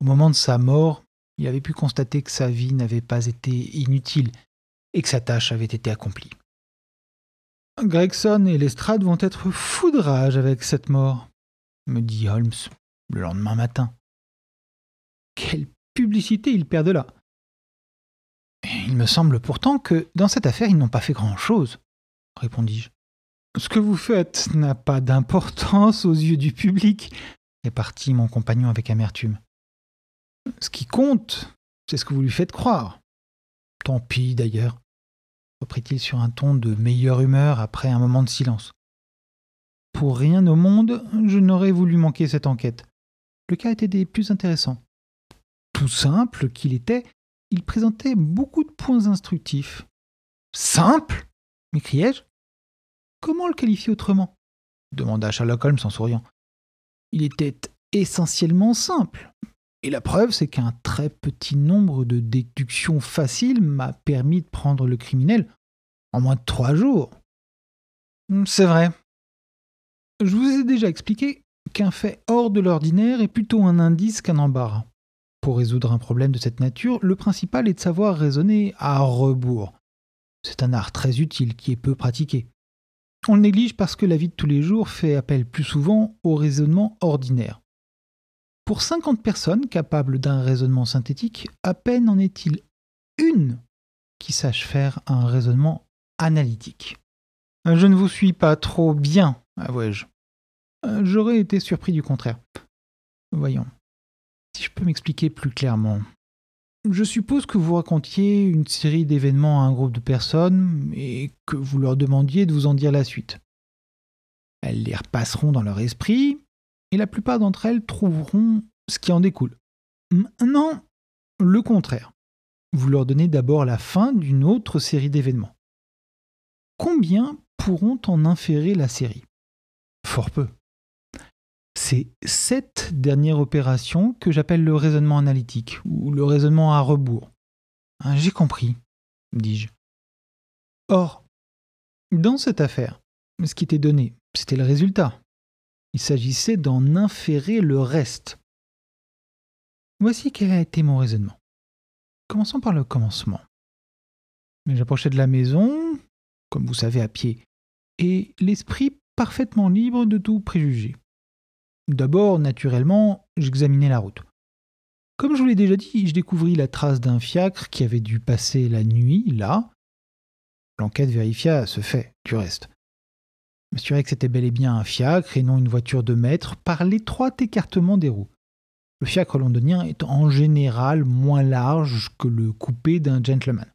au moment de sa mort, il avait pu constater que sa vie n'avait pas été inutile et que sa tâche avait été accomplie. Gregson et Lestrade vont être foudrage avec cette mort, me dit Holmes le lendemain matin. Quelle publicité ils perdent là Il me semble pourtant que dans cette affaire ils n'ont pas fait grand-chose, répondis-je. Ce que vous faites n'a pas d'importance aux yeux du public, répartit mon compagnon avec amertume. Ce qui compte, c'est ce que vous lui faites croire. Tant pis d'ailleurs reprit-il sur un ton de meilleure humeur après un moment de silence. Pour rien au monde, je n'aurais voulu manquer cette enquête. Le cas était des plus intéressants. Tout simple qu'il était, il présentait beaucoup de points instructifs. Simple m'écriai-je. Comment le qualifier autrement? demanda Sherlock Holmes en souriant. Il était essentiellement simple, et la preuve, c'est qu'un très petit nombre de déductions faciles m'a permis de prendre le criminel en moins de trois jours. Hmm, c'est vrai. Je vous ai déjà expliqué qu'un fait hors de l'ordinaire est plutôt un indice qu'un embarras. Pour résoudre un problème de cette nature, le principal est de savoir raisonner à rebours. C'est un art très utile qui est peu pratiqué. On le néglige parce que la vie de tous les jours fait appel plus souvent au raisonnement ordinaire. Pour 50 personnes capables d'un raisonnement synthétique, à peine en est-il une qui sache faire un raisonnement analytique. Je ne vous suis pas trop bien, avouai-je. J'aurais été surpris du contraire. Voyons. Si je peux m'expliquer plus clairement. Je suppose que vous racontiez une série d'événements à un groupe de personnes et que vous leur demandiez de vous en dire la suite. Elles les repasseront dans leur esprit, et la plupart d'entre elles trouveront ce qui en découle. Non, le contraire. Vous leur donnez d'abord la fin d'une autre série d'événements. Combien pourront en inférer la série? Fort peu. C'est cette dernière opération que j'appelle le raisonnement analytique, ou le raisonnement à rebours. Ah, j'ai compris, dis-je. Or, dans cette affaire, ce qui était donné, c'était le résultat. Il s'agissait d'en inférer le reste. Voici quel a été mon raisonnement. Commençons par le commencement. J'approchais de la maison, comme vous savez, à pied, et l'esprit parfaitement libre de tout préjugé. D'abord, naturellement, j'examinais la route. Comme je vous l'ai déjà dit, je découvris la trace d'un fiacre qui avait dû passer la nuit là. L'enquête vérifia ce fait, du reste m'assurer que c'était bel et bien un fiacre et non une voiture de maître par l'étroit écartement des roues. Le fiacre londonien est en général moins large que le coupé d'un gentleman.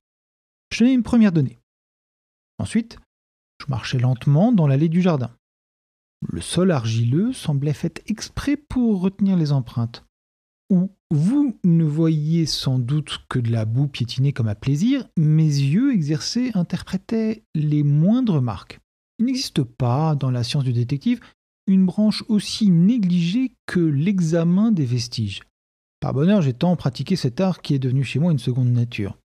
Je donnais une première donnée. Ensuite, je marchais lentement dans l'allée du jardin. Le sol argileux semblait fait exprès pour retenir les empreintes. où vous ne voyiez sans doute que de la boue piétinée comme à plaisir, mes yeux exercés interprétaient les moindres marques. Il n'existe pas, dans la science du détective, une branche aussi négligée que l'examen des vestiges. Par bonheur, j'ai tant pratiqué cet art qui est devenu chez moi une seconde nature.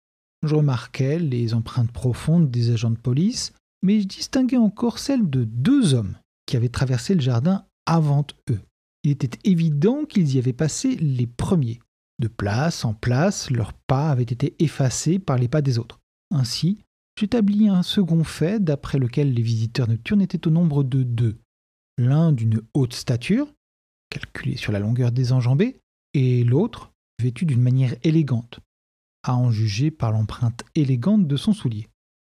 Je remarquais les empreintes profondes des agents de police, mais je distinguais encore celles de deux hommes qui avaient traversé le jardin avant eux. Il était évident qu'ils y avaient passé les premiers. De place en place, leurs pas avaient été effacés par les pas des autres. Ainsi, j'établis un second fait d'après lequel les visiteurs nocturnes étaient au nombre de deux. L'un d'une haute stature, calculé sur la longueur des enjambées, et l'autre vêtu d'une manière élégante, à en juger par l'empreinte élégante de son soulier.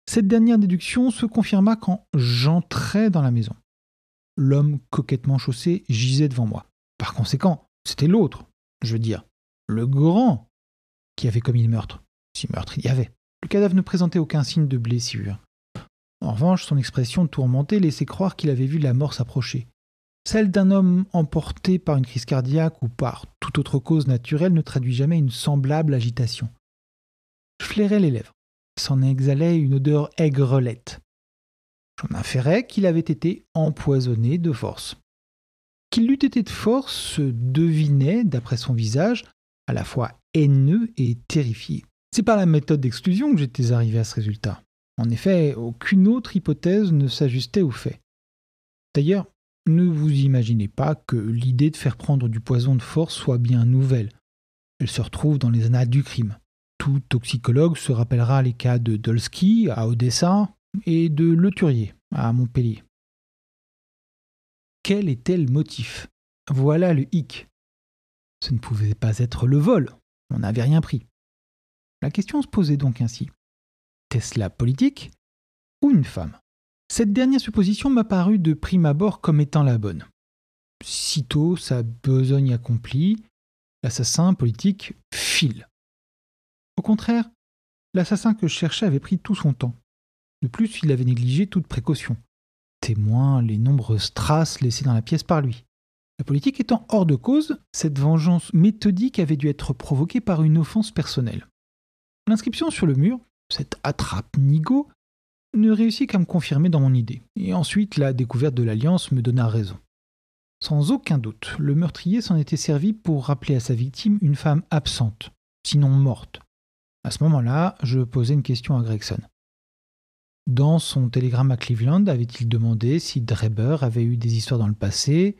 Cette dernière déduction se confirma quand j'entrai dans la maison. L'homme coquettement chaussé gisait devant moi. Par conséquent, c'était l'autre, je veux dire, le grand, qui avait commis le meurtre, si meurtre il y avait. Le cadavre ne présentait aucun signe de blessure. En revanche, son expression tourmentée laissait croire qu'il avait vu la mort s'approcher. Celle d'un homme emporté par une crise cardiaque ou par toute autre cause naturelle ne traduit jamais une semblable agitation. Je flairais les lèvres. S'en exhalait une odeur aigrelette. J'en inférais qu'il avait été empoisonné de force. Qu'il l'eût été de force se devinait, d'après son visage, à la fois haineux et terrifié. C'est par la méthode d'exclusion que j'étais arrivé à ce résultat. En effet, aucune autre hypothèse ne s'ajustait au fait. D'ailleurs, ne vous imaginez pas que l'idée de faire prendre du poison de force soit bien nouvelle. Elle se retrouve dans les annales du crime. Tout toxicologue se rappellera les cas de Dolsky à Odessa et de Le à Montpellier. Quel était le motif? Voilà le hic. Ce ne pouvait pas être le vol, on n'avait rien pris. La question se posait donc ainsi. Est-ce la politique ou une femme? Cette dernière supposition m'a paru de prime abord comme étant la bonne. Sitôt sa besogne accomplie, l'assassin politique file. Au contraire, l'assassin que je cherchais avait pris tout son temps. De plus, il avait négligé toute précaution. Témoin les nombreuses traces laissées dans la pièce par lui. La politique étant hors de cause, cette vengeance méthodique avait dû être provoquée par une offense personnelle. L'inscription sur le mur, cette attrape-nigo, ne réussit qu'à me confirmer dans mon idée, et ensuite la découverte de l'alliance me donna raison. Sans aucun doute, le meurtrier s'en était servi pour rappeler à sa victime une femme absente, sinon morte, à ce moment-là, je posais une question à Gregson. Dans son télégramme à Cleveland, avait-il demandé si Dreber avait eu des histoires dans le passé?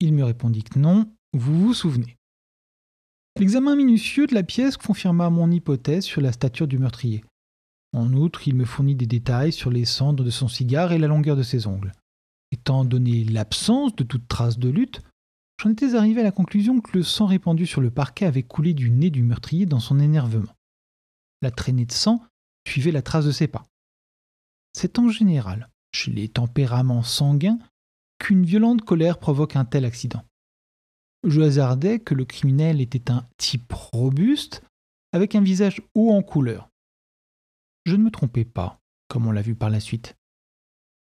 Il me répondit que non. Vous vous souvenez? L'examen minutieux de la pièce confirma mon hypothèse sur la stature du meurtrier. En outre, il me fournit des détails sur les cendres de son cigare et la longueur de ses ongles. Étant donné l'absence de toute trace de lutte, j'en étais arrivé à la conclusion que le sang répandu sur le parquet avait coulé du nez du meurtrier dans son énervement la traînée de sang suivait la trace de ses pas. C'est en général, chez les tempéraments sanguins, qu'une violente colère provoque un tel accident. Je hasardais que le criminel était un type robuste, avec un visage haut en couleur. Je ne me trompais pas, comme on l'a vu par la suite.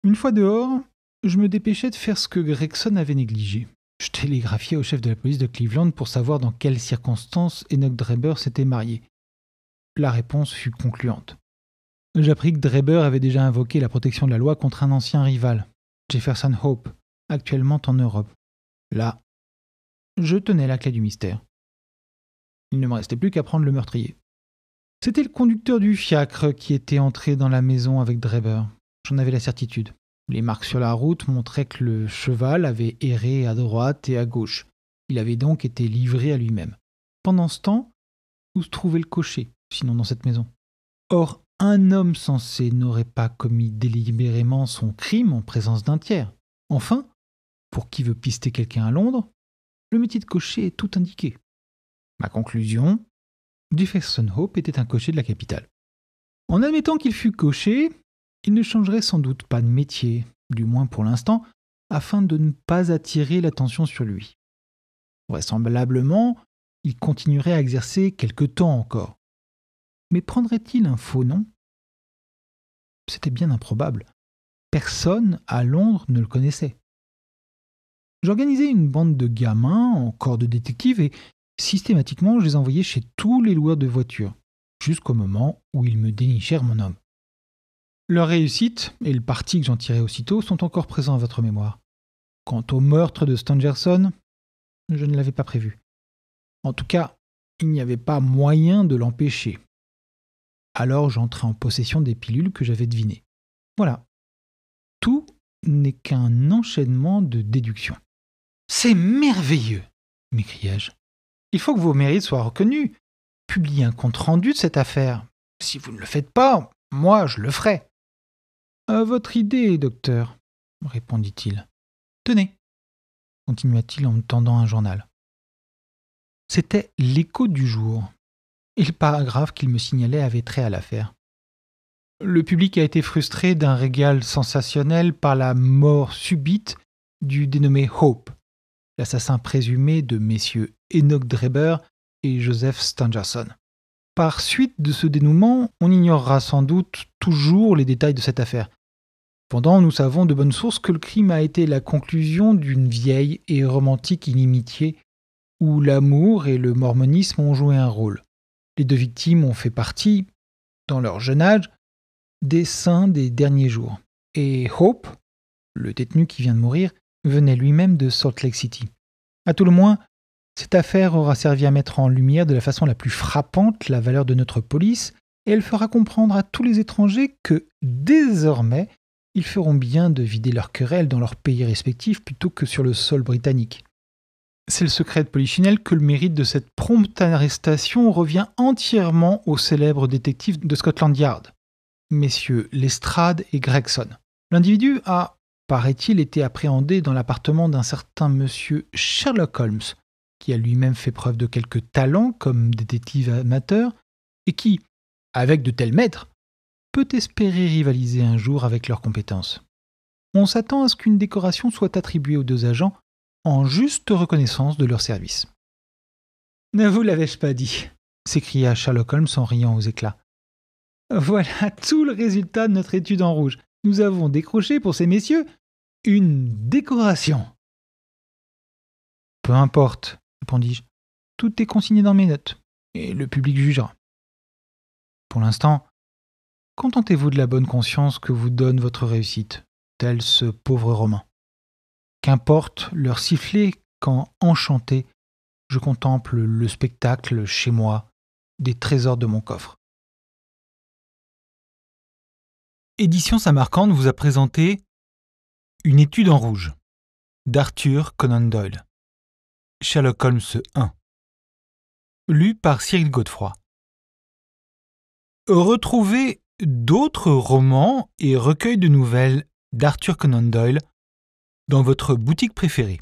Une fois dehors, je me dépêchais de faire ce que Gregson avait négligé. Je télégraphiais au chef de la police de Cleveland pour savoir dans quelles circonstances Enoch Dreber s'était marié. La réponse fut concluante. J'appris que Dreber avait déjà invoqué la protection de la loi contre un ancien rival, Jefferson Hope, actuellement en Europe. Là, je tenais la clé du mystère. Il ne me restait plus qu'à prendre le meurtrier. C'était le conducteur du fiacre qui était entré dans la maison avec Dreber. J'en avais la certitude. Les marques sur la route montraient que le cheval avait erré à droite et à gauche. Il avait donc été livré à lui-même. Pendant ce temps, où se trouvait le cocher sinon dans cette maison? Or, un homme censé n'aurait pas commis délibérément son crime en présence d'un tiers. Enfin, pour qui veut pister quelqu'un à Londres, le métier de cocher est tout indiqué. Ma conclusion Jefferson Hope était un cocher de la capitale. En admettant qu'il fût cocher, il ne changerait sans doute pas de métier, du moins pour l'instant, afin de ne pas attirer l'attention sur lui. Vraisemblablement, il continuerait à exercer quelque temps encore. Mais prendrait-il un faux nom? C'était bien improbable. Personne à Londres ne le connaissait. J'organisai une bande de gamins en corps de détective et systématiquement, je les envoyais chez tous les loueurs de voitures, jusqu'au moment où ils me dénichèrent mon homme. Leur réussite et le parti que j'en tirais aussitôt sont encore présents à votre mémoire. Quant au meurtre de Stangerson, je ne l'avais pas prévu. En tout cas, il n'y avait pas moyen de l'empêcher. Alors j'entrai en possession des pilules que j'avais devinées. Voilà. Tout n'est qu'un enchaînement de déductions. C'est merveilleux m'écriai-je. Il faut que vos mérites soient reconnus. Publiez un compte-rendu de cette affaire. Si vous ne le faites pas, moi je le ferai. À votre idée, docteur, répondit-il. Tenez, continua-t-il en me tendant un journal. C'était l'écho du jour, et le paragraphe qu'il me signalait avait trait à l'affaire. Le public a été frustré d'un régal sensationnel par la mort subite du dénommé Hope, l'assassin présumé de messieurs Enoch Dreber et Joseph Stangerson. Par suite de ce dénouement, on ignorera sans doute toujours les détails de cette affaire. Cependant, nous savons de bonnes sources que le crime a été la conclusion d'une vieille et romantique inimitié où l'amour et le mormonisme ont joué un rôle. Les deux victimes ont fait partie, dans leur jeune âge, des saints des derniers jours. Et Hope, le détenu qui vient de mourir, venait lui-même de Salt Lake City. À tout le moins, cette affaire aura servi à mettre en lumière de la façon la plus frappante la valeur de notre police, et elle fera comprendre à tous les étrangers que, désormais, ils feront bien de vider leurs querelles dans leurs pays respectifs plutôt que sur le sol britannique. C'est le secret de Polichinelle que le mérite de cette prompte arrestation revient entièrement aux célèbres détectives de Scotland Yard, messieurs Lestrade et Gregson. L'individu a, paraît-il, été appréhendé dans l'appartement d'un certain monsieur Sherlock Holmes, qui a lui-même fait preuve de quelques talents comme détective amateur, et qui, avec de tels maîtres, peut espérer rivaliser un jour avec leurs compétences. On s'attend à ce qu'une décoration soit attribuée aux deux agents en juste reconnaissance de leur service. Ne vous l'avais-je pas dit? s'écria Sherlock Holmes en riant aux éclats. Voilà tout le résultat de notre étude en rouge. Nous avons décroché pour ces messieurs une décoration. Peu importe, répondis-je. Tout est consigné dans mes notes, et le public jugera. Pour l'instant, contentez-vous de la bonne conscience que vous donne votre réussite, tel ce pauvre Romain. Qu'importe leur sifflet quand, enchanté, je contemple le spectacle chez moi des trésors de mon coffre. Édition Samarcande vous a présenté une étude en rouge d'Arthur Conan Doyle. Sherlock Holmes 1. Lu par Cyril Godefroy. Retrouvez d'autres romans et recueils de nouvelles d'Arthur Conan Doyle dans votre boutique préférée.